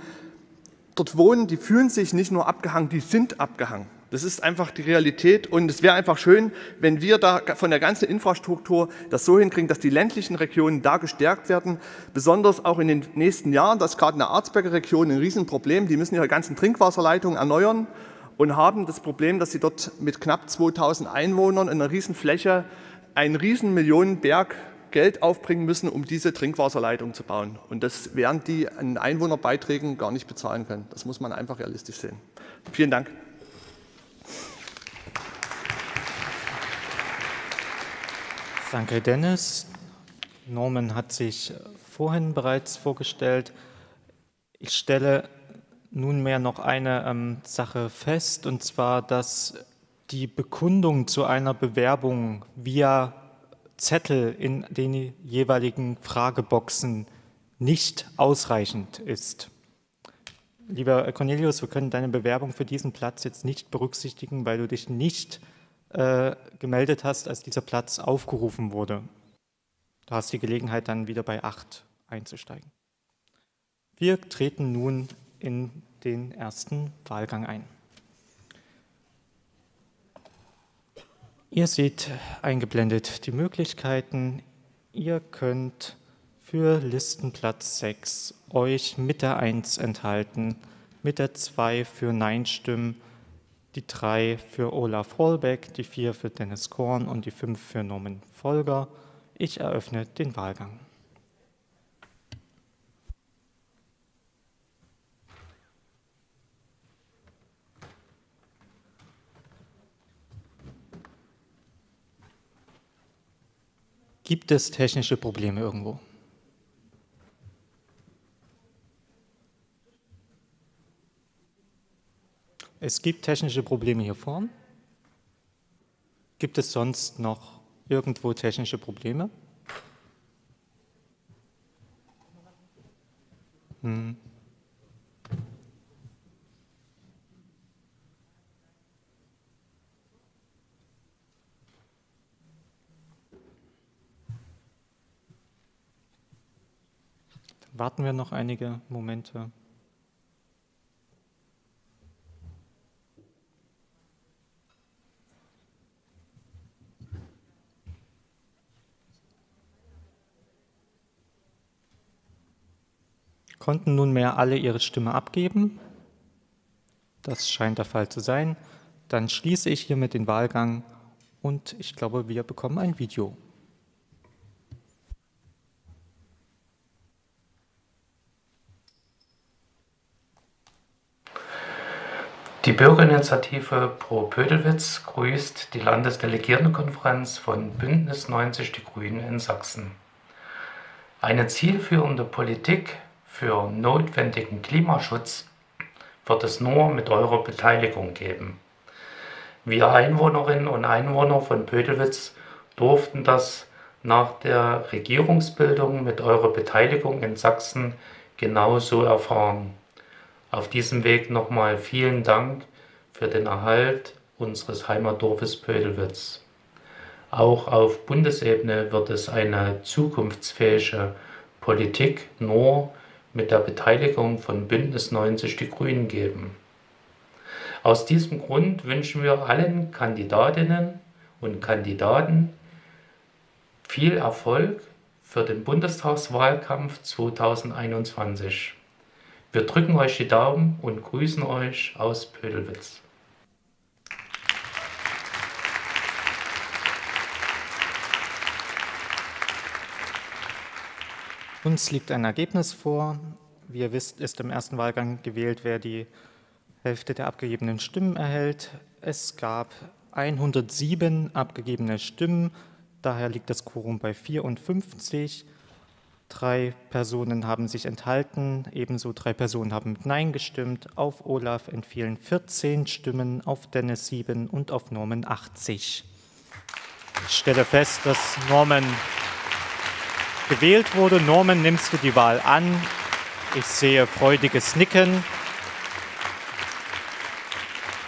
dort wohnen, die fühlen sich nicht nur abgehangen, die sind abgehangen. Das ist einfach die Realität und es wäre einfach schön, wenn wir da von der ganzen Infrastruktur das so hinkriegen, dass die ländlichen Regionen da gestärkt werden, besonders auch in den nächsten Jahren. Das ist gerade in der Arzberger Region ein Riesenproblem. Die müssen ihre ganzen Trinkwasserleitungen erneuern und haben das Problem, dass sie dort mit knapp 2000 Einwohnern in einer Riesenfläche einen riesen Millionenberg Geld aufbringen müssen, um diese Trinkwasserleitung zu bauen. Und das werden die an Einwohnerbeiträgen gar nicht bezahlen können. Das muss man einfach realistisch sehen. Vielen Dank. Danke, Dennis. Norman hat sich vorhin bereits vorgestellt. Ich stelle nunmehr noch eine ähm, Sache fest, und zwar, dass die Bekundung zu einer Bewerbung via Zettel in den jeweiligen Frageboxen nicht ausreichend ist. Lieber Cornelius, wir können deine Bewerbung für diesen Platz jetzt nicht berücksichtigen, weil du dich nicht äh, gemeldet hast, als dieser Platz aufgerufen wurde. Du hast die Gelegenheit, dann wieder bei 8 einzusteigen. Wir treten nun in den ersten Wahlgang ein. Ihr seht eingeblendet die Möglichkeiten. Ihr könnt für Listenplatz 6 euch mit der 1 enthalten, mit der 2 für Nein stimmen die drei für Olaf Holbeck, die vier für Dennis Korn und die fünf für Norman Folger. Ich eröffne den Wahlgang. Gibt es technische Probleme irgendwo? Es gibt technische Probleme hier vorn. Gibt es sonst noch irgendwo technische Probleme? Hm. Warten wir noch einige Momente. Konnten nunmehr alle ihre Stimme abgeben? Das scheint der Fall zu sein. Dann schließe ich hiermit den Wahlgang und ich glaube, wir bekommen ein Video. Die Bürgerinitiative Pro Pödelwitz grüßt die Landesdelegiertenkonferenz von Bündnis 90 Die Grünen in Sachsen. Eine zielführende Politik für notwendigen Klimaschutz wird es nur mit eurer Beteiligung geben. Wir Einwohnerinnen und Einwohner von Pödelwitz durften das nach der Regierungsbildung mit eurer Beteiligung in Sachsen genauso erfahren. Auf diesem Weg nochmal vielen Dank für den Erhalt unseres Heimatdorfes Pödelwitz. Auch auf Bundesebene wird es eine zukunftsfähige Politik nur mit der Beteiligung von Bündnis 90 Die Grünen geben. Aus diesem Grund wünschen wir allen Kandidatinnen und Kandidaten viel Erfolg für den Bundestagswahlkampf 2021. Wir drücken euch die Daumen und grüßen euch aus Pödelwitz. Uns liegt ein Ergebnis vor. Wie ihr wisst, ist im ersten Wahlgang gewählt, wer die Hälfte der abgegebenen Stimmen erhält. Es gab 107 abgegebene Stimmen, daher liegt das Quorum bei 54. Drei Personen haben sich enthalten, ebenso drei Personen haben mit Nein gestimmt. Auf Olaf entfielen 14 Stimmen, auf Dennis 7 und auf Norman 80. Ich stelle fest, dass Norman gewählt wurde. Norman, nimmst du die Wahl an? Ich sehe freudiges Nicken.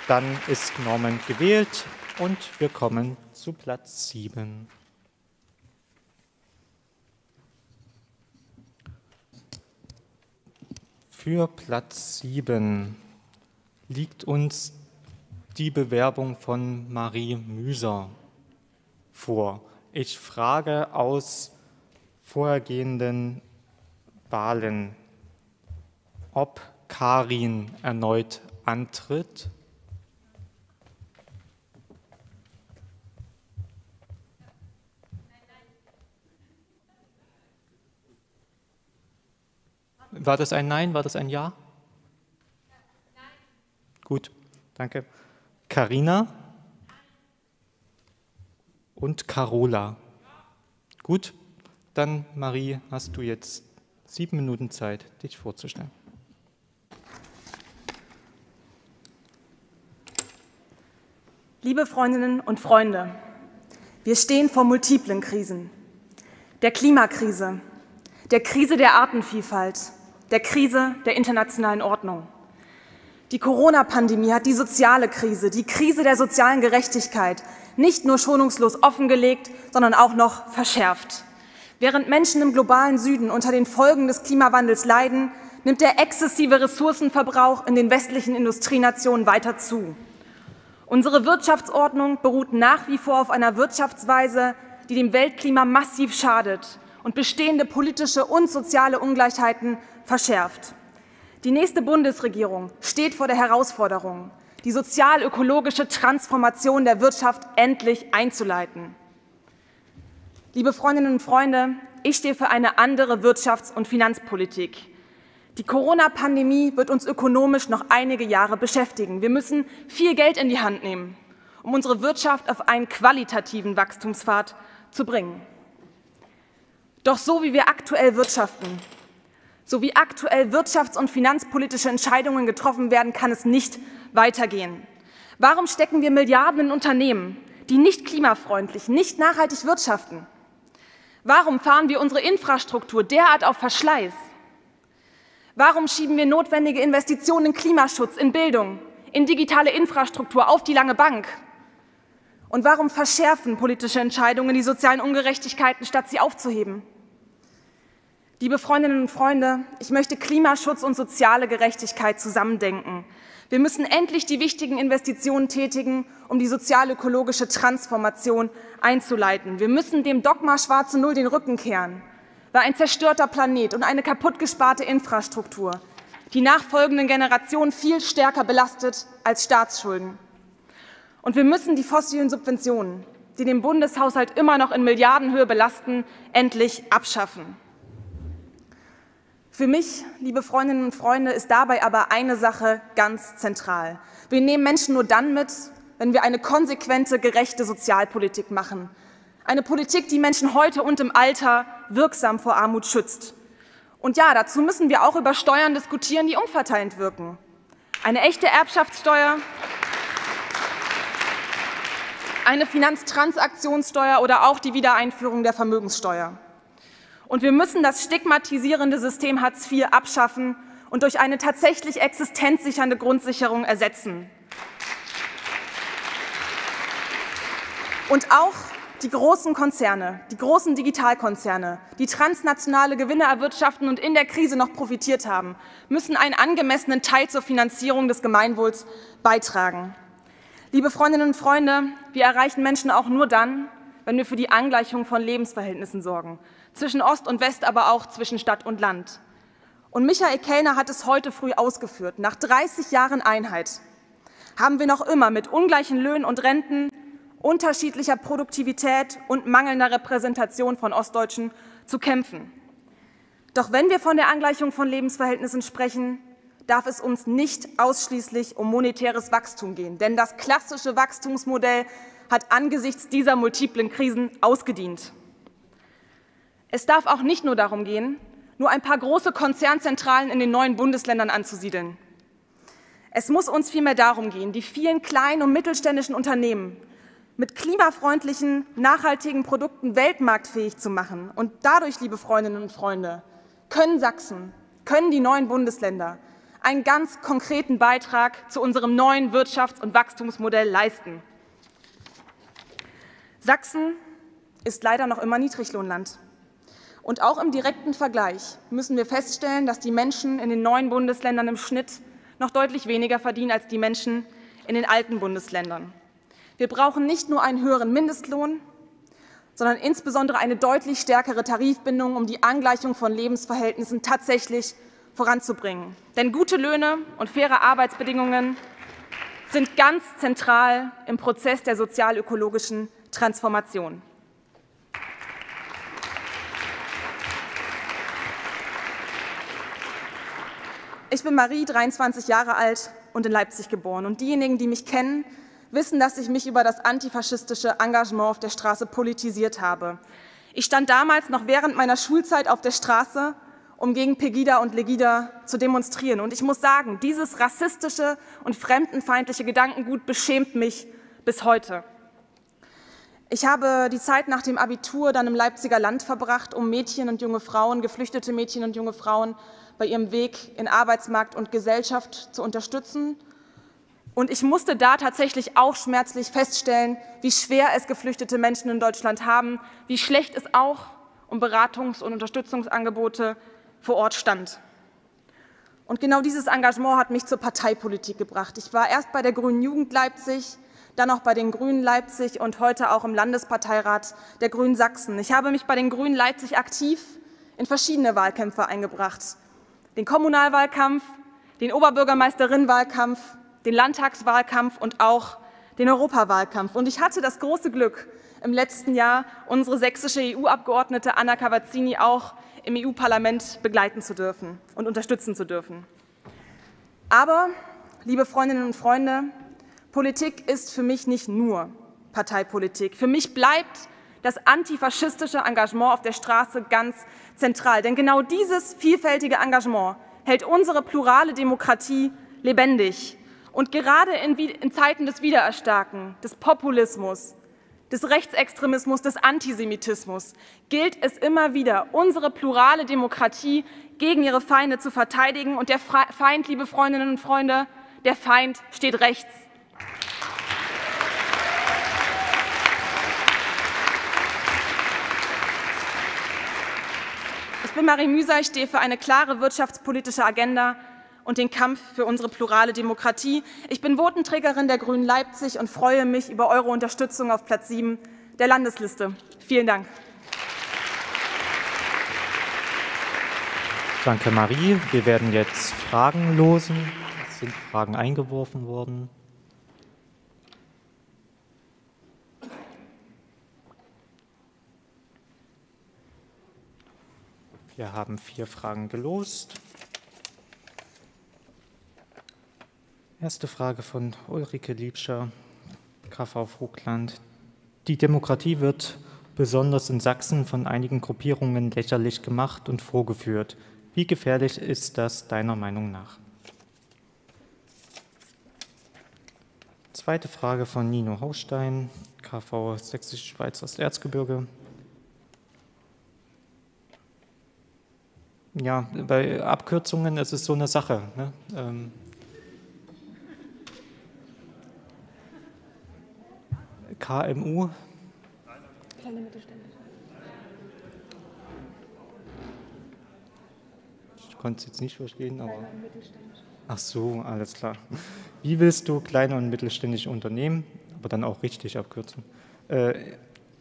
Dann ist Norman gewählt und wir kommen zu Platz 7. Für Platz 7 liegt uns die Bewerbung von Marie Müser vor. Ich frage aus vorhergehenden Wahlen, ob Karin erneut antritt. War das ein Nein? War das ein Ja? Gut, danke. Karina und Carola. Gut, dann Marie, hast du jetzt sieben Minuten Zeit, dich vorzustellen. Liebe Freundinnen und Freunde, wir stehen vor multiplen Krisen. Der Klimakrise, der Krise der Artenvielfalt, der Krise der internationalen Ordnung. Die Corona-Pandemie hat die soziale Krise, die Krise der sozialen Gerechtigkeit nicht nur schonungslos offengelegt, sondern auch noch verschärft. Während Menschen im globalen Süden unter den Folgen des Klimawandels leiden, nimmt der exzessive Ressourcenverbrauch in den westlichen Industrienationen weiter zu. Unsere Wirtschaftsordnung beruht nach wie vor auf einer Wirtschaftsweise, die dem Weltklima massiv schadet und bestehende politische und soziale Ungleichheiten verschärft. Die nächste Bundesregierung steht vor der Herausforderung, die sozial-ökologische Transformation der Wirtschaft endlich einzuleiten. Liebe Freundinnen und Freunde, ich stehe für eine andere Wirtschafts- und Finanzpolitik. Die Corona-Pandemie wird uns ökonomisch noch einige Jahre beschäftigen. Wir müssen viel Geld in die Hand nehmen, um unsere Wirtschaft auf einen qualitativen Wachstumspfad zu bringen. Doch so wie wir aktuell wirtschaften, so wie aktuell wirtschafts- und finanzpolitische Entscheidungen getroffen werden, kann es nicht weitergehen. Warum stecken wir Milliarden in Unternehmen, die nicht klimafreundlich, nicht nachhaltig wirtschaften? Warum fahren wir unsere Infrastruktur derart auf Verschleiß? Warum schieben wir notwendige Investitionen in Klimaschutz, in Bildung, in digitale Infrastruktur auf die lange Bank? Und warum verschärfen politische Entscheidungen die sozialen Ungerechtigkeiten, statt sie aufzuheben? Liebe Freundinnen und Freunde, ich möchte Klimaschutz und soziale Gerechtigkeit zusammendenken. Wir müssen endlich die wichtigen Investitionen tätigen, um die sozial-ökologische Transformation einzuleiten. Wir müssen dem Dogma Schwarze Null den Rücken kehren, weil ein zerstörter Planet und eine kaputtgesparte Infrastruktur die nachfolgenden Generationen viel stärker belastet als Staatsschulden. Und wir müssen die fossilen Subventionen, die den Bundeshaushalt immer noch in Milliardenhöhe belasten, endlich abschaffen. Für mich, liebe Freundinnen und Freunde, ist dabei aber eine Sache ganz zentral. Wir nehmen Menschen nur dann mit, wenn wir eine konsequente, gerechte Sozialpolitik machen. Eine Politik, die Menschen heute und im Alter wirksam vor Armut schützt. Und ja, dazu müssen wir auch über Steuern diskutieren, die umverteilend wirken. Eine echte Erbschaftssteuer, eine Finanztransaktionssteuer oder auch die Wiedereinführung der Vermögenssteuer. Und wir müssen das stigmatisierende System Hartz IV abschaffen und durch eine tatsächlich existenzsichernde Grundsicherung ersetzen. Und auch die großen Konzerne, die großen Digitalkonzerne, die transnationale Gewinne erwirtschaften und in der Krise noch profitiert haben, müssen einen angemessenen Teil zur Finanzierung des Gemeinwohls beitragen. Liebe Freundinnen und Freunde, wir erreichen Menschen auch nur dann, wenn wir für die Angleichung von Lebensverhältnissen sorgen, zwischen Ost und West, aber auch zwischen Stadt und Land. Und Michael Kellner hat es heute früh ausgeführt. Nach 30 Jahren Einheit haben wir noch immer mit ungleichen Löhnen und Renten, unterschiedlicher Produktivität und mangelnder Repräsentation von Ostdeutschen zu kämpfen. Doch wenn wir von der Angleichung von Lebensverhältnissen sprechen, darf es uns nicht ausschließlich um monetäres Wachstum gehen. Denn das klassische Wachstumsmodell hat angesichts dieser multiplen Krisen ausgedient. Es darf auch nicht nur darum gehen, nur ein paar große Konzernzentralen in den neuen Bundesländern anzusiedeln. Es muss uns vielmehr darum gehen, die vielen kleinen und mittelständischen Unternehmen mit klimafreundlichen, nachhaltigen Produkten weltmarktfähig zu machen. Und dadurch, liebe Freundinnen und Freunde, können Sachsen, können die neuen Bundesländer einen ganz konkreten Beitrag zu unserem neuen Wirtschafts- und Wachstumsmodell leisten. Sachsen ist leider noch immer Niedriglohnland. Und auch im direkten Vergleich müssen wir feststellen, dass die Menschen in den neuen Bundesländern im Schnitt noch deutlich weniger verdienen als die Menschen in den alten Bundesländern. Wir brauchen nicht nur einen höheren Mindestlohn, sondern insbesondere eine deutlich stärkere Tarifbindung, um die Angleichung von Lebensverhältnissen tatsächlich voranzubringen. Denn gute Löhne und faire Arbeitsbedingungen sind ganz zentral im Prozess der sozialökologischen Transformation. Ich bin Marie, 23 Jahre alt und in Leipzig geboren. Und diejenigen, die mich kennen, wissen, dass ich mich über das antifaschistische Engagement auf der Straße politisiert habe. Ich stand damals noch während meiner Schulzeit auf der Straße, um gegen Pegida und Legida zu demonstrieren. Und ich muss sagen, dieses rassistische und fremdenfeindliche Gedankengut beschämt mich bis heute. Ich habe die Zeit nach dem Abitur dann im Leipziger Land verbracht, um Mädchen und junge Frauen, geflüchtete Mädchen und junge Frauen bei ihrem Weg in Arbeitsmarkt und Gesellschaft zu unterstützen. Und ich musste da tatsächlich auch schmerzlich feststellen, wie schwer es geflüchtete Menschen in Deutschland haben, wie schlecht es auch um Beratungs- und Unterstützungsangebote vor Ort stand. Und genau dieses Engagement hat mich zur Parteipolitik gebracht. Ich war erst bei der Grünen Jugend Leipzig, dann auch bei den Grünen Leipzig und heute auch im Landesparteirat der Grünen Sachsen. Ich habe mich bei den Grünen Leipzig aktiv in verschiedene Wahlkämpfe eingebracht den Kommunalwahlkampf, den Oberbürgermeisterinnenwahlkampf, den Landtagswahlkampf und auch den Europawahlkampf. Und ich hatte das große Glück, im letzten Jahr unsere sächsische EU-Abgeordnete Anna Cavazzini auch im EU-Parlament begleiten zu dürfen und unterstützen zu dürfen. Aber, liebe Freundinnen und Freunde, Politik ist für mich nicht nur Parteipolitik. Für mich bleibt das antifaschistische Engagement auf der Straße ganz zentral. Denn genau dieses vielfältige Engagement hält unsere plurale Demokratie lebendig. Und gerade in, in Zeiten des Wiedererstarken, des Populismus, des Rechtsextremismus, des Antisemitismus gilt es immer wieder, unsere plurale Demokratie gegen ihre Feinde zu verteidigen. Und der Feind, liebe Freundinnen und Freunde, der Feind steht rechts. Bin Marie Müser, ich stehe für eine klare wirtschaftspolitische Agenda und den Kampf für unsere plurale Demokratie. Ich bin Votenträgerin der Grünen Leipzig und freue mich über eure Unterstützung auf Platz 7 der Landesliste. Vielen Dank. Danke, Marie. Wir werden jetzt Fragen losen. Es sind Fragen eingeworfen worden. Wir haben vier Fragen gelost. Erste Frage von Ulrike Liebscher, KV Vogtland. Die Demokratie wird besonders in Sachsen von einigen Gruppierungen lächerlich gemacht und vorgeführt. Wie gefährlich ist das deiner Meinung nach? Zweite Frage von Nino Haustein, KV Sächsische Schweiz Osterzgebirge. Ja, bei Abkürzungen ist es so eine Sache. Ne? Ähm, KMU. Kleine Mittelstände. Ich konnte es jetzt nicht verstehen, aber. Ach so, alles klar. Wie willst du kleine und mittelständische Unternehmen, aber dann auch richtig abkürzen, äh,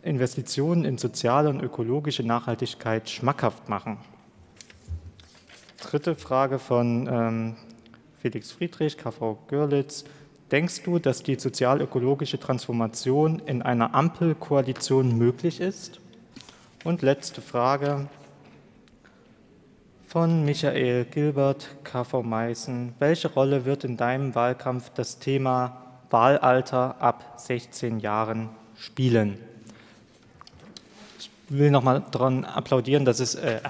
Investitionen in soziale und ökologische Nachhaltigkeit schmackhaft machen? Dritte Frage von ähm, Felix Friedrich, KV Görlitz. Denkst du, dass die sozial-ökologische Transformation in einer Ampelkoalition möglich ist? Und letzte Frage von Michael Gilbert, KV Meißen. Welche Rolle wird in deinem Wahlkampf das Thema Wahlalter ab 16 Jahren spielen? Will nochmal daran applaudieren, dass es, äh,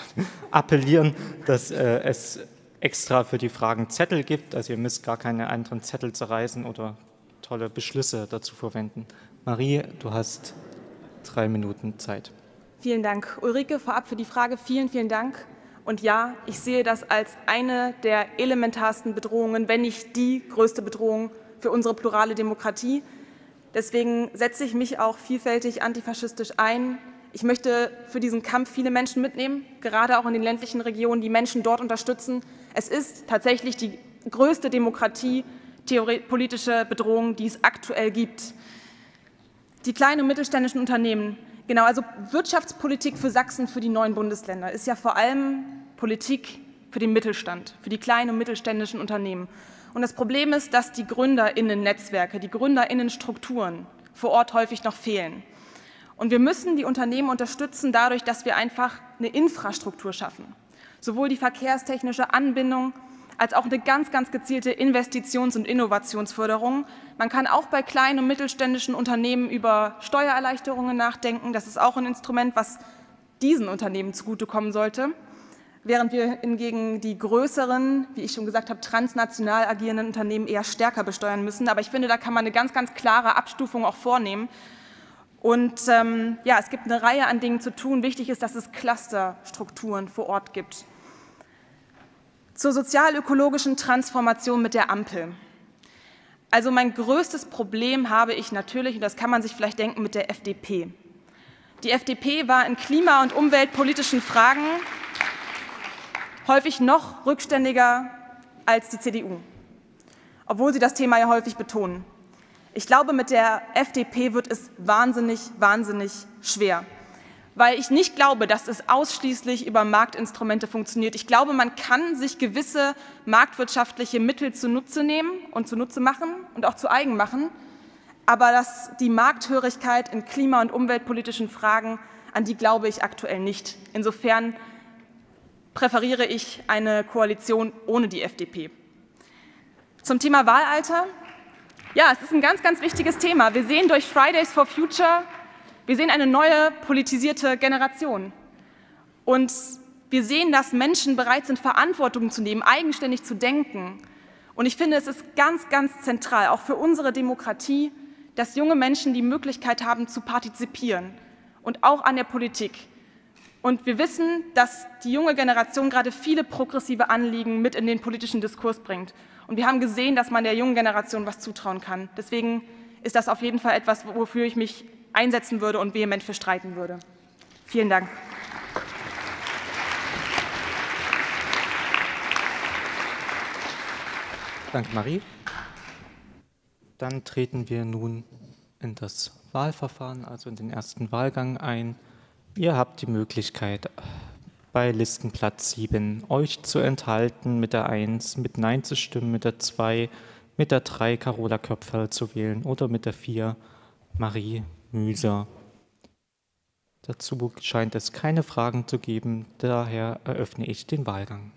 appellieren, dass äh, es extra für die Fragen Zettel gibt. Also ihr müsst gar keine anderen Zettel zerreißen oder tolle Beschlüsse dazu verwenden. Marie, du hast drei Minuten Zeit. Vielen Dank. Ulrike, vorab für die Frage vielen, vielen Dank. Und ja, ich sehe das als eine der elementarsten Bedrohungen, wenn nicht die größte Bedrohung für unsere plurale Demokratie. Deswegen setze ich mich auch vielfältig antifaschistisch ein Ich möchte für diesen Kampf viele Menschen mitnehmen, gerade auch in den ländlichen Regionen, die Menschen dort unterstützen. Es ist tatsächlich die größte Demokratie, politische Bedrohung, die es aktuell gibt. Die kleinen und mittelständischen Unternehmen, genau, also Wirtschaftspolitik für Sachsen, für die neuen Bundesländer, ist ja vor allem Politik für den Mittelstand, für die kleinen und mittelständischen Unternehmen. Und das Problem ist, dass die Gründerinnen-Netzwerke, die Gründerinnen-Strukturen vor Ort häufig noch fehlen. Und wir müssen die Unternehmen unterstützen dadurch, dass wir einfach eine Infrastruktur schaffen. Sowohl die verkehrstechnische Anbindung als auch eine ganz, ganz gezielte Investitions- und Innovationsförderung. Man kann auch bei kleinen und mittelständischen Unternehmen über Steuererleichterungen nachdenken. Das ist auch ein Instrument, was diesen Unternehmen zugutekommen sollte während wir hingegen die größeren, wie ich schon gesagt habe, transnational agierenden Unternehmen eher stärker besteuern müssen. Aber ich finde, da kann man eine ganz, ganz klare Abstufung auch vornehmen. Und ähm, ja, es gibt eine Reihe an Dingen zu tun. Wichtig ist, dass es Clusterstrukturen vor Ort gibt. Zur sozial-ökologischen Transformation mit der Ampel. Also mein größtes Problem habe ich natürlich, und das kann man sich vielleicht denken, mit der FDP. Die FDP war in klima- und umweltpolitischen Fragen häufig noch rückständiger als die CDU, obwohl sie das Thema ja häufig betonen. Ich glaube, mit der FDP wird es wahnsinnig, wahnsinnig schwer, weil ich nicht glaube, dass es ausschließlich über Marktinstrumente funktioniert. Ich glaube, man kann sich gewisse marktwirtschaftliche Mittel zunutze nehmen und zunutze machen und auch zu eigen machen, aber dass die Markthörigkeit in klima- und umweltpolitischen Fragen, an die glaube ich aktuell nicht. Insofern präferiere ich eine Koalition ohne die FDP. Zum Thema Wahlalter. Ja, es ist ein ganz, ganz wichtiges Thema. Wir sehen durch Fridays for Future, wir sehen eine neue politisierte Generation. Und wir sehen, dass Menschen bereit sind, Verantwortung zu nehmen, eigenständig zu denken. Und ich finde, es ist ganz, ganz zentral, auch für unsere Demokratie, dass junge Menschen die Möglichkeit haben, zu partizipieren und auch an der Politik. Und wir wissen, dass die junge Generation gerade viele progressive Anliegen mit in den politischen Diskurs bringt. Und wir haben gesehen, dass man der jungen Generation was zutrauen kann. Deswegen ist das auf jeden Fall etwas, wofür ich mich einsetzen würde und vehement für streiten würde. Vielen Dank. Danke, Marie. Dann treten wir nun in das Wahlverfahren, also in den ersten Wahlgang ein. Ihr habt die Möglichkeit, bei Listenplatz 7 euch zu enthalten, mit der 1 mit Nein zu stimmen, mit der 2 mit der 3 Carola Köpferl zu wählen oder mit der 4 Marie Müser. Dazu scheint es keine Fragen zu geben, daher eröffne ich den Wahlgang.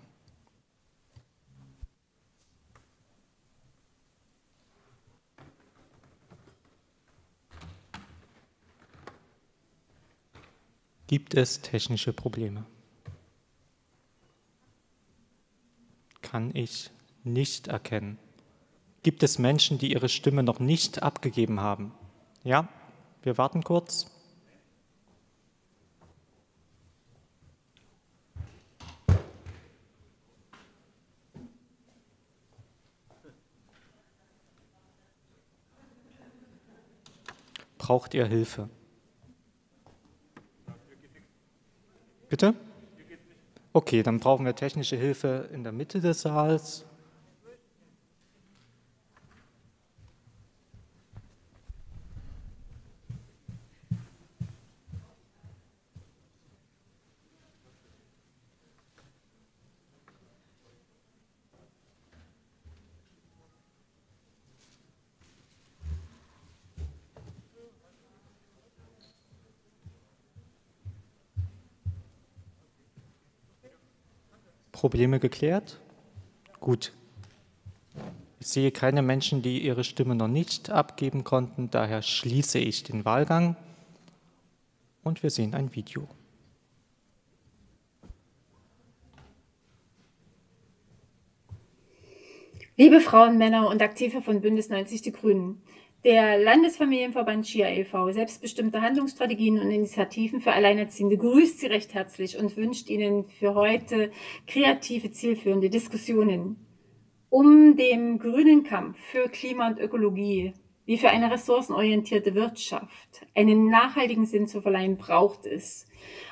Gibt es technische Probleme? Kann ich nicht erkennen. Gibt es Menschen, die ihre Stimme noch nicht abgegeben haben? Ja, wir warten kurz. Braucht ihr Hilfe? Bitte? Okay, dann brauchen wir technische Hilfe in der Mitte des Saals. Probleme geklärt? Gut. Ich sehe keine Menschen, die ihre Stimme noch nicht abgeben konnten, daher schließe ich den Wahlgang und wir sehen ein Video. Liebe Frauen, Männer und Aktive von Bündnis 90 Die Grünen, der Landesfamilienverband SCHIA e.V., selbstbestimmte Handlungsstrategien und Initiativen für Alleinerziehende, grüßt Sie recht herzlich und wünscht Ihnen für heute kreative, zielführende Diskussionen um den grünen Kampf für Klima und Ökologie, wie für eine ressourcenorientierte Wirtschaft einen nachhaltigen Sinn zu verleihen, braucht es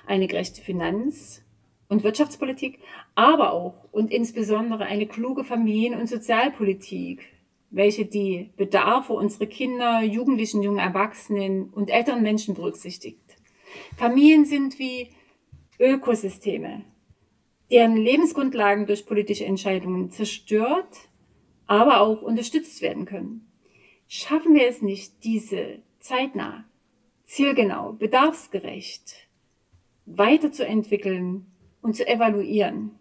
eine gerechte Finanz- und Wirtschaftspolitik, aber auch und insbesondere eine kluge Familien- und Sozialpolitik, welche die Bedarfe unserer Kinder, Jugendlichen, jungen Erwachsenen und älteren Menschen berücksichtigt. Familien sind wie Ökosysteme, deren Lebensgrundlagen durch politische Entscheidungen zerstört, aber auch unterstützt werden können. Schaffen wir es nicht, diese zeitnah, zielgenau, bedarfsgerecht weiterzuentwickeln und zu evaluieren,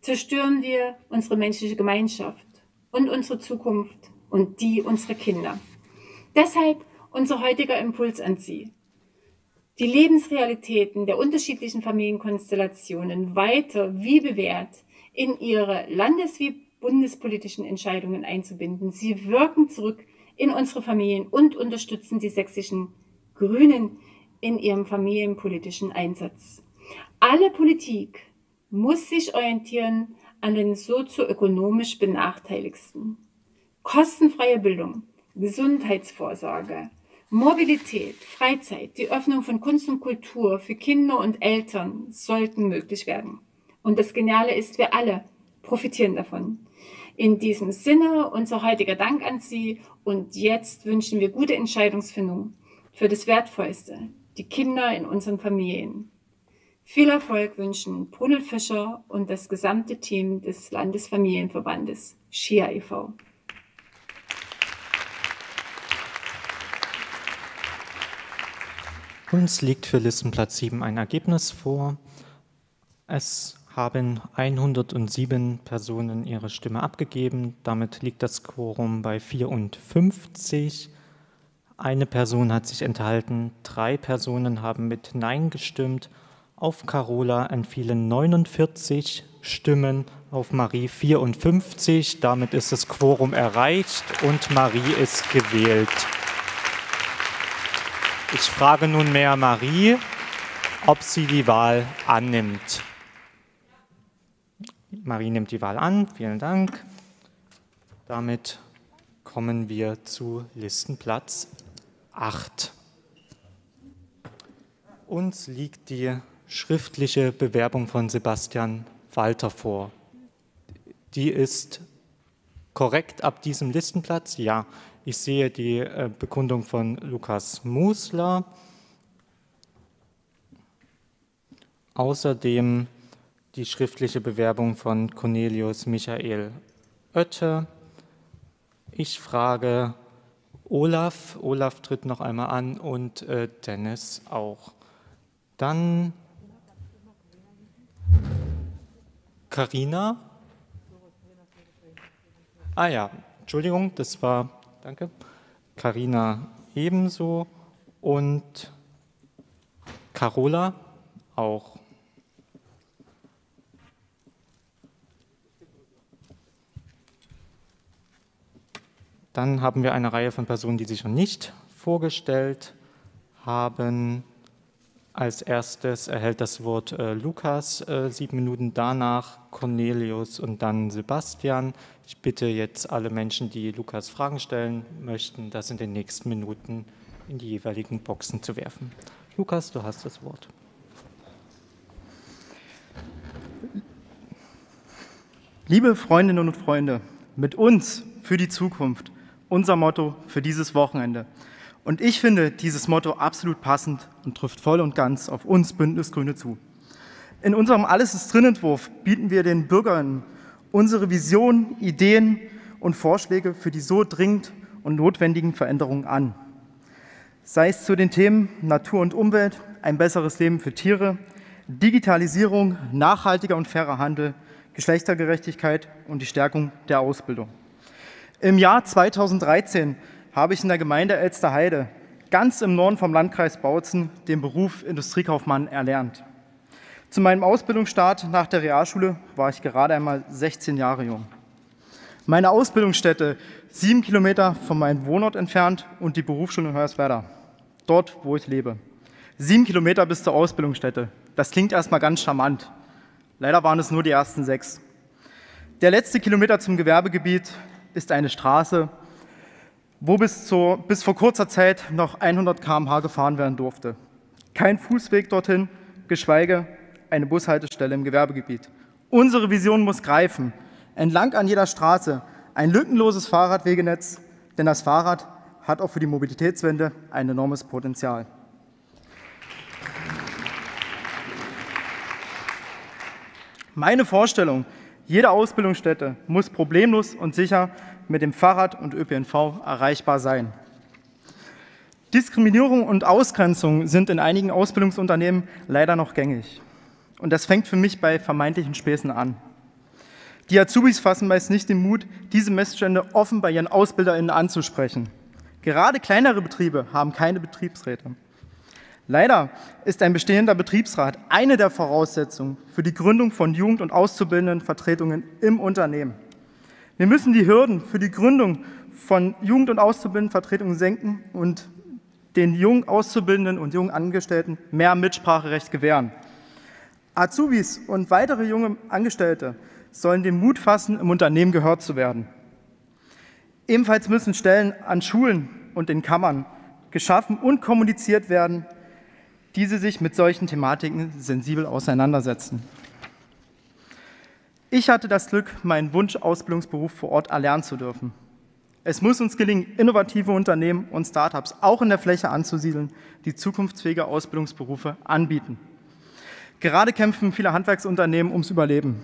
zerstören wir unsere menschliche Gemeinschaft und unsere Zukunft und die unserer Kinder. Deshalb unser heutiger Impuls an Sie. Die Lebensrealitäten der unterschiedlichen Familienkonstellationen weiter wie bewährt in ihre landes- wie bundespolitischen Entscheidungen einzubinden. Sie wirken zurück in unsere Familien und unterstützen die sächsischen Grünen in ihrem familienpolitischen Einsatz. Alle Politik muss sich orientieren an den sozioökonomisch Benachteiligsten. Kostenfreie Bildung, Gesundheitsvorsorge, Mobilität, Freizeit, die Öffnung von Kunst und Kultur für Kinder und Eltern sollten möglich werden. Und das Geniale ist, wir alle profitieren davon. In diesem Sinne unser heutiger Dank an Sie und jetzt wünschen wir gute Entscheidungsfindung für das Wertvollste, die Kinder in unseren Familien. Viel Erfolg wünschen Brunel Fischer und das gesamte Team des Landesfamilienverbandes SCHIA e.V. Uns liegt für Listenplatz 7 ein Ergebnis vor. Es haben 107 Personen ihre Stimme abgegeben. Damit liegt das Quorum bei 54. Eine Person hat sich enthalten, drei Personen haben mit Nein gestimmt. Auf Carola entfielen 49 Stimmen, auf Marie 54. Damit ist das Quorum erreicht und Marie ist gewählt. Ich frage nunmehr Marie, ob sie die Wahl annimmt. Marie nimmt die Wahl an. Vielen Dank. Damit kommen wir zu Listenplatz 8. Uns liegt die schriftliche Bewerbung von Sebastian Walter vor. Die ist korrekt ab diesem Listenplatz? Ja. Ich sehe die äh, Bekundung von Lukas Musler. Außerdem die schriftliche Bewerbung von Cornelius Michael Oette. Ich frage Olaf. Olaf tritt noch einmal an und äh, Dennis auch. Dann Karina. Ah ja, Entschuldigung, das war Danke. Karina ebenso und Carola auch. Dann haben wir eine Reihe von Personen, die sich noch nicht vorgestellt haben. Als erstes erhält das Wort äh, Lukas, äh, sieben Minuten danach Cornelius und dann Sebastian. Ich bitte jetzt alle Menschen, die Lukas Fragen stellen möchten, das in den nächsten Minuten in die jeweiligen Boxen zu werfen. Lukas, du hast das Wort. Liebe Freundinnen und Freunde, mit uns für die Zukunft, unser Motto für dieses Wochenende. Und ich finde dieses Motto absolut passend und trifft voll und ganz auf uns Bündnisgrüne zu. In unserem Alles ist drin Entwurf bieten wir den Bürgern unsere Visionen, Ideen und Vorschläge für die so dringend und notwendigen Veränderungen an. Sei es zu den Themen Natur und Umwelt, ein besseres Leben für Tiere, Digitalisierung, nachhaltiger und fairer Handel, Geschlechtergerechtigkeit und die Stärkung der Ausbildung. Im Jahr 2013 habe ich in der Gemeinde Elsterheide, ganz im Norden vom Landkreis Bautzen, den Beruf Industriekaufmann erlernt. Zu meinem Ausbildungsstart nach der Realschule war ich gerade einmal 16 Jahre jung. Meine Ausbildungsstätte sieben Kilometer von meinem Wohnort entfernt und die Berufsschule in Hoyerswerda, dort, wo ich lebe. Sieben Kilometer bis zur Ausbildungsstätte. Das klingt erstmal ganz charmant. Leider waren es nur die ersten sechs. Der letzte Kilometer zum Gewerbegebiet ist eine Straße, wo bis, zur, bis vor kurzer Zeit noch 100 km/h gefahren werden durfte. Kein Fußweg dorthin, geschweige eine Bushaltestelle im Gewerbegebiet. Unsere Vision muss greifen. Entlang an jeder Straße ein lückenloses Fahrradwegenetz, denn das Fahrrad hat auch für die Mobilitätswende ein enormes Potenzial. Meine Vorstellung, jede Ausbildungsstätte muss problemlos und sicher mit dem Fahrrad und ÖPNV erreichbar sein. Diskriminierung und Ausgrenzung sind in einigen Ausbildungsunternehmen leider noch gängig. Und das fängt für mich bei vermeintlichen Späßen an. Die Azubis fassen meist nicht den Mut, diese Missstände offen bei ihren AusbilderInnen anzusprechen. Gerade kleinere Betriebe haben keine Betriebsräte. Leider ist ein bestehender Betriebsrat eine der Voraussetzungen für die Gründung von Jugend- und Auszubildendenvertretungen im Unternehmen. Wir müssen die Hürden für die Gründung von Jugend- und Auszubildendenvertretungen senken und den jungen Auszubildenden und jungen Angestellten mehr Mitspracherecht gewähren. Azubis und weitere junge Angestellte sollen den Mut fassen, im Unternehmen gehört zu werden. Ebenfalls müssen Stellen an Schulen und in Kammern geschaffen und kommuniziert werden, diese sich mit solchen Thematiken sensibel auseinandersetzen. Ich hatte das Glück, meinen Wunsch-Ausbildungsberuf vor Ort erlernen zu dürfen. Es muss uns gelingen, innovative Unternehmen und Startups auch in der Fläche anzusiedeln, die zukunftsfähige Ausbildungsberufe anbieten. Gerade kämpfen viele Handwerksunternehmen ums Überleben.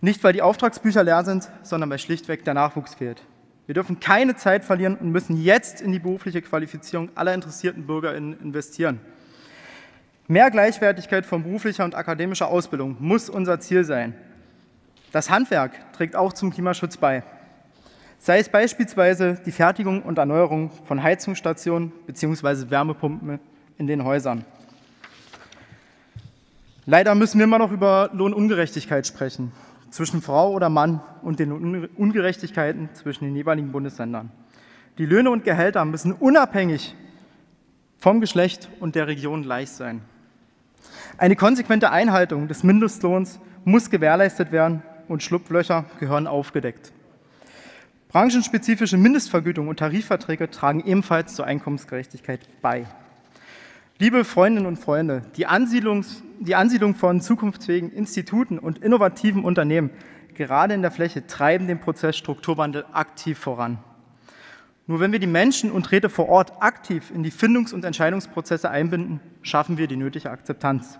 Nicht, weil die Auftragsbücher leer sind, sondern weil schlichtweg der Nachwuchs fehlt. Wir dürfen keine Zeit verlieren und müssen jetzt in die berufliche Qualifizierung aller interessierten BürgerInnen investieren. Mehr Gleichwertigkeit von beruflicher und akademischer Ausbildung muss unser Ziel sein. Das Handwerk trägt auch zum Klimaschutz bei. Sei es beispielsweise die Fertigung und Erneuerung von Heizungsstationen bzw. Wärmepumpen in den Häusern. Leider müssen wir immer noch über Lohnungerechtigkeit sprechen, zwischen Frau oder Mann und den Ungerechtigkeiten zwischen den jeweiligen Bundesländern. Die Löhne und Gehälter müssen unabhängig vom Geschlecht und der Region gleich sein. Eine konsequente Einhaltung des Mindestlohns muss gewährleistet werden und Schlupflöcher gehören aufgedeckt. Branchenspezifische Mindestvergütung und Tarifverträge tragen ebenfalls zur Einkommensgerechtigkeit bei. Liebe Freundinnen und Freunde, die, die Ansiedlung von zukunftsfähigen Instituten und innovativen Unternehmen gerade in der Fläche treiben den Prozess Strukturwandel aktiv voran. Nur wenn wir die Menschen und Räte vor Ort aktiv in die Findungs- und Entscheidungsprozesse einbinden, schaffen wir die nötige Akzeptanz.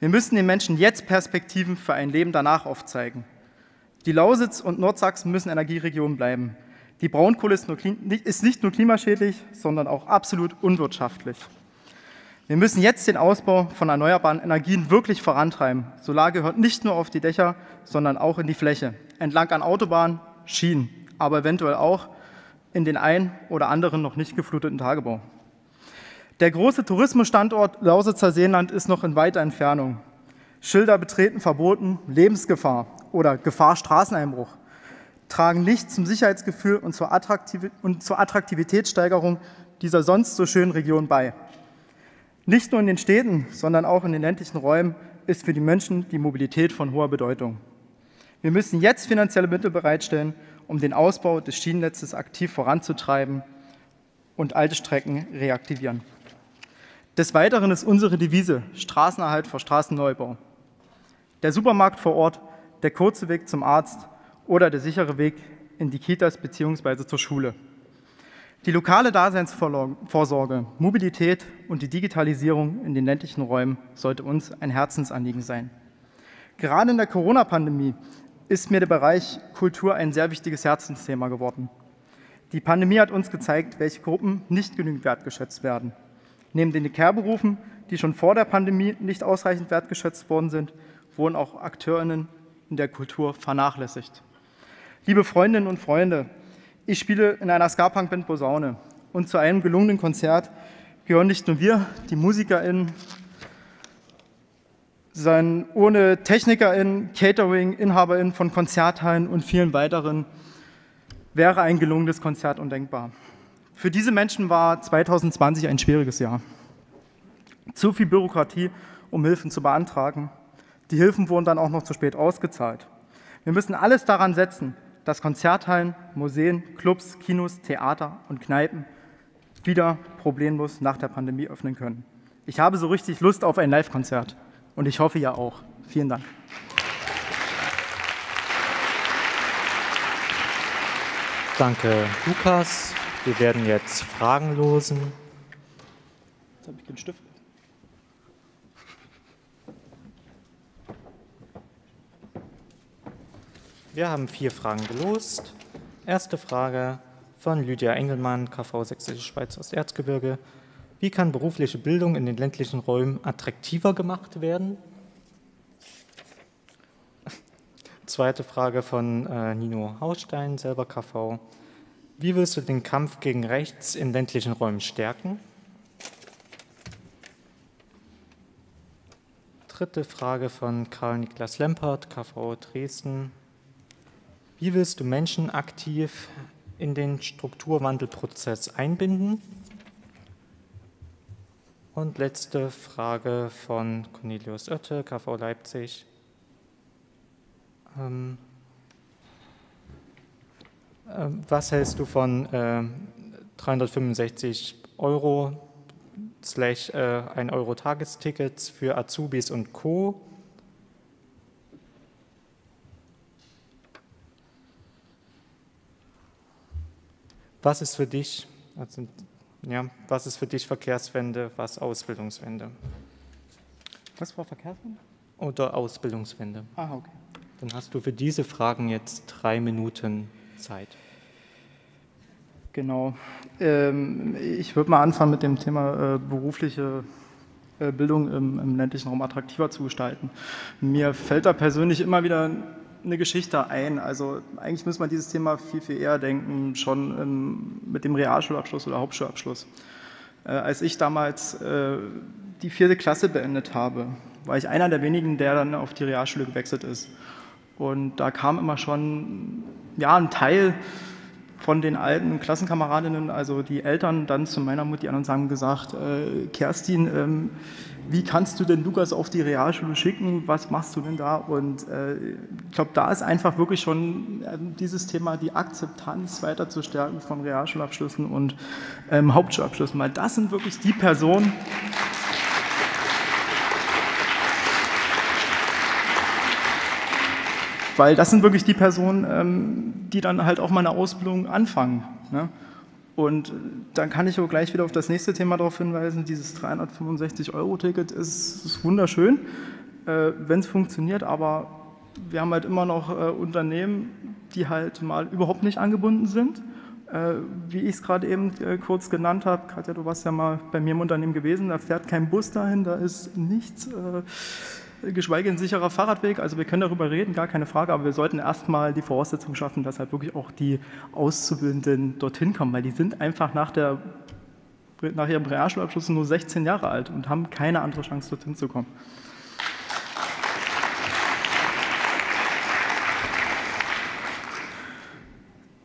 Wir müssen den Menschen jetzt Perspektiven für ein Leben danach aufzeigen. Die Lausitz und Nordsachsen müssen Energieregionen bleiben. Die Braunkohle ist, ist nicht nur klimaschädlich, sondern auch absolut unwirtschaftlich. Wir müssen jetzt den Ausbau von erneuerbaren Energien wirklich vorantreiben. Solar gehört nicht nur auf die Dächer, sondern auch in die Fläche, entlang an Autobahnen, Schienen, aber eventuell auch in den ein oder anderen noch nicht gefluteten Tagebau. Der große Tourismusstandort Lausitzer Seenland ist noch in weiter Entfernung. Schilder betreten verboten, Lebensgefahr oder Gefahr Straßeneinbruch tragen nicht zum Sicherheitsgefühl und zur, Attraktiv und zur Attraktivitätssteigerung dieser sonst so schönen Region bei. Nicht nur in den Städten, sondern auch in den ländlichen Räumen ist für die Menschen die Mobilität von hoher Bedeutung. Wir müssen jetzt finanzielle Mittel bereitstellen, um den Ausbau des Schienennetzes aktiv voranzutreiben und alte Strecken reaktivieren. Des Weiteren ist unsere Devise Straßenerhalt vor Straßenneubau. Der Supermarkt vor Ort, der kurze Weg zum Arzt oder der sichere Weg in die Kitas bzw. zur Schule. Die lokale Daseinsvorsorge, Mobilität und die Digitalisierung in den ländlichen Räumen sollte uns ein Herzensanliegen sein. Gerade in der Corona-Pandemie ist mir der Bereich Kultur ein sehr wichtiges Herzensthema geworden. Die Pandemie hat uns gezeigt, welche Gruppen nicht genügend wertgeschätzt werden. Neben den Care-Berufen, die schon vor der Pandemie nicht ausreichend wertgeschätzt worden sind, wurden auch AkteurInnen in der Kultur vernachlässigt. Liebe Freundinnen und Freunde, ich spiele in einer Ska-Punk-Band Posaune und zu einem gelungenen Konzert gehören nicht nur wir, die MusikerInnen, sondern ohne TechnikerInnen, Catering, InhaberInnen von Konzerthallen und vielen weiteren wäre ein gelungenes Konzert undenkbar. Für diese Menschen war 2020 ein schwieriges Jahr. Zu viel Bürokratie, um Hilfen zu beantragen. Die Hilfen wurden dann auch noch zu spät ausgezahlt. Wir müssen alles daran setzen, dass Konzerthallen, Museen, Clubs, Kinos, Theater und Kneipen wieder problemlos nach der Pandemie öffnen können. Ich habe so richtig Lust auf ein Live-Konzert und ich hoffe ja auch. Vielen Dank. Danke, Lukas. Wir werden jetzt Fragen losen. Jetzt habe ich den Stift. Wir haben vier Fragen gelost. Erste Frage von Lydia Engelmann, KV Sächsische Schweiz aus Erzgebirge. Wie kann berufliche Bildung in den ländlichen Räumen attraktiver gemacht werden? Zweite Frage von äh, Nino Hausstein, selber KV. Wie willst du den Kampf gegen Rechts in ländlichen Räumen stärken? Dritte Frage von Karl Niklas Lempert, KV Dresden. Wie willst du Menschen aktiv in den Strukturwandelprozess einbinden? Und letzte Frage von Cornelius Oette, KV Leipzig. Ähm, äh, was hältst du von äh, 365 Euro slash äh, 1 Euro Tagestickets für Azubis und Co.? Was ist für dich, also, ja, was ist für dich Verkehrswende, was Ausbildungswende? Was war Verkehrswende? Oder Ausbildungswende. Ah, okay. Dann hast du für diese Fragen jetzt drei Minuten Zeit. Genau. Ähm, ich würde mal anfangen mit dem Thema äh, berufliche äh, Bildung im, ländlichen Raum attraktiver zu gestalten. Mir fällt da persönlich immer wieder eine Geschichte ein. Also eigentlich muss man dieses Thema viel, viel eher denken, schon ähm, mit dem Realschulabschluss oder Hauptschulabschluss. Äh, als ich damals die vierte Klasse beendet habe, war ich einer der wenigen, der dann auf die Realschule gewechselt ist. Und da kam immer schon ja, ein Teil von den alten Klassenkameradinnen, also die Eltern, dann zu meiner Mutti an und haben gesagt, äh, Kerstin, ähm, wie kannst du denn Lukas auf die Realschule schicken? Was machst du denn da? Und äh, ich glaube, da ist einfach wirklich schon äh, dieses Thema, die Akzeptanz weiter zu stärken von Realschulabschlüssen und ähm, Hauptschulabschlüssen, weil das sind wirklich die Personen, weil das sind wirklich die Personen, ähm, die dann halt auch mal eine Ausbildung anfangen. Ne? Und dann kann ich auch gleich wieder auf das nächste Thema darauf hinweisen, dieses 365-Euro-Ticket ist, ist, wunderschön, äh, wenn es funktioniert, aber wir haben halt immer noch äh, Unternehmen, die halt mal überhaupt nicht angebunden sind. Äh, wie ich es gerade eben äh, kurz genannt habe, Katja, du warst ja mal bei mir im Unternehmen gewesen, da fährt kein Bus dahin, da ist nichts äh, geschweige ein sicherer Fahrradweg. Also wir können darüber reden, gar keine Frage, aber wir sollten erstmal die Voraussetzungen schaffen, dass halt wirklich auch die Auszubildenden dorthin kommen, weil die sind einfach nach, der, nach ihrem Realschulabschluss nur 16 Jahre alt und haben keine andere Chance, dorthin zu kommen.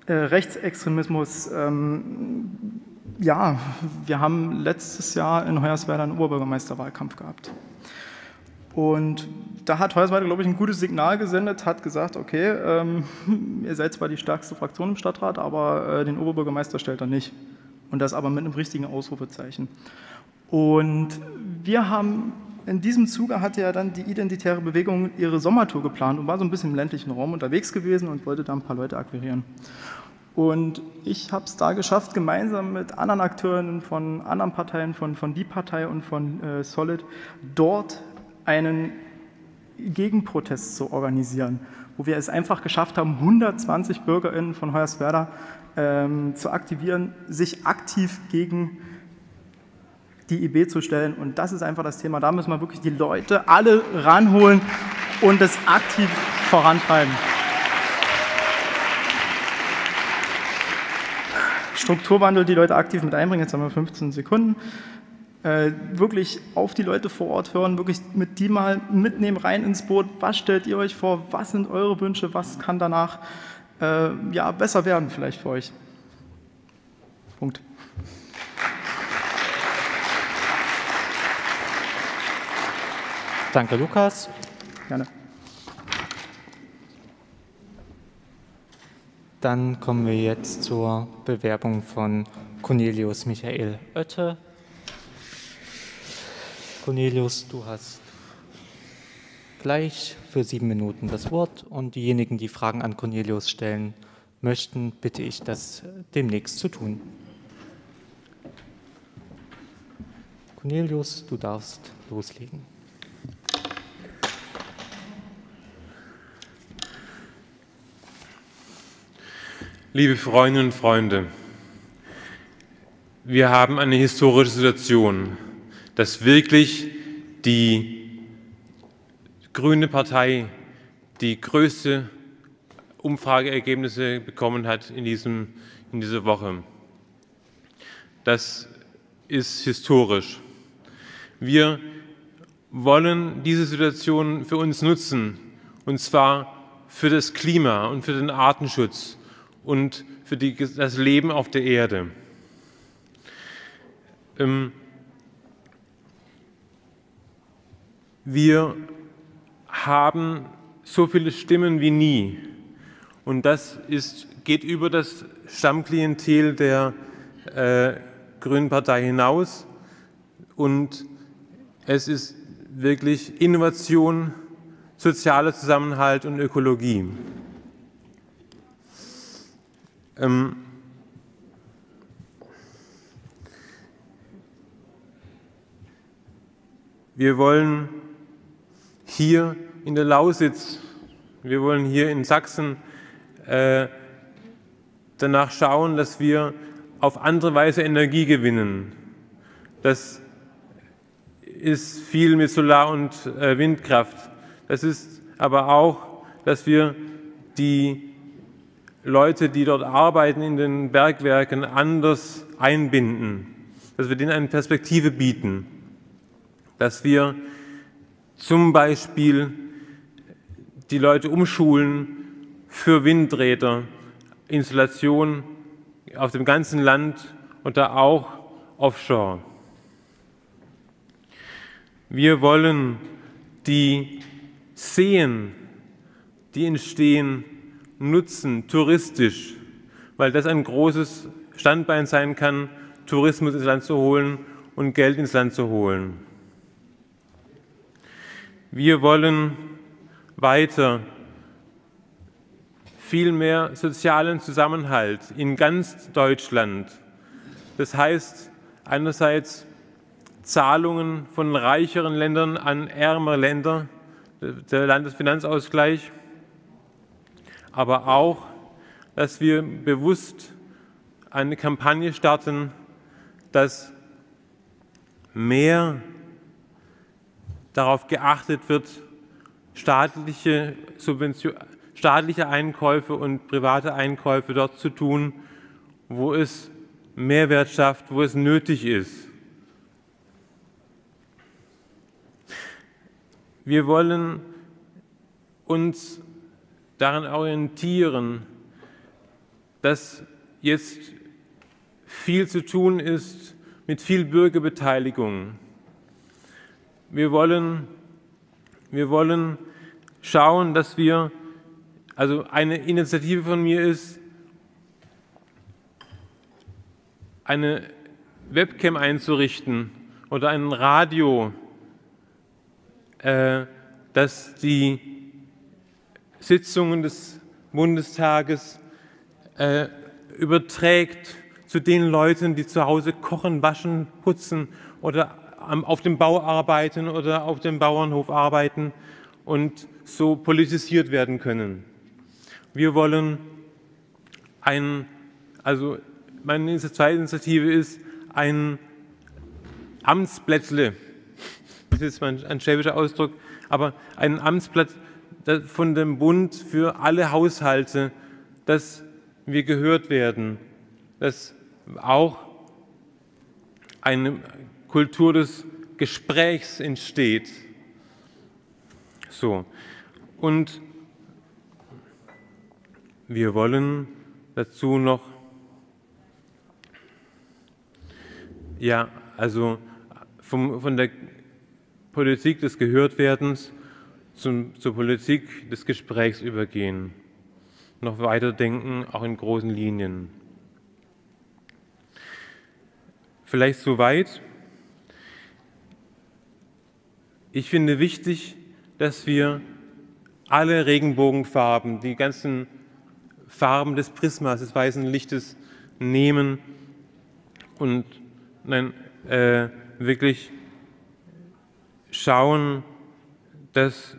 Äh, Rechtsextremismus, ähm, ja, wir haben letztes Jahr in Hoyerswerda einen Oberbürgermeisterwahlkampf gehabt. Und da hat Heusweide, glaube ich, ein gutes Signal gesendet, hat gesagt, okay, ähm, ihr seid zwar die stärkste Fraktion im Stadtrat, aber äh, den Oberbürgermeister stellt er nicht. Und das aber mit einem richtigen Ausrufezeichen. Und wir haben, in diesem Zuge hatte ja dann die Identitäre Bewegung ihre Sommertour geplant und war so ein bisschen im ländlichen Raum unterwegs gewesen und wollte da ein paar Leute akquirieren. Und ich habe es da geschafft, gemeinsam mit anderen Akteuren von anderen Parteien, von, von Die Partei und von äh, Solid, dort einen Gegenprotest zu organisieren, wo wir es einfach geschafft haben, 120 BürgerInnen von Hoyerswerda ähm, zu aktivieren, sich aktiv gegen die IB zu stellen. Und das ist einfach das Thema. Da müssen wir wirklich die Leute alle ranholen und es aktiv vorantreiben. Strukturwandel, die Leute aktiv mit einbringen. Jetzt haben wir 15 Sekunden äh, wirklich auf die Leute vor Ort hören, wirklich mit die mal mitnehmen rein ins Boot. Was stellt ihr euch vor? Was sind eure Wünsche? Was kann danach äh, ja, besser werden vielleicht für euch? Punkt. Danke, Lukas. Gerne. Dann kommen wir jetzt zur Bewerbung von Cornelius Michael Oette. Cornelius, du hast gleich für sieben Minuten das Wort und diejenigen, die Fragen an Cornelius stellen möchten, bitte ich, das demnächst zu tun. Cornelius, du darfst loslegen. Liebe Freundinnen und Freunde, wir haben eine historische Situation, dass wirklich die Grüne Partei die größte Umfrageergebnisse bekommen hat in, diesem, in dieser Woche. Das ist historisch. Wir wollen diese Situation für uns nutzen, und zwar für das Klima und für den Artenschutz und für die, das Leben auf der Erde. Ähm, wir haben so viele Stimmen wie nie. Und das ist, geht über das Stammklientel der äh, Grünen Partei hinaus. Und es ist wirklich Innovation, sozialer Zusammenhalt und Ökologie. Ähm, wir wollen hier in der Lausitz, wir wollen hier in Sachsen äh, danach schauen, dass wir auf andere Weise Energie gewinnen. Das ist viel mit Solar- und äh, Windkraft. Das ist aber auch, dass wir die Leute, die dort arbeiten in den Bergwerken, anders einbinden, dass wir denen eine Perspektive bieten, dass wir zum Beispiel die Leute umschulen für Windräder, Installation auf dem ganzen Land und da auch offshore. Wir wollen die Seen, die entstehen, nutzen, touristisch, weil das ein großes Standbein sein kann, Tourismus ins Land zu holen und Geld ins Land zu holen. Wir wollen weiter viel mehr sozialen Zusammenhalt in ganz Deutschland. Das heißt einerseits Zahlungen von reicheren Ländern an ärmere Länder, der Landesfinanzausgleich, aber auch, dass wir bewusst eine Kampagne starten, dass mehr darauf geachtet wird, staatliche, Subvention, staatliche Einkäufe und private Einkäufe dort zu tun, wo es Mehrwert schafft, wo es nötig ist. Wir wollen uns daran orientieren, dass jetzt viel zu tun ist mit viel Bürgerbeteiligung. Wir wollen, wir wollen schauen, dass wir, also eine Initiative von mir ist, eine Webcam einzurichten oder ein Radio, äh, dass die Sitzungen des Bundestages äh, überträgt zu den Leuten, die zu Hause kochen, waschen, putzen oder auf dem Bau arbeiten oder auf dem Bauernhof arbeiten und so politisiert werden können. Wir wollen ein, also meine zweite Initiative ist ein Amtsblättle, das ist ein schwäbischer Ausdruck, aber ein Amtsblatt, von dem Bund für alle Haushalte, dass wir gehört werden, dass auch eine Kultur des Gesprächs entsteht. So. Und wir wollen dazu noch, ja, also vom, von der Politik des Gehörtwerdens zum, zur Politik des Gesprächs übergehen. noch weiterdenken, auch in großen Linien. Vielleicht soweit. Ich finde wichtig, dass wir alle Regenbogenfarben, die ganzen Farben des Prismas, des weißen Lichtes nehmen und nein, äh, wirklich schauen, dass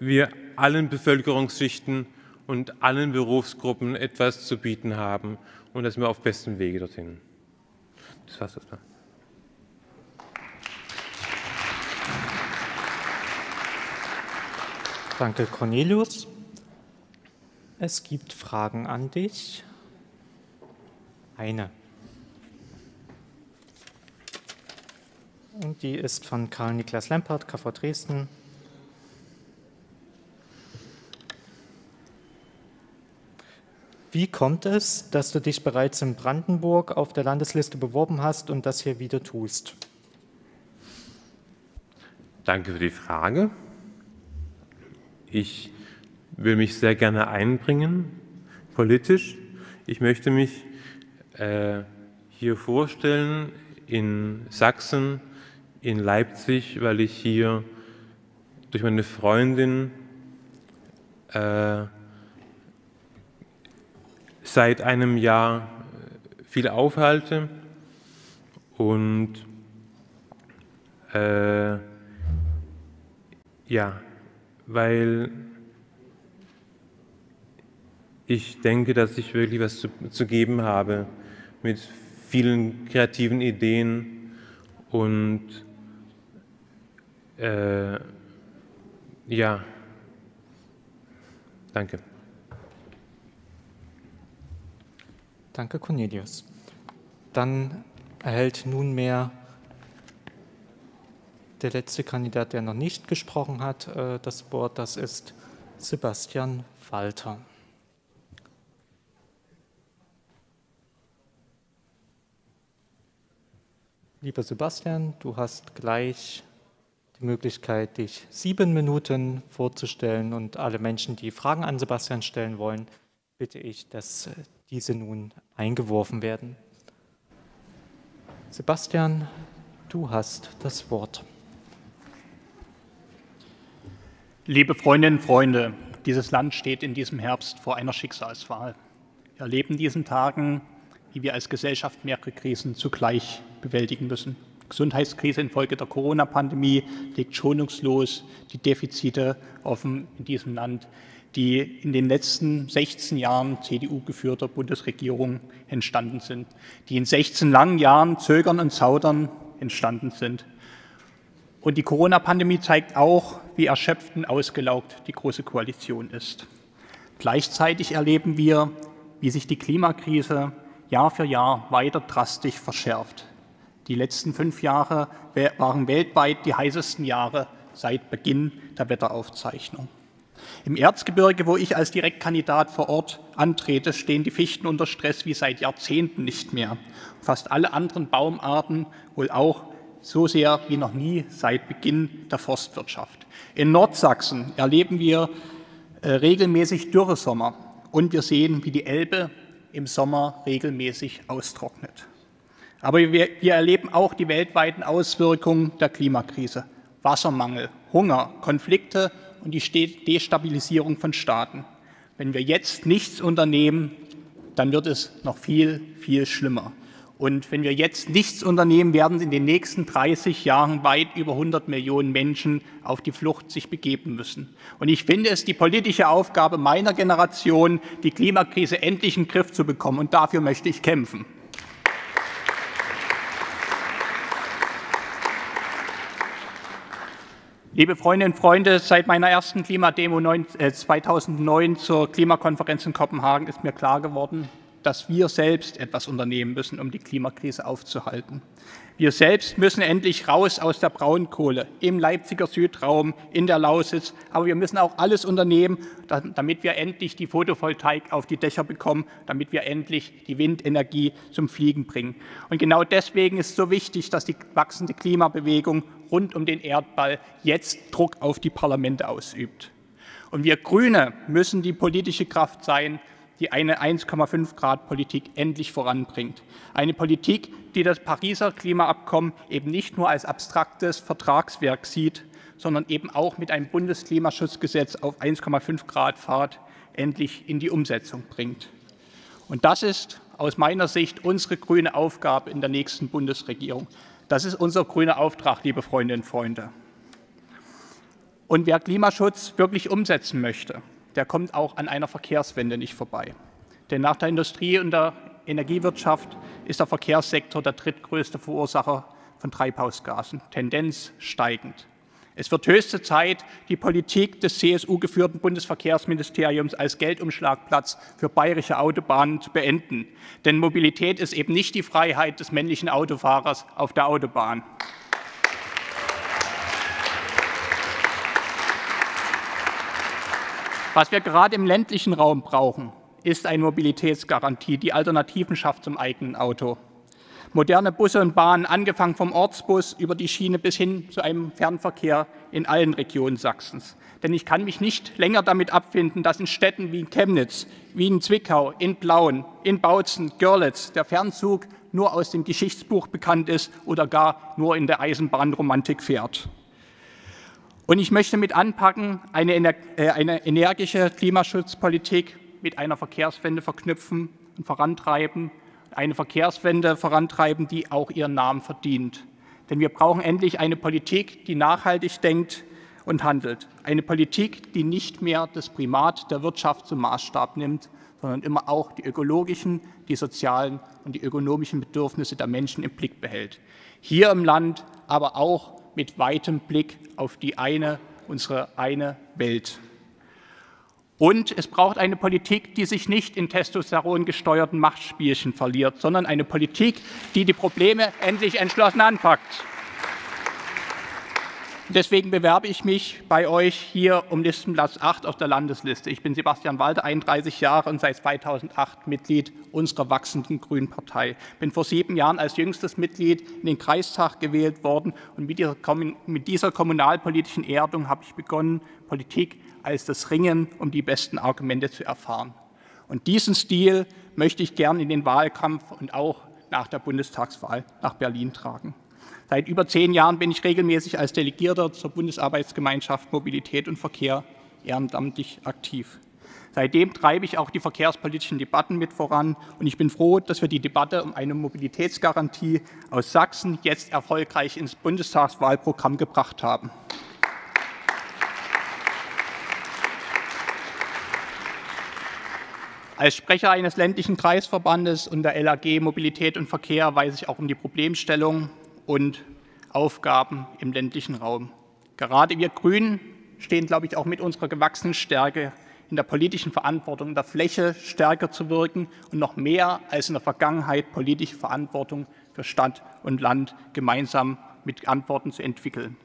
wir allen Bevölkerungsschichten und allen Berufsgruppen etwas zu bieten haben und dass wir auf bestem Wege dorthin. Das war's erstmal. Danke, Cornelius. Es gibt Fragen an dich. Eine. Und die ist von Karl-Niklas Lempert, KV Dresden. Wie kommt es, dass du dich bereits in Brandenburg auf der Landesliste beworben hast und das hier wieder tust? Danke für die Frage. Ich will mich sehr gerne einbringen, politisch. Ich möchte mich äh, hier vorstellen in Sachsen, in Leipzig, weil ich hier durch meine Freundin äh, seit einem Jahr viel aufhalte und äh, ja, weil ich denke, dass ich wirklich was zu, zu geben habe mit vielen kreativen Ideen und äh, ja, danke. Danke, Cornelius. Dann erhält nunmehr der letzte Kandidat, der noch nicht gesprochen hat, äh, das Wort. Das ist Sebastian Walter. Lieber Sebastian, du hast gleich die Möglichkeit, dich sieben Minuten vorzustellen und alle Menschen, die Fragen an Sebastian stellen wollen, bitte ich, dass diese nun eingeworfen werden. Sebastian, du hast das Wort. Liebe Freundinnen und Freunde, dieses Land steht in diesem Herbst vor einer Schicksalswahl. Wir erleben diesen Tagen, wie wir als Gesellschaft mehrere Krisen zugleich bewältigen müssen. Gesundheitskrise infolge der Corona-Pandemie legt schonungslos die Defizite offen in diesem Land die in den letzten 16 Jahren CDU-geführter Bundesregierung entstanden sind, die in 16 langen Jahren Zögern und Zaudern entstanden sind. Und die Corona-Pandemie zeigt auch, wie erschöpft und ausgelaugt die Große Koalition ist. Gleichzeitig erleben wir, wie sich die Klimakrise Jahr für Jahr weiter drastisch verschärft. Die letzten fünf Jahre waren weltweit die heißesten Jahre seit Beginn der Wetteraufzeichnung. Im Erzgebirge, wo ich als Direktkandidat vor Ort antrete, stehen die Fichten unter Stress wie seit Jahrzehnten nicht mehr. Fast alle anderen Baumarten wohl auch so sehr wie noch nie seit Beginn der Forstwirtschaft. In Nordsachsen erleben wir äh, regelmäßig Dürresommer und wir sehen, wie die Elbe im Sommer regelmäßig austrocknet. Aber wir, wir erleben auch die weltweiten Auswirkungen der Klimakrise. Wassermangel, Hunger, Konflikte und die Destabilisierung von Staaten. Wenn wir jetzt nichts unternehmen, dann wird es noch viel, viel schlimmer. Und wenn wir jetzt nichts unternehmen, werden in den nächsten 30 Jahren weit über 100 Millionen Menschen auf die Flucht sich begeben müssen. Und ich finde es die politische Aufgabe meiner Generation, die Klimakrise endlich in den Griff zu bekommen. Und dafür möchte ich kämpfen. Liebe Freundinnen und Freunde, seit meiner ersten Klimademo 2009 äh, zur Klimakonferenz in Kopenhagen ist mir klar geworden, dass wir selbst etwas unternehmen müssen, um die Klimakrise aufzuhalten. Wir selbst müssen endlich raus aus der Braunkohle im Leipziger Südraum, in der Lausitz. Aber wir müssen auch alles unternehmen, damit wir endlich die Photovoltaik auf die Dächer bekommen, damit wir endlich die Windenergie zum Fliegen bringen. Und genau deswegen ist es so wichtig, dass die wachsende Klimabewegung rund um den Erdball jetzt Druck auf die Parlamente ausübt. Und wir Grüne müssen die politische Kraft sein, die eine 1,5 Grad Politik endlich voranbringt. Eine Politik, die das Pariser Klimaabkommen eben nicht nur als abstraktes Vertragswerk sieht, sondern eben auch mit einem Bundesklimaschutzgesetz auf 1,5 Grad Fahrt endlich in die Umsetzung bringt. Und das ist aus meiner Sicht unsere grüne Aufgabe in der nächsten Bundesregierung. Das ist unser grüner Auftrag, liebe Freundinnen und Freunde. Und wer Klimaschutz wirklich umsetzen möchte, der kommt auch an einer Verkehrswende nicht vorbei. Denn nach der Industrie und der Energiewirtschaft ist der Verkehrssektor der drittgrößte Verursacher von Treibhausgasen, Tendenz steigend. Es wird höchste Zeit, die Politik des CSU-geführten Bundesverkehrsministeriums als Geldumschlagplatz für bayerische Autobahnen zu beenden. Denn Mobilität ist eben nicht die Freiheit des männlichen Autofahrers auf der Autobahn. Was wir gerade im ländlichen Raum brauchen, ist eine Mobilitätsgarantie, die Alternativen schafft zum eigenen Auto. Moderne Busse und Bahnen, angefangen vom Ortsbus über die Schiene bis hin zu einem Fernverkehr in allen Regionen Sachsens. Denn ich kann mich nicht länger damit abfinden, dass in Städten wie in Chemnitz, wie in Zwickau, in Plauen, in Bautzen, Görlitz der Fernzug nur aus dem Geschichtsbuch bekannt ist oder gar nur in der Eisenbahnromantik fährt. Und ich möchte mit anpacken, eine, äh, eine energische Klimaschutzpolitik mit einer Verkehrswende verknüpfen und vorantreiben, eine Verkehrswende vorantreiben, die auch ihren Namen verdient. Denn wir brauchen endlich eine Politik, die nachhaltig denkt und handelt. Eine Politik, die nicht mehr das Primat der Wirtschaft zum Maßstab nimmt, sondern immer auch die ökologischen, die sozialen und die ökonomischen Bedürfnisse der Menschen im Blick behält. Hier im Land, aber auch mit weitem Blick auf die eine, unsere eine Welt. Und es braucht eine Politik, die sich nicht in Testosteron gesteuerten Machtspielchen verliert, sondern eine Politik, die die Probleme endlich entschlossen anpackt. Deswegen bewerbe ich mich bei euch hier um Listenplatz 8 auf der Landesliste. Ich bin Sebastian Walter, 31 Jahre und seit 2008 Mitglied unserer wachsenden Grünen Partei. Bin vor sieben Jahren als jüngstes Mitglied in den Kreistag gewählt worden und mit dieser, mit dieser kommunalpolitischen Erdung habe ich begonnen, Politik als das Ringen um die besten Argumente zu erfahren. Und diesen Stil möchte ich gern in den Wahlkampf und auch nach der Bundestagswahl nach Berlin tragen. Seit über zehn Jahren bin ich regelmäßig als Delegierter zur Bundesarbeitsgemeinschaft Mobilität und Verkehr ehrenamtlich aktiv. Seitdem treibe ich auch die verkehrspolitischen Debatten mit voran und ich bin froh, dass wir die Debatte um eine Mobilitätsgarantie aus Sachsen jetzt erfolgreich ins Bundestagswahlprogramm gebracht haben. Als Sprecher eines ländlichen Kreisverbandes und der LAG Mobilität und Verkehr weiß ich auch um die Problemstellung und Aufgaben im ländlichen Raum. Gerade wir Grünen stehen, glaube ich, auch mit unserer gewachsenen Stärke in der politischen Verantwortung, in der Fläche stärker zu wirken und noch mehr als in der Vergangenheit politische Verantwortung für Stadt und Land gemeinsam mit Antworten zu entwickeln.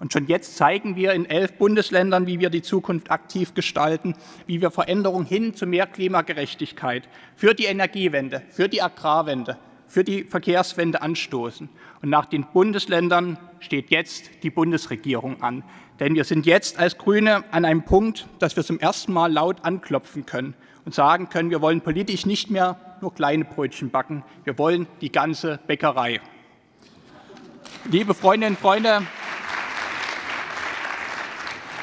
Und schon jetzt zeigen wir in elf Bundesländern, wie wir die Zukunft aktiv gestalten, wie wir Veränderungen hin zu mehr Klimagerechtigkeit für die Energiewende, für die Agrarwende, für die Verkehrswende anstoßen. Und nach den Bundesländern steht jetzt die Bundesregierung an. Denn wir sind jetzt als Grüne an einem Punkt, dass wir zum ersten Mal laut anklopfen können und sagen können, wir wollen politisch nicht mehr nur kleine Brötchen backen, wir wollen die ganze Bäckerei. Liebe Freundinnen und Freunde,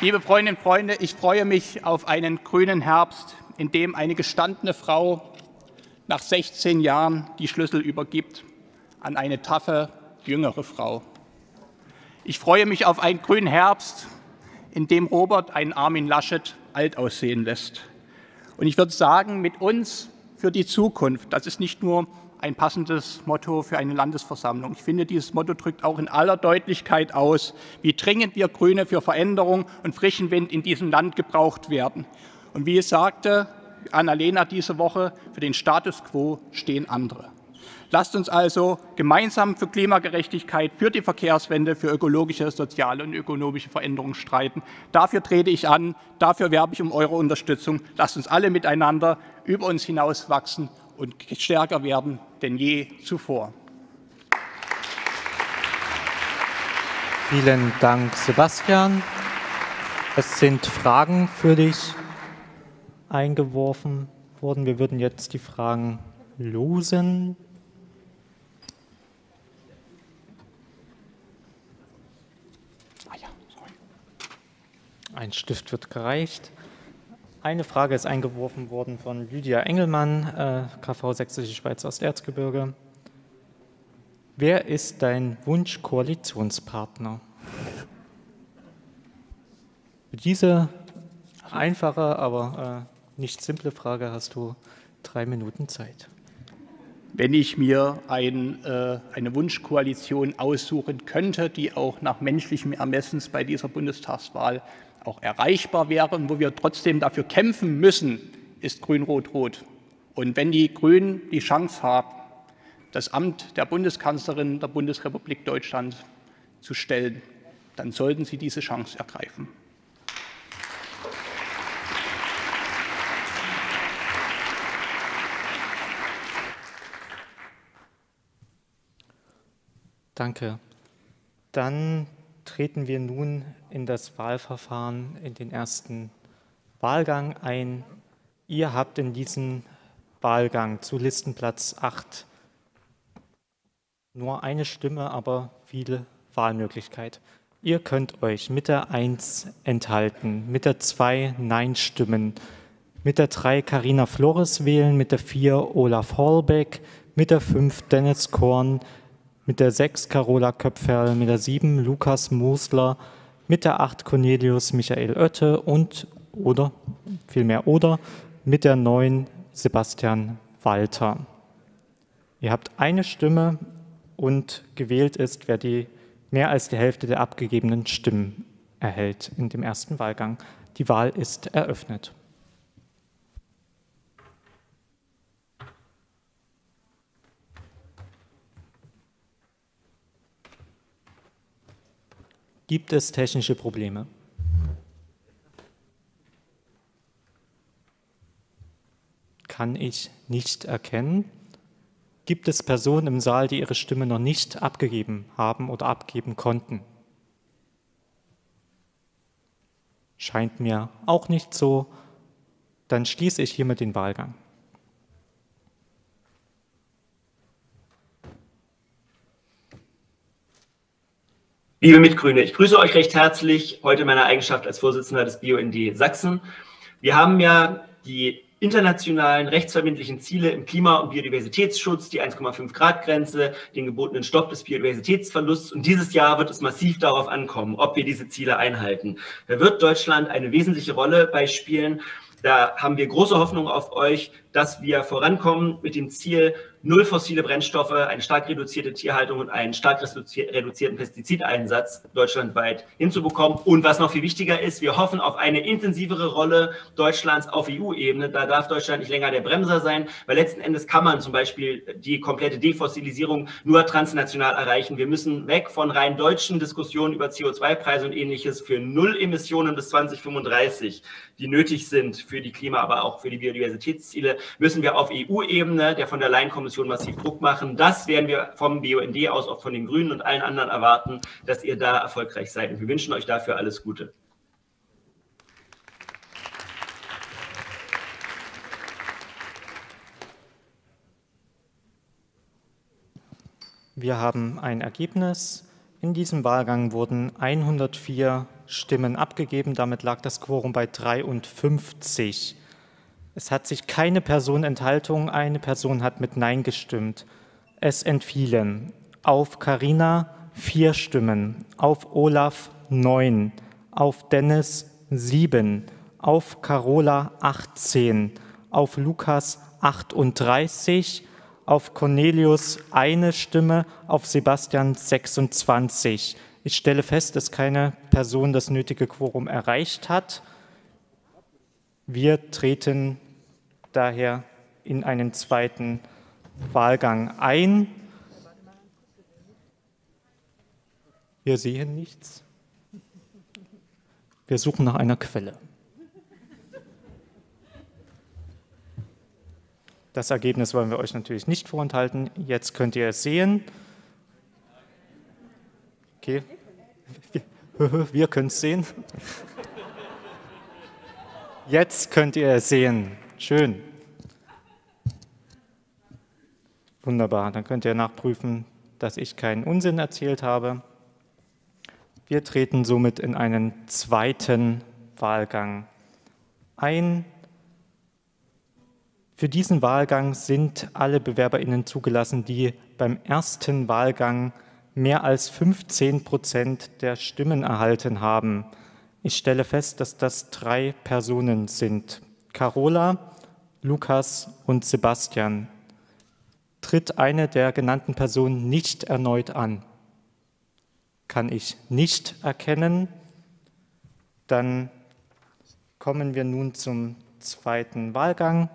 Liebe Freundinnen und Freunde, ich freue mich auf einen grünen Herbst, in dem eine gestandene Frau nach 16 Jahren die Schlüssel übergibt an eine taffe, jüngere Frau. Ich freue mich auf einen grünen Herbst, in dem Robert einen Armin Laschet alt aussehen lässt. Und ich würde sagen, mit uns für die Zukunft, das ist nicht nur ein passendes Motto für eine Landesversammlung. Ich finde, dieses Motto drückt auch in aller Deutlichkeit aus, wie dringend wir Grüne für Veränderung und frischen Wind in diesem Land gebraucht werden. Und wie es sagte Annalena diese Woche, für den Status quo stehen andere. Lasst uns also gemeinsam für Klimagerechtigkeit, für die Verkehrswende, für ökologische, soziale und ökonomische Veränderungen streiten. Dafür trete ich an, dafür werbe ich um eure Unterstützung. Lasst uns alle miteinander über uns hinaus wachsen und stärker werden denn je zuvor. Vielen Dank, Sebastian. Es sind Fragen für dich eingeworfen worden. Wir würden jetzt die Fragen losen. Ein Stift wird gereicht. Eine Frage ist eingeworfen worden von Lydia Engelmann, äh, KV Sächsische Schweiz Osterzgebirge. Wer ist dein Wunsch-Koalitionspartner? Für diese einfache, aber äh, nicht simple Frage hast du drei Minuten Zeit. Wenn ich mir ein, äh, eine Wunschkoalition aussuchen könnte, die auch nach menschlichem Ermessens bei dieser Bundestagswahl auch erreichbar wäre und wo wir trotzdem dafür kämpfen müssen, ist Grün-Rot-Rot. Und wenn die Grünen die Chance haben, das Amt der Bundeskanzlerin der Bundesrepublik Deutschland zu stellen, dann sollten sie diese Chance ergreifen. Danke. Dann treten wir nun in das Wahlverfahren, in den ersten Wahlgang ein. Ihr habt in diesem Wahlgang zu Listenplatz 8 nur eine Stimme, aber viele Wahlmöglichkeit. Ihr könnt euch mit der 1 enthalten, mit der 2 Nein stimmen, mit der 3 Carina Flores wählen, mit der 4 Olaf Holbeck, mit der 5 Dennis Korn, mit der 6 Carola Köpferl, mit der 7 Lukas Mosler, mit der 8 Cornelius Michael Oette und oder vielmehr oder mit der 9 Sebastian Walter. Ihr habt eine Stimme und gewählt ist, wer die mehr als die Hälfte der abgegebenen Stimmen erhält in dem ersten Wahlgang. Die Wahl ist eröffnet. Gibt es technische Probleme? Kann ich nicht erkennen. Gibt es Personen im Saal, die ihre Stimme noch nicht abgegeben haben oder abgeben konnten? Scheint mir auch nicht so. Dann schließe ich hiermit den Wahlgang. Liebe Mitgrüne, ich grüße euch recht herzlich heute in meiner Eigenschaft als Vorsitzender des BioND Sachsen. Wir haben ja die internationalen rechtsverbindlichen Ziele im Klima- und Biodiversitätsschutz, die 1,5 Grad Grenze, den gebotenen Stopp des Biodiversitätsverlusts. Und dieses Jahr wird es massiv darauf ankommen, ob wir diese Ziele einhalten. Da wird Deutschland eine wesentliche Rolle bei spielen. Da haben wir große Hoffnung auf euch, dass wir vorankommen mit dem Ziel, null fossile Brennstoffe, eine stark reduzierte Tierhaltung und einen stark reduzierten Pestizideinsatz deutschlandweit hinzubekommen. Und was noch viel wichtiger ist, wir hoffen auf eine intensivere Rolle Deutschlands auf EU-Ebene. Da darf Deutschland nicht länger der Bremser sein, weil letzten Endes kann man zum Beispiel die komplette Defossilisierung nur transnational erreichen. Wir müssen weg von rein deutschen Diskussionen über CO2-Preise und ähnliches für Null Emissionen bis 2035, die nötig sind für die Klima, aber auch für die Biodiversitätsziele müssen wir auf EU-Ebene der von der Leyen-Kommission massiv Druck machen. Das werden wir vom BUND aus, auch von den Grünen und allen anderen erwarten, dass ihr da erfolgreich seid. Und wir wünschen euch dafür alles Gute. Wir haben ein Ergebnis. In diesem Wahlgang wurden 104 Stimmen abgegeben. Damit lag das Quorum bei 53. Es hat sich keine Person enthalten, eine Person hat mit Nein gestimmt. Es entfielen auf Karina vier Stimmen, auf Olaf neun, auf Dennis sieben, auf Carola 18, auf Lukas 38, auf Cornelius eine Stimme, auf Sebastian 26. Ich stelle fest, dass keine Person das nötige Quorum erreicht hat. Wir treten daher in einen zweiten Wahlgang ein. Wir sehen nichts. Wir suchen nach einer Quelle. Das Ergebnis wollen wir euch natürlich nicht vorenthalten. Jetzt könnt ihr es sehen. Okay, wir, können es sehen. Jetzt könnt ihr es sehen. Schön. Wunderbar, dann könnt ihr nachprüfen, dass ich keinen Unsinn erzählt habe. Wir treten somit in einen zweiten Wahlgang ein. Für diesen Wahlgang sind alle Bewerberinnen zugelassen, die beim ersten Wahlgang mehr als 15 Prozent der Stimmen erhalten haben. Ich stelle fest, dass das drei Personen sind. Carola, Lukas und Sebastian tritt eine der genannten Personen nicht erneut an. Kann ich nicht erkennen, dann kommen wir nun zum zweiten Wahlgang.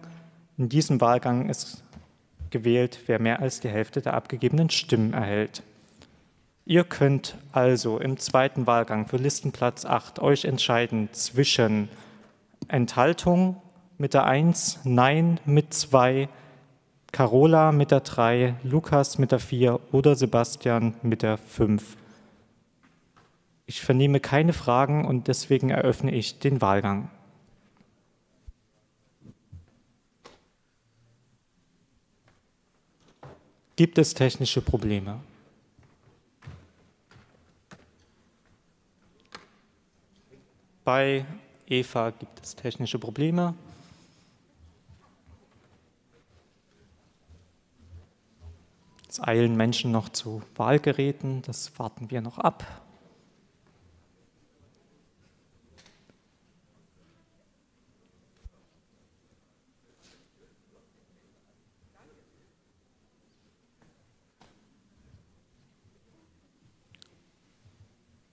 In diesem Wahlgang ist gewählt, wer mehr als die Hälfte der abgegebenen Stimmen erhält. Ihr könnt also im zweiten Wahlgang für Listenplatz 8 euch entscheiden zwischen Enthaltung mit der 1, Nein mit 2, Carola mit der 3, Lukas mit der 4 oder Sebastian mit der 5. Ich vernehme keine Fragen und deswegen eröffne ich den Wahlgang. Gibt es technische Probleme? Bei Eva gibt es technische Probleme. Es eilen Menschen noch zu Wahlgeräten, das warten wir noch ab.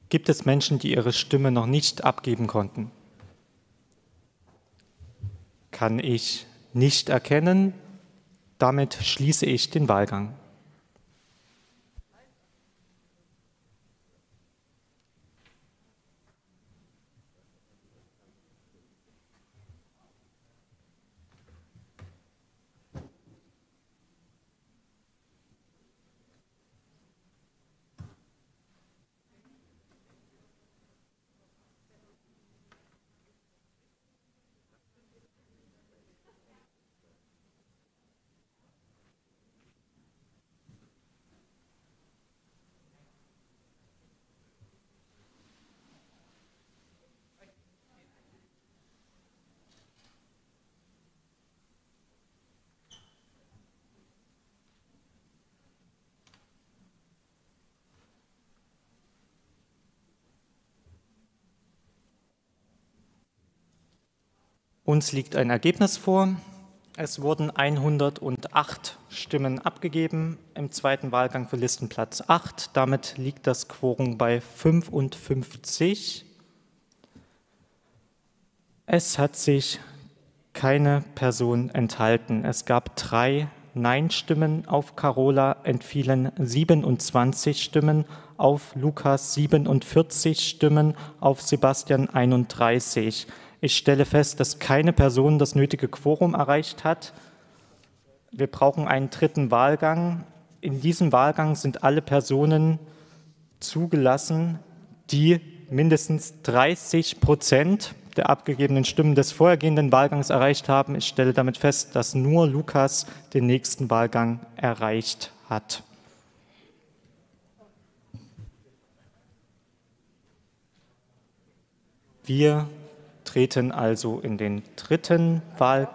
Gibt es Menschen, die ihre Stimme noch nicht abgeben konnten? Kann ich nicht erkennen. Damit schließe ich den Wahlgang. Uns liegt ein Ergebnis vor. Es wurden 108 Stimmen abgegeben im zweiten Wahlgang für Listenplatz 8. Damit liegt das Quorum bei 55. Es hat sich keine Person enthalten. Es gab drei Nein-Stimmen auf Carola, entfielen 27 Stimmen, auf Lukas 47 Stimmen, auf Sebastian 31. Ich stelle fest, dass keine Person das nötige Quorum erreicht hat. Wir brauchen einen dritten Wahlgang. In diesem Wahlgang sind alle Personen zugelassen, die mindestens 30 Prozent der abgegebenen Stimmen des vorhergehenden Wahlgangs erreicht haben. Ich stelle damit fest, dass nur Lukas den nächsten Wahlgang erreicht hat. Wir treten also in den dritten Wahl.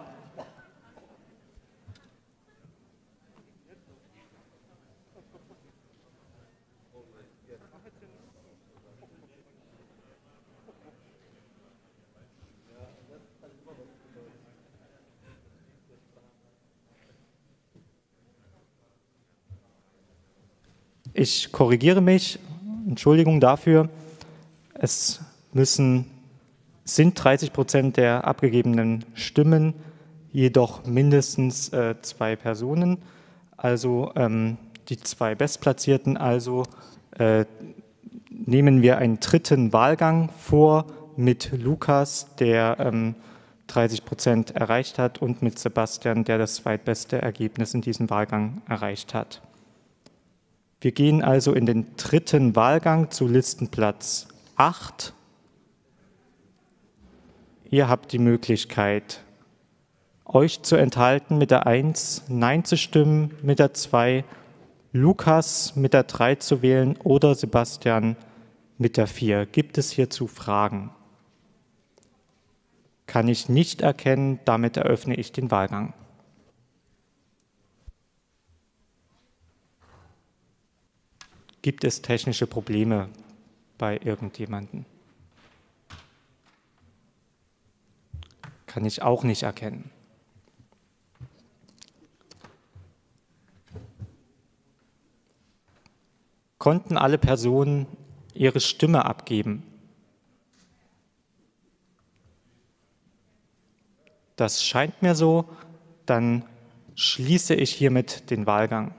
Ich korrigiere mich, Entschuldigung dafür. Es müssen sind 30 Prozent der abgegebenen Stimmen jedoch mindestens äh, zwei Personen, also ähm, die zwei Bestplatzierten. Also äh, nehmen wir einen dritten Wahlgang vor mit Lukas, der ähm, 30 Prozent erreicht hat, und mit Sebastian, der das zweitbeste Ergebnis in diesem Wahlgang erreicht hat. Wir gehen also in den dritten Wahlgang zu Listenplatz 8 Ihr habt die Möglichkeit, euch zu enthalten mit der 1, Nein zu stimmen mit der 2, Lukas mit der 3 zu wählen oder Sebastian mit der 4. Gibt es hierzu Fragen? Kann ich nicht erkennen, damit eröffne ich den Wahlgang. Gibt es technische Probleme bei irgendjemandem? Kann ich auch nicht erkennen. Konnten alle Personen ihre Stimme abgeben? Das scheint mir so. Dann schließe ich hiermit den Wahlgang.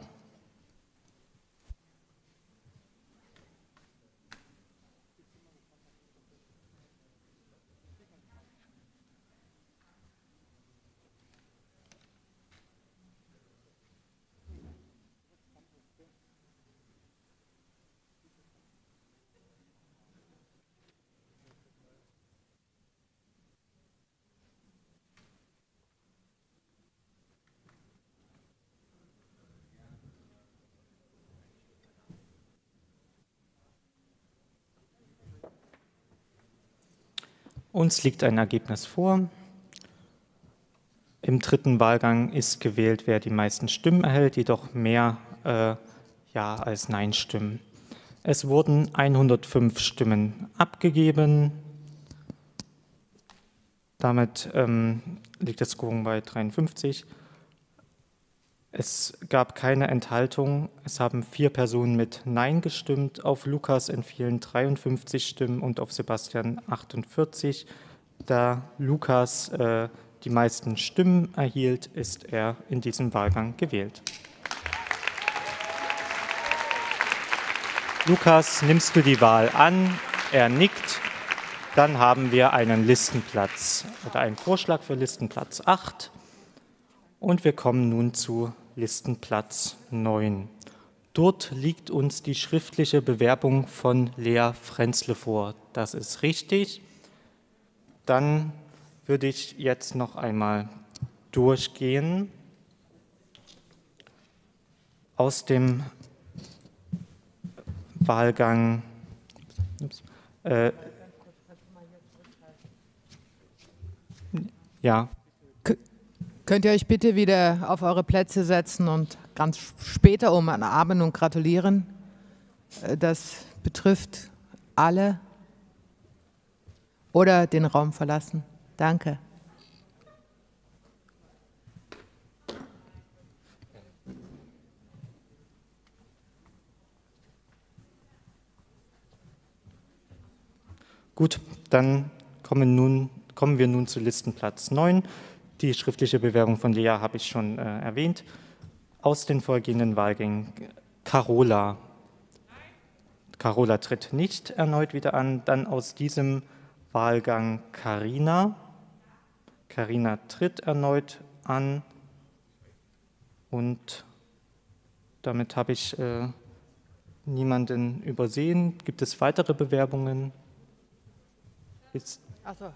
Uns liegt ein Ergebnis vor. Im dritten Wahlgang ist gewählt, wer die meisten Stimmen erhält, jedoch mehr äh, Ja als Nein-Stimmen. Es wurden 105 Stimmen abgegeben. Damit ähm, liegt das Scoring bei 53. Es gab keine Enthaltung. Es haben vier Personen mit Nein gestimmt. Auf Lukas entfielen 53 Stimmen und auf Sebastian 48. Da Lukas äh, die meisten Stimmen erhielt, ist er in diesem Wahlgang gewählt. Lukas, nimmst du die Wahl an? Er nickt. Dann haben wir einen Listenplatz oder einen Vorschlag für Listenplatz 8. Und wir kommen nun zu Listenplatz 9. Dort liegt uns die schriftliche Bewerbung von Lea Frenzle vor. Das ist richtig. Dann würde ich jetzt noch einmal durchgehen aus dem Wahlgang. Äh, ja. Könnt ihr euch bitte wieder auf eure Plätze setzen und ganz später um umarmen und gratulieren? Äh, das betrifft alle. Oder den Raum verlassen. Danke. Gut, dann kommen, nun, kommen wir nun zu Listenplatz 9. Die schriftliche Bewerbung von Lea habe ich schon äh, erwähnt. Aus den vorgehenden Wahlgängen Carola. Carola tritt nicht erneut wieder an. Dann aus diesem Wahlgang Carina. Carina tritt erneut an. Und damit habe ich äh, niemanden übersehen. Gibt es weitere Bewerbungen? Ist so,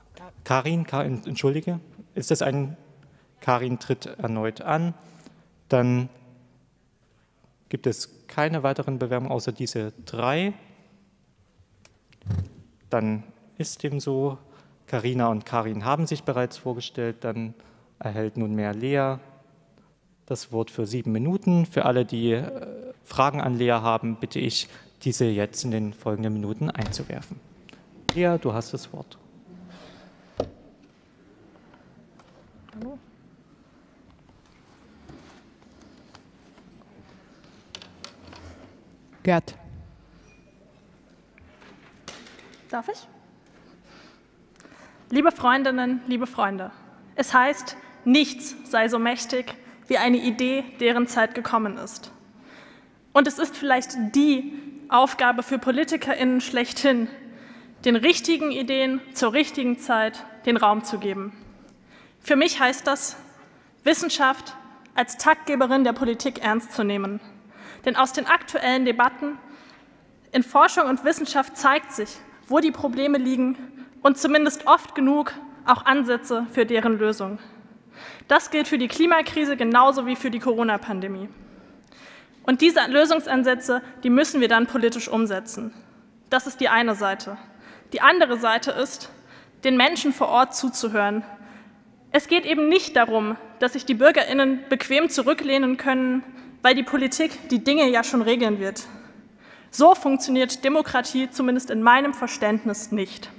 Karin, Karin, entschuldige. Ist das ein Karin tritt erneut an? Dann gibt es keine weiteren Bewerbungen außer diese drei. Dann ist dem so. Karina und Karin haben sich bereits vorgestellt. Dann erhält nunmehr Lea das Wort für sieben Minuten. Für alle, die äh, Fragen an Lea haben, bitte ich, diese jetzt in den folgenden Minuten einzuwerfen. Lea, du hast das Wort. Hallo. Gerd. Darf ich? Liebe Freundinnen, liebe Freunde, es heißt, nichts sei so mächtig wie eine Idee, deren Zeit gekommen ist. Und es ist vielleicht die Aufgabe für PolitikerInnen schlechthin, den richtigen Ideen zur richtigen Zeit den Raum zu geben. Für mich heißt das, Wissenschaft als Taktgeberin der Politik ernst zu nehmen. Denn aus den aktuellen Debatten in Forschung und Wissenschaft zeigt sich, wo die Probleme liegen und zumindest oft genug auch Ansätze für deren Lösung. Das gilt für die Klimakrise genauso wie für die Corona-Pandemie. Und diese Lösungsansätze, die müssen wir dann politisch umsetzen. Das ist die eine Seite. Die andere Seite ist, den Menschen vor Ort zuzuhören. Es geht eben nicht darum, dass sich die Bürgerinnen bequem zurücklehnen können, weil die Politik die Dinge ja schon regeln wird. So funktioniert Demokratie zumindest in meinem Verständnis nicht.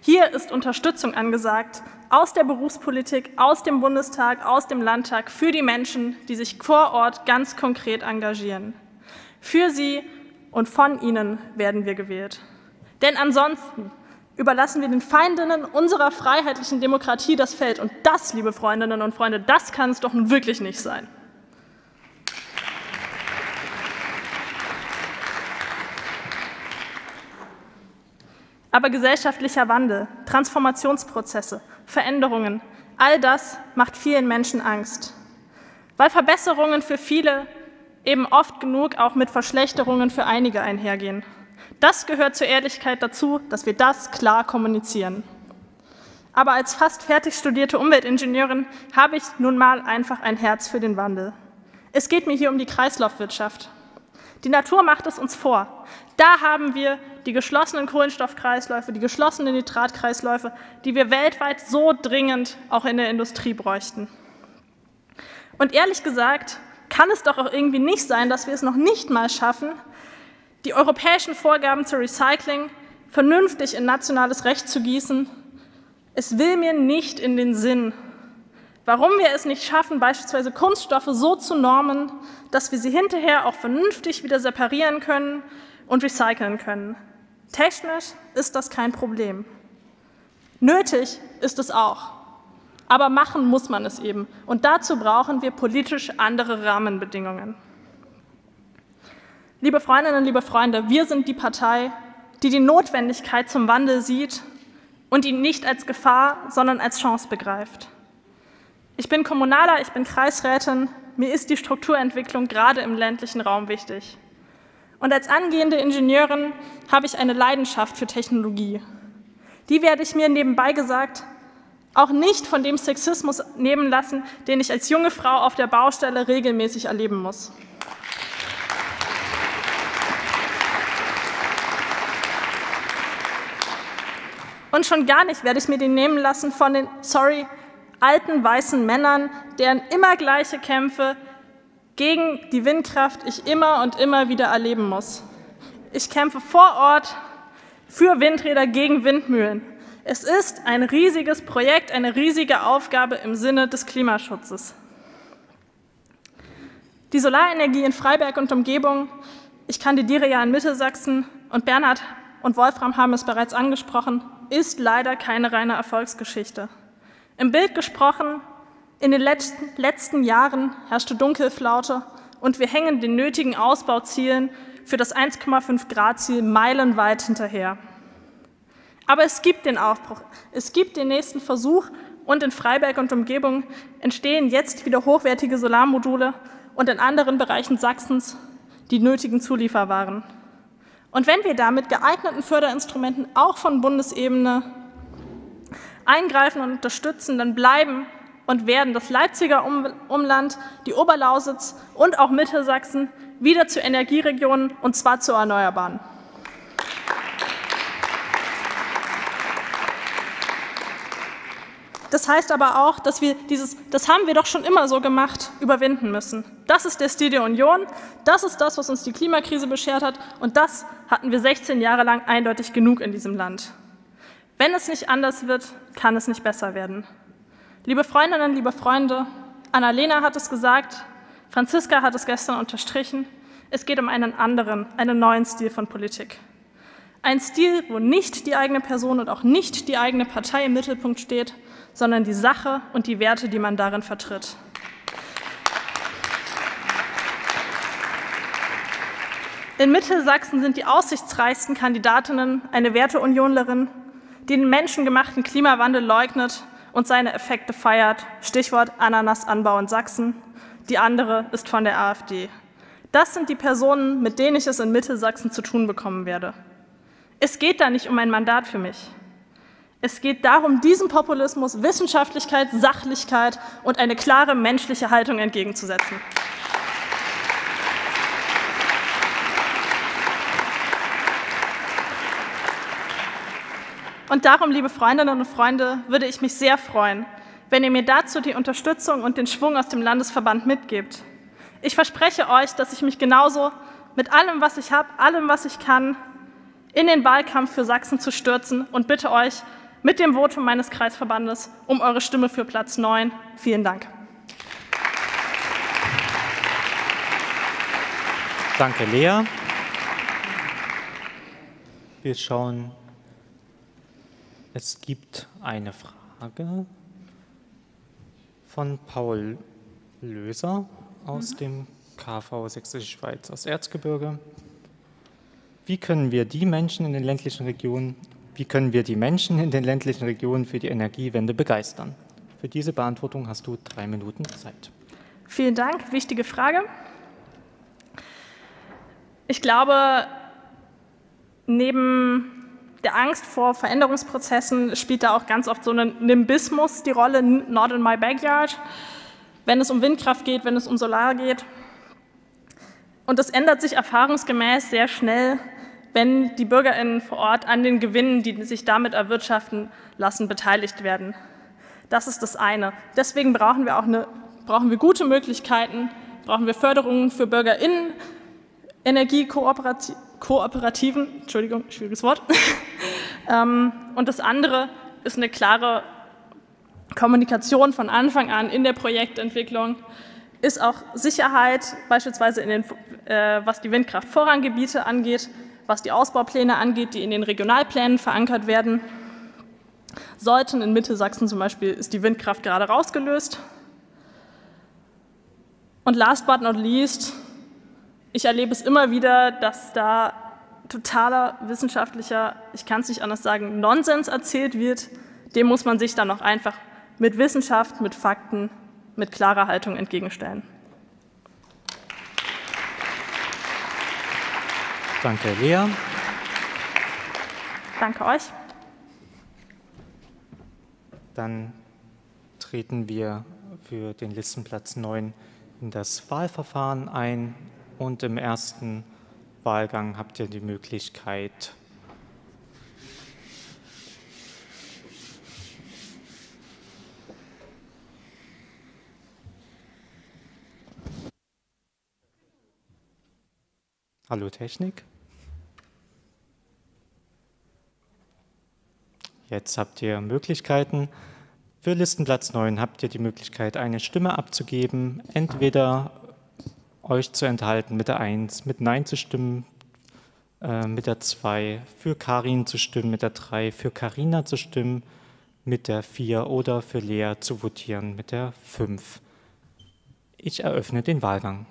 Hier ist Unterstützung angesagt aus der Berufspolitik, aus dem Bundestag, aus dem Landtag für die Menschen, die sich vor Ort ganz konkret engagieren. Für sie und von ihnen werden wir gewählt. Denn ansonsten überlassen wir den Feindinnen unserer freiheitlichen Demokratie das Feld. Und das, liebe Freundinnen und Freunde, das kann es doch nun wirklich nicht sein. Aber gesellschaftlicher Wandel, Transformationsprozesse, Veränderungen, all das macht vielen Menschen Angst, weil Verbesserungen für viele eben oft genug auch mit Verschlechterungen für einige einhergehen. Das gehört zur Ehrlichkeit dazu, dass wir das klar kommunizieren. Aber als fast fertig studierte Umweltingenieurin habe ich nun mal einfach ein Herz für den Wandel. Es geht mir hier um die Kreislaufwirtschaft. Die Natur macht es uns vor. Da haben wir die geschlossenen Kohlenstoffkreisläufe, die geschlossenen Nitratkreisläufe, die wir weltweit so dringend auch in der Industrie bräuchten. Und ehrlich gesagt kann es doch auch irgendwie nicht sein, dass wir es noch nicht mal schaffen, die europäischen Vorgaben zu Recycling vernünftig in nationales Recht zu gießen. Es will mir nicht in den Sinn, warum wir es nicht schaffen, beispielsweise Kunststoffe so zu normen, dass wir sie hinterher auch vernünftig wieder separieren können und recyceln können. Technisch ist das kein Problem. Nötig ist es auch. Aber machen muss man es eben. Und dazu brauchen wir politisch andere Rahmenbedingungen. Liebe Freundinnen, liebe Freunde, wir sind die Partei, die die Notwendigkeit zum Wandel sieht und ihn nicht als Gefahr, sondern als Chance begreift. Ich bin Kommunaler, ich bin Kreisrätin, mir ist die Strukturentwicklung gerade im ländlichen Raum wichtig. Und als angehende Ingenieurin habe ich eine Leidenschaft für Technologie. Die werde ich mir nebenbei gesagt auch nicht von dem Sexismus nehmen lassen, den ich als junge Frau auf der Baustelle regelmäßig erleben muss. Und schon gar nicht werde ich mir den nehmen lassen von den, sorry, alten weißen Männern, deren immer gleiche Kämpfe gegen die Windkraft ich immer und immer wieder erleben muss. Ich kämpfe vor Ort für Windräder gegen Windmühlen. Es ist ein riesiges Projekt, eine riesige Aufgabe im Sinne des Klimaschutzes. Die Solarenergie in Freiberg und Umgebung, ich kandidiere ja in Mittelsachsen und Bernhard und Wolfram haben es bereits angesprochen, ist leider keine reine Erfolgsgeschichte. Im Bild gesprochen in den letzten, letzten Jahren herrschte Dunkelflaute und wir hängen den nötigen Ausbauzielen für das 1,5 Grad Ziel meilenweit hinterher. Aber es gibt den Aufbruch, es gibt den nächsten Versuch und in Freiberg und Umgebung entstehen jetzt wieder hochwertige Solarmodule und in anderen Bereichen Sachsens die nötigen Zulieferwaren. Und wenn wir da mit geeigneten Förderinstrumenten auch von Bundesebene eingreifen und unterstützen, dann bleiben und werden das Leipziger Umland, die Oberlausitz und auch Mittelsachsen wieder zu Energieregionen und zwar zu Erneuerbaren. Das heißt aber auch, dass wir dieses, das haben wir doch schon immer so gemacht, überwinden müssen. Das ist der Stil der Union, das ist das, was uns die Klimakrise beschert hat und das hatten wir 16 Jahre lang eindeutig genug in diesem Land. Wenn es nicht anders wird, kann es nicht besser werden. Liebe Freundinnen, liebe Freunde, Annalena hat es gesagt, Franziska hat es gestern unterstrichen, es geht um einen anderen, einen neuen Stil von Politik. Ein Stil, wo nicht die eigene Person und auch nicht die eigene Partei im Mittelpunkt steht, sondern die Sache und die Werte, die man darin vertritt. In Mittelsachsen sind die aussichtsreichsten Kandidatinnen eine Werteunionlerin, die den menschengemachten Klimawandel leugnet und seine Effekte feiert. Stichwort Ananasanbau in Sachsen. Die andere ist von der AfD. Das sind die Personen, mit denen ich es in Mittelsachsen zu tun bekommen werde. Es geht da nicht um ein Mandat für mich. Es geht darum, diesem Populismus Wissenschaftlichkeit, Sachlichkeit und eine klare menschliche Haltung entgegenzusetzen. Und darum, liebe Freundinnen und Freunde, würde ich mich sehr freuen, wenn ihr mir dazu die Unterstützung und den Schwung aus dem Landesverband mitgebt. Ich verspreche euch, dass ich mich genauso mit allem, was ich habe, allem, was ich kann, in den Wahlkampf für Sachsen zu stürzen und bitte euch mit dem Votum meines Kreisverbandes um eure Stimme für Platz 9. Vielen Dank. Danke, Lea. Wir schauen es gibt eine Frage von Paul Löser aus mhm. dem KV Sächsische Schweiz aus Erzgebirge. Wie können wir die Menschen in den ländlichen Regionen, wie können wir die Menschen in den ländlichen Regionen für die Energiewende begeistern? Für diese Beantwortung hast du drei Minuten Zeit. Vielen Dank. Wichtige Frage. Ich glaube, neben der Angst vor Veränderungsprozessen spielt da auch ganz oft so ein Nimbismus die Rolle, not in my backyard, wenn es um Windkraft geht, wenn es um Solar geht. Und das ändert sich erfahrungsgemäß sehr schnell, wenn die BürgerInnen vor Ort an den Gewinnen, die sich damit erwirtschaften lassen, beteiligt werden. Das ist das eine. Deswegen brauchen wir auch eine, brauchen wir gute Möglichkeiten, brauchen wir Förderungen für BürgerInnen, Energiekooperativen, Kooperativen, Entschuldigung, schwieriges Wort. Ähm, und das andere ist eine klare Kommunikation von Anfang an in der Projektentwicklung, ist auch Sicherheit, beispielsweise in den, äh, was die Windkraftvorranggebiete angeht, was die Ausbaupläne angeht, die in den Regionalplänen verankert werden. Sollten in Mittelsachsen zum Beispiel ist die Windkraft gerade rausgelöst. Und last but not least, ich erlebe es immer wieder, dass da totaler wissenschaftlicher, ich kann es nicht anders sagen, Nonsens erzählt wird, dem muss man sich dann auch einfach mit Wissenschaft, mit Fakten, mit klarer Haltung entgegenstellen. Danke, Lea. Danke euch. Dann treten wir für den Listenplatz 9 in das Wahlverfahren ein und im ersten Wahlgang habt ihr die Möglichkeit, Hallo Technik. Jetzt habt ihr Möglichkeiten. Für Listenplatz 9 habt ihr die Möglichkeit, eine Stimme abzugeben, entweder euch zu enthalten, mit der 1, mit Nein zu stimmen, äh, mit der 2 für Karin zu stimmen, mit der 3 für Karina zu stimmen, mit der 4 oder für Lea zu votieren, mit der 5. Ich eröffne den Wahlgang.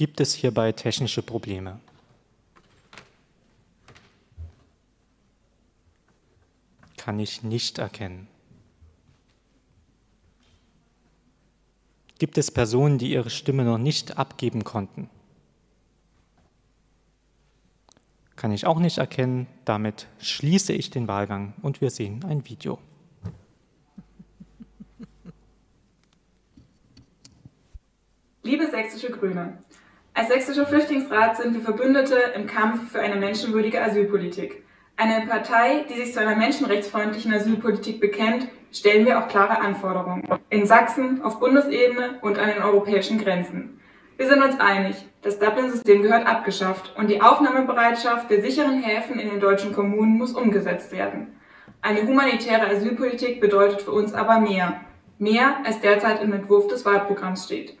Gibt es hierbei technische Probleme? kann ich nicht erkennen. Gibt es Personen, die ihre Stimme noch nicht abgeben konnten? Kann ich auch nicht erkennen. Damit schließe ich den Wahlgang und wir sehen ein Video. Liebe sächsische Grüne, als sächsischer Flüchtlingsrat sind wir Verbündete im Kampf für eine menschenwürdige Asylpolitik. Eine Partei, die sich zu einer menschenrechtsfreundlichen Asylpolitik bekennt, stellen wir auch klare Anforderungen. In Sachsen, auf Bundesebene und an den europäischen Grenzen. Wir sind uns einig, das Dublin-System gehört abgeschafft und die Aufnahmebereitschaft der sicheren Häfen in den deutschen Kommunen muss umgesetzt werden. Eine humanitäre Asylpolitik bedeutet für uns aber mehr. Mehr, als derzeit im Entwurf des Wahlprogramms steht.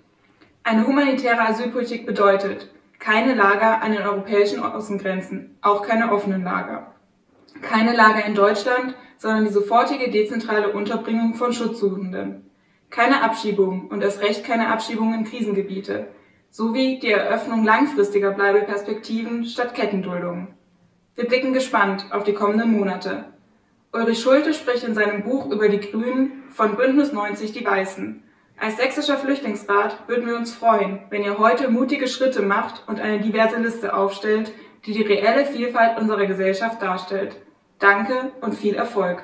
Eine humanitäre Asylpolitik bedeutet keine Lager an den europäischen Außengrenzen, auch keine offenen Lager keine Lager in Deutschland, sondern die sofortige dezentrale Unterbringung von Schutzsuchenden. Keine Abschiebung und erst recht keine Abschiebung in Krisengebiete, sowie die Eröffnung langfristiger Bleibeperspektiven statt Kettenduldungen. Wir blicken gespannt auf die kommenden Monate. Ulrich Schulte spricht in seinem Buch über die Grünen von Bündnis 90 Die Weißen, Als Sächsischer Flüchtlingsrat würden wir uns freuen, wenn ihr heute mutige Schritte macht und eine diverse Liste aufstellt, die die reelle Vielfalt unserer Gesellschaft darstellt. Danke und viel Erfolg.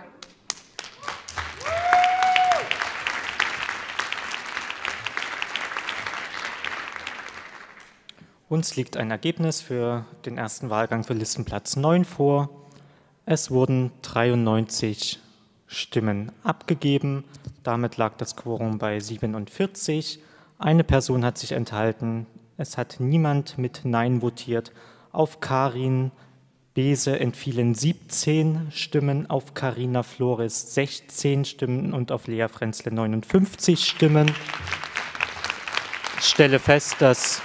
Uns liegt ein Ergebnis für den ersten Wahlgang für Listenplatz 9 vor. Es wurden 93 Stimmen abgegeben. Damit lag das Quorum bei 47. Eine Person hat sich enthalten. Es hat niemand mit Nein votiert. Auf Karin Bese entfielen 17 Stimmen, auf Karina Flores 16 Stimmen und auf Lea Frenzle 59 Stimmen. Ich stelle fest, dass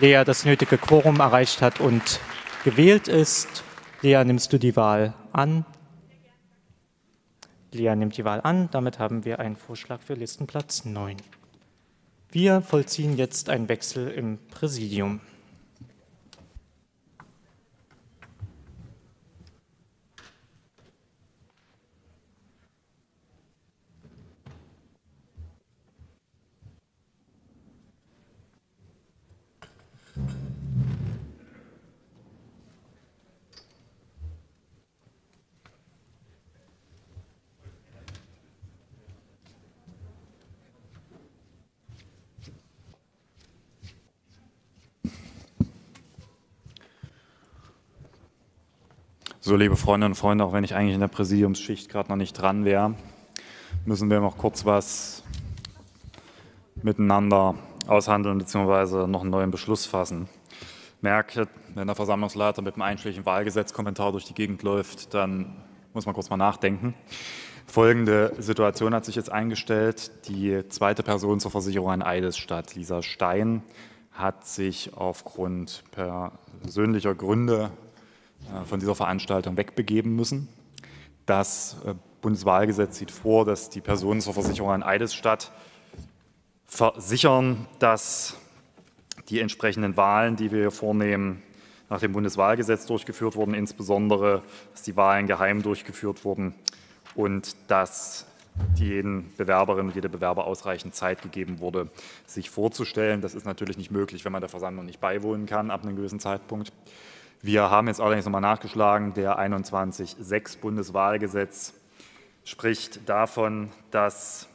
Lea das nötige Quorum erreicht hat und gewählt ist. Lea, nimmst du die Wahl an? Lea nimmt die Wahl an. Damit haben wir einen Vorschlag für Listenplatz 9. Wir vollziehen jetzt einen Wechsel im Präsidium. So, liebe Freundinnen und Freunde, auch wenn ich eigentlich in der Präsidiumsschicht gerade noch nicht dran wäre, müssen wir noch kurz was miteinander aushandeln bzw. noch einen neuen Beschluss fassen. Merke, wenn der Versammlungsleiter mit einem einschlägigen Wahlgesetzkommentar durch die Gegend läuft, dann muss man kurz mal nachdenken. Folgende Situation hat sich jetzt eingestellt. Die zweite Person zur Versicherung an Eidesstadt, Lisa Stein, hat sich aufgrund persönlicher Gründe von dieser Veranstaltung wegbegeben müssen. Das äh, Bundeswahlgesetz sieht vor, dass die Personen zur Versicherung an Eidesstadt versichern, dass die entsprechenden Wahlen, die wir hier vornehmen, nach dem Bundeswahlgesetz durchgeführt wurden, insbesondere, dass die Wahlen geheim durchgeführt wurden und dass jeden Bewerberinnen und jede Bewerber ausreichend Zeit gegeben wurde, sich vorzustellen. Das ist natürlich nicht möglich, wenn man der Versammlung nicht beiwohnen kann ab einem gewissen Zeitpunkt. Wir haben jetzt allerdings nochmal nachgeschlagen, der 21.6 Bundeswahlgesetz spricht davon, dass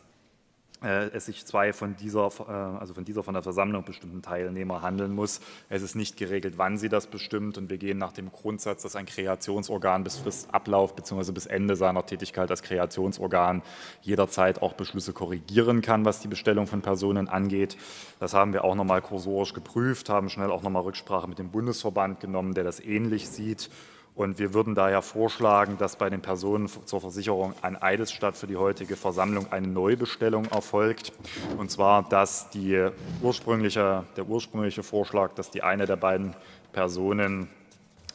es sich zwei von dieser, äh, also von dieser von der Versammlung bestimmten Teilnehmer handeln muss. Es ist nicht geregelt, wann sie das bestimmt und wir gehen nach dem Grundsatz, dass ein Kreationsorgan bis Ablauf bzw. bis Ende seiner Tätigkeit als Kreationsorgan jederzeit auch Beschlüsse korrigieren kann, was die Bestellung von Personen angeht. Das haben wir auch nochmal kursorisch geprüft, haben schnell auch nochmal Rücksprache mit dem Bundesverband genommen, der das ähnlich sieht und wir würden daher vorschlagen, dass bei den Personen zur Versicherung an Eidesstadt für die heutige Versammlung eine Neubestellung erfolgt. Und zwar, dass die ursprüngliche, der ursprüngliche Vorschlag, dass die eine der beiden Personen,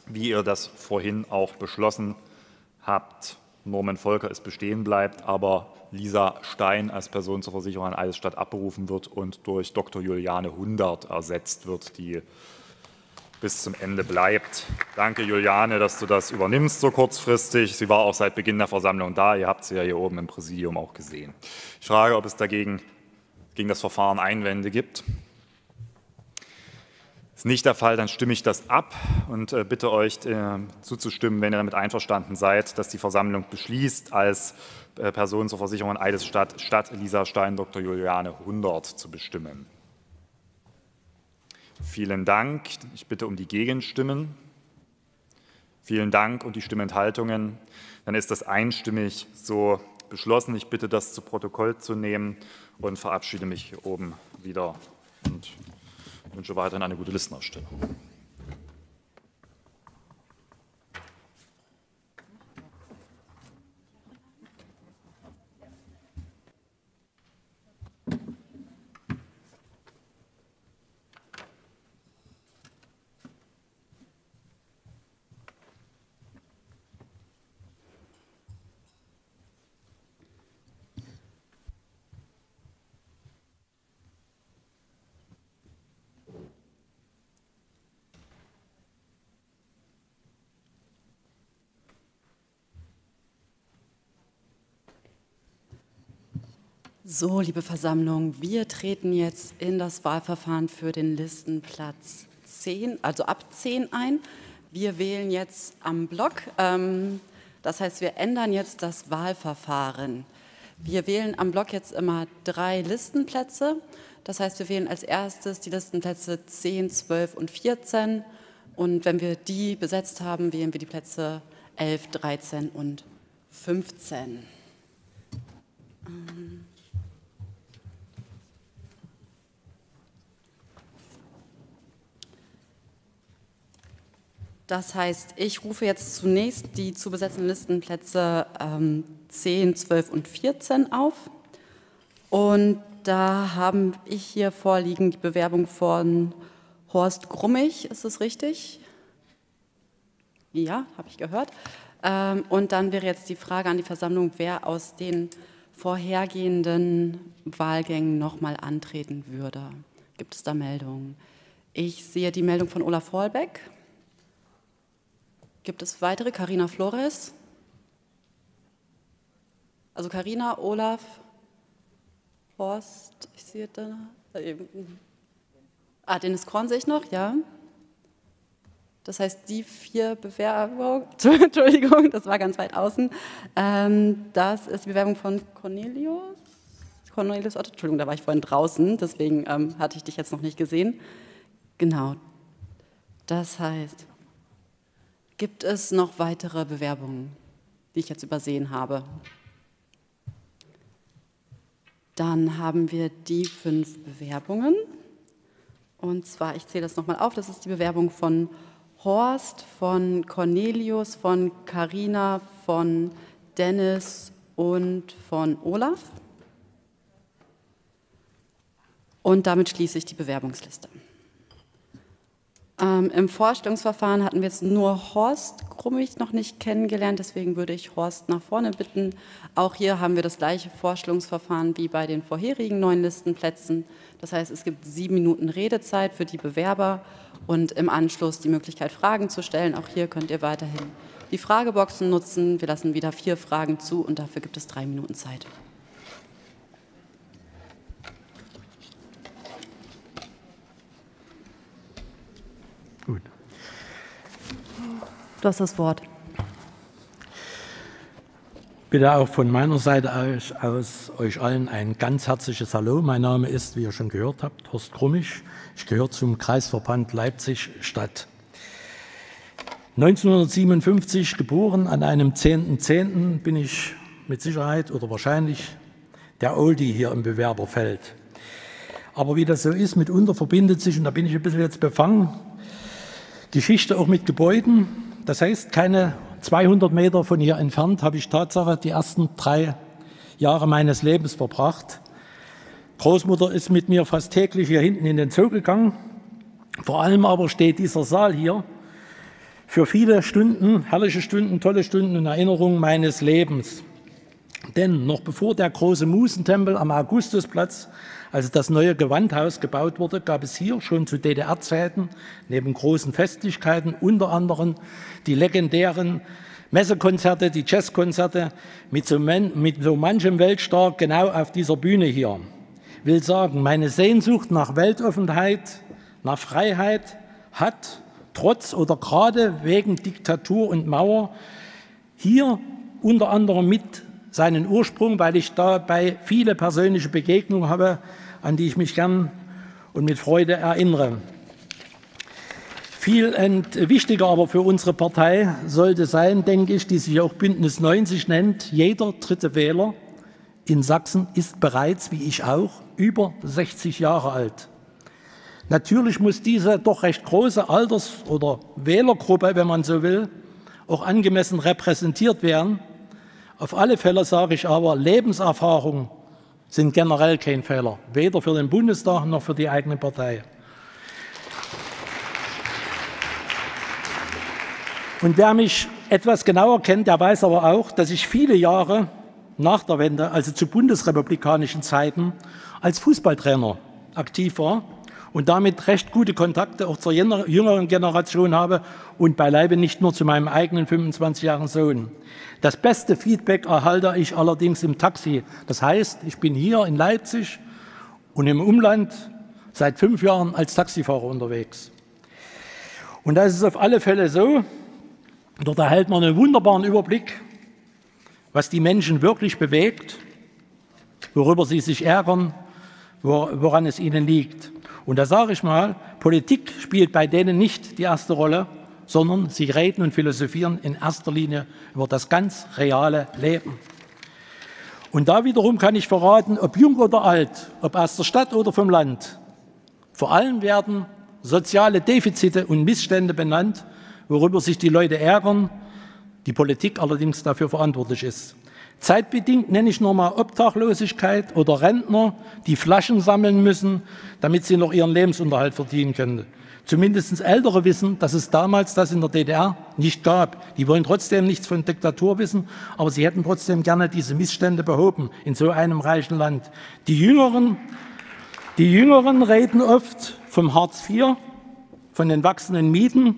wie ihr das vorhin auch beschlossen habt, Norman Volker ist bestehen bleibt, aber Lisa Stein als Person zur Versicherung an Eidesstadt abberufen wird und durch Dr. Juliane Hundert ersetzt wird, die bis zum Ende bleibt. Danke, Juliane, dass du das übernimmst so kurzfristig. Sie war auch seit Beginn der Versammlung da. Ihr habt sie ja hier oben im Präsidium auch gesehen. Ich frage, ob es dagegen gegen das Verfahren Einwände gibt. Ist nicht der Fall, dann stimme ich das ab und äh, bitte euch äh, zuzustimmen, wenn ihr damit einverstanden seid, dass die Versammlung beschließt, als äh, Person zur Versicherung an Eidesstadt statt Lisa Stein Dr. Juliane 100 zu bestimmen. Vielen Dank. Ich bitte um die Gegenstimmen. Vielen Dank und die Stimmenthaltungen. Dann ist das einstimmig so beschlossen. Ich bitte, das zu Protokoll zu nehmen und verabschiede mich hier oben wieder und wünsche weiterhin eine gute Listenausstellung. So, liebe Versammlung, wir treten jetzt in das Wahlverfahren für den Listenplatz 10, also ab 10 ein. Wir wählen jetzt am Block. Ähm, das heißt, wir ändern jetzt das Wahlverfahren. Wir wählen am Block jetzt immer drei Listenplätze. Das heißt, wir wählen als erstes die Listenplätze 10, 12 und 14. Und wenn wir die besetzt haben, wählen wir die Plätze 11, 13 und 15. Das heißt, ich rufe jetzt zunächst die zu besetzenden Listenplätze ähm, 10, 12 und 14 auf. Und da haben ich hier vorliegen die Bewerbung von Horst Grummig, ist das richtig? Ja, habe ich gehört. Ähm, und dann wäre jetzt die Frage an die Versammlung, wer aus den vorhergehenden Wahlgängen nochmal antreten würde. Gibt es da Meldungen? Ich sehe die Meldung von Olaf Hohlbeck. Gibt es weitere? Karina Flores? Also Karina, Olaf, Horst, ich sehe da. Äh, ah, Dennis Korn sehe ich noch, ja. Das heißt, die vier Bewerbungen, Entschuldigung, das war ganz weit außen. Ähm, das ist die Bewerbung von Cornelius. Cornelius Otto, Entschuldigung, da war ich vorhin draußen, deswegen ähm, hatte ich dich jetzt noch nicht gesehen. Genau. Das heißt, Gibt es noch weitere Bewerbungen, die ich jetzt übersehen habe? Dann haben wir die fünf Bewerbungen. Und zwar, ich zähle das nochmal auf, das ist die Bewerbung von Horst, von Cornelius, von Carina, von Dennis und von Olaf. Und damit schließe ich die Bewerbungsliste. Ähm, Im Vorstellungsverfahren hatten wir jetzt nur Horst Grummig noch nicht kennengelernt, deswegen würde ich Horst nach vorne bitten. Auch hier haben wir das gleiche Vorstellungsverfahren wie bei den vorherigen neun Listenplätzen. Das heißt, es gibt sieben Minuten Redezeit für die Bewerber und im Anschluss die Möglichkeit, Fragen zu stellen. Auch hier könnt ihr weiterhin die Frageboxen nutzen. Wir lassen wieder vier Fragen zu und dafür gibt es drei Minuten Zeit. Du hast das Wort. Bitte auch von meiner Seite aus, aus, euch allen ein ganz herzliches Hallo. Mein Name ist, wie ihr schon gehört habt, Horst Krummisch. Ich gehöre zum Kreisverband Leipzig-Stadt. 1957 geboren, an einem 10.10. .10. bin ich mit Sicherheit oder wahrscheinlich der Oldie hier im Bewerberfeld. Aber wie das so ist, mitunter verbindet sich, und da bin ich ein bisschen jetzt befangen, Geschichte auch mit Gebäuden. Das heißt, keine 200 Meter von hier entfernt habe ich Tatsache die ersten drei Jahre meines Lebens verbracht. Großmutter ist mit mir fast täglich hier hinten in den Zoo gegangen. Vor allem aber steht dieser Saal hier für viele Stunden, herrliche Stunden, tolle Stunden und Erinnerungen meines Lebens. Denn noch bevor der große Musentempel am Augustusplatz als das neue Gewandhaus gebaut wurde, gab es hier schon zu DDR-Zeiten neben großen Festlichkeiten unter anderem die legendären Messekonzerte, die Jazzkonzerte mit so, mit so manchem Weltstar genau auf dieser Bühne hier. Will sagen, meine Sehnsucht nach Weltoffenheit, nach Freiheit hat trotz oder gerade wegen Diktatur und Mauer hier unter anderem mit seinen Ursprung, weil ich dabei viele persönliche Begegnungen habe, an die ich mich gern und mit Freude erinnere. Viel wichtiger aber für unsere Partei sollte sein, denke ich, die sich auch Bündnis 90 nennt, jeder dritte Wähler in Sachsen ist bereits, wie ich auch, über 60 Jahre alt. Natürlich muss diese doch recht große Alters- oder Wählergruppe, wenn man so will, auch angemessen repräsentiert werden. Auf alle Fälle sage ich aber, Lebenserfahrung sind generell kein Fehler, weder für den Bundestag noch für die eigene Partei. Und wer mich etwas genauer kennt, der weiß aber auch, dass ich viele Jahre nach der Wende, also zu bundesrepublikanischen Zeiten, als Fußballtrainer aktiv war und damit recht gute Kontakte auch zur jüngeren Generation habe und beileibe nicht nur zu meinem eigenen 25-jährigen Sohn. Das beste Feedback erhalte ich allerdings im Taxi. Das heißt, ich bin hier in Leipzig und im Umland seit fünf Jahren als Taxifahrer unterwegs. Und da ist auf alle Fälle so, dort erhält man einen wunderbaren Überblick, was die Menschen wirklich bewegt, worüber sie sich ärgern, woran es ihnen liegt. Und da sage ich mal, Politik spielt bei denen nicht die erste Rolle, sondern sie reden und philosophieren in erster Linie über das ganz reale Leben. Und da wiederum kann ich verraten, ob jung oder alt, ob aus der Stadt oder vom Land, vor allem werden soziale Defizite und Missstände benannt, worüber sich die Leute ärgern, die Politik allerdings dafür verantwortlich ist. Zeitbedingt nenne ich nur mal Obdachlosigkeit oder Rentner, die Flaschen sammeln müssen, damit sie noch ihren Lebensunterhalt verdienen können. Zumindest Ältere wissen, dass es damals das in der DDR nicht gab. Die wollen trotzdem nichts von Diktatur wissen, aber sie hätten trotzdem gerne diese Missstände behoben in so einem reichen Land. Die Jüngeren, die Jüngeren reden oft vom Hartz IV, von den wachsenden Mieten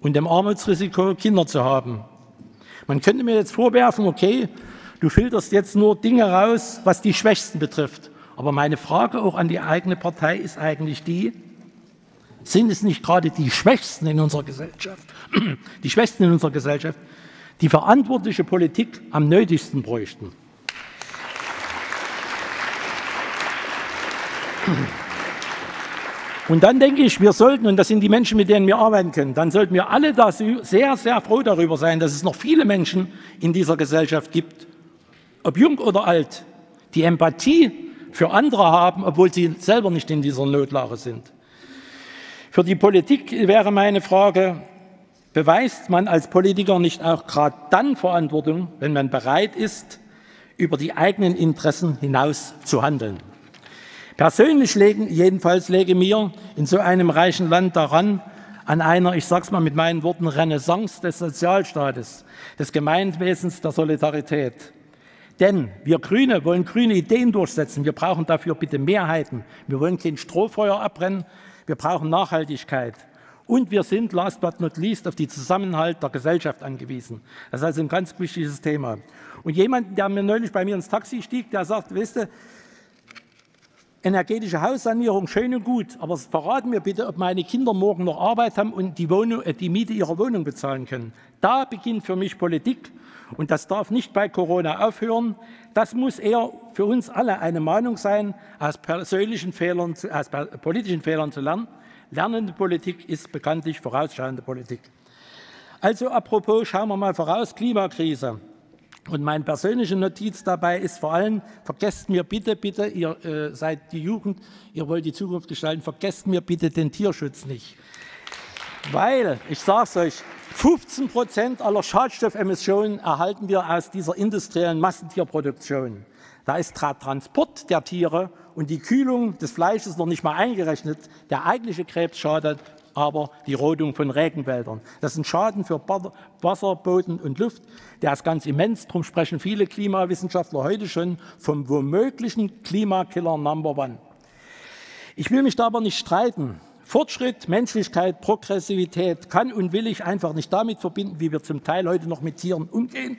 und dem Armutsrisiko, Kinder zu haben. Man könnte mir jetzt vorwerfen, okay, du filterst jetzt nur Dinge raus, was die Schwächsten betrifft. Aber meine Frage auch an die eigene Partei ist eigentlich die, sind es nicht gerade die Schwächsten in unserer Gesellschaft, die Schwächsten in unserer Gesellschaft, die verantwortliche Politik am nötigsten bräuchten? Und dann denke ich, wir sollten, und das sind die Menschen, mit denen wir arbeiten können, dann sollten wir alle da sehr, sehr froh darüber sein, dass es noch viele Menschen in dieser Gesellschaft gibt, ob jung oder alt, die Empathie für andere haben, obwohl sie selber nicht in dieser Notlage sind. Für die Politik wäre meine Frage, beweist man als Politiker nicht auch gerade dann Verantwortung, wenn man bereit ist, über die eigenen Interessen hinaus zu handeln? Persönlich legen, jedenfalls lege mir in so einem reichen Land daran, an einer, ich sage es mal mit meinen Worten, Renaissance des Sozialstaates, des Gemeinwesens der Solidarität. Denn wir Grüne wollen grüne Ideen durchsetzen. Wir brauchen dafür bitte Mehrheiten. Wir wollen kein Strohfeuer abbrennen. Wir brauchen Nachhaltigkeit. Und wir sind, last but not least, auf die Zusammenhalt der Gesellschaft angewiesen. Das ist also ein ganz wichtiges Thema. Und jemand, der mir neulich bei mir ins Taxi stieg, der sagt, weißt du, energetische Haussanierung, schön und gut, aber verraten mir bitte, ob meine Kinder morgen noch Arbeit haben und die, Wohnung, äh, die Miete ihrer Wohnung bezahlen können. Da beginnt für mich Politik und das darf nicht bei Corona aufhören. Das muss eher für uns alle eine Mahnung sein, aus persönlichen Fehlern, aus politischen Fehlern zu lernen. Lernende Politik ist bekanntlich vorausschauende Politik. Also apropos, schauen wir mal voraus, Klimakrise. Und meine persönliche Notiz dabei ist vor allem, vergesst mir bitte, bitte, ihr äh, seid die Jugend, ihr wollt die Zukunft gestalten, vergesst mir bitte den Tierschutz nicht. Weil, ich sage es euch, 15 Prozent aller Schadstoffemissionen erhalten wir aus dieser industriellen Massentierproduktion. Da ist der Transport der Tiere und die Kühlung des Fleisches noch nicht mal eingerechnet. Der eigentliche Krebs schadet aber die Rodung von Regenwäldern. Das ist ein Schaden für Wasser, Boden und Luft, der ist ganz immens. Darum sprechen viele Klimawissenschaftler heute schon vom womöglichen Klimakiller Number One. Ich will mich da aber nicht streiten. Fortschritt, Menschlichkeit, Progressivität kann und will ich einfach nicht damit verbinden, wie wir zum Teil heute noch mit Tieren umgehen.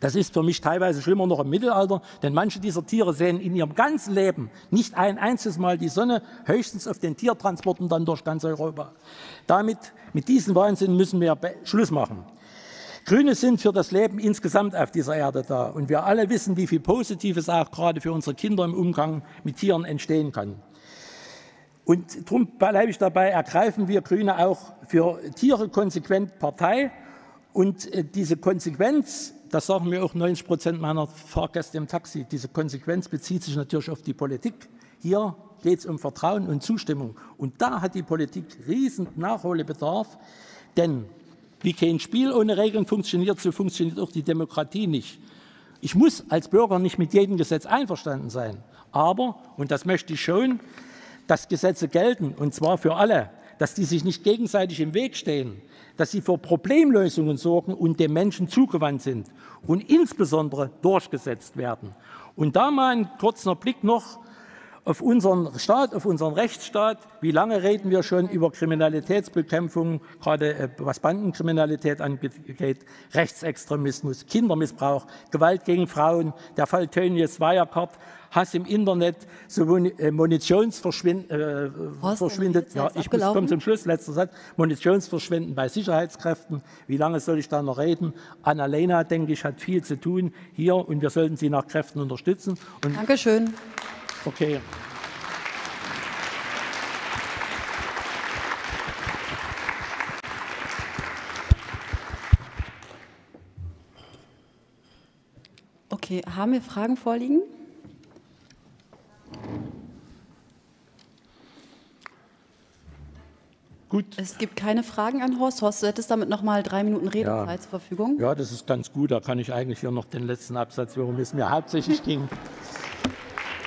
Das ist für mich teilweise schlimmer noch im Mittelalter, denn manche dieser Tiere sehen in ihrem ganzen Leben nicht ein einziges Mal die Sonne, höchstens auf den Tiertransporten dann durch ganz Europa. Damit, mit diesem Wahnsinn müssen wir Schluss machen. Grüne sind für das Leben insgesamt auf dieser Erde da. Und wir alle wissen, wie viel Positives auch gerade für unsere Kinder im Umgang mit Tieren entstehen kann. Und darum bleibe ich dabei, ergreifen wir Grüne auch für Tiere konsequent Partei. Und äh, diese Konsequenz das sagen mir auch 90 Prozent meiner Fahrgäste im Taxi, diese Konsequenz bezieht sich natürlich auf die Politik. Hier geht es um Vertrauen und Zustimmung. Und da hat die Politik riesen Nachholbedarf, denn wie kein Spiel ohne Regeln funktioniert, so funktioniert auch die Demokratie nicht. Ich muss als Bürger nicht mit jedem Gesetz einverstanden sein, aber, und das möchte ich schon, dass Gesetze gelten, und zwar für alle, dass die sich nicht gegenseitig im Weg stehen, dass sie für Problemlösungen sorgen und dem Menschen zugewandt sind und insbesondere durchgesetzt werden. Und da mal ein kurzer Blick noch auf unseren Staat, auf unseren Rechtsstaat. Wie lange reden wir schon über Kriminalitätsbekämpfung, gerade äh, was Bandenkriminalität angeht, Rechtsextremismus, Kindermissbrauch, Gewalt gegen Frauen, der Fall Tönnies Wirecard, Hass im Internet, so äh, Munitionsverschwindet, äh, verschwindet. Ja, ich komme zum Schluss, letzter Satz. Munitionsverschwinden bei Sicherheitskräften. Wie lange soll ich da noch reden? Annalena, denke ich, hat viel zu tun hier und wir sollten sie nach Kräften unterstützen. Und Dankeschön. Okay. Okay, haben wir Fragen vorliegen? Gut. Es gibt keine Fragen an Horst. Horst, du hättest damit noch mal drei Minuten Redezeit Ja. zur Verfügung. Ja, das ist ganz gut. Da kann ich eigentlich hier noch den letzten Absatz, worum es mir hauptsächlich ging.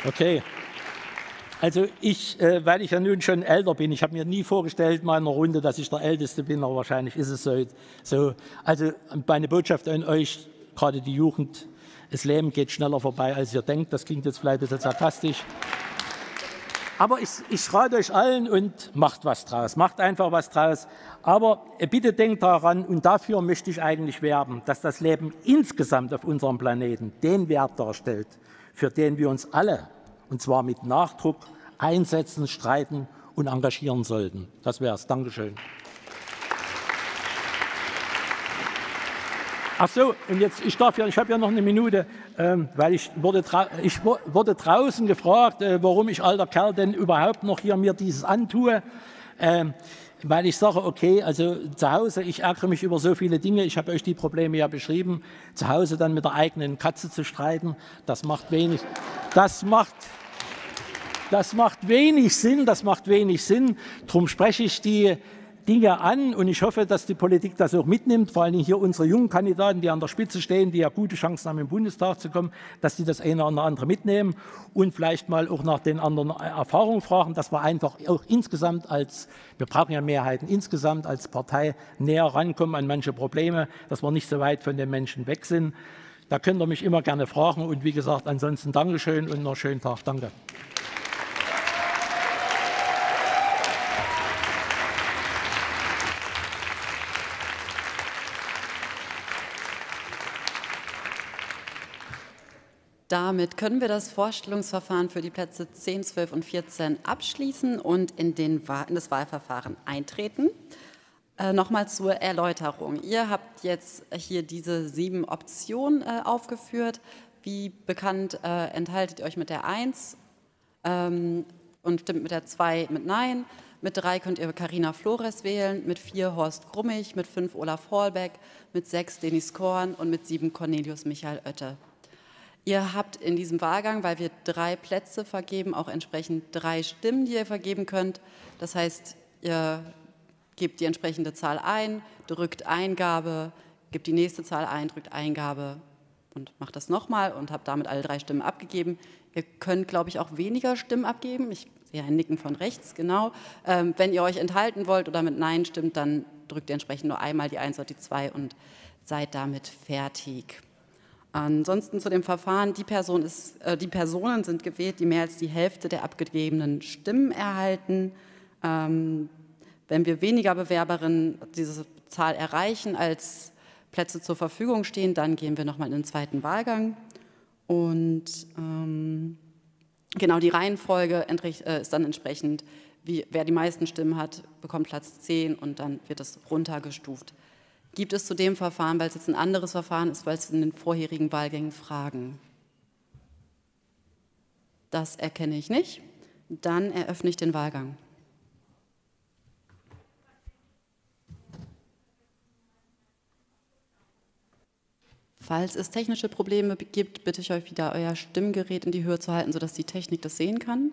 Okay. Also ich, äh, weil ich ja nun schon älter bin, ich habe mir nie vorgestellt in meiner Runde, dass ich der Älteste bin, aber wahrscheinlich ist es so. so. Also meine Botschaft an euch, gerade die Jugend, das Leben geht schneller vorbei, als ihr denkt. Das klingt jetzt vielleicht ein bisschen sarkastisch. Aber ich, ich rate euch allen und macht was draus. Macht einfach was draus. Aber bitte denkt daran, und dafür möchte ich eigentlich werben, dass das Leben insgesamt auf unserem Planeten den Wert darstellt, für den wir uns alle, und zwar mit Nachdruck, einsetzen, streiten und engagieren sollten. Das wäre es. Dankeschön. Ach so, und jetzt, ich darf ja, ich habe ja noch eine Minute, ähm, weil ich wurde, ich wurde draußen gefragt, äh, warum ich alter Kerl denn überhaupt noch hier mir dieses antue. Ähm, weil ich sage, okay, also zu Hause, ich ärgere mich über so viele Dinge, ich habe euch die Probleme ja beschrieben, zu Hause dann mit der eigenen Katze zu streiten, das macht wenig, das macht, das macht wenig Sinn, das macht wenig Sinn. Darum spreche ich die Dinge an und ich hoffe, dass die Politik das auch mitnimmt, vor allem hier unsere jungen Kandidaten, die an der Spitze stehen, die ja gute Chancen haben, im Bundestag zu kommen, dass die das eine oder andere mitnehmen und vielleicht mal auch nach den anderen Erfahrungen fragen, dass wir einfach auch insgesamt als, wir brauchen ja Mehrheiten, insgesamt als Partei näher rankommen an manche Probleme, dass wir nicht so weit von den Menschen weg sind. Da könnt ihr mich immer gerne fragen und wie gesagt, ansonsten Dankeschön und noch schönen Tag. Danke. Damit können wir das Vorstellungsverfahren für die Plätze 10, 12 und 14 abschließen und in, den in das Wahlverfahren eintreten. Äh, Nochmal zur Erläuterung. Ihr habt jetzt hier diese sieben Optionen äh, aufgeführt. Wie bekannt äh, enthaltet ihr euch mit der 1 ähm, und stimmt mit der 2 mit Nein. Mit 3 könnt ihr Karina Flores wählen, mit 4 Horst Grummig, mit 5 Olaf Horlbeck, mit 6 Denis Korn und mit 7 Cornelius Michael Oette. Ihr habt in diesem Wahlgang, weil wir drei Plätze vergeben, auch entsprechend drei Stimmen, die ihr vergeben könnt. Das heißt, ihr gebt die entsprechende Zahl ein, drückt Eingabe, gebt die nächste Zahl ein, drückt Eingabe und macht das nochmal und habt damit alle drei Stimmen abgegeben. Ihr könnt, glaube ich, auch weniger Stimmen abgeben. Ich sehe ein Nicken von rechts, genau. Ähm, wenn ihr euch enthalten wollt oder mit Nein stimmt, dann drückt ihr entsprechend nur einmal die Eins oder die Zwei und seid damit fertig. Ansonsten zu dem Verfahren, die, Person ist, äh, die Personen sind gewählt, die mehr als die Hälfte der abgegebenen Stimmen erhalten. Ähm, wenn wir weniger Bewerberinnen diese Zahl erreichen, als Plätze zur Verfügung stehen, dann gehen wir nochmal in den zweiten Wahlgang. Und ähm, genau die Reihenfolge äh, ist dann entsprechend, wie, wer die meisten Stimmen hat, bekommt Platz 10 und dann wird es runtergestuft. Gibt es zu dem Verfahren, weil es jetzt ein anderes Verfahren ist, weil es in den vorherigen Wahlgängen Fragen? Das erkenne ich nicht. Dann eröffne ich den Wahlgang. Falls es technische Probleme gibt, bitte ich euch wieder euer Stimmgerät in die Höhe zu halten, sodass die Technik das sehen kann.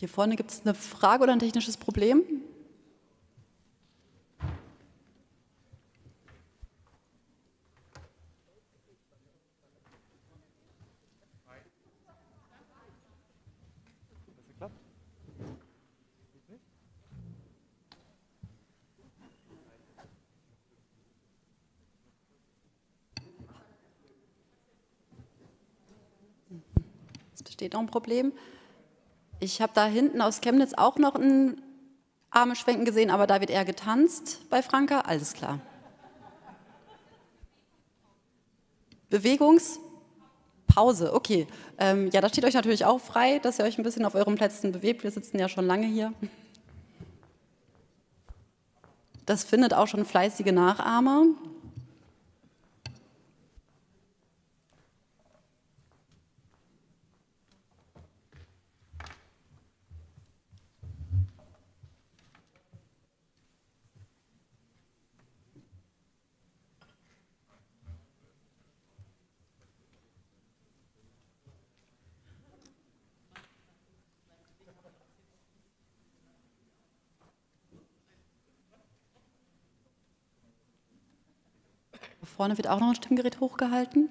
Hier vorne gibt es eine Frage oder ein technisches Problem? Es besteht auch ein Problem. Ich habe da hinten aus Chemnitz auch noch ein Arme schwenken gesehen, aber da wird eher getanzt bei Franka. Alles klar. Bewegungspause, okay. Ähm, ja, das steht euch natürlich auch frei, dass ihr euch ein bisschen auf euren Plätzen bewegt. Wir sitzen ja schon lange hier. Das findet auch schon fleißige Nachahmer. Vorne wird auch noch ein Stimmgerät hochgehalten.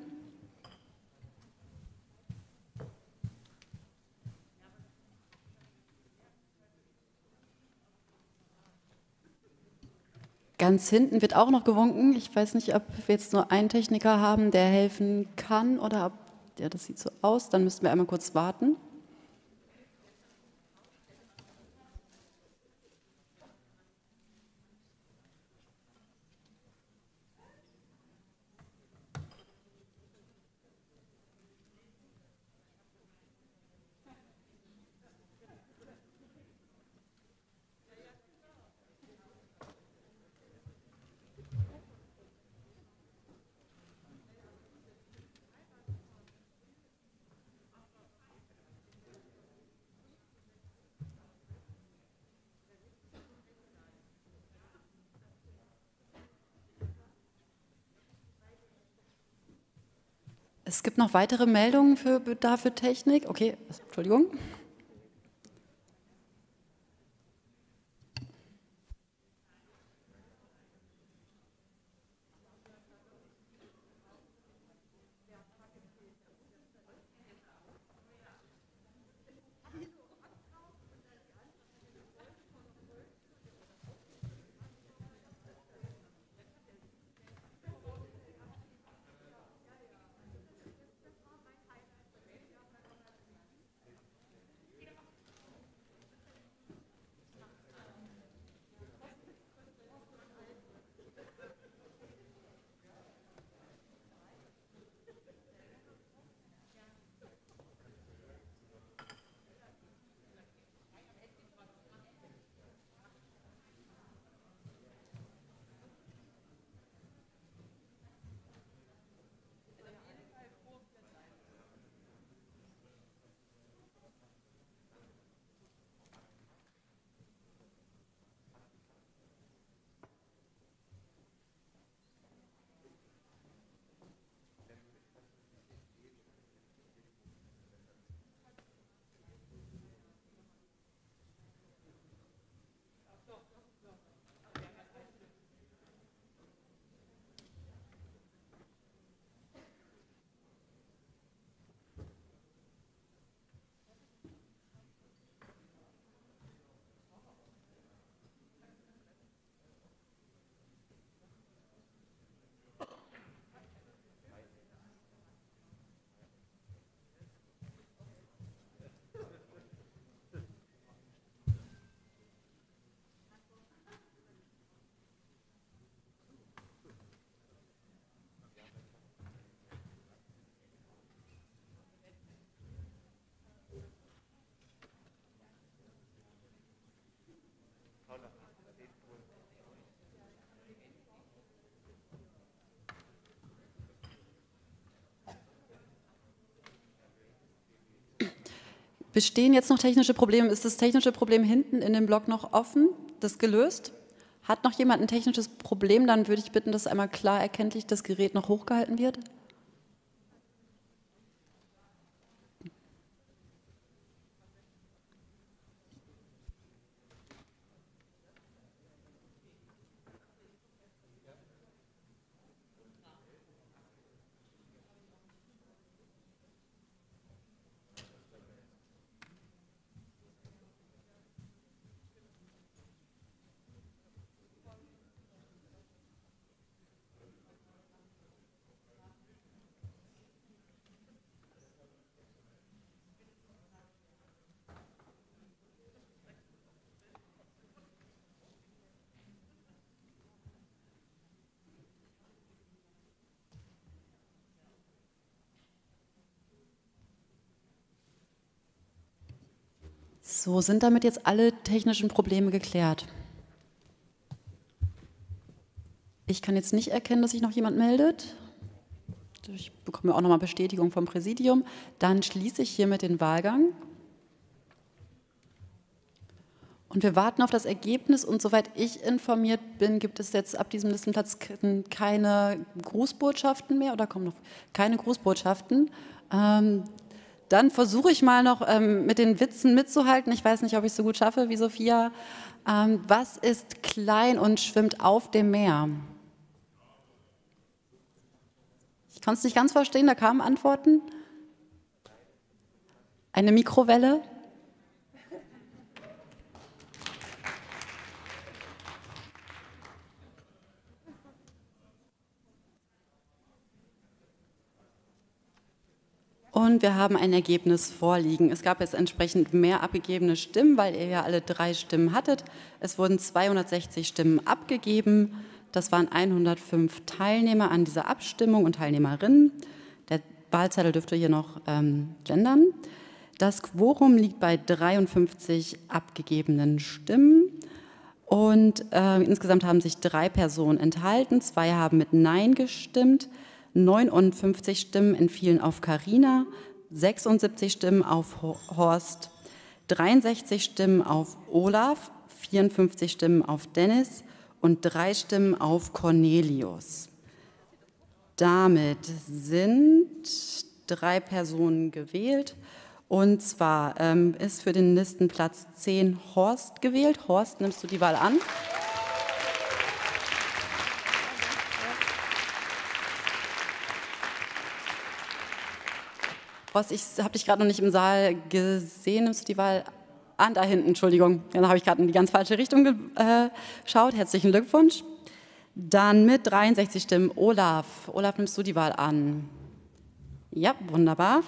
Ganz hinten wird auch noch gewunken. Ich weiß nicht, ob wir jetzt nur einen Techniker haben, der helfen kann oder ob, ja, das sieht so aus. Dann müssten wir einmal kurz warten. Es gibt noch weitere Meldungen für Bedarf für Technik. Okay, Entschuldigung. Bestehen jetzt noch technische Probleme? Ist das technische Problem hinten in dem Block noch offen? Das gelöst? Hat noch jemand ein technisches Problem? Dann würde ich bitten, dass einmal klar erkenntlich das Gerät noch hochgehalten wird. So, sind damit jetzt alle technischen Probleme geklärt? Ich kann jetzt nicht erkennen, dass sich noch jemand meldet. Ich bekomme auch nochmal Bestätigung vom Präsidium. Dann schließe ich hiermit den Wahlgang. Und wir warten auf das Ergebnis. Und soweit ich informiert bin, gibt es jetzt ab diesem Listenplatz keine Grußbotschaften mehr oder kommen noch keine Grußbotschaften. Ähm, dann versuche ich mal noch ähm, mit den Witzen mitzuhalten. Ich weiß nicht, ob ich es so gut schaffe wie Sophia. Ähm, was ist klein und schwimmt auf dem Meer? Ich konnte es nicht ganz verstehen, da kamen Antworten. Eine Mikrowelle? Und wir haben ein Ergebnis vorliegen. Es gab jetzt entsprechend mehr abgegebene Stimmen, weil ihr ja alle drei Stimmen hattet. Es wurden 260 Stimmen abgegeben. Das waren 105 Teilnehmer an dieser Abstimmung und Teilnehmerinnen. Der Wahlzettel dürfte hier noch ähm, gendern. Das Quorum liegt bei 53 abgegebenen Stimmen. Und äh, insgesamt haben sich drei Personen enthalten. Zwei haben mit Nein gestimmt. 59 Stimmen entfielen auf Karina, 76 Stimmen auf Horst, 63 Stimmen auf Olaf, 54 Stimmen auf Dennis und drei Stimmen auf Cornelius. Damit sind drei Personen gewählt. Und zwar ähm, ist für den Listenplatz 10 Horst gewählt. Horst, nimmst du die Wahl an? Horst, ich habe dich gerade noch nicht im Saal gesehen. Nimmst du die Wahl an? Da hinten, Entschuldigung. Dann habe ich gerade in die ganz falsche Richtung äh, geschaut. Herzlichen Glückwunsch. Dann mit 63 Stimmen Olaf. Olaf, nimmst du die Wahl an? Ja, wunderbar.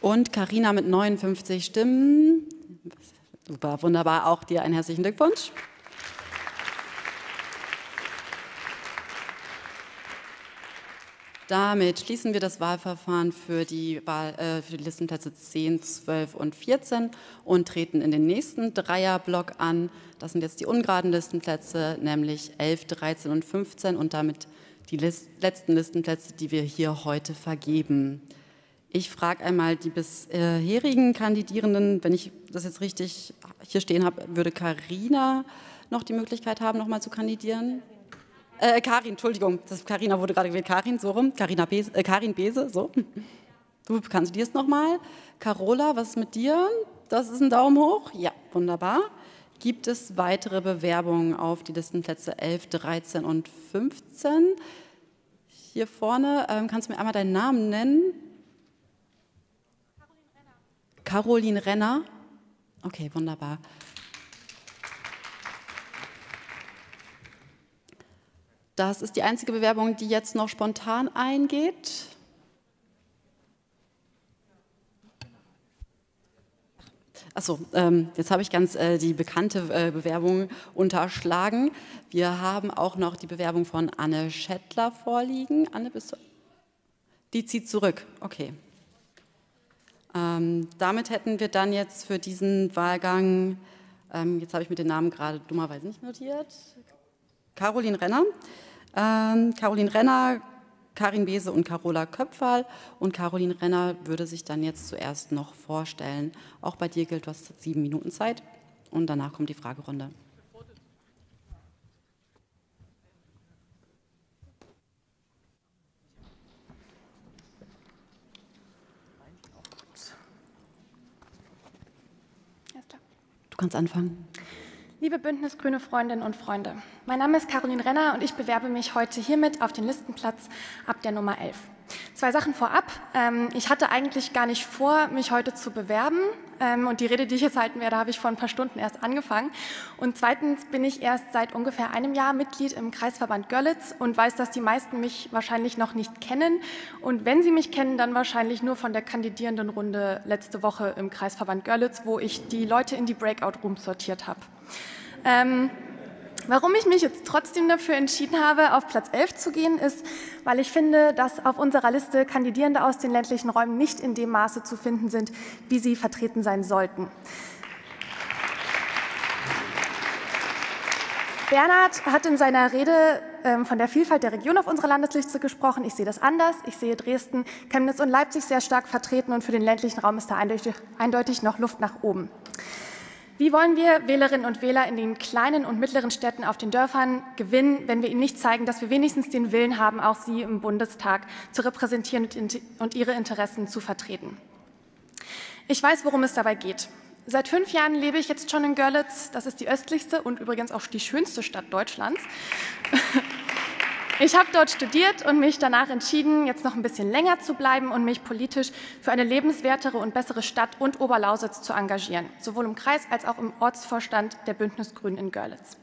Und Karina mit 59 Stimmen. Super, wunderbar. Auch dir einen herzlichen Glückwunsch. Damit schließen wir das Wahlverfahren für die, Wahl, äh, für die Listenplätze 10, 12 und 14 und treten in den nächsten Dreierblock an. Das sind jetzt die ungeraden Listenplätze, nämlich 11, 13 und 15 und damit die List letzten Listenplätze, die wir hier heute vergeben. Ich frage einmal die bisherigen Kandidierenden, wenn ich das jetzt richtig hier stehen habe, würde Karina noch die Möglichkeit haben, noch mal zu kandidieren? Äh, Karin, Entschuldigung, das Karina wurde gerade gewählt. Karin, so rum. Carina Bese, äh, Karin Bese, so. Du kandidierst nochmal. Carola, was ist mit dir? Das ist ein Daumen hoch. Ja, wunderbar. Gibt es weitere Bewerbungen auf die Listenplätze 11, 13 und 15? Hier vorne, ähm, kannst du mir einmal deinen Namen nennen? Caroline Renner. Okay, wunderbar. Das ist die einzige Bewerbung, die jetzt noch spontan eingeht. Achso, ähm, jetzt habe ich ganz äh, die bekannte äh, Bewerbung unterschlagen. Wir haben auch noch die Bewerbung von Anne Schettler vorliegen. Anne, bist du? Die zieht zurück. Okay. Ähm, damit hätten wir dann jetzt für diesen Wahlgang, ähm, jetzt habe ich mir den Namen gerade dummerweise nicht notiert, Caroline Renner. Ähm, Caroline Renner, Karin Bese und Carola Köpferl. Und Caroline Renner würde sich dann jetzt zuerst noch vorstellen. Auch bei dir gilt, du hast sieben Minuten Zeit und danach kommt die Fragerunde. Du kannst anfangen. Liebe Bündnisgrüne Freundinnen und Freunde, mein Name ist Caroline Renner und ich bewerbe mich heute hiermit auf den Listenplatz ab der Nummer 11. Zwei Sachen vorab. Ähm, ich hatte eigentlich gar nicht vor, mich heute zu bewerben. Ähm, und die Rede, die ich jetzt halten werde, habe ich vor ein paar Stunden erst angefangen. Und zweitens bin ich erst seit ungefähr einem Jahr Mitglied im Kreisverband Görlitz und weiß, dass die meisten mich wahrscheinlich noch nicht kennen. Und wenn sie mich kennen, dann wahrscheinlich nur von der kandidierenden Runde letzte Woche im Kreisverband Görlitz, wo ich die Leute in die Breakout-Rooms sortiert habe. Ähm, Warum ich mich jetzt trotzdem dafür entschieden habe, auf Platz 11 zu gehen, ist, weil ich finde, dass auf unserer Liste Kandidierende aus den ländlichen Räumen nicht in dem Maße zu finden sind, wie sie vertreten sein sollten. Bernhard hat in seiner Rede ähm, von der Vielfalt der Region auf unserer Landesliste gesprochen. Ich sehe das anders. Ich sehe Dresden, Chemnitz und Leipzig sehr stark vertreten und für den ländlichen Raum ist da eindeutig, eindeutig noch Luft nach oben. Wie wollen wir Wählerinnen und Wähler in den kleinen und mittleren Städten auf den Dörfern gewinnen, wenn wir ihnen nicht zeigen, dass wir wenigstens den Willen haben, auch sie im Bundestag zu repräsentieren und ihre Interessen zu vertreten? Ich weiß, worum es dabei geht. Seit fünf Jahren lebe ich jetzt schon in Görlitz. Das ist die östlichste und übrigens auch die schönste Stadt Deutschlands. Ich habe dort studiert und mich danach entschieden, jetzt noch ein bisschen länger zu bleiben und mich politisch für eine lebenswertere und bessere Stadt und Oberlausitz zu engagieren, sowohl im Kreis als auch im Ortsvorstand der Bündnisgrünen in Görlitz.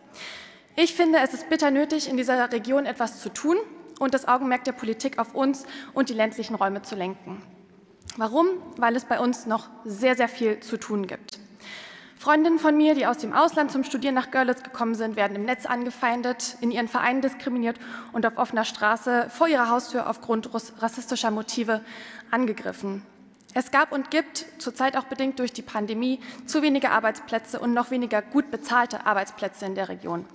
Ich finde, es ist bitter nötig, in dieser Region etwas zu tun und das Augenmerk der Politik auf uns und die ländlichen Räume zu lenken. Warum? Weil es bei uns noch sehr, sehr viel zu tun gibt. Freundinnen von mir, die aus dem Ausland zum Studieren nach Görlitz gekommen sind, werden im Netz angefeindet, in ihren Vereinen diskriminiert und auf offener Straße vor ihrer Haustür aufgrund rassistischer Motive angegriffen. Es gab und gibt, zurzeit auch bedingt durch die Pandemie, zu wenige Arbeitsplätze und noch weniger gut bezahlte Arbeitsplätze in der Region.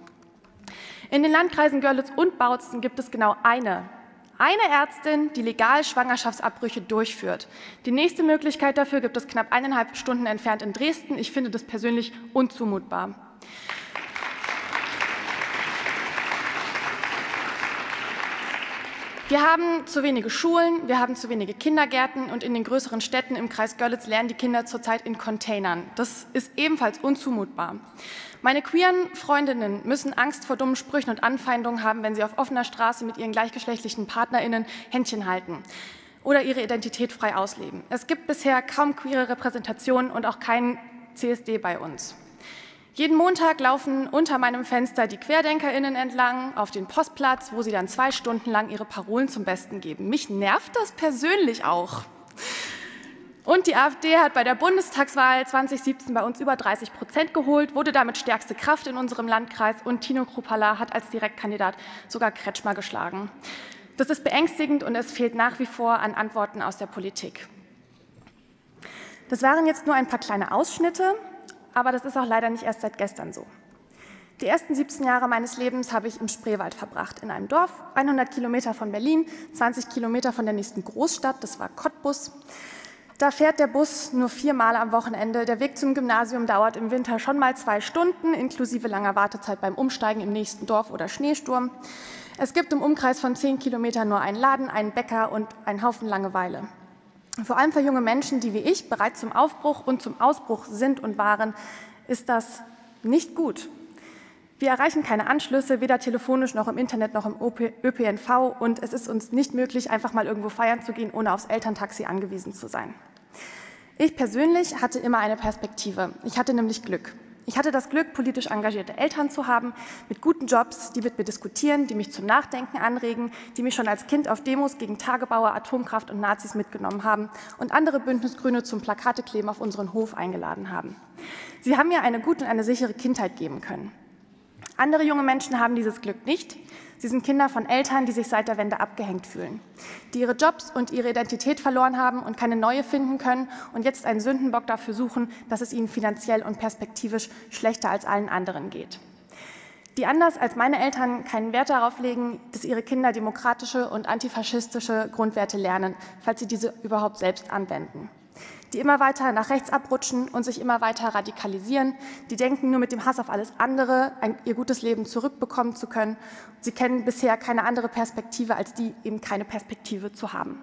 In den Landkreisen Görlitz und Bautzen gibt es genau eine eine Ärztin, die legal Schwangerschaftsabbrüche durchführt. Die nächste Möglichkeit dafür gibt es knapp eineinhalb Stunden entfernt in Dresden. Ich finde das persönlich unzumutbar. Wir haben zu wenige Schulen, wir haben zu wenige Kindergärten und in den größeren Städten im Kreis Görlitz lernen die Kinder zurzeit in Containern. Das ist ebenfalls unzumutbar. Meine queeren Freundinnen müssen Angst vor dummen Sprüchen und Anfeindungen haben, wenn sie auf offener Straße mit ihren gleichgeschlechtlichen PartnerInnen Händchen halten oder ihre Identität frei ausleben. Es gibt bisher kaum queere Repräsentation und auch keinen CSD bei uns. Jeden Montag laufen unter meinem Fenster die QuerdenkerInnen entlang auf den Postplatz, wo sie dann zwei Stunden lang ihre Parolen zum Besten geben. Mich nervt das persönlich auch. Und die AfD hat bei der Bundestagswahl 2017 bei uns über 30 Prozent geholt, wurde damit stärkste Kraft in unserem Landkreis und Tino Kruppala hat als Direktkandidat sogar Kretschmer geschlagen. Das ist beängstigend und es fehlt nach wie vor an Antworten aus der Politik. Das waren jetzt nur ein paar kleine Ausschnitte, aber das ist auch leider nicht erst seit gestern so. Die ersten 17 Jahre meines Lebens habe ich im Spreewald verbracht, in einem Dorf, 100 Kilometer von Berlin, 20 Kilometer von der nächsten Großstadt, das war Cottbus. Da fährt der Bus nur viermal am Wochenende. Der Weg zum Gymnasium dauert im Winter schon mal zwei Stunden, inklusive langer Wartezeit beim Umsteigen im nächsten Dorf oder Schneesturm. Es gibt im Umkreis von zehn Kilometern nur einen Laden, einen Bäcker und einen Haufen Langeweile. Vor allem für junge Menschen, die wie ich bereits zum Aufbruch und zum Ausbruch sind und waren, ist das nicht gut. Wir erreichen keine Anschlüsse, weder telefonisch noch im Internet noch im ÖPNV und es ist uns nicht möglich, einfach mal irgendwo feiern zu gehen, ohne aufs Elterntaxi angewiesen zu sein. Ich persönlich hatte immer eine Perspektive. Ich hatte nämlich Glück. Ich hatte das Glück, politisch engagierte Eltern zu haben, mit guten Jobs, die mit mir diskutieren, die mich zum Nachdenken anregen, die mich schon als Kind auf Demos gegen Tagebauer, Atomkraft und Nazis mitgenommen haben und andere Bündnisgrüne zum Plakatekleben auf unseren Hof eingeladen haben. Sie haben mir eine gute und eine sichere Kindheit geben können. Andere junge Menschen haben dieses Glück nicht. Sie sind Kinder von Eltern, die sich seit der Wende abgehängt fühlen, die ihre Jobs und ihre Identität verloren haben und keine neue finden können und jetzt einen Sündenbock dafür suchen, dass es ihnen finanziell und perspektivisch schlechter als allen anderen geht. Die anders als meine Eltern keinen Wert darauf legen, dass ihre Kinder demokratische und antifaschistische Grundwerte lernen, falls sie diese überhaupt selbst anwenden die immer weiter nach rechts abrutschen und sich immer weiter radikalisieren, die denken, nur mit dem Hass auf alles andere ein, ihr gutes Leben zurückbekommen zu können. Sie kennen bisher keine andere Perspektive, als die eben keine Perspektive zu haben.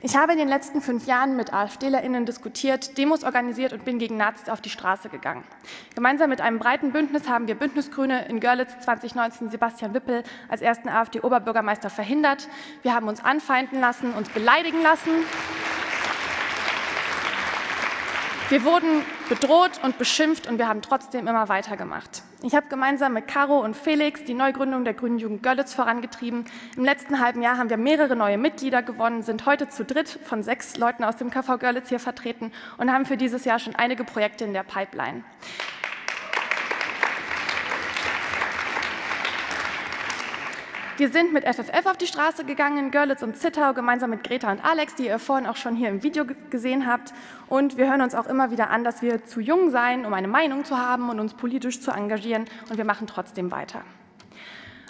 Ich habe in den letzten fünf Jahren mit AfDlerInnen diskutiert, Demos organisiert und bin gegen Nazis auf die Straße gegangen. Gemeinsam mit einem breiten Bündnis haben wir Bündnisgrüne in Görlitz 2019 Sebastian Wippel als ersten AfD-Oberbürgermeister verhindert. Wir haben uns anfeinden lassen, uns beleidigen lassen. Wir wurden bedroht und beschimpft und wir haben trotzdem immer weitergemacht. Ich habe gemeinsam mit Caro und Felix die Neugründung der Grünen Jugend Görlitz vorangetrieben. Im letzten halben Jahr haben wir mehrere neue Mitglieder gewonnen, sind heute zu dritt von sechs Leuten aus dem KV Görlitz hier vertreten und haben für dieses Jahr schon einige Projekte in der Pipeline. Wir sind mit FFF auf die Straße gegangen in Görlitz und Zittau, gemeinsam mit Greta und Alex, die ihr vorhin auch schon hier im Video gesehen habt. Und wir hören uns auch immer wieder an, dass wir zu jung seien, um eine Meinung zu haben und uns politisch zu engagieren. Und wir machen trotzdem weiter.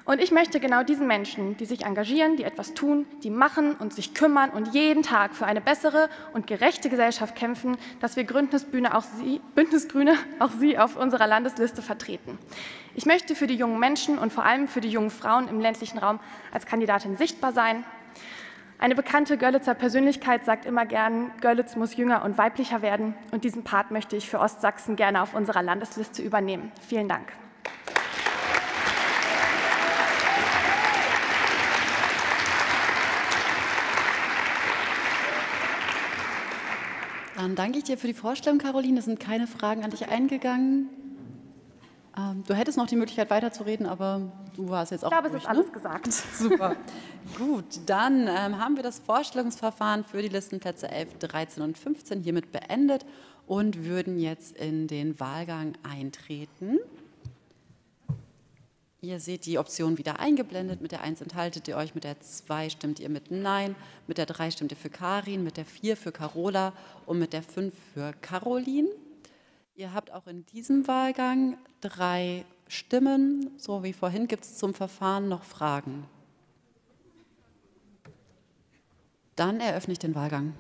Und ich möchte genau diesen Menschen, die sich engagieren, die etwas tun, die machen und sich kümmern und jeden Tag für eine bessere und gerechte Gesellschaft kämpfen, dass wir Bündnisbühne auch Sie, Bündnisgrüne auch Sie auf unserer Landesliste vertreten. Ich möchte für die jungen Menschen und vor allem für die jungen Frauen im ländlichen Raum als Kandidatin sichtbar sein. Eine bekannte Görlitzer Persönlichkeit sagt immer gern, Görlitz muss jünger und weiblicher werden. Und diesen Part möchte ich für Ostsachsen gerne auf unserer Landesliste übernehmen. Vielen Dank. Dann danke ich dir für die Vorstellung, Caroline. Es sind keine Fragen an dich eingegangen. Ähm, du hättest noch die Möglichkeit weiterzureden, aber du warst jetzt auch. Ich glaube, durch, es ist ne? alles gesagt. Super. Gut, dann ähm, haben wir das Vorstellungsverfahren für die Listenplätze 11, 13 und 15 hiermit beendet und würden jetzt in den Wahlgang eintreten. Ihr seht die Option wieder eingeblendet. Mit der 1 enthaltet ihr euch, mit der 2 stimmt ihr mit Nein, mit der 3 stimmt ihr für Karin, mit der 4 für Carola und mit der 5 für Caroline. Ihr habt auch in diesem Wahlgang drei Stimmen. So wie vorhin gibt es zum Verfahren noch Fragen. Dann eröffne ich den Wahlgang.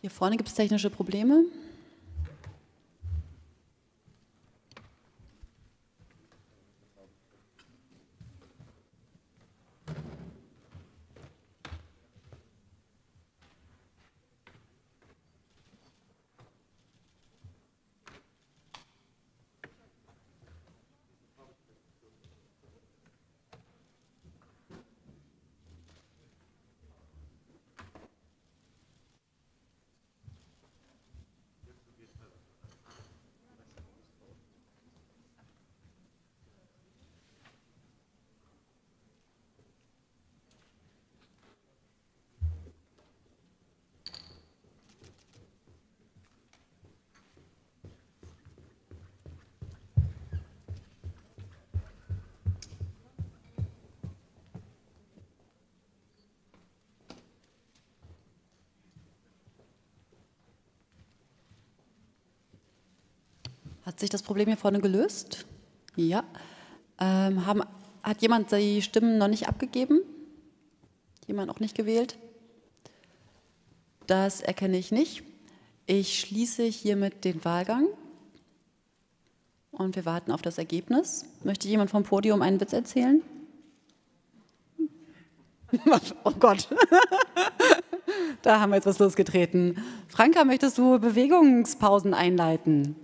Hier vorne gibt es technische Probleme. Hat sich das Problem hier vorne gelöst? Ja. Ähm, haben, hat jemand die Stimmen noch nicht abgegeben? Jemand auch nicht gewählt? Das erkenne ich nicht. Ich schließe hiermit den Wahlgang und wir warten auf das Ergebnis. Möchte jemand vom Podium einen Witz erzählen? Oh Gott. Da haben wir jetzt was losgetreten. Franka, möchtest du Bewegungspausen einleiten?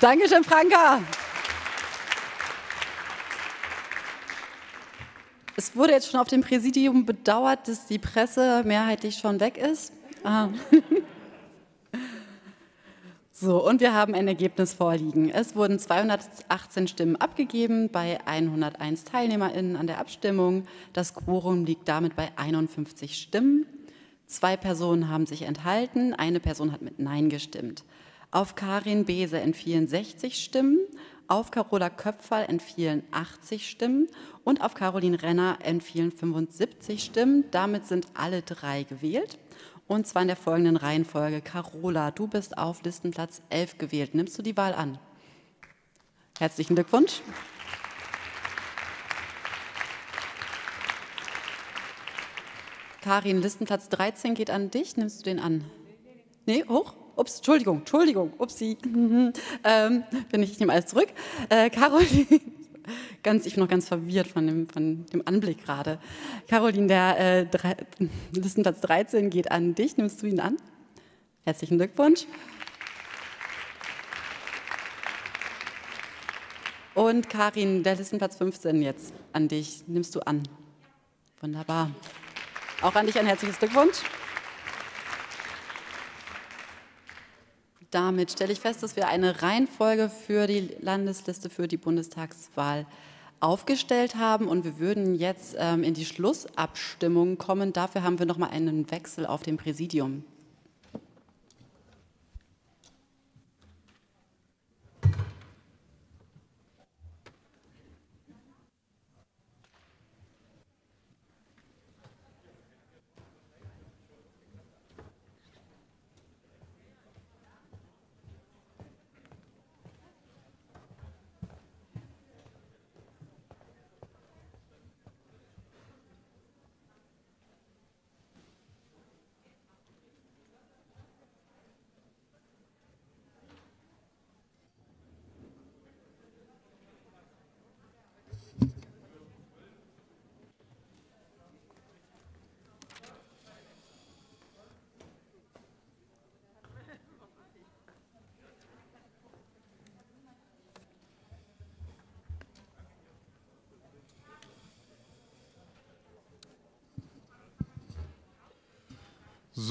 Dankeschön, Franka. Es wurde jetzt schon auf dem Präsidium bedauert, dass die Presse mehrheitlich schon weg ist. Ah. So, und wir haben ein Ergebnis vorliegen. Es wurden 218 Stimmen abgegeben bei 101 TeilnehmerInnen an der Abstimmung. Das Quorum liegt damit bei 51 Stimmen. Zwei Personen haben sich enthalten, eine Person hat mit Nein gestimmt. Auf Karin Bese entfielen 60 Stimmen, auf Carola Köpferl entfielen 80 Stimmen und auf Caroline Renner entfielen 75 Stimmen. Damit sind alle drei gewählt. Und zwar in der folgenden Reihenfolge. Carola, du bist auf Listenplatz 11 gewählt. Nimmst du die Wahl an? Herzlichen Glückwunsch. Karin, Listenplatz 13 geht an dich. Nimmst du den an? Nee, hoch? Ups, Entschuldigung, Entschuldigung, upsi. ähm, bin ich, ich nehme alles zurück. Äh, Caroline, ganz, ich bin noch ganz verwirrt von dem, von dem Anblick gerade. Caroline, der äh, drei, Listenplatz 13 geht an dich. Nimmst du ihn an? Herzlichen Glückwunsch. Und Karin, der Listenplatz 15 jetzt an dich. Nimmst du an? Wunderbar. Auch an dich ein herzliches Glückwunsch. Damit stelle ich fest, dass wir eine Reihenfolge für die Landesliste für die Bundestagswahl aufgestellt haben und wir würden jetzt ähm, in die Schlussabstimmung kommen. Dafür haben wir noch mal einen Wechsel auf dem Präsidium.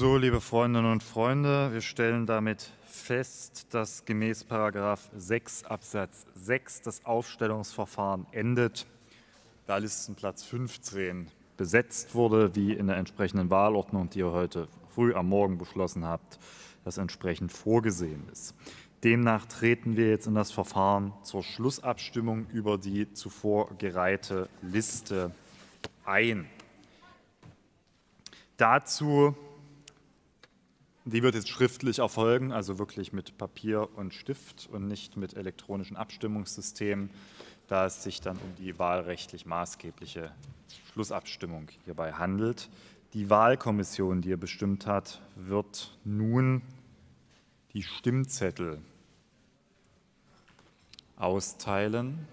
So, liebe Freundinnen und Freunde, wir stellen damit fest, dass gemäß 6 Absatz 6 das Aufstellungsverfahren endet, da Listenplatz 15 besetzt wurde, wie in der entsprechenden Wahlordnung, die ihr heute früh am Morgen beschlossen habt, das entsprechend vorgesehen ist. Demnach treten wir jetzt in das Verfahren zur Schlussabstimmung über die zuvor gereihte Liste ein. Dazu die wird jetzt schriftlich erfolgen, also wirklich mit Papier und Stift und nicht mit elektronischen Abstimmungssystemen, da es sich dann um die wahlrechtlich maßgebliche Schlussabstimmung hierbei handelt. Die Wahlkommission, die ihr bestimmt hat, wird nun die Stimmzettel austeilen.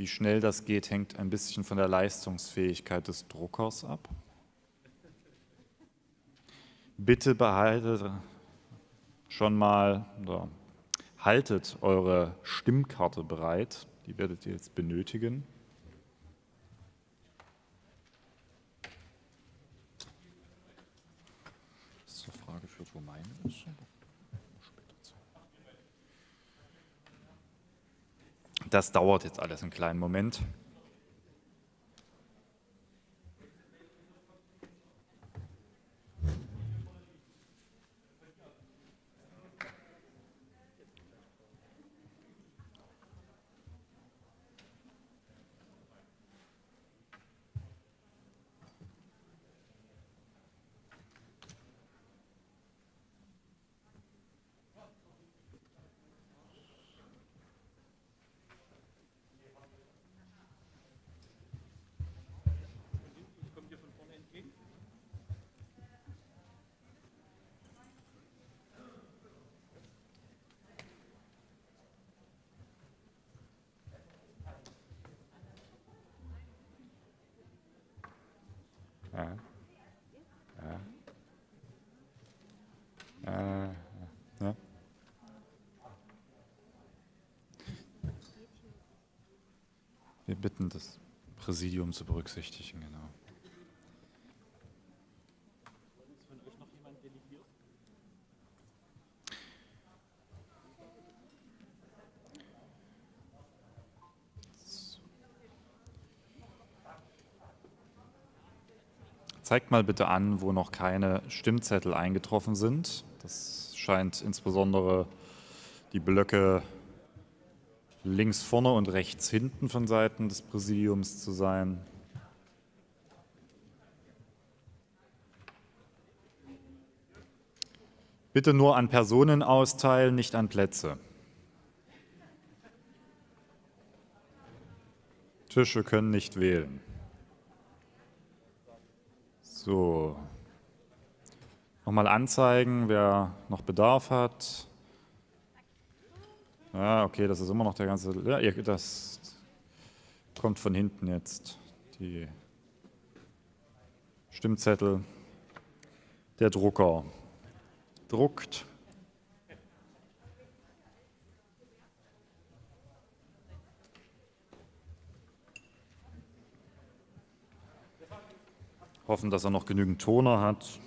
Wie schnell das geht, hängt ein bisschen von der Leistungsfähigkeit des Druckers ab. Bitte behaltet schon mal oder haltet eure Stimmkarte bereit. Die werdet ihr jetzt benötigen. Das ist zur Frage führt, wo meine ist. Das dauert jetzt alles einen kleinen Moment. und das Präsidium zu berücksichtigen, genau. Zeigt mal bitte an, wo noch keine Stimmzettel eingetroffen sind. Das scheint insbesondere die Blöcke links vorne und rechts hinten von Seiten des Präsidiums zu sein. Bitte nur an Personen austeilen, nicht an Plätze. Tische können nicht wählen. So. Nochmal anzeigen, wer noch Bedarf hat. Ja, okay, das ist immer noch der ganze. Ja, das kommt von hinten jetzt. Die Stimmzettel. Der Drucker druckt. Hoffen, dass er noch genügend Toner hat.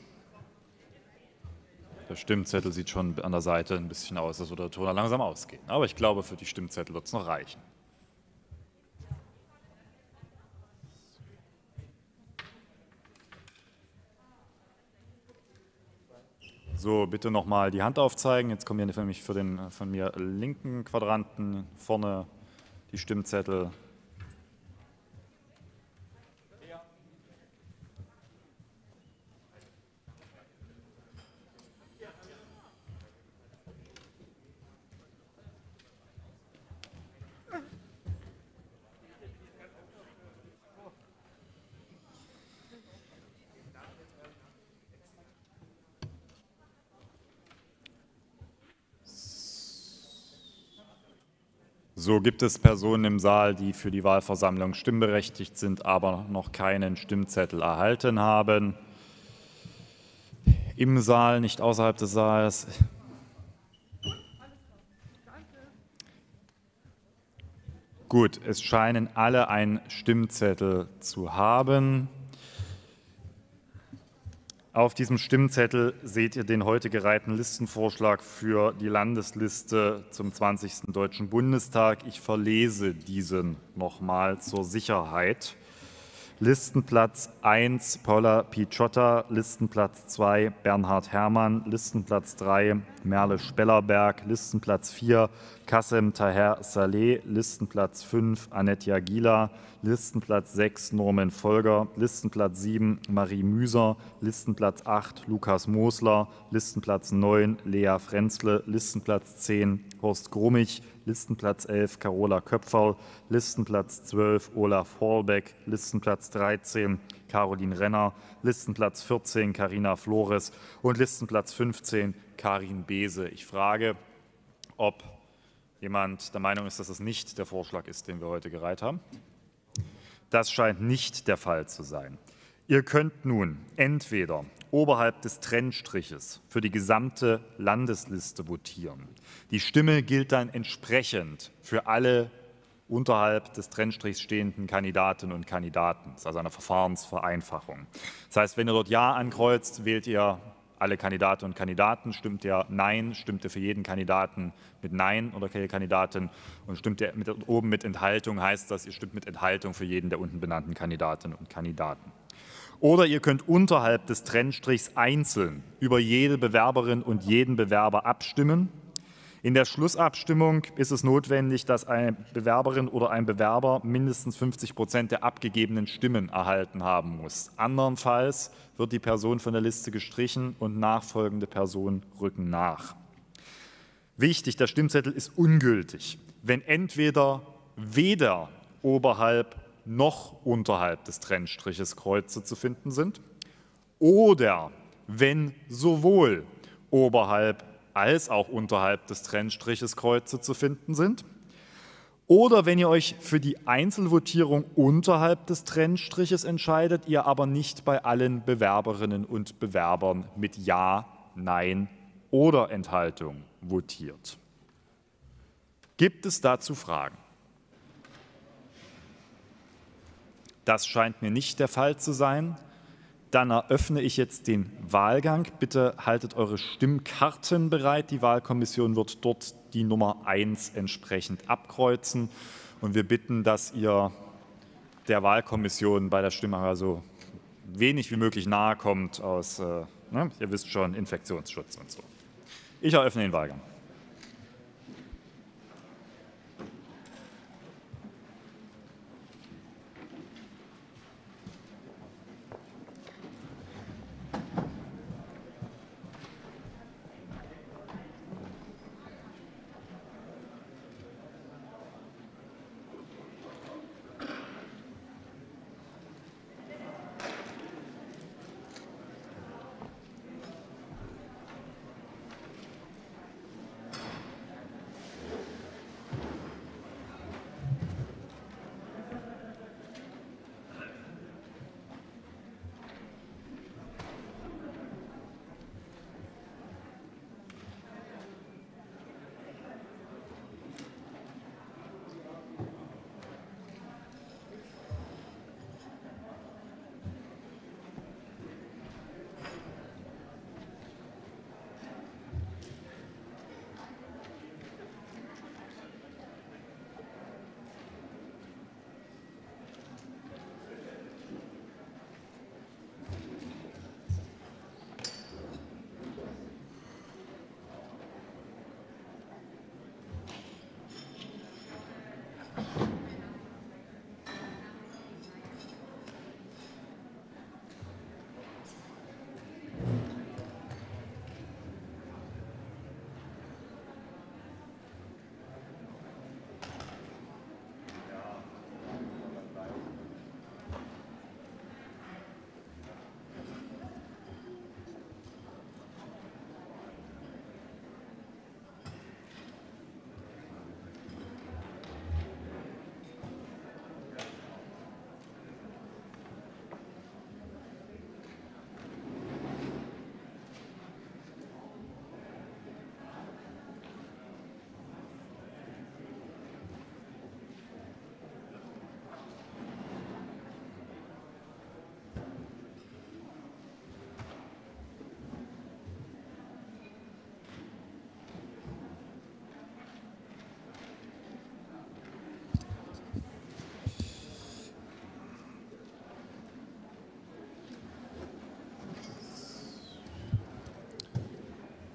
Der Stimmzettel sieht schon an der Seite ein bisschen aus, als würde der Toner langsam ausgehen. Aber ich glaube, für die Stimmzettel wird es noch reichen. So, bitte nochmal die Hand aufzeigen. Jetzt kommen hier nämlich für den von mir linken Quadranten vorne die Stimmzettel. So gibt es Personen im Saal, die für die Wahlversammlung stimmberechtigt sind, aber noch keinen Stimmzettel erhalten haben. Im Saal, nicht außerhalb des Saals. Gut, es scheinen alle einen Stimmzettel zu haben. Auf diesem Stimmzettel seht ihr den heute gereihten Listenvorschlag für die Landesliste zum 20. Deutschen Bundestag. Ich verlese diesen nochmal zur Sicherheit. Listenplatz 1 Paula Picciotta, Listenplatz 2 Bernhard Herrmann, Listenplatz 3 Merle Spellerberg, Listenplatz 4 Kassem Taher Saleh, Listenplatz 5 Annette Gila, Listenplatz 6 Norman Folger, Listenplatz 7 Marie Müser, Listenplatz 8 Lukas Mosler, Listenplatz 9 Lea Frenzle, Listenplatz 10 Horst Grummich, Listenplatz 11 Carola Köpferl, Listenplatz 12 Olaf Horlbeck, Listenplatz 13 Caroline Renner, Listenplatz 14 Karina Flores und Listenplatz 15 Karin Bese. Ich frage, ob jemand der Meinung ist, dass es nicht der Vorschlag ist, den wir heute gereiht haben. Das scheint nicht der Fall zu sein. Ihr könnt nun entweder oberhalb des Trennstriches für die gesamte Landesliste votieren. Die Stimme gilt dann entsprechend für alle unterhalb des Trennstrichs stehenden Kandidatinnen und Kandidaten. Das ist also eine Verfahrensvereinfachung. Das heißt, wenn ihr dort Ja ankreuzt, wählt ihr alle Kandidatinnen und Kandidaten. Stimmt ihr Nein, stimmt ihr für jeden Kandidaten mit Nein oder keine Kandidatin. Und stimmt ihr mit, oben mit Enthaltung, heißt das, ihr stimmt mit Enthaltung für jeden der unten benannten Kandidatinnen und Kandidaten. Oder ihr könnt unterhalb des Trennstrichs einzeln über jede Bewerberin und jeden Bewerber abstimmen. In der Schlussabstimmung ist es notwendig, dass eine Bewerberin oder ein Bewerber mindestens 50 Prozent der abgegebenen Stimmen erhalten haben muss. Andernfalls wird die Person von der Liste gestrichen und nachfolgende Personen rücken nach. Wichtig, der Stimmzettel ist ungültig, wenn entweder weder oberhalb noch unterhalb des Trennstriches Kreuze zu finden sind oder wenn sowohl oberhalb als auch unterhalb des Trennstriches Kreuze zu finden sind oder wenn ihr euch für die Einzelvotierung unterhalb des Trennstriches entscheidet, ihr aber nicht bei allen Bewerberinnen und Bewerbern mit Ja, Nein oder Enthaltung votiert. Gibt es dazu Fragen? Das scheint mir nicht der Fall zu sein. Dann eröffne ich jetzt den Wahlgang. Bitte haltet eure Stimmkarten bereit. Die Wahlkommission wird dort die Nummer 1 entsprechend abkreuzen. Und wir bitten, dass ihr der Wahlkommission bei der Stimme, also wenig wie möglich nahe kommt aus, äh, ne, ihr wisst schon, Infektionsschutz und so. Ich eröffne den Wahlgang.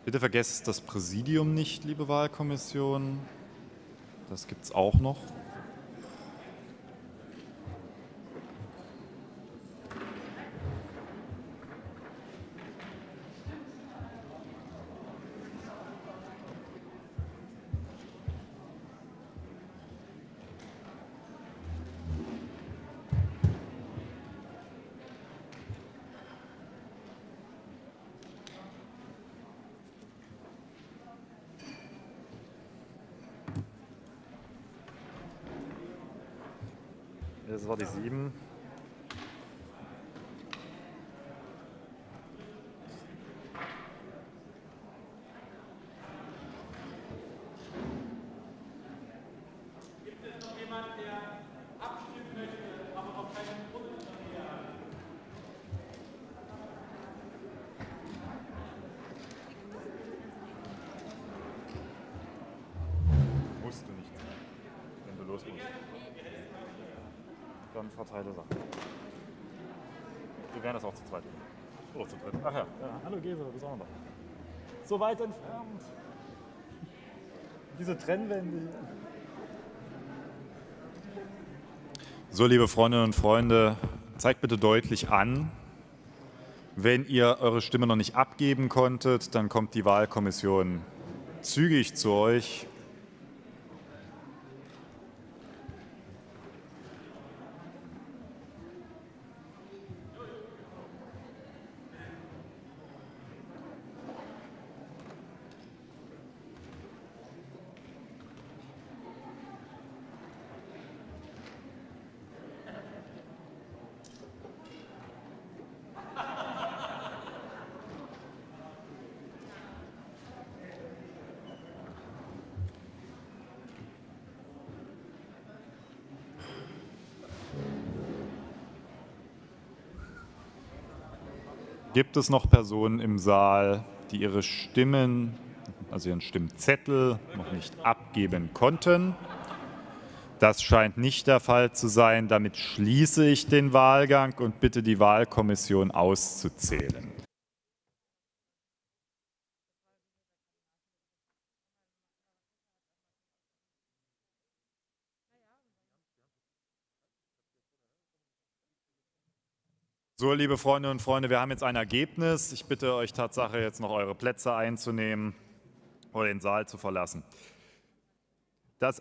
Bitte vergesst das Präsidium nicht, liebe Wahlkommission. Das gibt es auch noch. Das war die 7. Musst du nicht, wenn du los musst. Dann verteile Sachen. Wir werden das auch zu zweit. Oder zu dritt. Ach ja, ja. hallo Gese, wo sind wir noch? So weit entfernt. Diese Trennwände. So, liebe Freundinnen und Freunde, zeigt bitte deutlich an. Wenn ihr eure Stimme noch nicht abgeben konntet, dann kommt die Wahlkommission zügig zu euch. Gibt es noch Personen im Saal, die ihre Stimmen, also ihren Stimmzettel, noch nicht abgeben konnten? Das scheint nicht der Fall zu sein. Damit schließe ich den Wahlgang und bitte die Wahlkommission auszuzählen. So, liebe Freundinnen und Freunde, wir haben jetzt ein Ergebnis. Ich bitte euch Tatsache jetzt noch eure Plätze einzunehmen oder den Saal zu verlassen. Das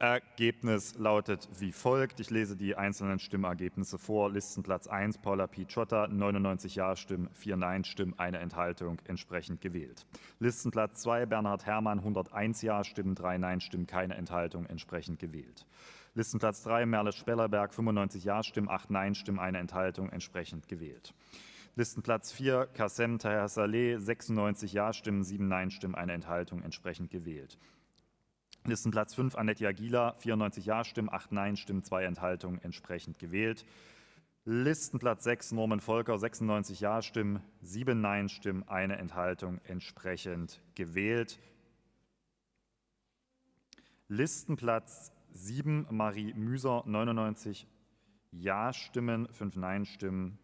Ergebnis lautet wie folgt. Ich lese die einzelnen Stimmergebnisse vor. Listenplatz 1, Paula Picciotta, 99 Ja-Stimmen, 4 Nein-Stimmen, eine Enthaltung entsprechend gewählt. Listenplatz 2, Bernhard Herrmann, 101 Ja-Stimmen, 3 Nein-Stimmen, keine Enthaltung entsprechend gewählt. Listenplatz 3, Merle Spellerberg, 95 Ja-Stimmen, 8 Nein-Stimmen, eine Enthaltung entsprechend gewählt. Listenplatz 4, Kassem Taher Saleh, 96 Ja-Stimmen, 7 Nein-Stimmen, eine Enthaltung entsprechend gewählt. Listenplatz 5, Annette Jagila, 94 Ja-Stimmen, 8 Nein-Stimmen, 2 Enthaltungen entsprechend gewählt. Listenplatz 6, Norman Volker, 96 Ja-Stimmen, 7 Nein-Stimmen, eine Enthaltung entsprechend gewählt. Listenplatz 7 Marie Müser, 99 Ja-Stimmen, 5 Nein-Stimmen,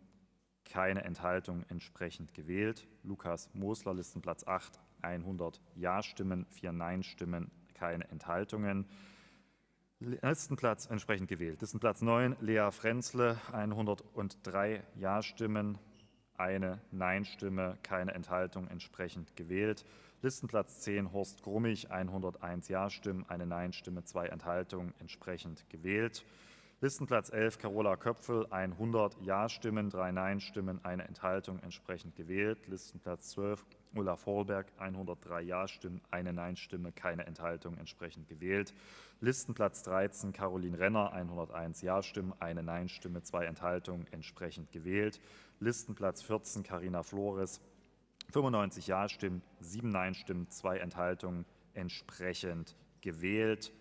keine Enthaltung entsprechend gewählt. Lukas Mosler, Listenplatz 8, 100 Ja-Stimmen, 4 Nein-Stimmen, keine Enthaltungen. Listenplatz entsprechend gewählt. Listenplatz 9 Lea Frenzle, 103 Ja-Stimmen, eine Nein-Stimme, keine Enthaltung entsprechend gewählt. Listenplatz 10 Horst Grummig, 101 Ja-Stimmen, eine Nein-Stimme, zwei Enthaltungen entsprechend gewählt. Listenplatz 11 Carola Köpfel, 100 Ja-Stimmen, drei Nein-Stimmen, eine Enthaltung entsprechend gewählt. Listenplatz 12 Ulla Vorberg, 103 Ja-Stimmen, eine Nein-Stimme, keine Enthaltung entsprechend gewählt. Listenplatz 13 Caroline Renner, 101 Ja-Stimmen, eine Nein-Stimme, zwei Enthaltungen entsprechend gewählt. Listenplatz 14 Carina Flores, 95 Ja-Stimmen, 7 Nein-Stimmen, 2 Enthaltungen entsprechend gewählt.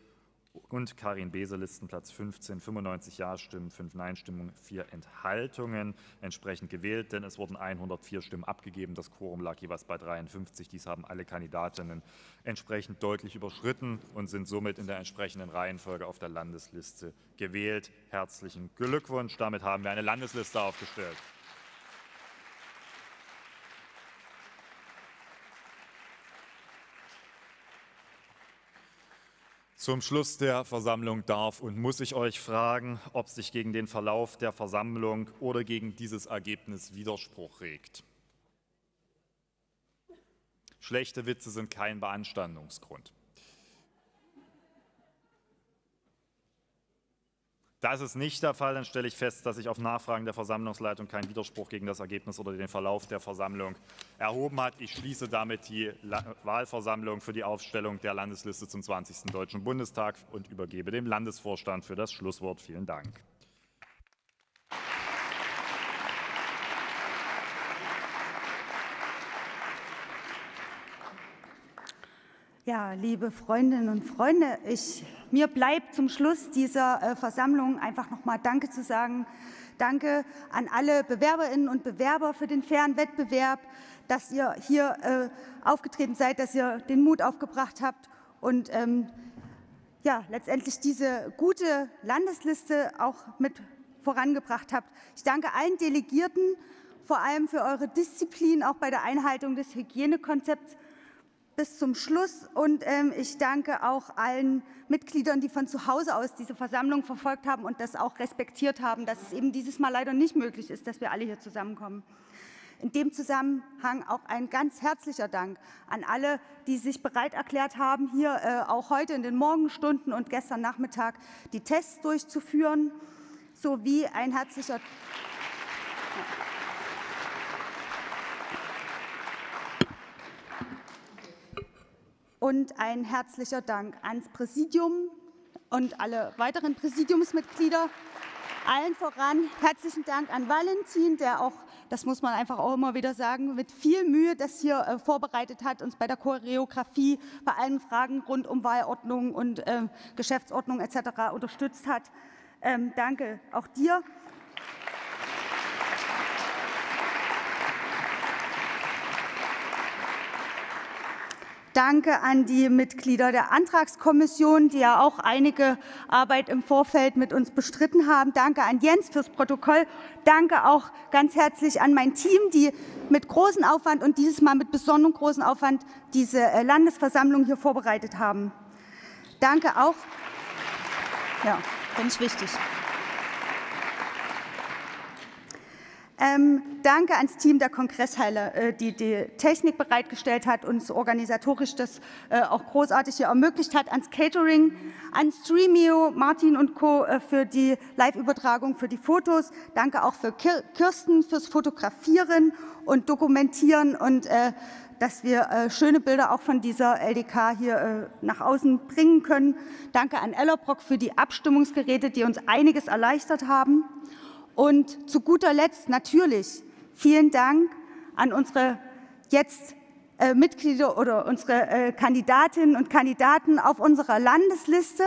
Und Karin Bese, Listenplatz 15, 95 Ja-Stimmen, 5 Nein-Stimmen, 4 Enthaltungen entsprechend gewählt, denn es wurden 104 Stimmen abgegeben. Das Quorum lag jeweils bei 53. Dies haben alle Kandidatinnen entsprechend deutlich überschritten und sind somit in der entsprechenden Reihenfolge auf der Landesliste gewählt. Herzlichen Glückwunsch. Damit haben wir eine Landesliste aufgestellt. Zum Schluss der Versammlung darf und muss ich euch fragen, ob sich gegen den Verlauf der Versammlung oder gegen dieses Ergebnis Widerspruch regt. Schlechte Witze sind kein Beanstandungsgrund. Das ist nicht der Fall. Dann stelle ich fest, dass sich auf Nachfragen der Versammlungsleitung kein Widerspruch gegen das Ergebnis oder den Verlauf der Versammlung erhoben hat. Ich schließe damit die Wahlversammlung für die Aufstellung der Landesliste zum 20. Deutschen Bundestag und übergebe dem Landesvorstand für das Schlusswort. Vielen Dank. Ja, liebe Freundinnen und Freunde, ich, mir bleibt zum Schluss dieser äh, Versammlung einfach nochmal Danke zu sagen. Danke an alle Bewerberinnen und Bewerber für den fairen Wettbewerb, dass ihr hier äh, aufgetreten seid, dass ihr den Mut aufgebracht habt und ähm, ja, letztendlich diese gute Landesliste auch mit vorangebracht habt. Ich danke allen Delegierten, vor allem für eure Disziplin, auch bei der Einhaltung des Hygienekonzepts bis zum Schluss. Und ähm, ich danke auch allen Mitgliedern, die von zu Hause aus diese Versammlung verfolgt haben und das auch respektiert haben, dass es eben dieses Mal leider nicht möglich ist, dass wir alle hier zusammenkommen. In dem Zusammenhang auch ein ganz herzlicher Dank an alle, die sich bereit erklärt haben, hier äh, auch heute in den Morgenstunden und gestern Nachmittag die Tests durchzuführen, sowie ein herzlicher und ein herzlicher Dank ans Präsidium und alle weiteren Präsidiumsmitglieder. Allen voran herzlichen Dank an Valentin, der auch, das muss man einfach auch immer wieder sagen, mit viel Mühe das hier äh, vorbereitet hat, uns bei der Choreografie, bei allen Fragen rund um Wahlordnung und äh, Geschäftsordnung etc. unterstützt hat. Ähm, danke auch dir. Danke an die Mitglieder der Antragskommission, die ja auch einige Arbeit im Vorfeld mit uns bestritten haben. Danke an Jens fürs Protokoll. Danke auch ganz herzlich an mein Team, die mit großem Aufwand und dieses Mal mit besonderem großem Aufwand diese äh, Landesversammlung hier vorbereitet haben. Danke auch. Ja, finde ich wichtig. Ähm, danke ans Team der Kongresshalle, äh, die die Technik bereitgestellt hat, uns organisatorisch das äh, auch großartig hier ermöglicht hat, ans Catering, an Streamio, Martin und Co. Äh, für die Live-Übertragung, für die Fotos. Danke auch für Kirsten fürs Fotografieren und Dokumentieren und äh, dass wir äh, schöne Bilder auch von dieser LDK hier äh, nach außen bringen können. Danke an Ellerbrock für die Abstimmungsgeräte, die uns einiges erleichtert haben. Und zu guter Letzt natürlich vielen Dank an unsere jetzt äh, Mitglieder oder unsere äh, Kandidatinnen und Kandidaten auf unserer Landesliste,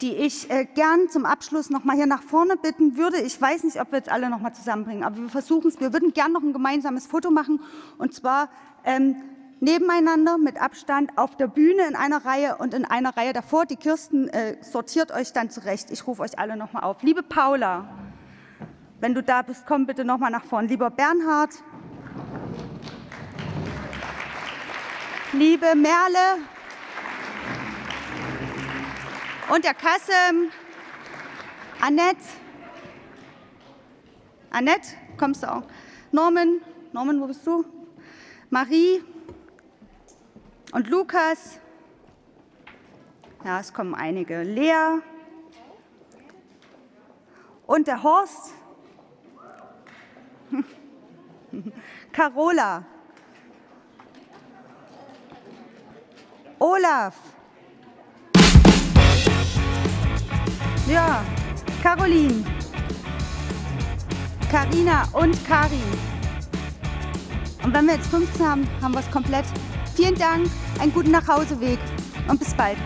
die ich äh, gern zum Abschluss noch mal hier nach vorne bitten würde. Ich weiß nicht, ob wir jetzt alle noch mal zusammenbringen, aber wir versuchen es. Wir würden gern noch ein gemeinsames Foto machen und zwar ähm, nebeneinander mit Abstand auf der Bühne in einer Reihe und in einer Reihe davor. Die Kirsten äh, sortiert euch dann zurecht. Ich rufe euch alle noch mal auf. Liebe Paula, wenn du da bist, komm bitte noch mal nach vorn. Lieber Bernhard, liebe Merle und der Kassem, Annette, Annette, kommst du auch? Norman, Norman, wo bist du? Marie und Lukas. Ja, es kommen einige. Lea und der Horst. Carola. Olaf. Ja, Caroline. Karina und Karin. Und wenn wir jetzt 15 haben, haben wir es komplett. Vielen Dank, einen guten Nachhauseweg und bis bald.